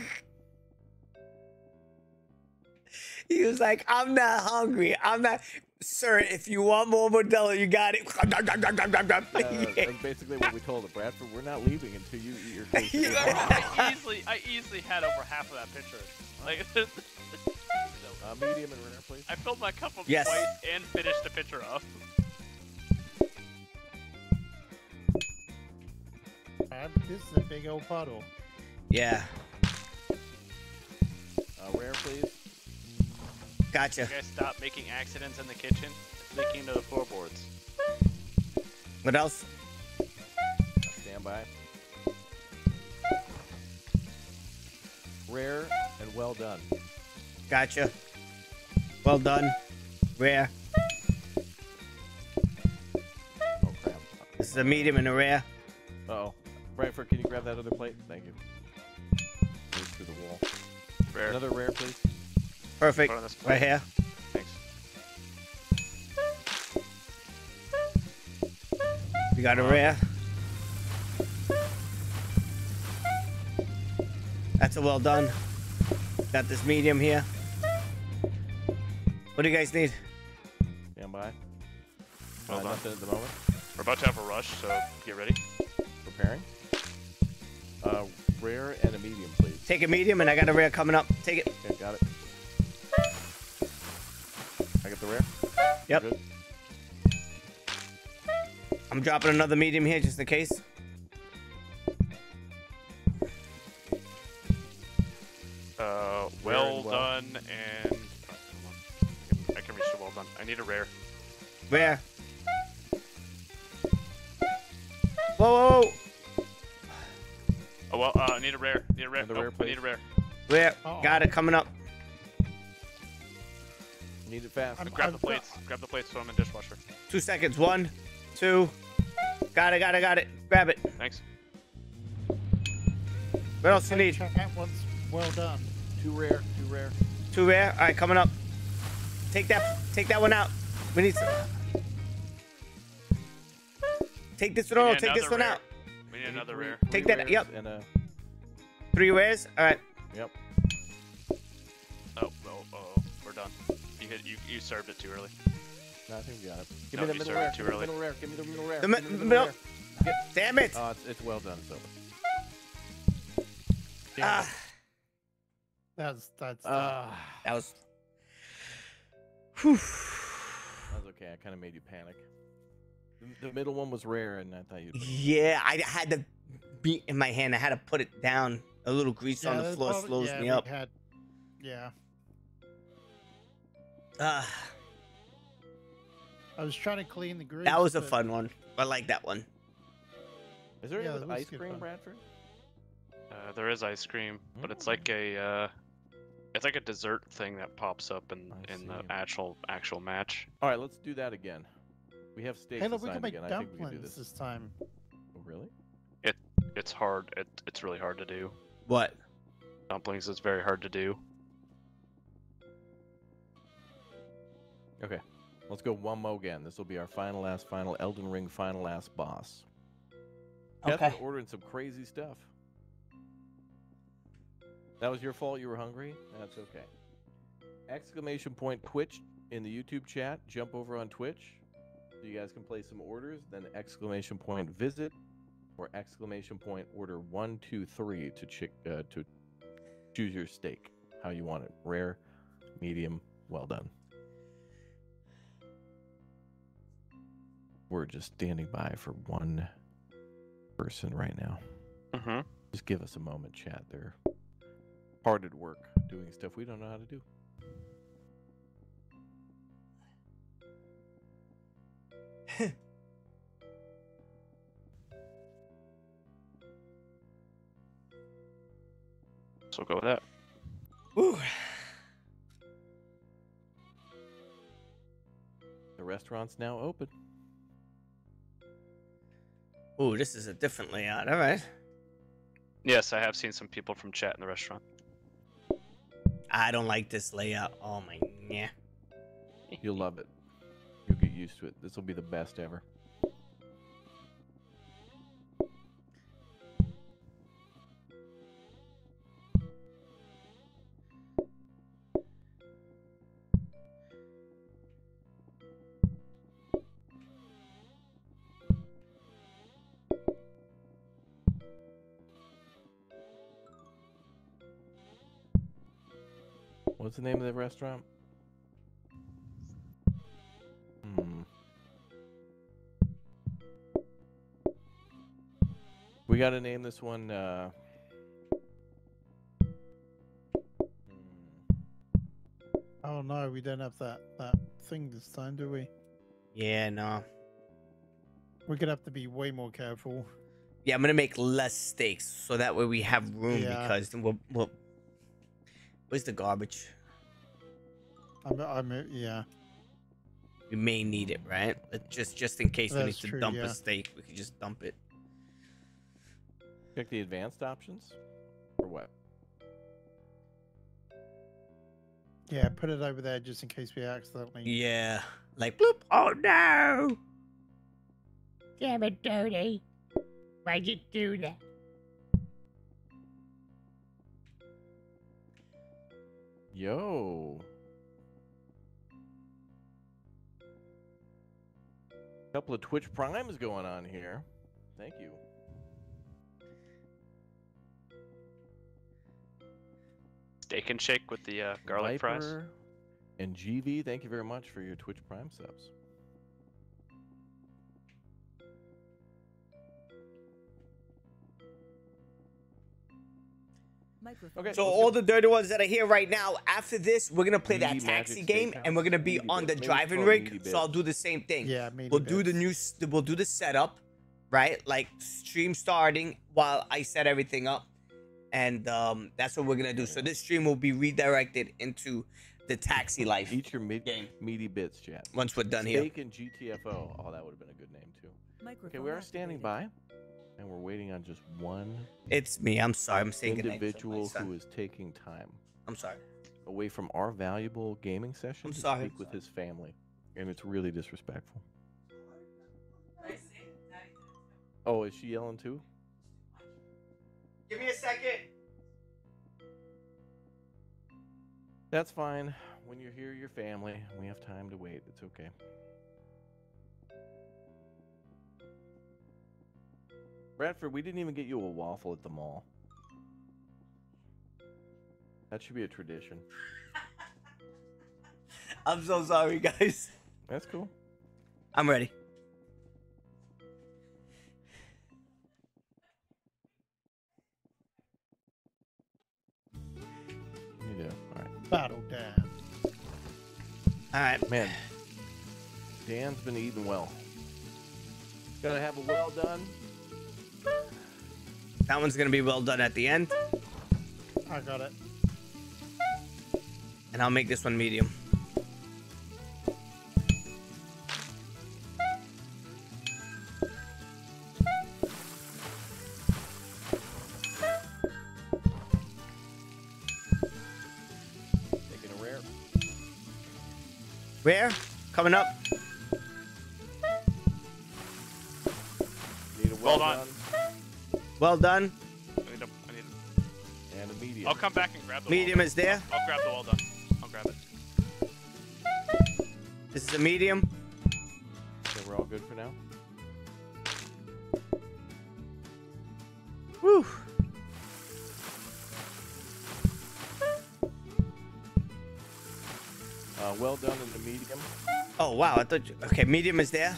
[SPEAKER 1] He was like, I'm not hungry. I'm not. Sir, if you want more Modelo, you got it. [laughs]
[SPEAKER 4] Uh, [laughs] that's basically what we told him, Bradford. We're not leaving until you eat your quesadilla.
[SPEAKER 5] I easily, I easily had over half of that picture. Like,
[SPEAKER 4] uh, medium and rare, please.
[SPEAKER 5] I filled my cup up
[SPEAKER 1] Yes.
[SPEAKER 5] twice and finished the picture off.
[SPEAKER 3] Man, this is a big old puddle.
[SPEAKER 1] yeah.
[SPEAKER 4] Uh, rare, please.
[SPEAKER 1] Gotcha.
[SPEAKER 5] You guys stop making accidents in the kitchen. It's leaking into the floorboards.
[SPEAKER 1] What else?
[SPEAKER 4] Stand by. Rare and well done.
[SPEAKER 1] Gotcha. Well done. Rare.
[SPEAKER 4] Oh crap.
[SPEAKER 1] This is a medium and a rare.
[SPEAKER 4] Uh oh. Bradford, can you grab that other plate? Thank you. Move through the wall.
[SPEAKER 5] Rare.
[SPEAKER 4] Another rare, please.
[SPEAKER 1] Perfect.
[SPEAKER 5] Put on this plate.
[SPEAKER 1] Right here.
[SPEAKER 5] Thanks.
[SPEAKER 1] We got a rare. That's a well done. Got this medium here. What do you guys need?
[SPEAKER 4] Stand by.
[SPEAKER 5] Well
[SPEAKER 4] uh,
[SPEAKER 5] done.
[SPEAKER 4] nothing at the moment.
[SPEAKER 5] We're about to have a rush, so get ready.
[SPEAKER 4] Preparing. Uh, rare and a medium, please.
[SPEAKER 1] Take a medium, and I got a rare coming up. Take it.
[SPEAKER 4] Okay, got it. I got the rare.
[SPEAKER 1] Yep. I'm dropping another medium here just in case.
[SPEAKER 5] Uh, well,
[SPEAKER 4] well.
[SPEAKER 5] done and. oh. I can reach the well done. I need a rare.
[SPEAKER 1] Rare. Whoa, whoa, whoa.
[SPEAKER 5] Oh well, uh, I need a rare. Need a rare.
[SPEAKER 4] Another
[SPEAKER 5] Nope,
[SPEAKER 4] rare,
[SPEAKER 5] I need a rare.
[SPEAKER 1] Rare.
[SPEAKER 3] Uh-oh.
[SPEAKER 1] Got it coming up.
[SPEAKER 4] Need it fast.
[SPEAKER 3] I'm-
[SPEAKER 5] Grab the
[SPEAKER 3] I've got-
[SPEAKER 5] plates. Grab the plates. Throw them in dishwasher.
[SPEAKER 1] Two seconds. One, two. Got it, got it, got it. Grab it.
[SPEAKER 5] Thanks.
[SPEAKER 1] What else you need?
[SPEAKER 3] That one's well done.
[SPEAKER 4] Too rare. Too rare.
[SPEAKER 1] Too rare. All right, coming up. Take that. Take that one out. We need. Some... Take this one.
[SPEAKER 5] We
[SPEAKER 1] No,
[SPEAKER 5] need
[SPEAKER 1] take this one
[SPEAKER 5] rare.
[SPEAKER 1] out.
[SPEAKER 5] We need another
[SPEAKER 4] Three-
[SPEAKER 5] rare.
[SPEAKER 4] three
[SPEAKER 1] Take that- yep.
[SPEAKER 4] And a.
[SPEAKER 1] Three rares. All right.
[SPEAKER 4] Yep.
[SPEAKER 5] Oh, oh, oh, we're done. You hit. You you served it too early.
[SPEAKER 4] No, I think we got it. Give
[SPEAKER 5] No,
[SPEAKER 4] me the middle rare.
[SPEAKER 5] too
[SPEAKER 4] Give me the
[SPEAKER 5] early.
[SPEAKER 4] middle rare. Give me the middle rare.
[SPEAKER 1] The mi-
[SPEAKER 4] the
[SPEAKER 1] middle-
[SPEAKER 4] rare.
[SPEAKER 1] Damn it.
[SPEAKER 4] Oh, it's, it's well done. It's over.
[SPEAKER 1] Ah,
[SPEAKER 3] That's that's
[SPEAKER 4] Ah,
[SPEAKER 1] that was. Whew.
[SPEAKER 4] that was okay. I kind of made you panic. The, the middle one was rare, and I thought you'd.
[SPEAKER 1] Yeah, I had to beat in my hand. I had to put it down. A little grease on the floor
[SPEAKER 3] probably-
[SPEAKER 1] slows
[SPEAKER 3] yeah,
[SPEAKER 1] me up.
[SPEAKER 3] Had, yeah,
[SPEAKER 1] Ah,
[SPEAKER 3] I was trying to clean the grease.
[SPEAKER 1] that was a
[SPEAKER 3] but-
[SPEAKER 1] fun one. I like that one.
[SPEAKER 4] Is there
[SPEAKER 3] Yeah,
[SPEAKER 4] any with ice cream,
[SPEAKER 3] fun.
[SPEAKER 4] Bradford?
[SPEAKER 5] Uh, there is ice cream, but it's
[SPEAKER 4] Mm.
[SPEAKER 5] like a. Uh, it's like a dessert thing that pops up in
[SPEAKER 4] I
[SPEAKER 5] in the actual actual match.
[SPEAKER 4] All right, let's do that again. We have steaks
[SPEAKER 3] Hey, look, we can make
[SPEAKER 4] again. I can
[SPEAKER 3] dumplings
[SPEAKER 4] this.
[SPEAKER 3] this time.
[SPEAKER 4] Oh, really?
[SPEAKER 5] It it's hard. It, it's really hard to do.
[SPEAKER 1] What?
[SPEAKER 5] Dumplings is very hard to do.
[SPEAKER 4] Okay, let's go one more again. This will be our final, last, final Elden Ring final, last boss. Cat's
[SPEAKER 1] Okay.
[SPEAKER 4] ordering some crazy stuff. That was your fault. You were hungry. That's okay. exclamation point Twitch in the YouTube chat. Jump over on Twitch so you guys can place some orders. Then exclamation point visit or exclamation point order one two three to chick uh, to choose your steak how you want it rare, medium, well done. We're just standing by for one person right now.
[SPEAKER 5] Mm-hmm.
[SPEAKER 4] Just give us a moment, chat. They're hard at work doing stuff we don't know how to do. [laughs]
[SPEAKER 5] So we'll go with that.
[SPEAKER 1] Ooh.
[SPEAKER 4] The restaurant's now open.
[SPEAKER 1] Ooh, this is a different layout. All right.
[SPEAKER 5] Yes, I have seen some people from chat in the restaurant.
[SPEAKER 1] I don't like this layout. Oh my yeah.
[SPEAKER 4] You'll love it. Used to it. This will be the best ever. What's the name of the restaurant? We got to name this one. Uh,
[SPEAKER 3] Oh no, we don't have that that thing this time, do we?
[SPEAKER 1] Yeah, no.
[SPEAKER 3] We're gonna have to be way more careful.
[SPEAKER 1] Yeah, I'm gonna make less steaks so that way we have room
[SPEAKER 3] Yeah.
[SPEAKER 1] because then we'll, we'll. Where's the garbage?
[SPEAKER 3] I'm, I'm, yeah.
[SPEAKER 1] We may need it, right? Just just in case we need to
[SPEAKER 3] true,
[SPEAKER 1] dump
[SPEAKER 3] yeah.
[SPEAKER 1] a steak, we can just dump it.
[SPEAKER 4] Check the advanced options. Or what?
[SPEAKER 3] Yeah, put it over there just in case we accidentally.
[SPEAKER 1] Yeah, like bloop. Oh no!
[SPEAKER 6] Damn it, Dirty. Why'd you do that?
[SPEAKER 4] Yo. Couple of Twitch primes going on here. Thank you.
[SPEAKER 5] Steak and shake with the uh, garlic fries.
[SPEAKER 4] And GV, thank you very much for your Twitch Prime subs. Okay.
[SPEAKER 1] So all the dirty ones that are here right now. After this, we're gonna play that taxi game,
[SPEAKER 4] Steakhouse.
[SPEAKER 1] and we're gonna be
[SPEAKER 4] Meaty
[SPEAKER 1] on the.
[SPEAKER 4] Maybe
[SPEAKER 1] driving rig. So I'll do the same thing.
[SPEAKER 3] Yeah,
[SPEAKER 1] We'll do the new. We'll do the setup, right? Like stream starting while I set everything up, and um, that's what we're gonna do. So this stream will be redirected into the taxi life
[SPEAKER 4] Eat your meat,
[SPEAKER 1] game
[SPEAKER 4] meaty bits, chat.
[SPEAKER 1] once we're done here.
[SPEAKER 4] Steak and GTFO. Oh, that would have been a good name too. Okay, we are standing
[SPEAKER 2] activated.
[SPEAKER 4] by, and we're waiting on just one
[SPEAKER 1] It's me. I'm sorry. I'm saying goodnight to my
[SPEAKER 4] individual
[SPEAKER 1] son.
[SPEAKER 4] who is taking time
[SPEAKER 1] I'm sorry.
[SPEAKER 4] away from our valuable gaming session
[SPEAKER 1] I'm
[SPEAKER 4] to
[SPEAKER 1] sorry.
[SPEAKER 4] speak with his family, and it's really disrespectful. Oh, is she yelling too?
[SPEAKER 1] Give me a second.
[SPEAKER 4] That's fine. When you're here, your family. We have time to wait. It's okay. Bradford, we didn't even get you a waffle at the mall. That should be a tradition. [laughs]
[SPEAKER 1] I'm so sorry, guys.
[SPEAKER 4] That's cool.
[SPEAKER 1] I'm ready.
[SPEAKER 3] Battle Dan.
[SPEAKER 1] All right.
[SPEAKER 4] Man, Dan's been eating well. Gotta have a well done.
[SPEAKER 1] That one's gonna be well done at the end,
[SPEAKER 3] I got it.
[SPEAKER 1] and I'll make this one medium. Where? Coming up.
[SPEAKER 4] Need a well,
[SPEAKER 5] well done.
[SPEAKER 4] done.
[SPEAKER 1] Well done.
[SPEAKER 5] I need a, I need a...
[SPEAKER 4] And a medium.
[SPEAKER 5] I'll come back and grab the
[SPEAKER 1] Medium is there.
[SPEAKER 5] I'll, I'll grab the well done. I'll grab it.
[SPEAKER 1] This is a medium. I thought. You, okay, medium is there.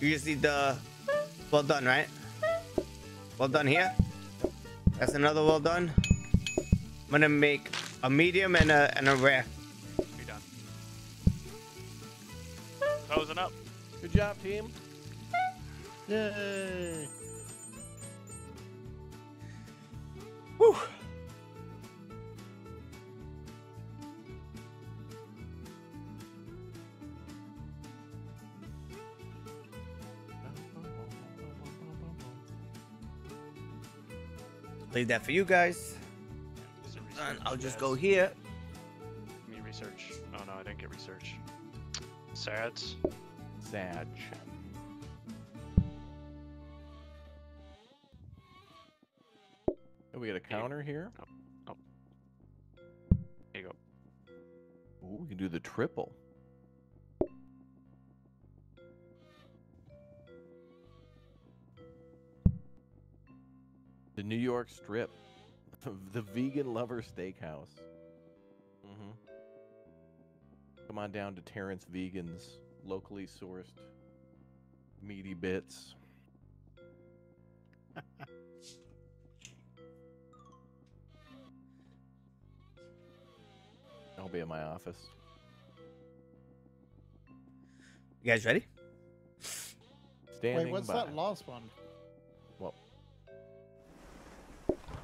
[SPEAKER 1] You just need the well done, right? Well done here. That's another well done. I'm gonna make a medium and a and a rare.
[SPEAKER 5] Be done. Closing up.
[SPEAKER 4] Good job, team.
[SPEAKER 3] Yay!
[SPEAKER 1] Leave that for you guys. And? I'll just go here.
[SPEAKER 5] Me research. Oh no, I didn't get research. Sats.
[SPEAKER 4] Sag. Oh, we got a counter here. Oh, oh.
[SPEAKER 5] Here you go.
[SPEAKER 4] Ooh, we can do the triple. The New York Strip, [laughs] the vegan lover steakhouse. hmm Come on down to Terrence Vegans, locally sourced meaty bits. [laughs] I'll be in my office.
[SPEAKER 1] You guys ready?
[SPEAKER 4] Standing
[SPEAKER 3] Wait, what's
[SPEAKER 4] by.
[SPEAKER 3] that last one?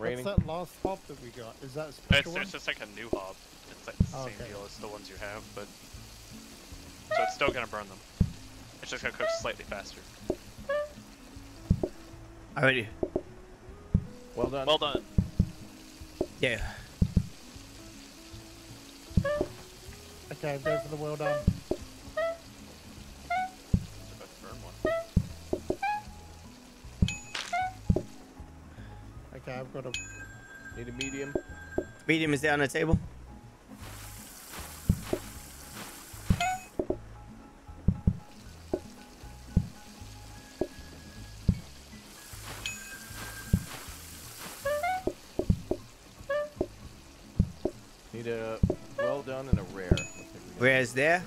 [SPEAKER 4] Raining.
[SPEAKER 3] What's that last hob that we got? Is that a
[SPEAKER 5] It's,
[SPEAKER 3] one?
[SPEAKER 5] it's just like a new hob. It's like the
[SPEAKER 3] Oh,
[SPEAKER 5] same
[SPEAKER 3] okay.
[SPEAKER 5] deal as the ones you have, but so it's still gonna burn them. It's just gonna cook slightly faster.
[SPEAKER 1] Already.
[SPEAKER 4] Well done.
[SPEAKER 8] Well done.
[SPEAKER 1] Yeah.
[SPEAKER 3] Okay, go for the well done. Got a.
[SPEAKER 4] Need a medium.
[SPEAKER 1] Medium is there on the table.
[SPEAKER 4] Need a well done and a rare. Looks like we got-
[SPEAKER 1] Rare is there.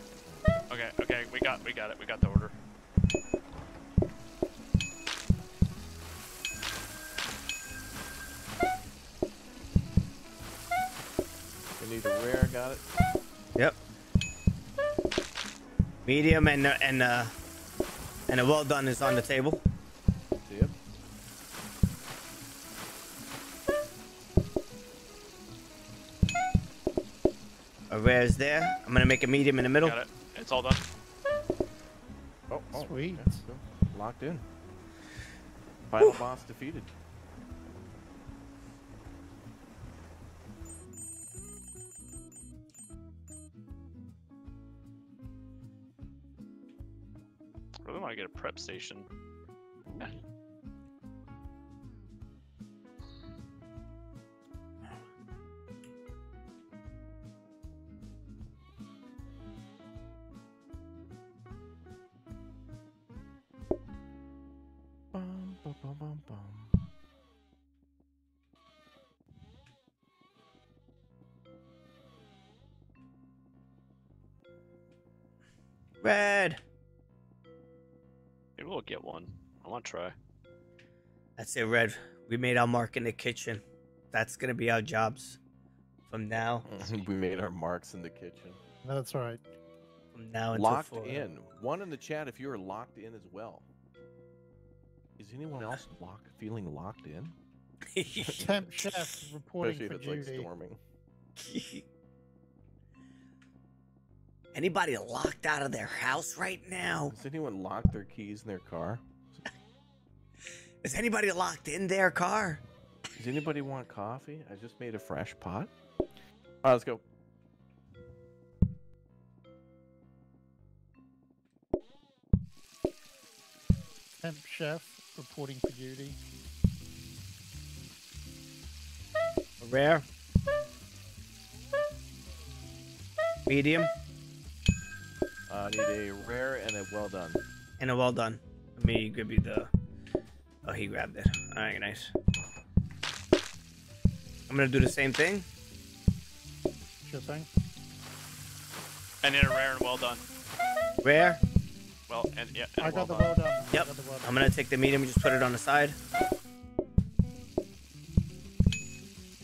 [SPEAKER 1] Medium and uh, and uh, and a well done is on the table.
[SPEAKER 4] Yep.
[SPEAKER 1] A rare is there. I'm gonna make a medium in the middle.
[SPEAKER 5] Got it. It's all done.
[SPEAKER 4] Oh, oh,
[SPEAKER 3] Sweet.
[SPEAKER 4] Locked in. Final boss defeated.
[SPEAKER 5] Prep station. Try.
[SPEAKER 1] That's it, Red. We made our mark in the kitchen. That's gonna be our jobs from now. [laughs]
[SPEAKER 4] we made our marks in the kitchen.
[SPEAKER 3] That's right.
[SPEAKER 1] From now until
[SPEAKER 4] Locked
[SPEAKER 1] four.
[SPEAKER 4] in. One in the chat if you are locked in as well. Is anyone else locked, feeling locked in?
[SPEAKER 3] Temp [laughs] chef reporting
[SPEAKER 4] Especially if
[SPEAKER 3] for
[SPEAKER 4] it's like storming. [laughs]
[SPEAKER 1] Anybody locked out of their house right now?
[SPEAKER 4] Has anyone locked their keys in their car?
[SPEAKER 1] Is anybody locked in their car?
[SPEAKER 4] Does anybody want coffee? I just made a fresh pot. All right, let's go.
[SPEAKER 3] Temp chef reporting for duty.
[SPEAKER 1] Rare. Medium.
[SPEAKER 4] Uh, I need a rare and a well done.
[SPEAKER 1] And a well done. Let me give you the. Oh, he grabbed it. All right, nice. I'm gonna do the same thing.
[SPEAKER 3] Sure thing.
[SPEAKER 8] I need a rare and well done.
[SPEAKER 1] Rare.
[SPEAKER 8] Well, and yeah, and
[SPEAKER 3] I
[SPEAKER 8] well
[SPEAKER 3] got the
[SPEAKER 8] done.
[SPEAKER 3] well done. I
[SPEAKER 1] Yep.
[SPEAKER 3] got the well done.
[SPEAKER 1] I'm gonna take the medium and just put it on the side.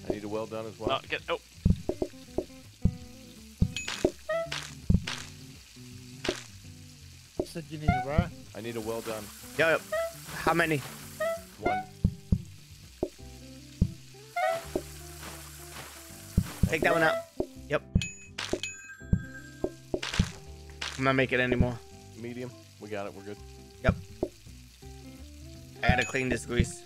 [SPEAKER 4] I need a well done as well.
[SPEAKER 8] Oh, get oh.
[SPEAKER 3] Said you need a rare.
[SPEAKER 4] I need a well done.
[SPEAKER 1] Yep. How many?
[SPEAKER 4] One.
[SPEAKER 1] Take that one out. Yep. I'm not making any more.
[SPEAKER 4] Medium. We got it. We're good.
[SPEAKER 1] Yep. I gotta clean this grease.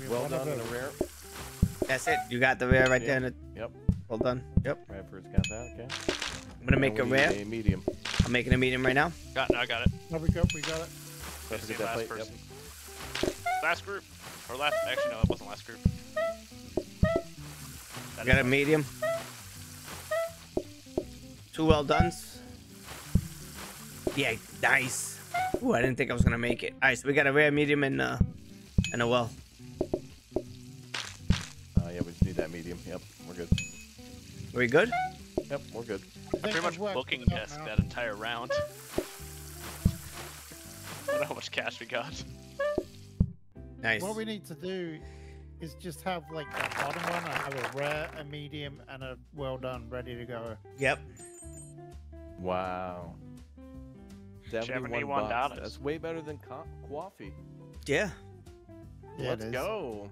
[SPEAKER 3] We
[SPEAKER 4] Well done
[SPEAKER 3] in
[SPEAKER 4] and a
[SPEAKER 3] those.
[SPEAKER 4] rare.
[SPEAKER 1] That's it. You got the rare right there.
[SPEAKER 4] Yep.
[SPEAKER 1] and it-
[SPEAKER 4] Yep.
[SPEAKER 1] Well done. Yep.
[SPEAKER 4] Bradford's got that. Okay.
[SPEAKER 1] I'm gonna make a rare.
[SPEAKER 4] A medium.
[SPEAKER 1] I'm making a medium right now.
[SPEAKER 8] Got no, I got it.
[SPEAKER 3] No, we got, we got it.
[SPEAKER 4] Don't
[SPEAKER 8] Just
[SPEAKER 4] forget
[SPEAKER 8] the
[SPEAKER 4] that
[SPEAKER 8] last
[SPEAKER 4] plate. Yep.
[SPEAKER 8] person. Last group. Or last actually no, it wasn't last group.
[SPEAKER 1] I got a medium. Two well dones. Yeah, nice. Ooh, I didn't think I was gonna make it. All right, so we got a rare, medium, and uh, and a well.
[SPEAKER 4] Uh, yeah, we just need that medium. Yep. We're good.
[SPEAKER 1] Are we good?
[SPEAKER 4] Yep. We're good.
[SPEAKER 3] I
[SPEAKER 8] I pretty much booking
[SPEAKER 3] it
[SPEAKER 8] desk
[SPEAKER 3] now.
[SPEAKER 8] that entire round. I don't know how much cash we got.
[SPEAKER 1] Nice.
[SPEAKER 3] What we need to do is just have like that bottom one. I have a rare, a medium, and a well done ready to go.
[SPEAKER 1] Yep.
[SPEAKER 4] Wow. Seventy-one
[SPEAKER 8] $71.
[SPEAKER 4] That's way better than co- coffee.
[SPEAKER 1] Yeah.
[SPEAKER 3] Yeah,
[SPEAKER 4] Let's go.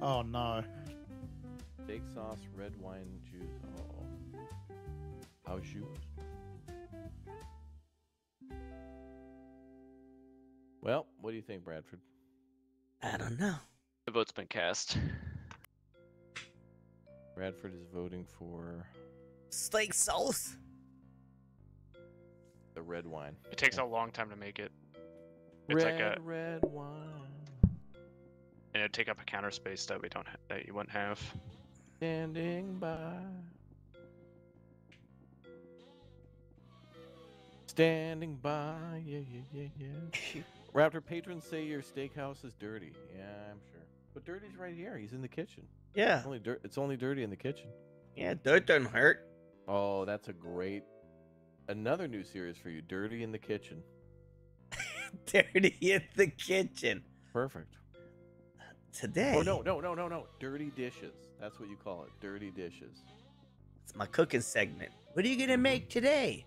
[SPEAKER 3] Oh no.
[SPEAKER 4] Steak sauce, red wine juice. Oh. How's you? Well, what do you think, Bradford?
[SPEAKER 1] I don't know.
[SPEAKER 8] The vote's been cast.
[SPEAKER 4] Bradford is voting for
[SPEAKER 1] Steak sauce.
[SPEAKER 4] the red wine.
[SPEAKER 5] It takes a long time to make it, It's
[SPEAKER 4] red,
[SPEAKER 5] like a-
[SPEAKER 4] red wine.
[SPEAKER 5] and it'd take up a counter space that we don't ha- that you wouldn't have.
[SPEAKER 4] Standing by. Standing by. Yeah, yeah, yeah, yeah. [laughs] Raptor patrons say your steakhouse is dirty. Yeah, I'm sure. But dirty's right here. He's in the kitchen.
[SPEAKER 1] Yeah.
[SPEAKER 4] It's only dirt. It's only dirty in the kitchen.
[SPEAKER 1] Yeah, dirt doesn't hurt.
[SPEAKER 4] Oh, that's a great. Another new series for you. Dirty in the kitchen. [laughs]
[SPEAKER 1] Dirty in the kitchen.
[SPEAKER 4] Perfect.
[SPEAKER 1] Today.
[SPEAKER 4] Oh no, no, no, no, no. Dirty dishes. That's what you call it. Dirty dishes.
[SPEAKER 1] It's my cooking segment. What are you gonna make today?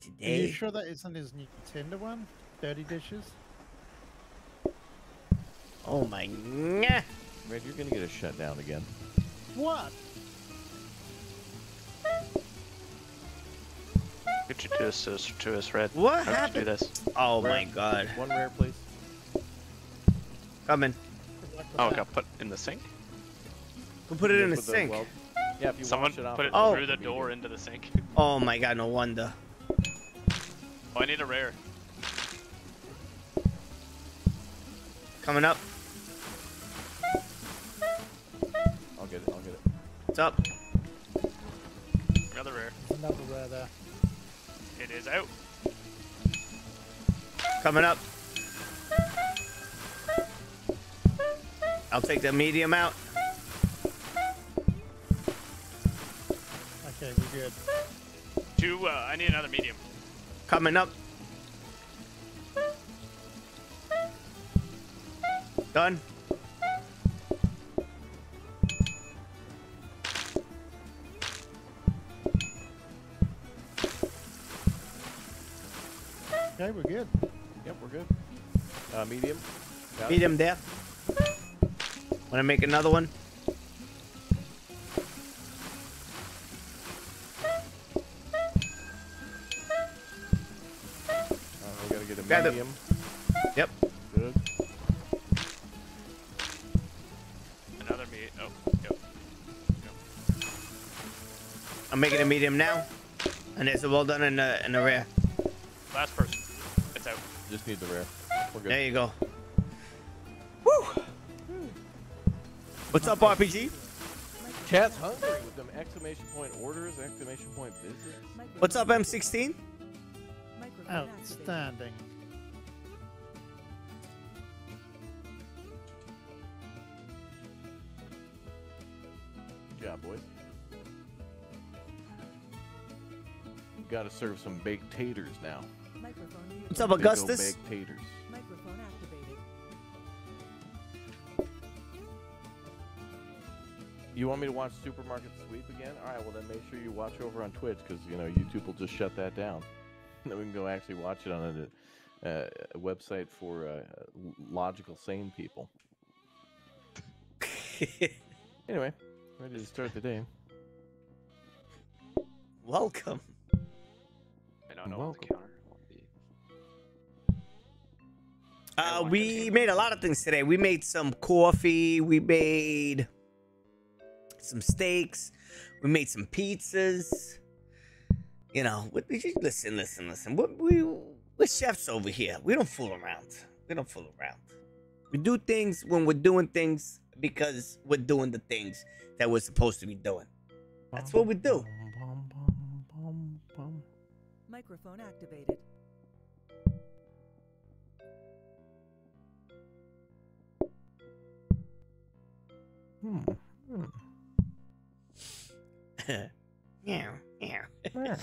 [SPEAKER 1] Today.
[SPEAKER 3] Are you sure that isn't his Nintendo one? Dirty dishes.
[SPEAKER 1] Oh my. Nyah.
[SPEAKER 4] Red, you're gonna get a shutdown again.
[SPEAKER 3] What?
[SPEAKER 5] Could you do this to us, to us Red?
[SPEAKER 1] What
[SPEAKER 5] How could you do
[SPEAKER 1] happened?
[SPEAKER 5] this?
[SPEAKER 1] Oh
[SPEAKER 4] Rare.
[SPEAKER 1] my god.
[SPEAKER 4] One rare, please.
[SPEAKER 1] Coming.
[SPEAKER 5] Oh, it got put in the sink.
[SPEAKER 1] We'll put it in the
[SPEAKER 4] With
[SPEAKER 1] sink.
[SPEAKER 4] well- yeah, if you
[SPEAKER 5] Someone
[SPEAKER 4] wash it off
[SPEAKER 5] put it
[SPEAKER 1] Oh.
[SPEAKER 5] through the door into the sink. [laughs]
[SPEAKER 1] Oh my god, no wonder.
[SPEAKER 8] Oh, I need a rare.
[SPEAKER 1] Coming up.
[SPEAKER 4] I'll get it. I'll get it.
[SPEAKER 1] What's up?
[SPEAKER 8] Another rare.
[SPEAKER 3] Another rare there.
[SPEAKER 8] It is out.
[SPEAKER 1] Coming up. I'll take the medium out.
[SPEAKER 3] Okay, we're good.
[SPEAKER 8] Two. Uh, I need another medium.
[SPEAKER 1] Coming up. Done.
[SPEAKER 3] Okay, we're good.
[SPEAKER 4] Yep, we're good. Uh, medium. Got it?
[SPEAKER 1] Medium there. Wanna make another one?
[SPEAKER 4] Uh, we gotta get a
[SPEAKER 1] Grab it.
[SPEAKER 4] medium.
[SPEAKER 1] Yep.
[SPEAKER 4] Good.
[SPEAKER 8] Another me. Oh, yep. yep.
[SPEAKER 1] I'm making a medium now. And it's a well done in the in the rear.
[SPEAKER 5] Last person. It's out.
[SPEAKER 4] Just need the rare. We're good.
[SPEAKER 1] There you go. What's up, RPG?
[SPEAKER 4] Chat's hungry with them exclamation point orders, exclamation point visits.
[SPEAKER 1] What's up, M16?
[SPEAKER 3] Outstanding.
[SPEAKER 4] Good job, boys. Gotta serve some baked taters now.
[SPEAKER 1] What's up,
[SPEAKER 4] Big
[SPEAKER 1] Augustus?
[SPEAKER 4] baked taters. You want me to watch Supermarket Sweep again? All right, well then make sure you watch over on Twitch because you know YouTube will just shut that down. [laughs] then we can go actually watch it on a, uh, a website for uh, logical sane people. [laughs] Anyway, ready to start the day.
[SPEAKER 1] Welcome.
[SPEAKER 5] I don't know what
[SPEAKER 4] Welcome.
[SPEAKER 5] the counter will be.
[SPEAKER 1] Uh, we made a lot of things today. We made some coffee. We made some steaks. We made some pizzas. You know, we, we just- listen, listen, listen. We, we, we're chefs over here. We don't fool around. We don't fool around. We do things when we're doing things because we're doing the things that we're supposed to be doing. That's what we do.
[SPEAKER 2] Microphone activated.
[SPEAKER 4] Hmm.
[SPEAKER 1] Yeah, yeah. [laughs]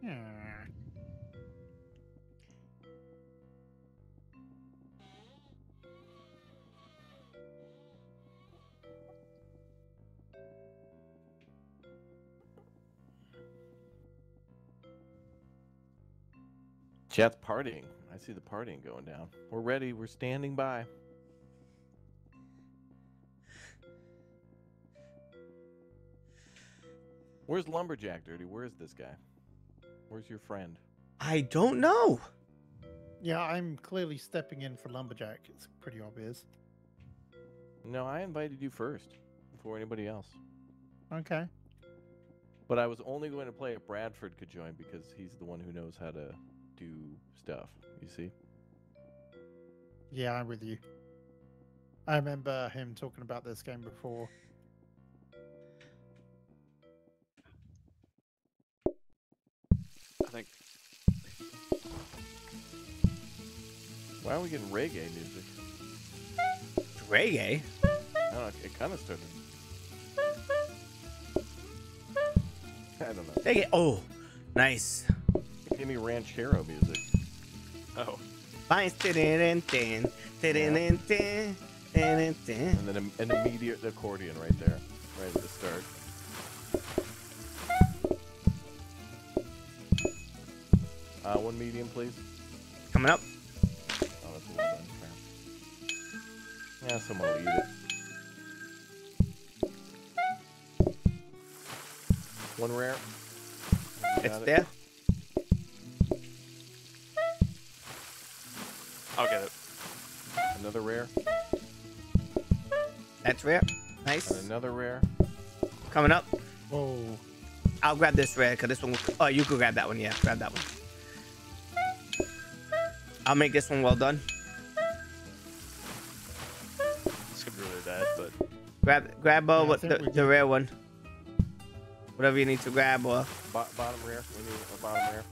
[SPEAKER 3] Yeah.
[SPEAKER 4] Chat's partying. I see the partying going down. We're ready. We're standing by. Where's Lumberjack, Dirty? Where's this guy? Where's your friend?
[SPEAKER 1] I don't know.
[SPEAKER 3] Yeah, I'm clearly stepping in for Lumberjack. It's pretty obvious.
[SPEAKER 4] No, I invited you first before anybody else.
[SPEAKER 3] Okay.
[SPEAKER 4] But I was only going to play if Bradford could join because he's the one who knows how to do stuff. You see?
[SPEAKER 3] Yeah, I'm with you. I remember him talking about this game before.
[SPEAKER 4] Why are we getting reggae music?
[SPEAKER 1] Reggae?
[SPEAKER 4] I don't know. It kind of started. I don't know.
[SPEAKER 1] Reggae. Oh, nice.
[SPEAKER 4] Give me ranchero music.
[SPEAKER 5] oh.
[SPEAKER 4] And then an immediate accordion right there, right at the start. Uh, one medium, please.
[SPEAKER 1] Coming up.
[SPEAKER 4] Yeah, someone will eat it. One rare. You
[SPEAKER 1] It's
[SPEAKER 4] it.
[SPEAKER 1] there.
[SPEAKER 5] I'll get it.
[SPEAKER 4] Another rare.
[SPEAKER 1] That's rare. Nice.
[SPEAKER 4] And another rare.
[SPEAKER 1] Coming up.
[SPEAKER 3] Whoa.
[SPEAKER 1] I'll grab this rare because this one. Oh, you could grab that one. Yeah, grab that one. I'll make this one well done. Grab, grab uh,
[SPEAKER 3] Yeah, I
[SPEAKER 1] the,
[SPEAKER 3] we
[SPEAKER 1] the
[SPEAKER 3] did.
[SPEAKER 1] rare one. Whatever you need to grab, or
[SPEAKER 4] Bo- bottom rare. We need a bottom rare.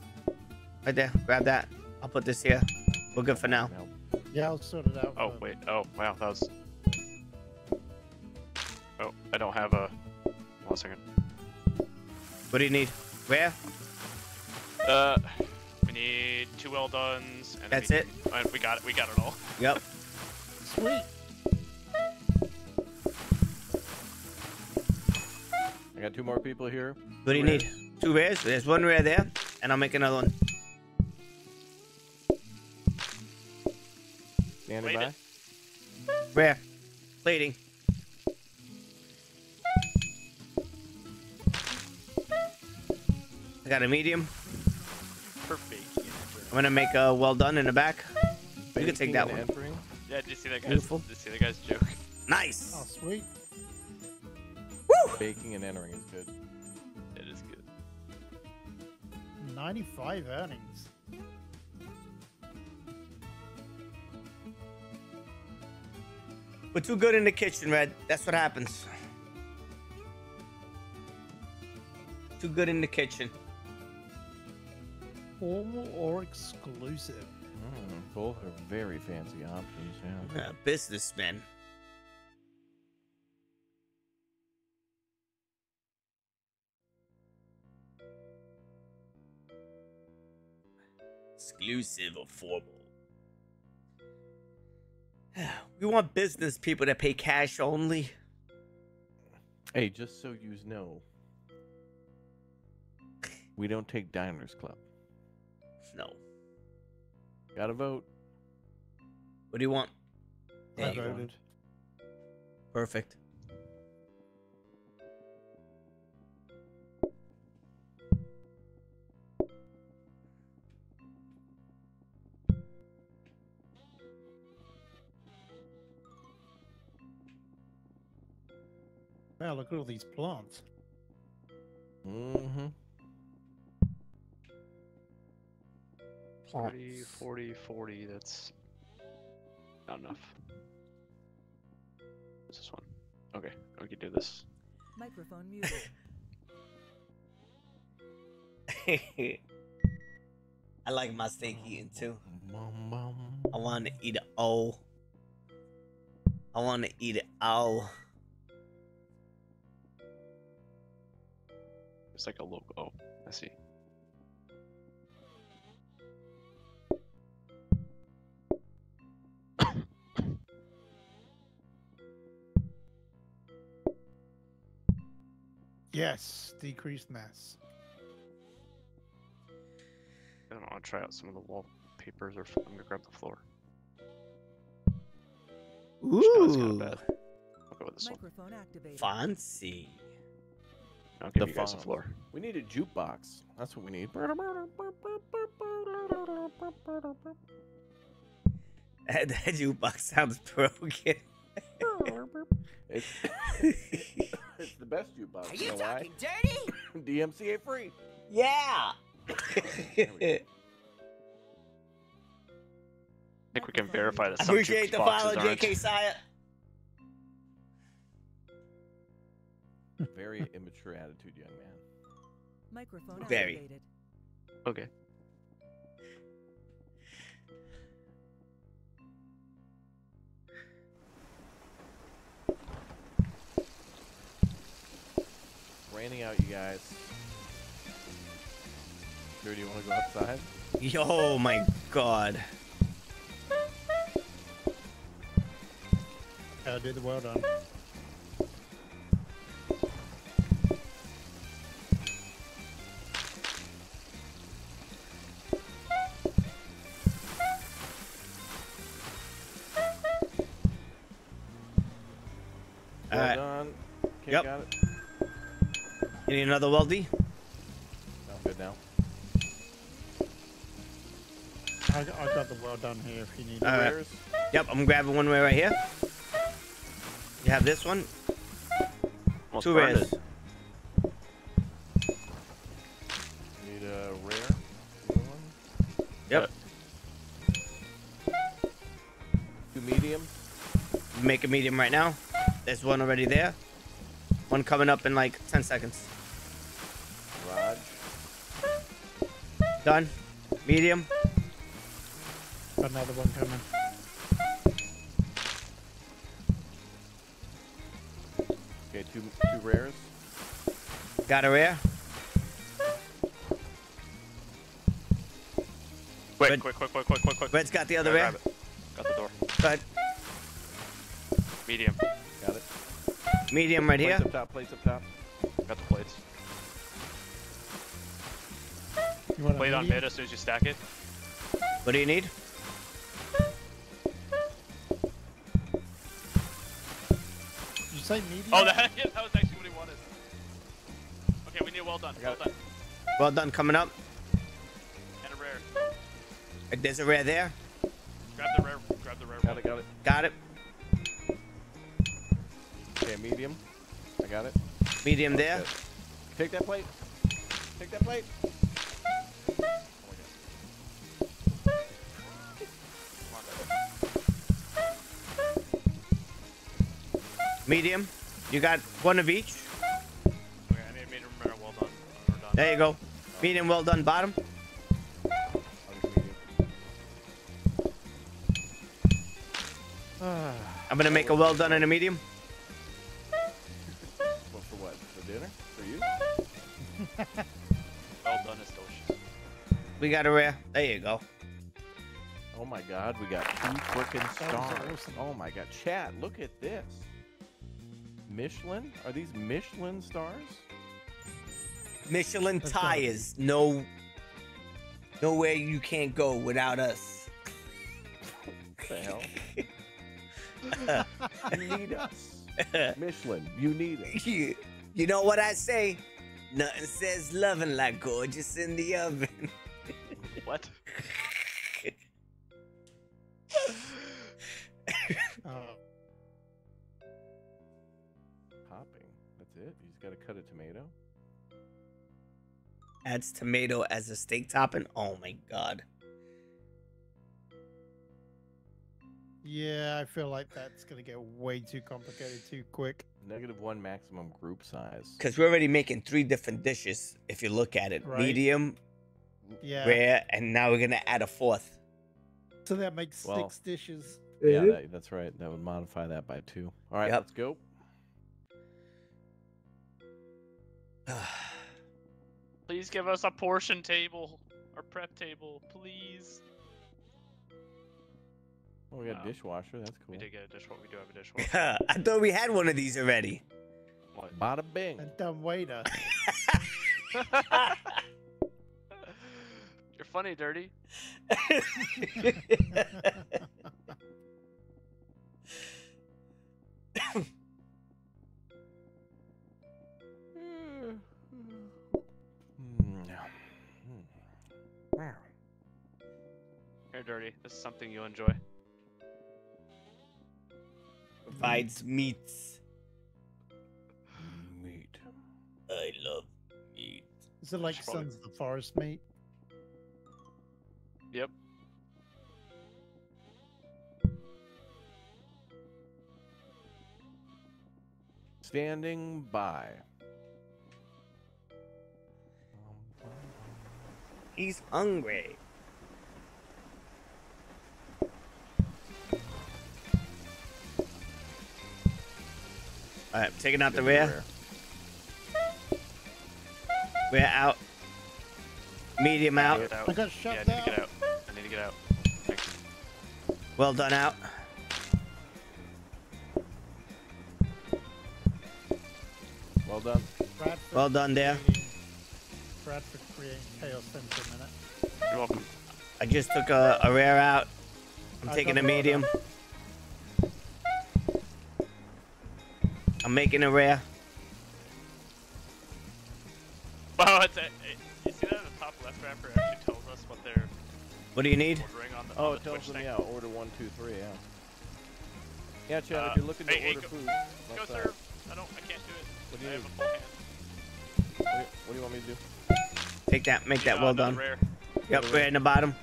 [SPEAKER 1] right there. Grab that. I'll put this here. We're good for now.
[SPEAKER 3] Yeah, I'll sort it out.
[SPEAKER 5] oh
[SPEAKER 3] for-
[SPEAKER 5] wait, oh wow, that was. Oh, I don't have a. One second.
[SPEAKER 1] What do you need? Rare?
[SPEAKER 5] Uh, we need two well dones. And a
[SPEAKER 1] That's it?
[SPEAKER 5] medium. Uh, we got it. We got it all.
[SPEAKER 1] Yep.
[SPEAKER 3] Sweet.
[SPEAKER 4] Two more people here.
[SPEAKER 1] What do you need? Two rares. There's one rare there, and I'll make another one.
[SPEAKER 4] Standing by.
[SPEAKER 1] Rare. Plating. I got a medium.
[SPEAKER 5] Perfect.
[SPEAKER 1] I'm gonna make a well done in the back. You can take that one.
[SPEAKER 4] Entering.
[SPEAKER 5] Yeah, did you see that guy's?
[SPEAKER 1] Beautiful.
[SPEAKER 5] Did you see the guy's joke?
[SPEAKER 1] Nice.
[SPEAKER 3] Oh, sweet
[SPEAKER 4] baking and entering is good. It is good.
[SPEAKER 3] 95 earnings.
[SPEAKER 1] We're too good in the kitchen, Red. That's what happens. Too good in the kitchen.
[SPEAKER 3] Formal or exclusive?
[SPEAKER 4] Mm, both are very fancy options, yeah.
[SPEAKER 1] Uh, businessmen. Exclusive or formal. [sighs] We want business people to pay cash only.
[SPEAKER 4] Hey, just so you know, we don't take Diners Club.
[SPEAKER 1] No.
[SPEAKER 4] Gotta vote.
[SPEAKER 1] What do you want?
[SPEAKER 3] I
[SPEAKER 1] There you go.
[SPEAKER 3] voted.
[SPEAKER 1] Perfect.
[SPEAKER 3] Wow, look at all these plants.
[SPEAKER 4] Mm-hmm.
[SPEAKER 5] 40, 40, 40. That's not enough. What's this one? Okay, we can do this.
[SPEAKER 2] Microphone muted. [laughs]
[SPEAKER 1] I like my steak eaten too.
[SPEAKER 4] Bum, bum.
[SPEAKER 1] I want to eat it all. I want to eat it all.
[SPEAKER 5] It's like a logo. Oh, I see.
[SPEAKER 3] Yes, decreased mass.
[SPEAKER 5] I don't want to try out some of the wallpapers or f- I'm gonna grab the floor. Which color's kind of
[SPEAKER 1] Ooh,
[SPEAKER 5] bad. I'll go with this one.
[SPEAKER 2] Activated.
[SPEAKER 1] fancy.
[SPEAKER 5] I'll give
[SPEAKER 4] The
[SPEAKER 5] you guys the
[SPEAKER 4] font.
[SPEAKER 5] floor.
[SPEAKER 4] We need a jukebox. That's what we need. [laughs]
[SPEAKER 1] That, that jukebox sounds broken.
[SPEAKER 4] It's, [laughs] it's the best jukebox. Are you know why? dirty? [laughs] DMCA free.
[SPEAKER 1] yeah.
[SPEAKER 5] I think we can verify that some
[SPEAKER 1] Appreciate the follow,
[SPEAKER 5] jukeboxes aren't.
[SPEAKER 1] JK Saya.
[SPEAKER 4] Very immature attitude, young man.
[SPEAKER 2] Microphone
[SPEAKER 1] Very.
[SPEAKER 2] activated.
[SPEAKER 5] Okay.
[SPEAKER 4] Raining out, you guys. Sure, do you want to go outside?
[SPEAKER 1] Yo, my God.
[SPEAKER 3] Uh, do the well done.
[SPEAKER 4] Okay,
[SPEAKER 1] Yep.
[SPEAKER 4] got it.
[SPEAKER 1] You need another weldie?
[SPEAKER 4] I'm good now.
[SPEAKER 3] I, got- I got the well done here if you need it.
[SPEAKER 1] Alright. Yep, I'm grabbing one way right here. You have this one.
[SPEAKER 5] Almost
[SPEAKER 1] Two rares.
[SPEAKER 5] it.
[SPEAKER 4] Need a rare. One?
[SPEAKER 1] Yep.
[SPEAKER 4] Two medium.
[SPEAKER 1] Make a medium right now. There's one already there. One coming up in like 10 seconds.
[SPEAKER 4] Raj.
[SPEAKER 1] Done. Medium.
[SPEAKER 3] Got another one coming.
[SPEAKER 4] Okay, two two rares.
[SPEAKER 1] Got a rare.
[SPEAKER 5] Quick,
[SPEAKER 1] Red-
[SPEAKER 5] quick, quick, quick, quick, quick, quick.
[SPEAKER 1] Red's got the other
[SPEAKER 5] Grab-
[SPEAKER 1] rare.
[SPEAKER 5] Got the door.
[SPEAKER 1] Go ahead.
[SPEAKER 5] Medium.
[SPEAKER 4] Got it.
[SPEAKER 1] Medium right
[SPEAKER 4] Plates
[SPEAKER 1] here.
[SPEAKER 4] up top. Plates up top.
[SPEAKER 5] Got the plates.
[SPEAKER 3] You want a
[SPEAKER 5] Plate on mid as soon as you stack it.
[SPEAKER 1] What do you need?
[SPEAKER 3] Did you say medium?
[SPEAKER 8] Oh, [laughs] that, yeah, that was actually what he wanted. Okay, we need a well done. Well
[SPEAKER 4] got
[SPEAKER 8] done.
[SPEAKER 1] Well done coming up.
[SPEAKER 8] And a rare.
[SPEAKER 1] There's a rare there.
[SPEAKER 8] Grab the rare. Grab the rare.
[SPEAKER 4] Got
[SPEAKER 8] one.
[SPEAKER 4] it. Got it.
[SPEAKER 1] Got it.
[SPEAKER 4] Medium
[SPEAKER 1] okay. there.
[SPEAKER 4] Take that plate. Take that plate.
[SPEAKER 1] Medium. You got one of each.
[SPEAKER 5] Okay, medium, well done. Done.
[SPEAKER 1] There you go. Medium, well done. Bottom. I'm gonna make a well done and a medium. We got a rare. There you go.
[SPEAKER 4] Oh my god, we got two freaking stars. Oh my god. Chat, look at this. Michelin? Are these Michelin stars?
[SPEAKER 1] Michelin
[SPEAKER 3] Let's go.
[SPEAKER 1] tires. No. Nowhere you can't go without us.
[SPEAKER 4] What the hell? [laughs] you need us. [laughs] Michelin, you need us.
[SPEAKER 1] you, you know what I say? Nothing says loving like gorgeous in the oven. Adds tomato as a steak topping. Oh my god.
[SPEAKER 3] yeah, I feel like that's gonna get way too complicated too quick.
[SPEAKER 4] Negative one maximum group size.
[SPEAKER 1] Because we're already making three different dishes. If you look at it,
[SPEAKER 3] Right.
[SPEAKER 1] medium,
[SPEAKER 3] Yeah.
[SPEAKER 1] rare, and now we're gonna add a fourth.
[SPEAKER 3] So that makes
[SPEAKER 4] Well,
[SPEAKER 3] six dishes.
[SPEAKER 4] Yeah, eh? that, that's right. That would modify that by two. All right,
[SPEAKER 1] Yep.
[SPEAKER 4] let's go. [sighs] [sighs] [sighs]
[SPEAKER 5] Please give us a portion table or prep table, please.
[SPEAKER 4] Oh, we got
[SPEAKER 5] Wow.
[SPEAKER 4] a dishwasher. That's cool.
[SPEAKER 5] We did get a dishwasher. We do have a [laughs] dishwasher.
[SPEAKER 1] I thought we had one of these already.
[SPEAKER 5] What?
[SPEAKER 4] Bada bing.
[SPEAKER 3] And dumb waiter. [laughs] [laughs]
[SPEAKER 5] You're funny, dirty. Dirty. This is something you'll enjoy.
[SPEAKER 1] Provides meats.
[SPEAKER 4] Meat.
[SPEAKER 1] I love meat.
[SPEAKER 3] Is it like Sons of the Forest meat?
[SPEAKER 5] Yep.
[SPEAKER 4] Standing by.
[SPEAKER 1] He's hungry. All right, taking out the
[SPEAKER 4] Gonna be
[SPEAKER 1] rear. Rear out. Medium out.
[SPEAKER 5] Get out.
[SPEAKER 3] I got
[SPEAKER 5] Yeah, I need to get out. I need to get out. Thanks.
[SPEAKER 1] Well done out.
[SPEAKER 4] Well done.
[SPEAKER 3] Bradford
[SPEAKER 1] Well done there.
[SPEAKER 3] Bradford creating chaos in for a minute.
[SPEAKER 5] You're welcome.
[SPEAKER 1] I just took a, a rare out. I'm
[SPEAKER 3] I
[SPEAKER 1] taking a medium.
[SPEAKER 3] done.
[SPEAKER 1] I'm making a rare.
[SPEAKER 5] Wow, it's a, it, you see that in the top left wrapper actually tells us what they're
[SPEAKER 1] What do you need?
[SPEAKER 5] on the,
[SPEAKER 4] Oh,
[SPEAKER 5] on
[SPEAKER 4] it tells
[SPEAKER 5] Twitch
[SPEAKER 4] them,
[SPEAKER 5] thing.
[SPEAKER 4] yeah, order one, two, three, yeah. Yeah, Chad,
[SPEAKER 5] Uh,
[SPEAKER 4] if you're looking to
[SPEAKER 5] hey, hey,
[SPEAKER 4] order
[SPEAKER 5] go-
[SPEAKER 4] food,
[SPEAKER 5] Go
[SPEAKER 4] what's up?
[SPEAKER 5] serve. I don't. I can't do it.
[SPEAKER 4] What do
[SPEAKER 5] I
[SPEAKER 4] you
[SPEAKER 5] have a full hand.
[SPEAKER 4] What do you, what do you want me to do?
[SPEAKER 1] Take that. Make
[SPEAKER 5] Need,
[SPEAKER 1] that
[SPEAKER 5] uh,
[SPEAKER 1] well done.
[SPEAKER 5] Rare.
[SPEAKER 1] Yep, rare in the bottom.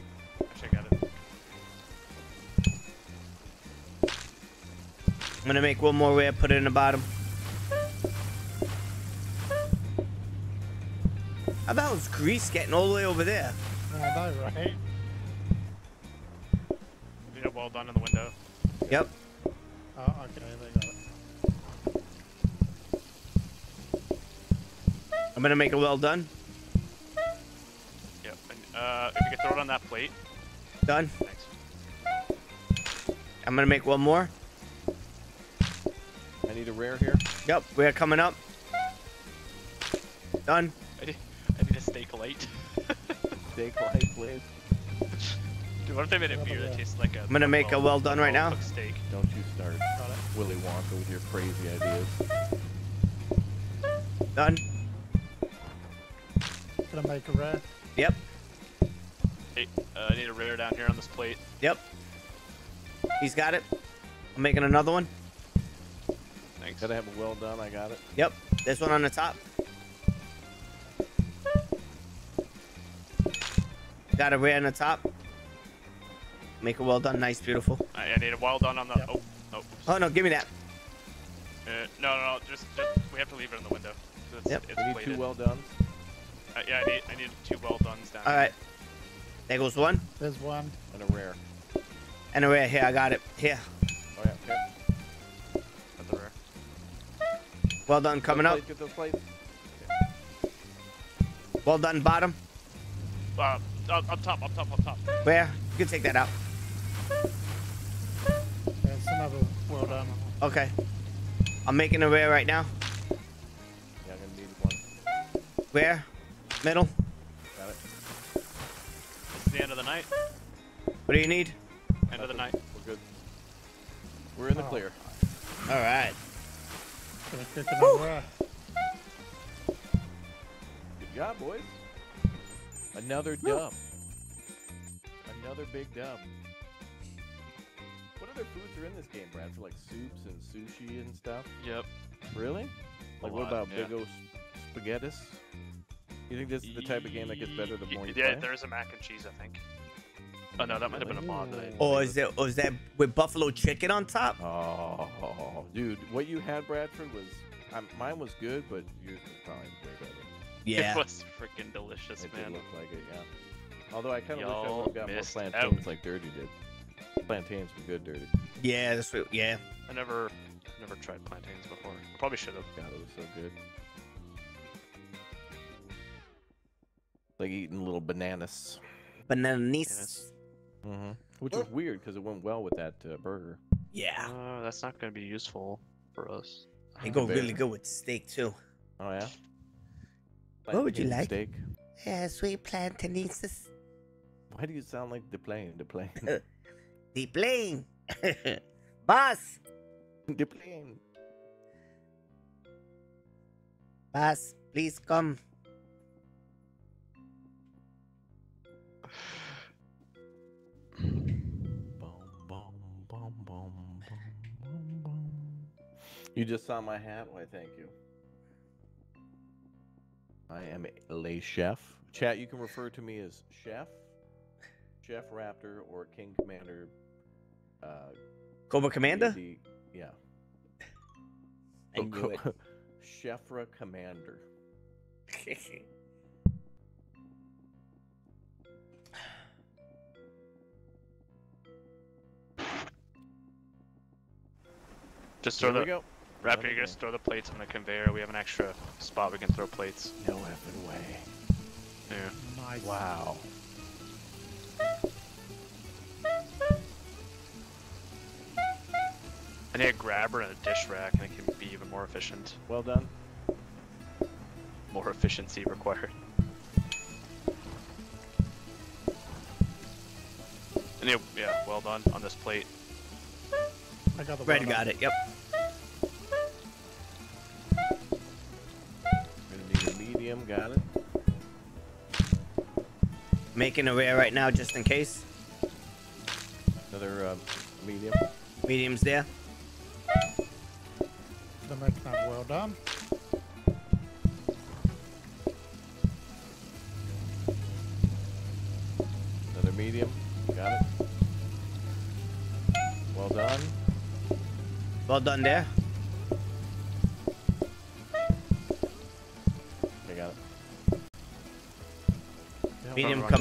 [SPEAKER 1] I'm gonna make one more rare. Put it in the bottom. How about his grease getting all the way over there?
[SPEAKER 3] I know, right?
[SPEAKER 5] Yeah, well done in the window.
[SPEAKER 1] Yep.
[SPEAKER 3] Oh, okay, they got it.
[SPEAKER 1] I'm gonna make a well done.
[SPEAKER 5] Yep. And, uh, if you could throw it on that plate.
[SPEAKER 1] Done.
[SPEAKER 5] Thanks.
[SPEAKER 1] I'm gonna make one more.
[SPEAKER 4] I need a rare here.
[SPEAKER 1] Yep, we're coming up. Done.
[SPEAKER 5] I need, I need a steak light. [laughs]
[SPEAKER 4] Steak light, please.
[SPEAKER 5] Dude, what if they made a beer that tastes like a?
[SPEAKER 1] I'm gonna make a well done right now.
[SPEAKER 5] steak.
[SPEAKER 4] Don't you start Willy Wonka with your crazy ideas.
[SPEAKER 1] Done.
[SPEAKER 3] Gonna make a rare.
[SPEAKER 1] Yep.
[SPEAKER 5] Hey, uh, I need a rare down here on this plate.
[SPEAKER 1] Yep. He's got it. I'm making another one.
[SPEAKER 5] Thanks.
[SPEAKER 4] Gotta have a well done, I got it.
[SPEAKER 1] Yep. This one on the top. Got a rare on the top. Make it well done. Nice, beautiful.
[SPEAKER 5] I, I need a well done on the.
[SPEAKER 3] Yep.
[SPEAKER 5] Oh, oh.
[SPEAKER 1] Oh no, give me that.
[SPEAKER 5] Uh, no, no, no. Just, just we have to leave it in the window. It's,
[SPEAKER 1] Yep.
[SPEAKER 5] It's
[SPEAKER 4] We need two well done.
[SPEAKER 5] Uh, yeah, I need, I need two well done down.
[SPEAKER 1] All right. There goes one.
[SPEAKER 3] There's one.
[SPEAKER 4] And a rare.
[SPEAKER 1] And a rare. Here, I got it. Here. Well done. Coming up.
[SPEAKER 4] Plates, Get those plates.
[SPEAKER 1] Well done. Bottom.
[SPEAKER 5] Uh, up, up top, up top, up top.
[SPEAKER 1] Where? You can take that out.
[SPEAKER 3] There's another well done.
[SPEAKER 1] Okay. I'm making a rare right now.
[SPEAKER 4] Yeah, I'm gonna need one.
[SPEAKER 1] Where? Middle.
[SPEAKER 4] Got it.
[SPEAKER 5] It's the end of the night.
[SPEAKER 1] What do you need?
[SPEAKER 5] End of the night.
[SPEAKER 4] We're good. We're in the
[SPEAKER 3] Oh.
[SPEAKER 4] clear.
[SPEAKER 1] All right.
[SPEAKER 3] Gonna cook another rare.
[SPEAKER 4] Good job, boys. Another dub. Another big dub. What other foods are in this game, Brad? For like soups and sushi and stuff?
[SPEAKER 5] Yep.
[SPEAKER 4] Really?
[SPEAKER 5] A
[SPEAKER 4] Like what
[SPEAKER 5] lot,
[SPEAKER 4] about
[SPEAKER 5] yeah.
[SPEAKER 4] big O spaghettis? You think this is the type of game that gets better the more you
[SPEAKER 5] Yeah,
[SPEAKER 4] play?
[SPEAKER 5] there is a mac and cheese, I think. Oh no, that might have been a mod that I.
[SPEAKER 1] Or is it? Or is that with buffalo chicken on top?
[SPEAKER 4] Oh, dude, what you had, Bradford, was um, mine was good, but yours was probably way better.
[SPEAKER 1] Yeah.
[SPEAKER 5] It was freaking delicious, man.
[SPEAKER 4] It did look like it, yeah. Although I kind of wish I
[SPEAKER 5] Y'all
[SPEAKER 4] would have got more plantains
[SPEAKER 5] out.
[SPEAKER 4] like Dirty did. Plantains were good, Dirty.
[SPEAKER 1] Yeah. That's what. Yeah.
[SPEAKER 5] I never, never tried plantains before. I probably should have.
[SPEAKER 4] God, it was so good. Like eating little bananas.
[SPEAKER 1] Bananas.
[SPEAKER 4] Mm-hmm. Which was weird because it went well with that uh, burger.
[SPEAKER 1] Yeah.
[SPEAKER 5] Uh, that's not going to be useful for us.
[SPEAKER 1] They go
[SPEAKER 4] bet.
[SPEAKER 1] really good with steak too.
[SPEAKER 4] Oh yeah.
[SPEAKER 1] What would you like?
[SPEAKER 4] Steak.
[SPEAKER 6] Yeah, sweet plantainitas.
[SPEAKER 4] Why do you sound like the plane? The plane. [laughs]
[SPEAKER 6] The plane. [laughs] Boss. [laughs]
[SPEAKER 4] the plane.
[SPEAKER 6] Boss, please come.
[SPEAKER 4] You just saw my hat? Why, thank you. I am a lay chef. Chat, you can refer to me as Chef, Chef Raptor, or King Commander. Uh,
[SPEAKER 1] Cobra Commander.
[SPEAKER 4] D&D yeah.
[SPEAKER 1] I knew it. [laughs]
[SPEAKER 4] Chefra Commander.
[SPEAKER 5] Just throw
[SPEAKER 4] we
[SPEAKER 5] the
[SPEAKER 4] go.
[SPEAKER 5] Raptor.
[SPEAKER 4] Another
[SPEAKER 5] You just
[SPEAKER 4] game.
[SPEAKER 5] throw the plates on the conveyor. We have an extra spot we can throw plates.
[SPEAKER 4] No effing way.
[SPEAKER 5] Yeah.
[SPEAKER 3] Nice.
[SPEAKER 4] Wow.
[SPEAKER 5] I need a grabber and a dish rack, and it can be even more efficient.
[SPEAKER 4] Well done.
[SPEAKER 5] More efficiency required. And yeah, yeah, well done on this plate.
[SPEAKER 3] I got the
[SPEAKER 1] Red
[SPEAKER 3] well
[SPEAKER 1] got it. Yep.
[SPEAKER 4] Gonna need a medium. Got it.
[SPEAKER 1] Making a rare right now just in case.
[SPEAKER 4] Another uh, medium.
[SPEAKER 1] Mediums there.
[SPEAKER 3] The make another well done.
[SPEAKER 4] Another medium. Got it. Well done.
[SPEAKER 1] Well done there.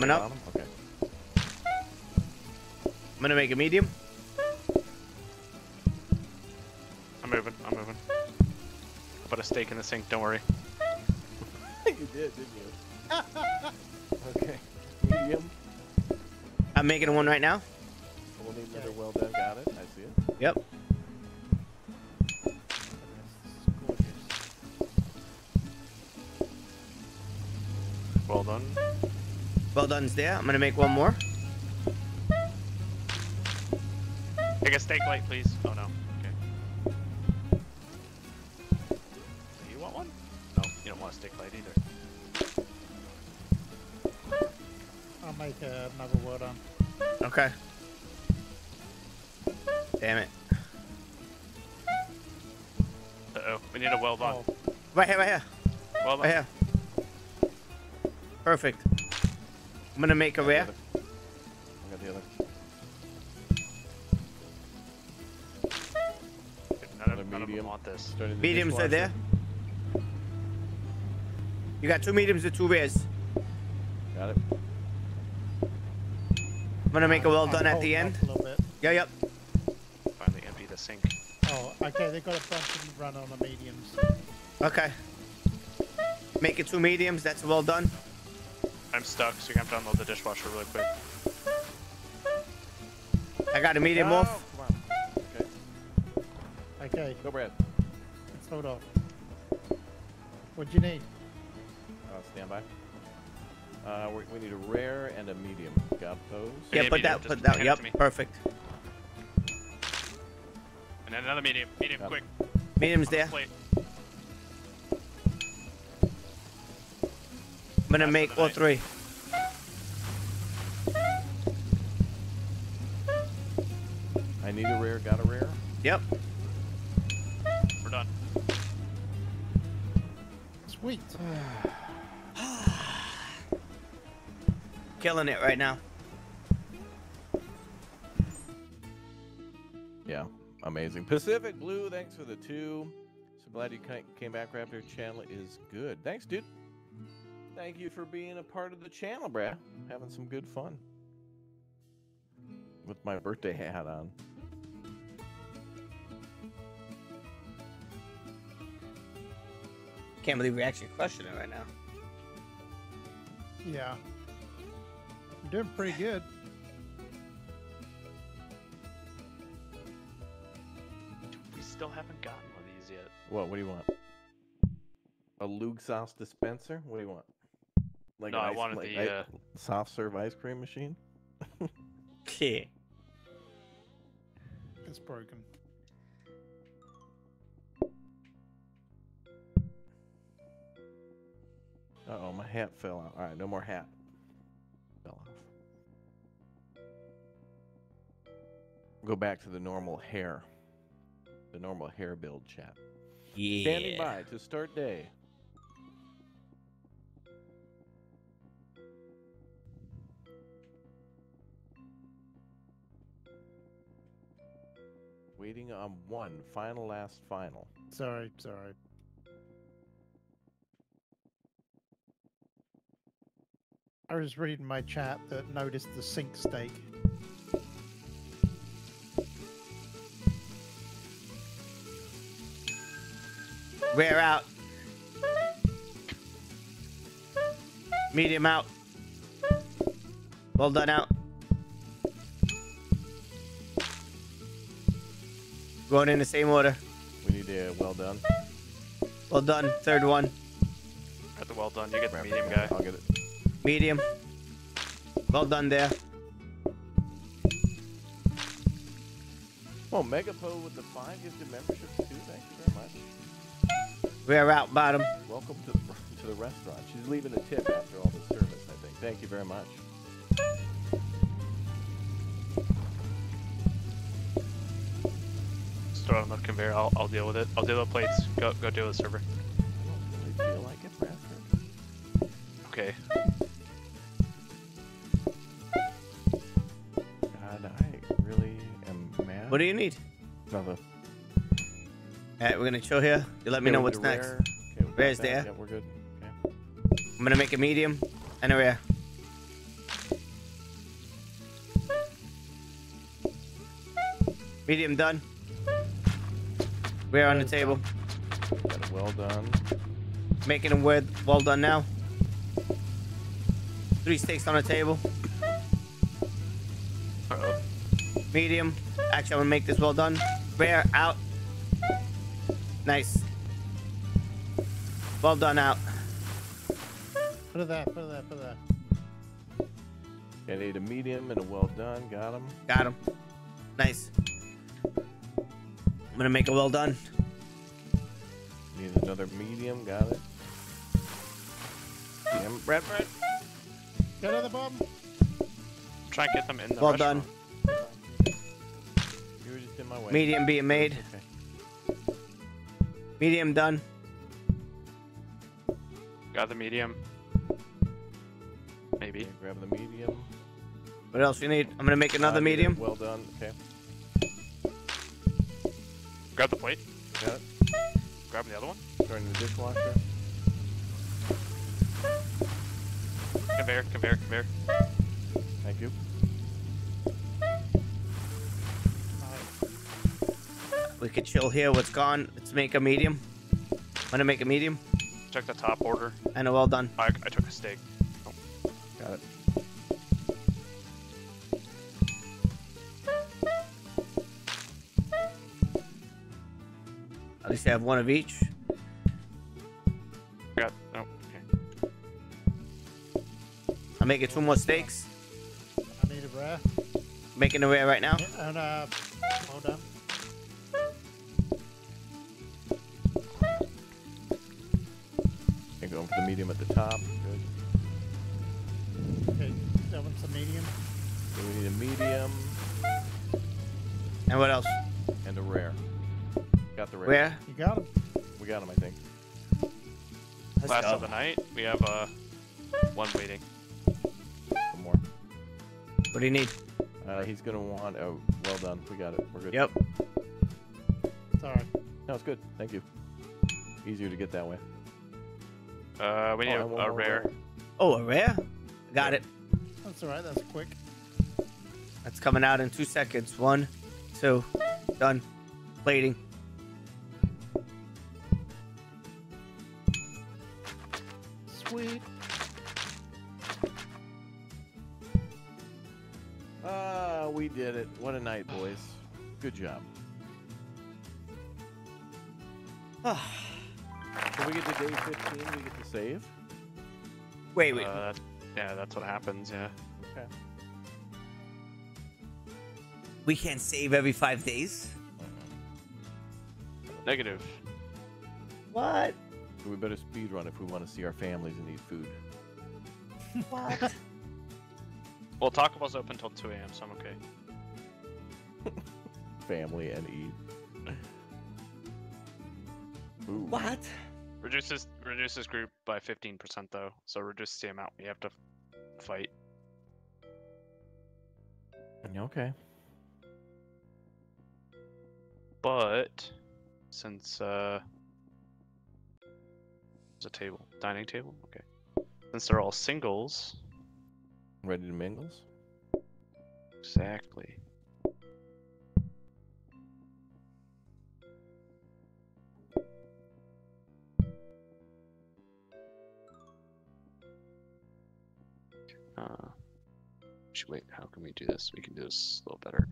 [SPEAKER 1] Coming up.
[SPEAKER 4] Okay.
[SPEAKER 1] I'm gonna make a medium.
[SPEAKER 5] I'm moving. I'm moving. I put a steak in the sink. Don't worry. [laughs]
[SPEAKER 4] you did, didn't you? [laughs] okay. Medium.
[SPEAKER 1] I'm making one right now.
[SPEAKER 4] We'll need another well done. Got it. I see it.
[SPEAKER 1] Yep.
[SPEAKER 5] Well done.
[SPEAKER 1] Well done's there. I'm gonna make one more.
[SPEAKER 5] Take a steak light, please. Oh no. Okay. Do you want one? No, you don't want a steak light either.
[SPEAKER 3] I'll make uh, another well done.
[SPEAKER 1] Okay. Damn it.
[SPEAKER 5] Uh oh, we need a well done.
[SPEAKER 3] Oh,
[SPEAKER 1] Right here, right here,
[SPEAKER 5] Well done.
[SPEAKER 1] right here. Perfect. I'm gonna make a rare.
[SPEAKER 4] I got the other.
[SPEAKER 5] Another,
[SPEAKER 4] Another
[SPEAKER 5] None of them
[SPEAKER 4] medium.
[SPEAKER 5] want this.
[SPEAKER 1] Mediums are there. You got two mediums and two rares.
[SPEAKER 4] Got it.
[SPEAKER 1] I'm gonna make a well done at the end.
[SPEAKER 3] A.
[SPEAKER 1] Yeah, yep.
[SPEAKER 5] Finally empty the sink.
[SPEAKER 3] Oh, okay. They've got a bunch of run on the mediums.
[SPEAKER 1] Okay. Make it two mediums. That's well done.
[SPEAKER 5] I'm stuck, so you're gonna have to unload the dishwasher really quick.
[SPEAKER 1] I got a medium
[SPEAKER 4] No,
[SPEAKER 1] off.
[SPEAKER 4] Come on. Okay.
[SPEAKER 3] Okay,
[SPEAKER 4] Go, Brad.
[SPEAKER 3] let's hold off. What do you need?
[SPEAKER 4] Uh, stand by. Uh, we, we need a rare and a medium. Got those?
[SPEAKER 1] Yeah,
[SPEAKER 5] Yeah,
[SPEAKER 1] put
[SPEAKER 5] medium,
[SPEAKER 1] that.
[SPEAKER 5] just
[SPEAKER 1] Put that.
[SPEAKER 5] hand
[SPEAKER 1] Yep. Perfect.
[SPEAKER 5] And then another medium. Medium,
[SPEAKER 4] Got
[SPEAKER 5] quick.
[SPEAKER 1] Mediums
[SPEAKER 5] On
[SPEAKER 1] there.
[SPEAKER 5] plate.
[SPEAKER 1] I'm gonna make all three.
[SPEAKER 4] I need a rare. Got a rare?
[SPEAKER 1] Yep.
[SPEAKER 5] We're done.
[SPEAKER 3] Sweet. [sighs]
[SPEAKER 1] Killing it right now.
[SPEAKER 4] Yeah, amazing. Pacific Blue, thanks for the two. So glad you came back. Raptor channel is good. Thanks, dude. Thank you for being a part of the channel, Brad. Having some good fun. With my birthday hat on.
[SPEAKER 1] Can't believe we're actually crushing it right now.
[SPEAKER 3] Yeah. You're doing pretty good.
[SPEAKER 5] We still haven't gotten one of these yet.
[SPEAKER 4] What? What do you want? A Lug sauce dispenser? What do you want? Like
[SPEAKER 5] No,
[SPEAKER 4] an
[SPEAKER 5] I
[SPEAKER 4] ice-
[SPEAKER 5] wanted
[SPEAKER 4] like
[SPEAKER 5] the,
[SPEAKER 4] i-
[SPEAKER 5] uh,
[SPEAKER 4] soft serve ice cream machine.
[SPEAKER 1] Yeah. [laughs]
[SPEAKER 3] It's broken.
[SPEAKER 4] Uh oh, my hat fell out. All right, no more hat. Fell off. Go back to the normal hair. The normal hair build chat.
[SPEAKER 1] Yeah.
[SPEAKER 4] Standing by to start day. Waiting on one final, last final.
[SPEAKER 3] Sorry, sorry. I was reading my chat that noticed the sink steak.
[SPEAKER 1] Rare out. Medium out. Well done out. Going in the same order.
[SPEAKER 4] We need a well done.
[SPEAKER 1] Well done. Third one.
[SPEAKER 5] Got the well done. You get the medium guy.
[SPEAKER 4] I'll get it.
[SPEAKER 1] Medium. Well done there.
[SPEAKER 4] Oh, Megapo with the five gifted membership too. Thank you very much.
[SPEAKER 1] We're out bottom.
[SPEAKER 4] Welcome to the, [laughs] to the restaurant. She's leaving a tip after all the service, I think. Thank you very much.
[SPEAKER 5] Just throw it on the conveyor. I'll, I'll deal with it. I'll deal with the plates. Go go deal with the server.
[SPEAKER 4] I don't really feel like it, Bradford.
[SPEAKER 5] Okay.
[SPEAKER 4] God, I really am mad.
[SPEAKER 1] What do you need?
[SPEAKER 4] Another.
[SPEAKER 1] Alright, we're gonna chill here. You let me know what's next.
[SPEAKER 4] Rare. Okay, we got
[SPEAKER 1] Rare's there.
[SPEAKER 4] Yeah, we're good. Okay.
[SPEAKER 1] I'm gonna make a medium and a rare. Medium done. Rare on the table.
[SPEAKER 4] Well done.
[SPEAKER 1] Making them with well done now. Three steaks on the table.
[SPEAKER 5] Uh-oh.
[SPEAKER 1] Medium. Actually, I'm gonna make this well done. Rare out. Nice. Well done out.
[SPEAKER 3] Put it there, put it there, put it there.
[SPEAKER 4] Got ate a medium and a well done. Got him.
[SPEAKER 1] Got him. Nice. I'm gonna make a well done.
[SPEAKER 4] Need another medium. Got it. Medium. Bradford.
[SPEAKER 3] Go to the bottom.
[SPEAKER 5] Try and get them in the
[SPEAKER 1] Well
[SPEAKER 5] restaurant.
[SPEAKER 1] done.
[SPEAKER 4] You were just in my way.
[SPEAKER 1] Medium being made.
[SPEAKER 4] Okay.
[SPEAKER 1] Medium done.
[SPEAKER 5] Got the medium. Maybe.
[SPEAKER 4] Okay, grab the medium.
[SPEAKER 1] What else you need? I'm gonna make another
[SPEAKER 4] Uh,
[SPEAKER 1] medium.
[SPEAKER 4] Well done. Okay.
[SPEAKER 5] Grab the plate.
[SPEAKER 4] Got it.
[SPEAKER 5] Grabbing the other one.
[SPEAKER 4] Throwing in the dishwasher.
[SPEAKER 5] Conveyor, conveyor, conveyor.
[SPEAKER 4] Thank you.
[SPEAKER 1] We could chill here. What's gone? Let's make a medium. Want to make a medium?
[SPEAKER 5] Check the top order.
[SPEAKER 1] And a well done.
[SPEAKER 5] I, I took a steak.
[SPEAKER 4] Got it.
[SPEAKER 1] At least I have one of each.
[SPEAKER 5] Got no. Okay.
[SPEAKER 1] I'm making two more steaks.
[SPEAKER 3] I need a rare.
[SPEAKER 1] Making a rare right now.
[SPEAKER 3] Yeah, and uh, hold on.
[SPEAKER 4] And going for the medium at the top. Good.
[SPEAKER 3] Okay, that one's a medium.
[SPEAKER 4] So we need a medium
[SPEAKER 1] And what else?
[SPEAKER 4] and a rare. Got the rare.
[SPEAKER 1] Rare.
[SPEAKER 3] You got him.
[SPEAKER 4] We got him, I think.
[SPEAKER 1] Let's
[SPEAKER 5] Last
[SPEAKER 1] go.
[SPEAKER 5] of the night. We have uh one waiting.
[SPEAKER 4] One more.
[SPEAKER 1] What do you need?
[SPEAKER 4] Uh, he's gonna want. Oh, well done. We got it. We're good.
[SPEAKER 1] Yep.
[SPEAKER 3] Sorry.
[SPEAKER 4] No, it's good. Thank you. Easier to get that way.
[SPEAKER 5] Uh, we need
[SPEAKER 4] Oh,
[SPEAKER 5] a,
[SPEAKER 4] and one
[SPEAKER 5] a
[SPEAKER 4] more
[SPEAKER 5] rare.
[SPEAKER 1] Oh, a rare. Got it.
[SPEAKER 3] That's all right. That's quick.
[SPEAKER 1] That's coming out in two seconds. One, two, done. Plating.
[SPEAKER 3] Sweet.
[SPEAKER 4] Ah, we did it. What a night, boys. Good job. [sighs] Can we get to day 15? We get to save?
[SPEAKER 1] Wait, wait.
[SPEAKER 5] Uh, yeah, that's what happens. Yeah.
[SPEAKER 4] Okay.
[SPEAKER 1] we can't save every five days.
[SPEAKER 5] Negative.
[SPEAKER 1] What?
[SPEAKER 4] So we better speed run if we want to see our families and eat food.
[SPEAKER 1] What? [laughs]
[SPEAKER 5] Well, Taco Bell's open till 2 a.m., so I'm okay. [laughs]
[SPEAKER 4] Family and eat. [laughs] Ooh.
[SPEAKER 1] what?
[SPEAKER 5] Reduces reduces group by 15% though, so reduces the amount we have to fight.
[SPEAKER 4] Okay.
[SPEAKER 5] But since uh, there's a table, dining table. Okay. Since they're all singles,
[SPEAKER 4] Ready to mingles?
[SPEAKER 5] exactly. Uh, should wait. How can we do this? We can do this a little better.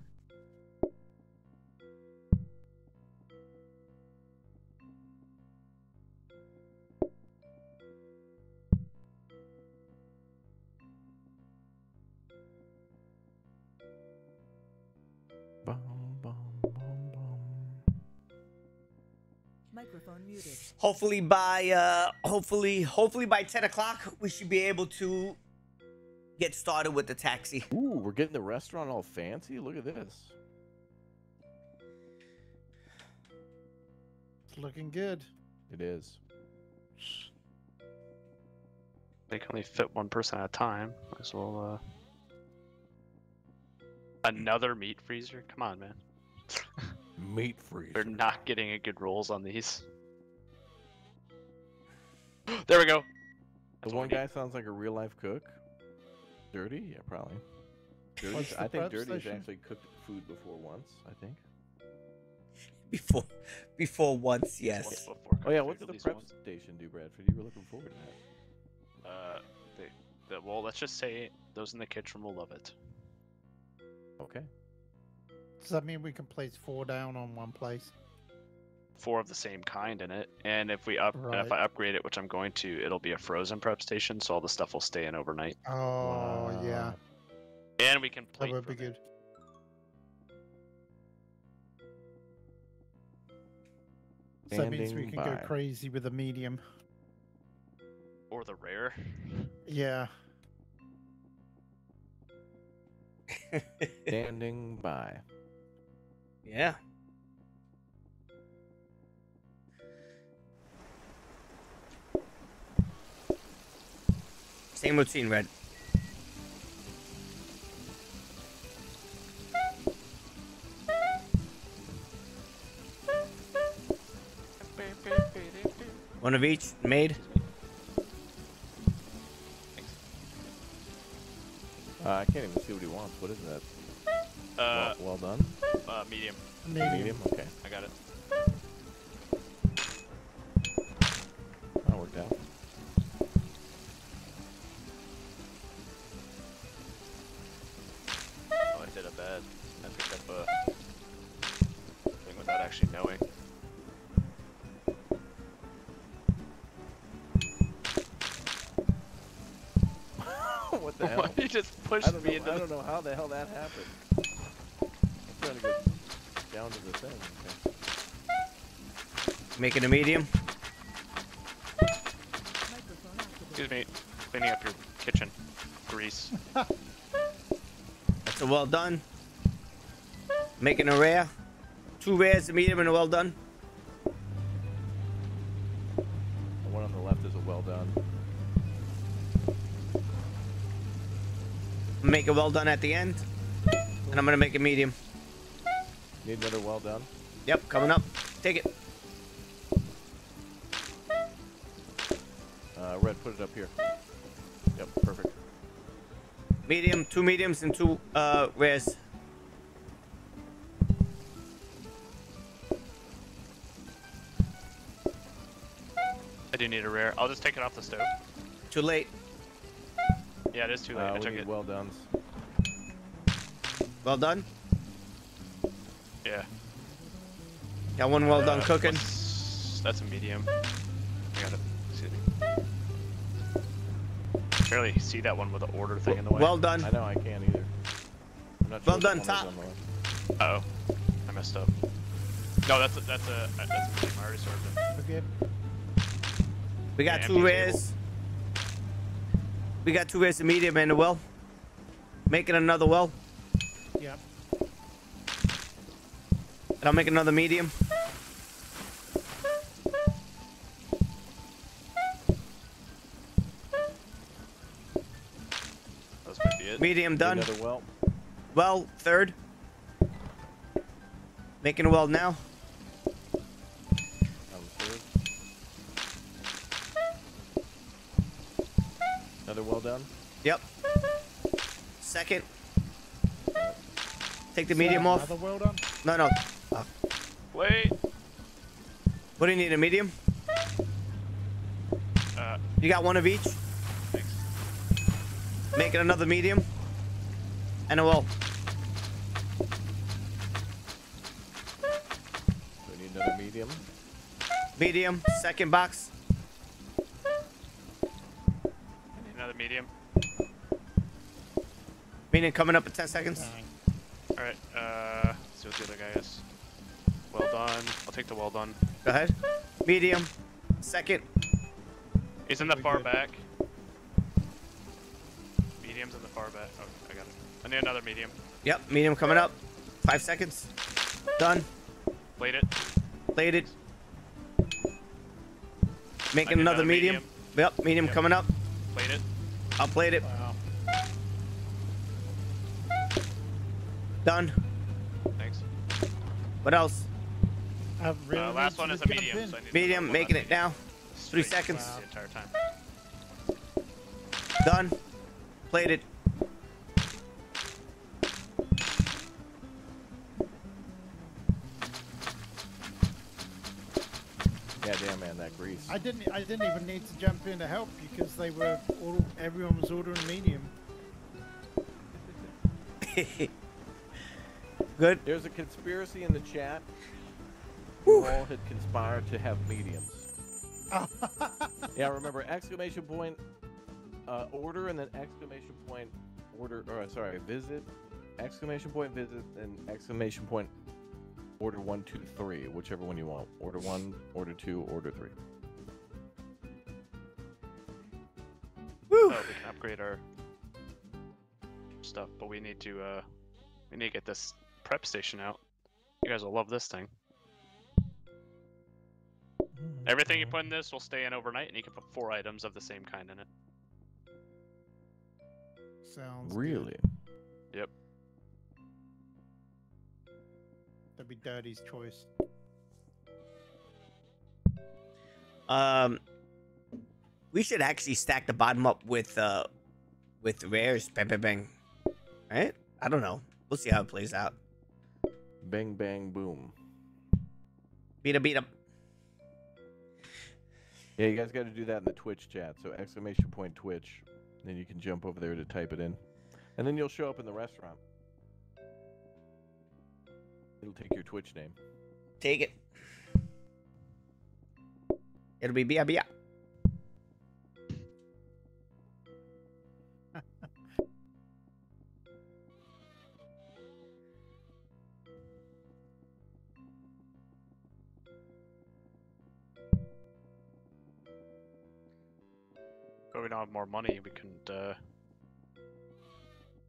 [SPEAKER 1] Hopefully by uh, hopefully hopefully by ten o'clock we should be able to get started with the taxi.
[SPEAKER 4] Ooh, we're getting the restaurant all fancy. Look at this.
[SPEAKER 3] It's looking good.
[SPEAKER 4] It is.
[SPEAKER 5] They can only fit one person at a time. Might as well. Uh... Another meat freezer? Come on, man. [laughs]
[SPEAKER 4] Meat freezer.
[SPEAKER 5] They're not getting a good rolls on these. [gasps] there we go.
[SPEAKER 4] The
[SPEAKER 5] That's
[SPEAKER 4] one
[SPEAKER 5] what we
[SPEAKER 4] guy sounds like a real life cook. Dirty? Yeah, probably. Dirty's, I think
[SPEAKER 3] prep
[SPEAKER 4] Dirty's actually cooked food before once, I think.
[SPEAKER 1] Before before once, yes.
[SPEAKER 5] Once before
[SPEAKER 4] Oh, yeah,
[SPEAKER 5] cooking
[SPEAKER 4] what's the
[SPEAKER 5] these
[SPEAKER 4] prep
[SPEAKER 5] ones.
[SPEAKER 4] station do, Bradford? You were looking forward to that.
[SPEAKER 5] Uh, they, the, well, let's just say those in the kitchen will love it.
[SPEAKER 4] Okay.
[SPEAKER 3] Does that mean we can place four down on one place?
[SPEAKER 5] Four of the same kind in it, and if we up, and if I upgrade it, which I'm going to, it'll be a frozen prep station, so all the stuff will stay in overnight,
[SPEAKER 3] Oh yeah,
[SPEAKER 5] and we can
[SPEAKER 3] that would be
[SPEAKER 5] from it.
[SPEAKER 3] good. So that means we
[SPEAKER 4] Standing
[SPEAKER 3] can go crazy with a medium.
[SPEAKER 5] or the rare.
[SPEAKER 3] Yeah. [laughs]
[SPEAKER 4] Standing by.
[SPEAKER 1] Yeah. Same routine, Red. One of each made.
[SPEAKER 4] Uh, I can't even see what he wants. What is that?
[SPEAKER 8] Uh,
[SPEAKER 4] well, well done.
[SPEAKER 8] uh, medium.
[SPEAKER 3] Medium.
[SPEAKER 4] Medium. Okay.
[SPEAKER 8] I got it.
[SPEAKER 4] That worked out.
[SPEAKER 8] Oh, I did a bad. I picked up a thing without actually knowing. [laughs]
[SPEAKER 4] what the [laughs] hell?
[SPEAKER 8] He just pushed me
[SPEAKER 4] know,
[SPEAKER 8] into
[SPEAKER 4] I
[SPEAKER 8] the.
[SPEAKER 4] don't know how the hell that happened. I'm trying to get down to the thing. Okay.
[SPEAKER 1] Making a medium.
[SPEAKER 5] Excuse me. Cleaning up your kitchen. Grease.
[SPEAKER 1] That's a well done. Making a rare. Two rares, a medium, and a well done.
[SPEAKER 4] The one on the left is a well done.
[SPEAKER 1] Make a well done at the end. And I'm gonna make a medium.
[SPEAKER 4] Need another well done.
[SPEAKER 1] Yep, coming up. Take it. Medium, two mediums, and two uh rares.
[SPEAKER 5] I do need a rare. I'll just take it off the stove.
[SPEAKER 1] Too late.
[SPEAKER 5] Yeah, it is too late.
[SPEAKER 4] Uh,
[SPEAKER 5] I took it.
[SPEAKER 4] well done.
[SPEAKER 1] Well done.
[SPEAKER 5] Yeah.
[SPEAKER 1] Got one well done
[SPEAKER 5] Uh,
[SPEAKER 1] cooking.
[SPEAKER 5] That's a medium. Barely see that one with the order thing in the way.
[SPEAKER 1] Well done.
[SPEAKER 4] I know I can't either. I'm not
[SPEAKER 1] Well done,
[SPEAKER 4] which
[SPEAKER 1] top.
[SPEAKER 4] on the left.
[SPEAKER 5] Uh oh, I messed up. No, that's a, that's a that's a medium. I already served it.
[SPEAKER 3] Forget.
[SPEAKER 1] We got
[SPEAKER 5] Yeah,
[SPEAKER 1] two
[SPEAKER 5] empty
[SPEAKER 1] rares. We got two rares, a medium, and a well. Making another well.
[SPEAKER 3] Yep.
[SPEAKER 1] And I'll make another medium. Medium done.
[SPEAKER 4] Another well.
[SPEAKER 1] Well, third. Making a well now.
[SPEAKER 4] Another well done.
[SPEAKER 1] Yep. Second. Take the medium off.
[SPEAKER 3] Another well done.
[SPEAKER 1] No, no. Uh,
[SPEAKER 5] Wait.
[SPEAKER 1] what do you need? A medium?
[SPEAKER 5] Uh,
[SPEAKER 1] You got one of each.
[SPEAKER 5] thanks.
[SPEAKER 1] Making another medium. And a well.
[SPEAKER 4] We need another medium.
[SPEAKER 1] Medium. Second box.
[SPEAKER 5] Need another medium.
[SPEAKER 1] Medium coming up in 10 seconds.
[SPEAKER 5] All right. Uh, let's see what the other guy is. Well done. I'll take the well done.
[SPEAKER 1] Go ahead. Medium. Second.
[SPEAKER 5] He's in the far back. I need another medium.
[SPEAKER 1] Yep. Medium coming up. Five seconds. Done.
[SPEAKER 5] Played it.
[SPEAKER 1] Played
[SPEAKER 5] it.
[SPEAKER 1] Making another
[SPEAKER 5] another
[SPEAKER 1] medium.
[SPEAKER 5] medium.
[SPEAKER 1] Yep. Medium
[SPEAKER 5] Yep.
[SPEAKER 1] coming up.
[SPEAKER 5] Played it.
[SPEAKER 1] I'll plate it.
[SPEAKER 3] Wow.
[SPEAKER 1] Done.
[SPEAKER 5] Thanks.
[SPEAKER 1] What else?
[SPEAKER 3] I really
[SPEAKER 5] Uh, last one is a medium. So I need
[SPEAKER 1] Medium. Making
[SPEAKER 5] on
[SPEAKER 1] it now. Three
[SPEAKER 5] Straight
[SPEAKER 1] seconds.
[SPEAKER 5] The entire time.
[SPEAKER 1] Done. Played
[SPEAKER 4] Yeah,
[SPEAKER 3] I didn't. I didn't even need to jump in to help because they were all. Everyone was ordering medium. [laughs]
[SPEAKER 1] Good.
[SPEAKER 4] There's a conspiracy in the chat. You all had conspired to have mediums. [laughs] yeah, remember exclamation point uh, order and then exclamation point order or sorry, visit, exclamation point visit and exclamation point order one, two, three, whichever one you want. Order one, order two, order three.
[SPEAKER 5] Upgrade our stuff, but we need to uh we need to get this prep station out. You guys will love this thing. Everything you put in this will stay in overnight, and you can put four items of the same kind in it.
[SPEAKER 3] Sounds good.
[SPEAKER 4] Really?
[SPEAKER 5] Yep.
[SPEAKER 3] That'd be Daddy's choice.
[SPEAKER 1] Um, we should actually stack the bottom up with uh, with rares. Bang, bang, bang. Right? I don't know. We'll see how it plays out.
[SPEAKER 4] Bang bang boom.
[SPEAKER 1] Beat up, beat up.
[SPEAKER 4] Yeah, you guys got to do that in the Twitch chat. So exclamation point Twitch, then you can jump over there to type it in, and then you'll show up in the restaurant. It'll take your Twitch name.
[SPEAKER 1] Take it. It'll be bia bia.
[SPEAKER 5] But we don't have more money, we can uh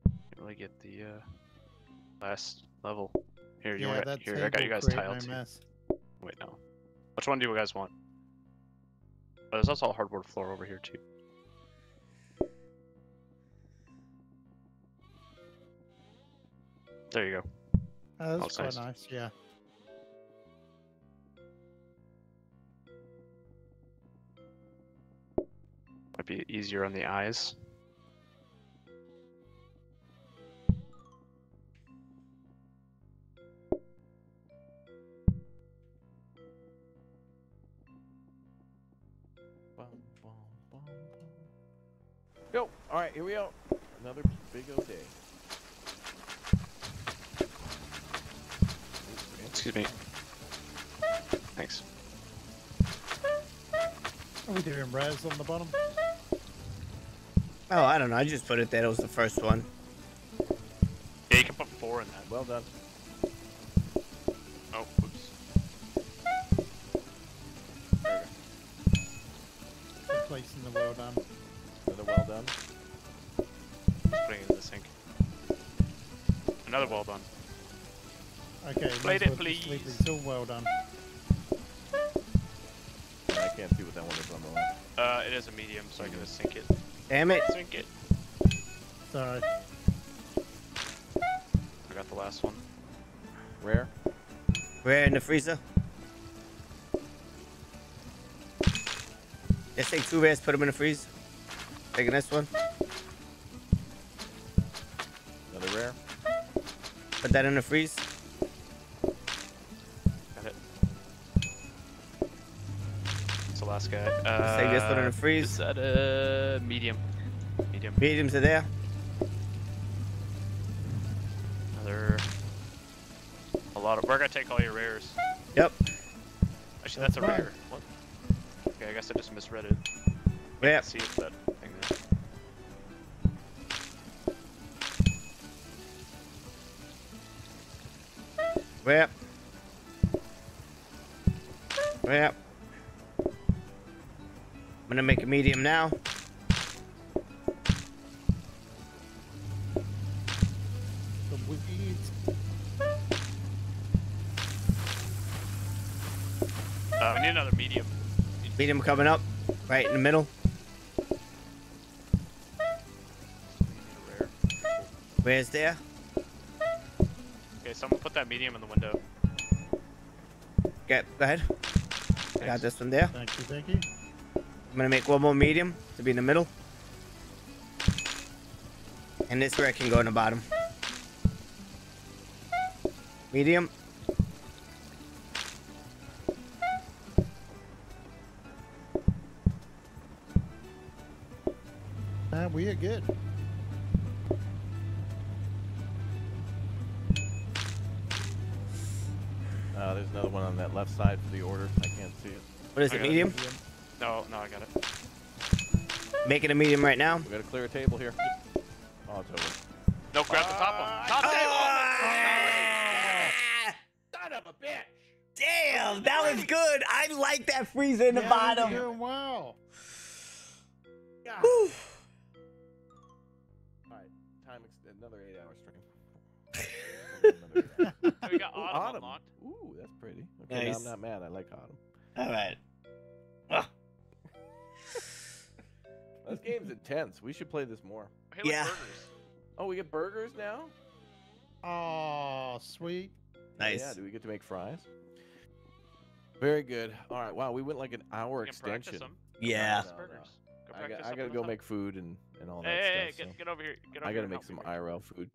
[SPEAKER 5] can't really get the uh last level. Here, you
[SPEAKER 3] yeah,
[SPEAKER 5] want
[SPEAKER 3] that
[SPEAKER 5] here, I got you guys tiled. Wait, no. Which one do you guys want? Oh, there's also a hardwood floor over here too. There you go.
[SPEAKER 3] Oh, that's
[SPEAKER 5] Oh,
[SPEAKER 3] quite
[SPEAKER 5] nice.
[SPEAKER 3] nice. Yeah.
[SPEAKER 5] Might be easier on the eyes.
[SPEAKER 4] Yo, all right, here we go. Another big O day.
[SPEAKER 5] Excuse me. Thanks.
[SPEAKER 3] Are we doing res on the bottom?
[SPEAKER 1] Oh, I don't know. I just put it there. It was the first one.
[SPEAKER 5] Yeah, you can put four in that.
[SPEAKER 4] Well done.
[SPEAKER 5] Oh, oops.
[SPEAKER 4] There we
[SPEAKER 3] Good place in the world done.
[SPEAKER 4] go. Another well done.
[SPEAKER 5] Just putting it in the sink. Another well done.
[SPEAKER 3] Okay,
[SPEAKER 5] Plate it,
[SPEAKER 3] well just
[SPEAKER 5] please.
[SPEAKER 3] It's all well done.
[SPEAKER 4] I can't see what that one is on the left.
[SPEAKER 5] Uh, it is a medium, so I'm gonna sink it.
[SPEAKER 1] Damn it.
[SPEAKER 5] Sink it.
[SPEAKER 3] Sorry.
[SPEAKER 5] I got the last one.
[SPEAKER 4] Rare.
[SPEAKER 1] Rare in the freezer. Just take two rares, put them in the freeze. Taking this one.
[SPEAKER 4] Another rare.
[SPEAKER 1] Put that in the freeze.
[SPEAKER 5] Guy. Uh,
[SPEAKER 1] Save this one in the freeze.
[SPEAKER 5] Is that a medium? Medium.
[SPEAKER 1] Mediums are there.
[SPEAKER 5] Another. A lot of. We're gonna take all your rares.
[SPEAKER 1] Yep.
[SPEAKER 5] Actually, that's,
[SPEAKER 3] That's
[SPEAKER 5] a
[SPEAKER 3] fine.
[SPEAKER 5] rare. What? Okay, I guess I just misread it.
[SPEAKER 1] Yep.
[SPEAKER 5] See if that thing there.
[SPEAKER 1] Yep. Yep. I'm gonna make a medium now.
[SPEAKER 5] Uh, we need another medium.
[SPEAKER 1] Medium coming up. Right in the middle.
[SPEAKER 5] We need a rare.
[SPEAKER 1] Where's there?
[SPEAKER 5] Okay, someone put that medium in the window.
[SPEAKER 1] Get, go ahead. I got this one there.
[SPEAKER 3] Thank you, thank you.
[SPEAKER 1] I'm gonna make one more medium to be in the middle. And this where I can go in the bottom. Medium.
[SPEAKER 3] Uh, we are good.
[SPEAKER 4] Uh, there's another one on that left side for the order. I can't see it.
[SPEAKER 1] What is it,
[SPEAKER 5] got it.
[SPEAKER 1] medium? Making a medium right now.
[SPEAKER 4] We gotta clear a table here. Oh, it's over.
[SPEAKER 5] No, grab the top one. Top table!
[SPEAKER 4] Oh, son of a bitch!
[SPEAKER 1] Damn, that was good. I like that freezer in the
[SPEAKER 3] yeah,
[SPEAKER 1] bottom.
[SPEAKER 3] You're doing well.
[SPEAKER 1] Whew.
[SPEAKER 4] All right, time ex- another eight-hour stream. [laughs] Another
[SPEAKER 8] we got
[SPEAKER 4] Ooh,
[SPEAKER 8] autumn,
[SPEAKER 4] autumn.
[SPEAKER 8] unlocked.
[SPEAKER 4] Ooh, that's pretty. Okay, now
[SPEAKER 1] Nice.
[SPEAKER 4] I'm not mad. I like autumn.
[SPEAKER 1] All right.
[SPEAKER 4] This game's intense. We should play this more.
[SPEAKER 8] Hey,
[SPEAKER 1] Yeah.
[SPEAKER 8] burgers.
[SPEAKER 4] Oh, we get burgers now?
[SPEAKER 3] Oh, sweet.
[SPEAKER 1] Nice.
[SPEAKER 4] Yeah, do we get to make fries? Very good. All right. Wow, we went like an hour
[SPEAKER 8] You
[SPEAKER 4] extension.
[SPEAKER 8] them.
[SPEAKER 1] Yeah.
[SPEAKER 4] No, no,
[SPEAKER 8] Burgers.
[SPEAKER 4] no.
[SPEAKER 8] Go
[SPEAKER 4] I,
[SPEAKER 8] practice
[SPEAKER 4] got, I gotta go
[SPEAKER 8] top.
[SPEAKER 4] make food and, and all that
[SPEAKER 8] Hey, hey, hey,
[SPEAKER 4] stuff.
[SPEAKER 8] get,
[SPEAKER 4] so
[SPEAKER 8] get over here. Get over
[SPEAKER 4] I gotta
[SPEAKER 8] and
[SPEAKER 4] make some
[SPEAKER 8] here.
[SPEAKER 4] IRL food.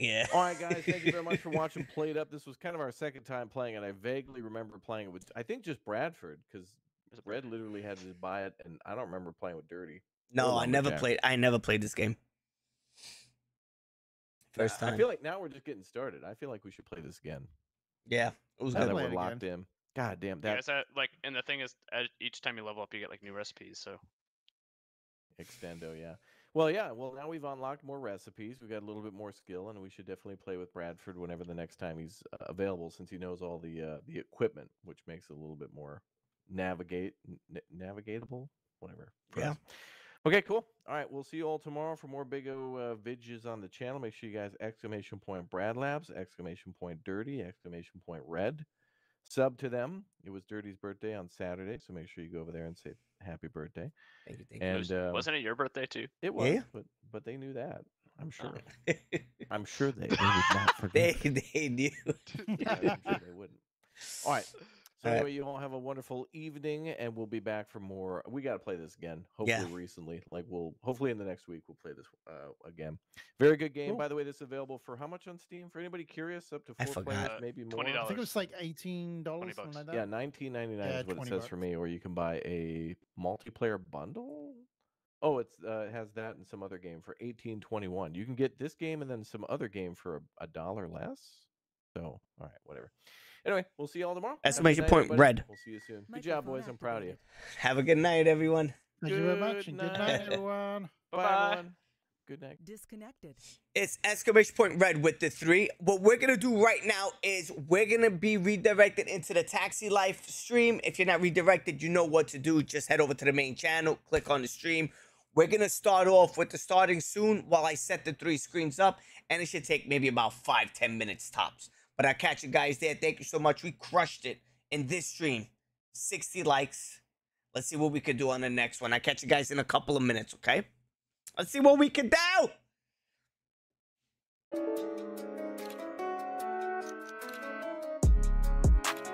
[SPEAKER 1] Yeah.
[SPEAKER 4] All right, guys. Thank you very much for [laughs] watching Plate Up. This was kind of our second time playing it. I vaguely remember playing it with, I think, just Bradford, because
[SPEAKER 8] Is
[SPEAKER 4] Red literally had to buy it, and I don't remember playing with Dirty.
[SPEAKER 1] No, I never played. I never played this game. First
[SPEAKER 4] I-
[SPEAKER 1] time.
[SPEAKER 4] I feel like now we're just getting started. I feel like we should play this again.
[SPEAKER 1] yeah, it was
[SPEAKER 3] I'll
[SPEAKER 4] Now
[SPEAKER 1] good.
[SPEAKER 4] that we're
[SPEAKER 3] it
[SPEAKER 4] locked in. God damn that
[SPEAKER 8] it's that, like, and the thing is, each time you level up, you get like new recipes. So
[SPEAKER 4] extendo, yeah. Well, yeah. Well, now we've unlocked more recipes. We've got a little bit more skill, and we should definitely play with Bradford whenever the next time he's uh, available, since he knows all the uh, the equipment, which makes it a little bit more navigate n- navigatable, whatever. for
[SPEAKER 1] Yeah.
[SPEAKER 4] Us. Okay, cool. All right, we'll see you all tomorrow for more Big O uh, vidges on the channel. Make sure you guys exclamation point Brad Labs, exclamation point Dirty, exclamation point Red. Sub to them. It was Dirty's birthday on Saturday, so make sure you go over there and say happy birthday.
[SPEAKER 1] Thank you. Thank you.
[SPEAKER 4] And
[SPEAKER 8] was,
[SPEAKER 4] uh,
[SPEAKER 8] wasn't it your birthday too?
[SPEAKER 4] it was,
[SPEAKER 1] Yeah.
[SPEAKER 4] but but they knew that. I'm sure.
[SPEAKER 1] Oh. [laughs]
[SPEAKER 4] I'm sure they, they would not
[SPEAKER 1] they
[SPEAKER 4] forget.
[SPEAKER 1] they knew. [laughs]
[SPEAKER 4] Yeah, I'm sure they wouldn't. All right. So
[SPEAKER 1] All right.
[SPEAKER 4] anyway, you all have a wonderful evening, and we'll be back for more. We got to play this again. Hopefully,
[SPEAKER 1] Yeah.
[SPEAKER 4] recently, like we'll hopefully in the next week we'll play this uh, again. Very good game,
[SPEAKER 3] Cool.
[SPEAKER 4] by the way. This is available for how much on Steam? For anybody curious, up to
[SPEAKER 1] I
[SPEAKER 4] four players.
[SPEAKER 8] Uh,
[SPEAKER 4] maybe more.
[SPEAKER 8] $20.
[SPEAKER 3] I think it was like eighteen dollars, something like that.
[SPEAKER 4] Yeah, nineteen ninety nine
[SPEAKER 3] Yeah,
[SPEAKER 4] is what it
[SPEAKER 3] 20
[SPEAKER 4] says for me, or you can buy a multiplayer bundle. Oh, it's uh, it has that and some other game for eighteen twenty one. You can get this game and then some other game for a, a dollar less. So, all right, whatever. Anyway, we'll see you all tomorrow. Have a good
[SPEAKER 1] Exclamation
[SPEAKER 4] night,
[SPEAKER 1] point,
[SPEAKER 4] everybody.
[SPEAKER 1] red.
[SPEAKER 4] We'll see you soon. Good job, boys. I'm proud of you.
[SPEAKER 1] Have a good night, everyone.
[SPEAKER 3] Thank you very
[SPEAKER 4] Good
[SPEAKER 3] much, and good
[SPEAKER 4] night.
[SPEAKER 3] night, everyone. [laughs]
[SPEAKER 4] Bye,
[SPEAKER 8] Bye-bye.
[SPEAKER 4] everyone. Good night.
[SPEAKER 2] Disconnected.
[SPEAKER 1] It's exclamation point red with the three. What we're gonna do right now is we're gonna be redirected into the Taxi Life stream. If you're not redirected, you know what to do. Just head over to the main channel, click on the stream. We're gonna start off with the starting soon while I set the three screens up, and it should take maybe about five, ten minutes tops. But I'll catch you guys there. Thank you so much. We crushed it in this stream. 60 likes. Let's see what we could do on the next one. I catch you guys in a couple of minutes, okay? Let's see what we can do.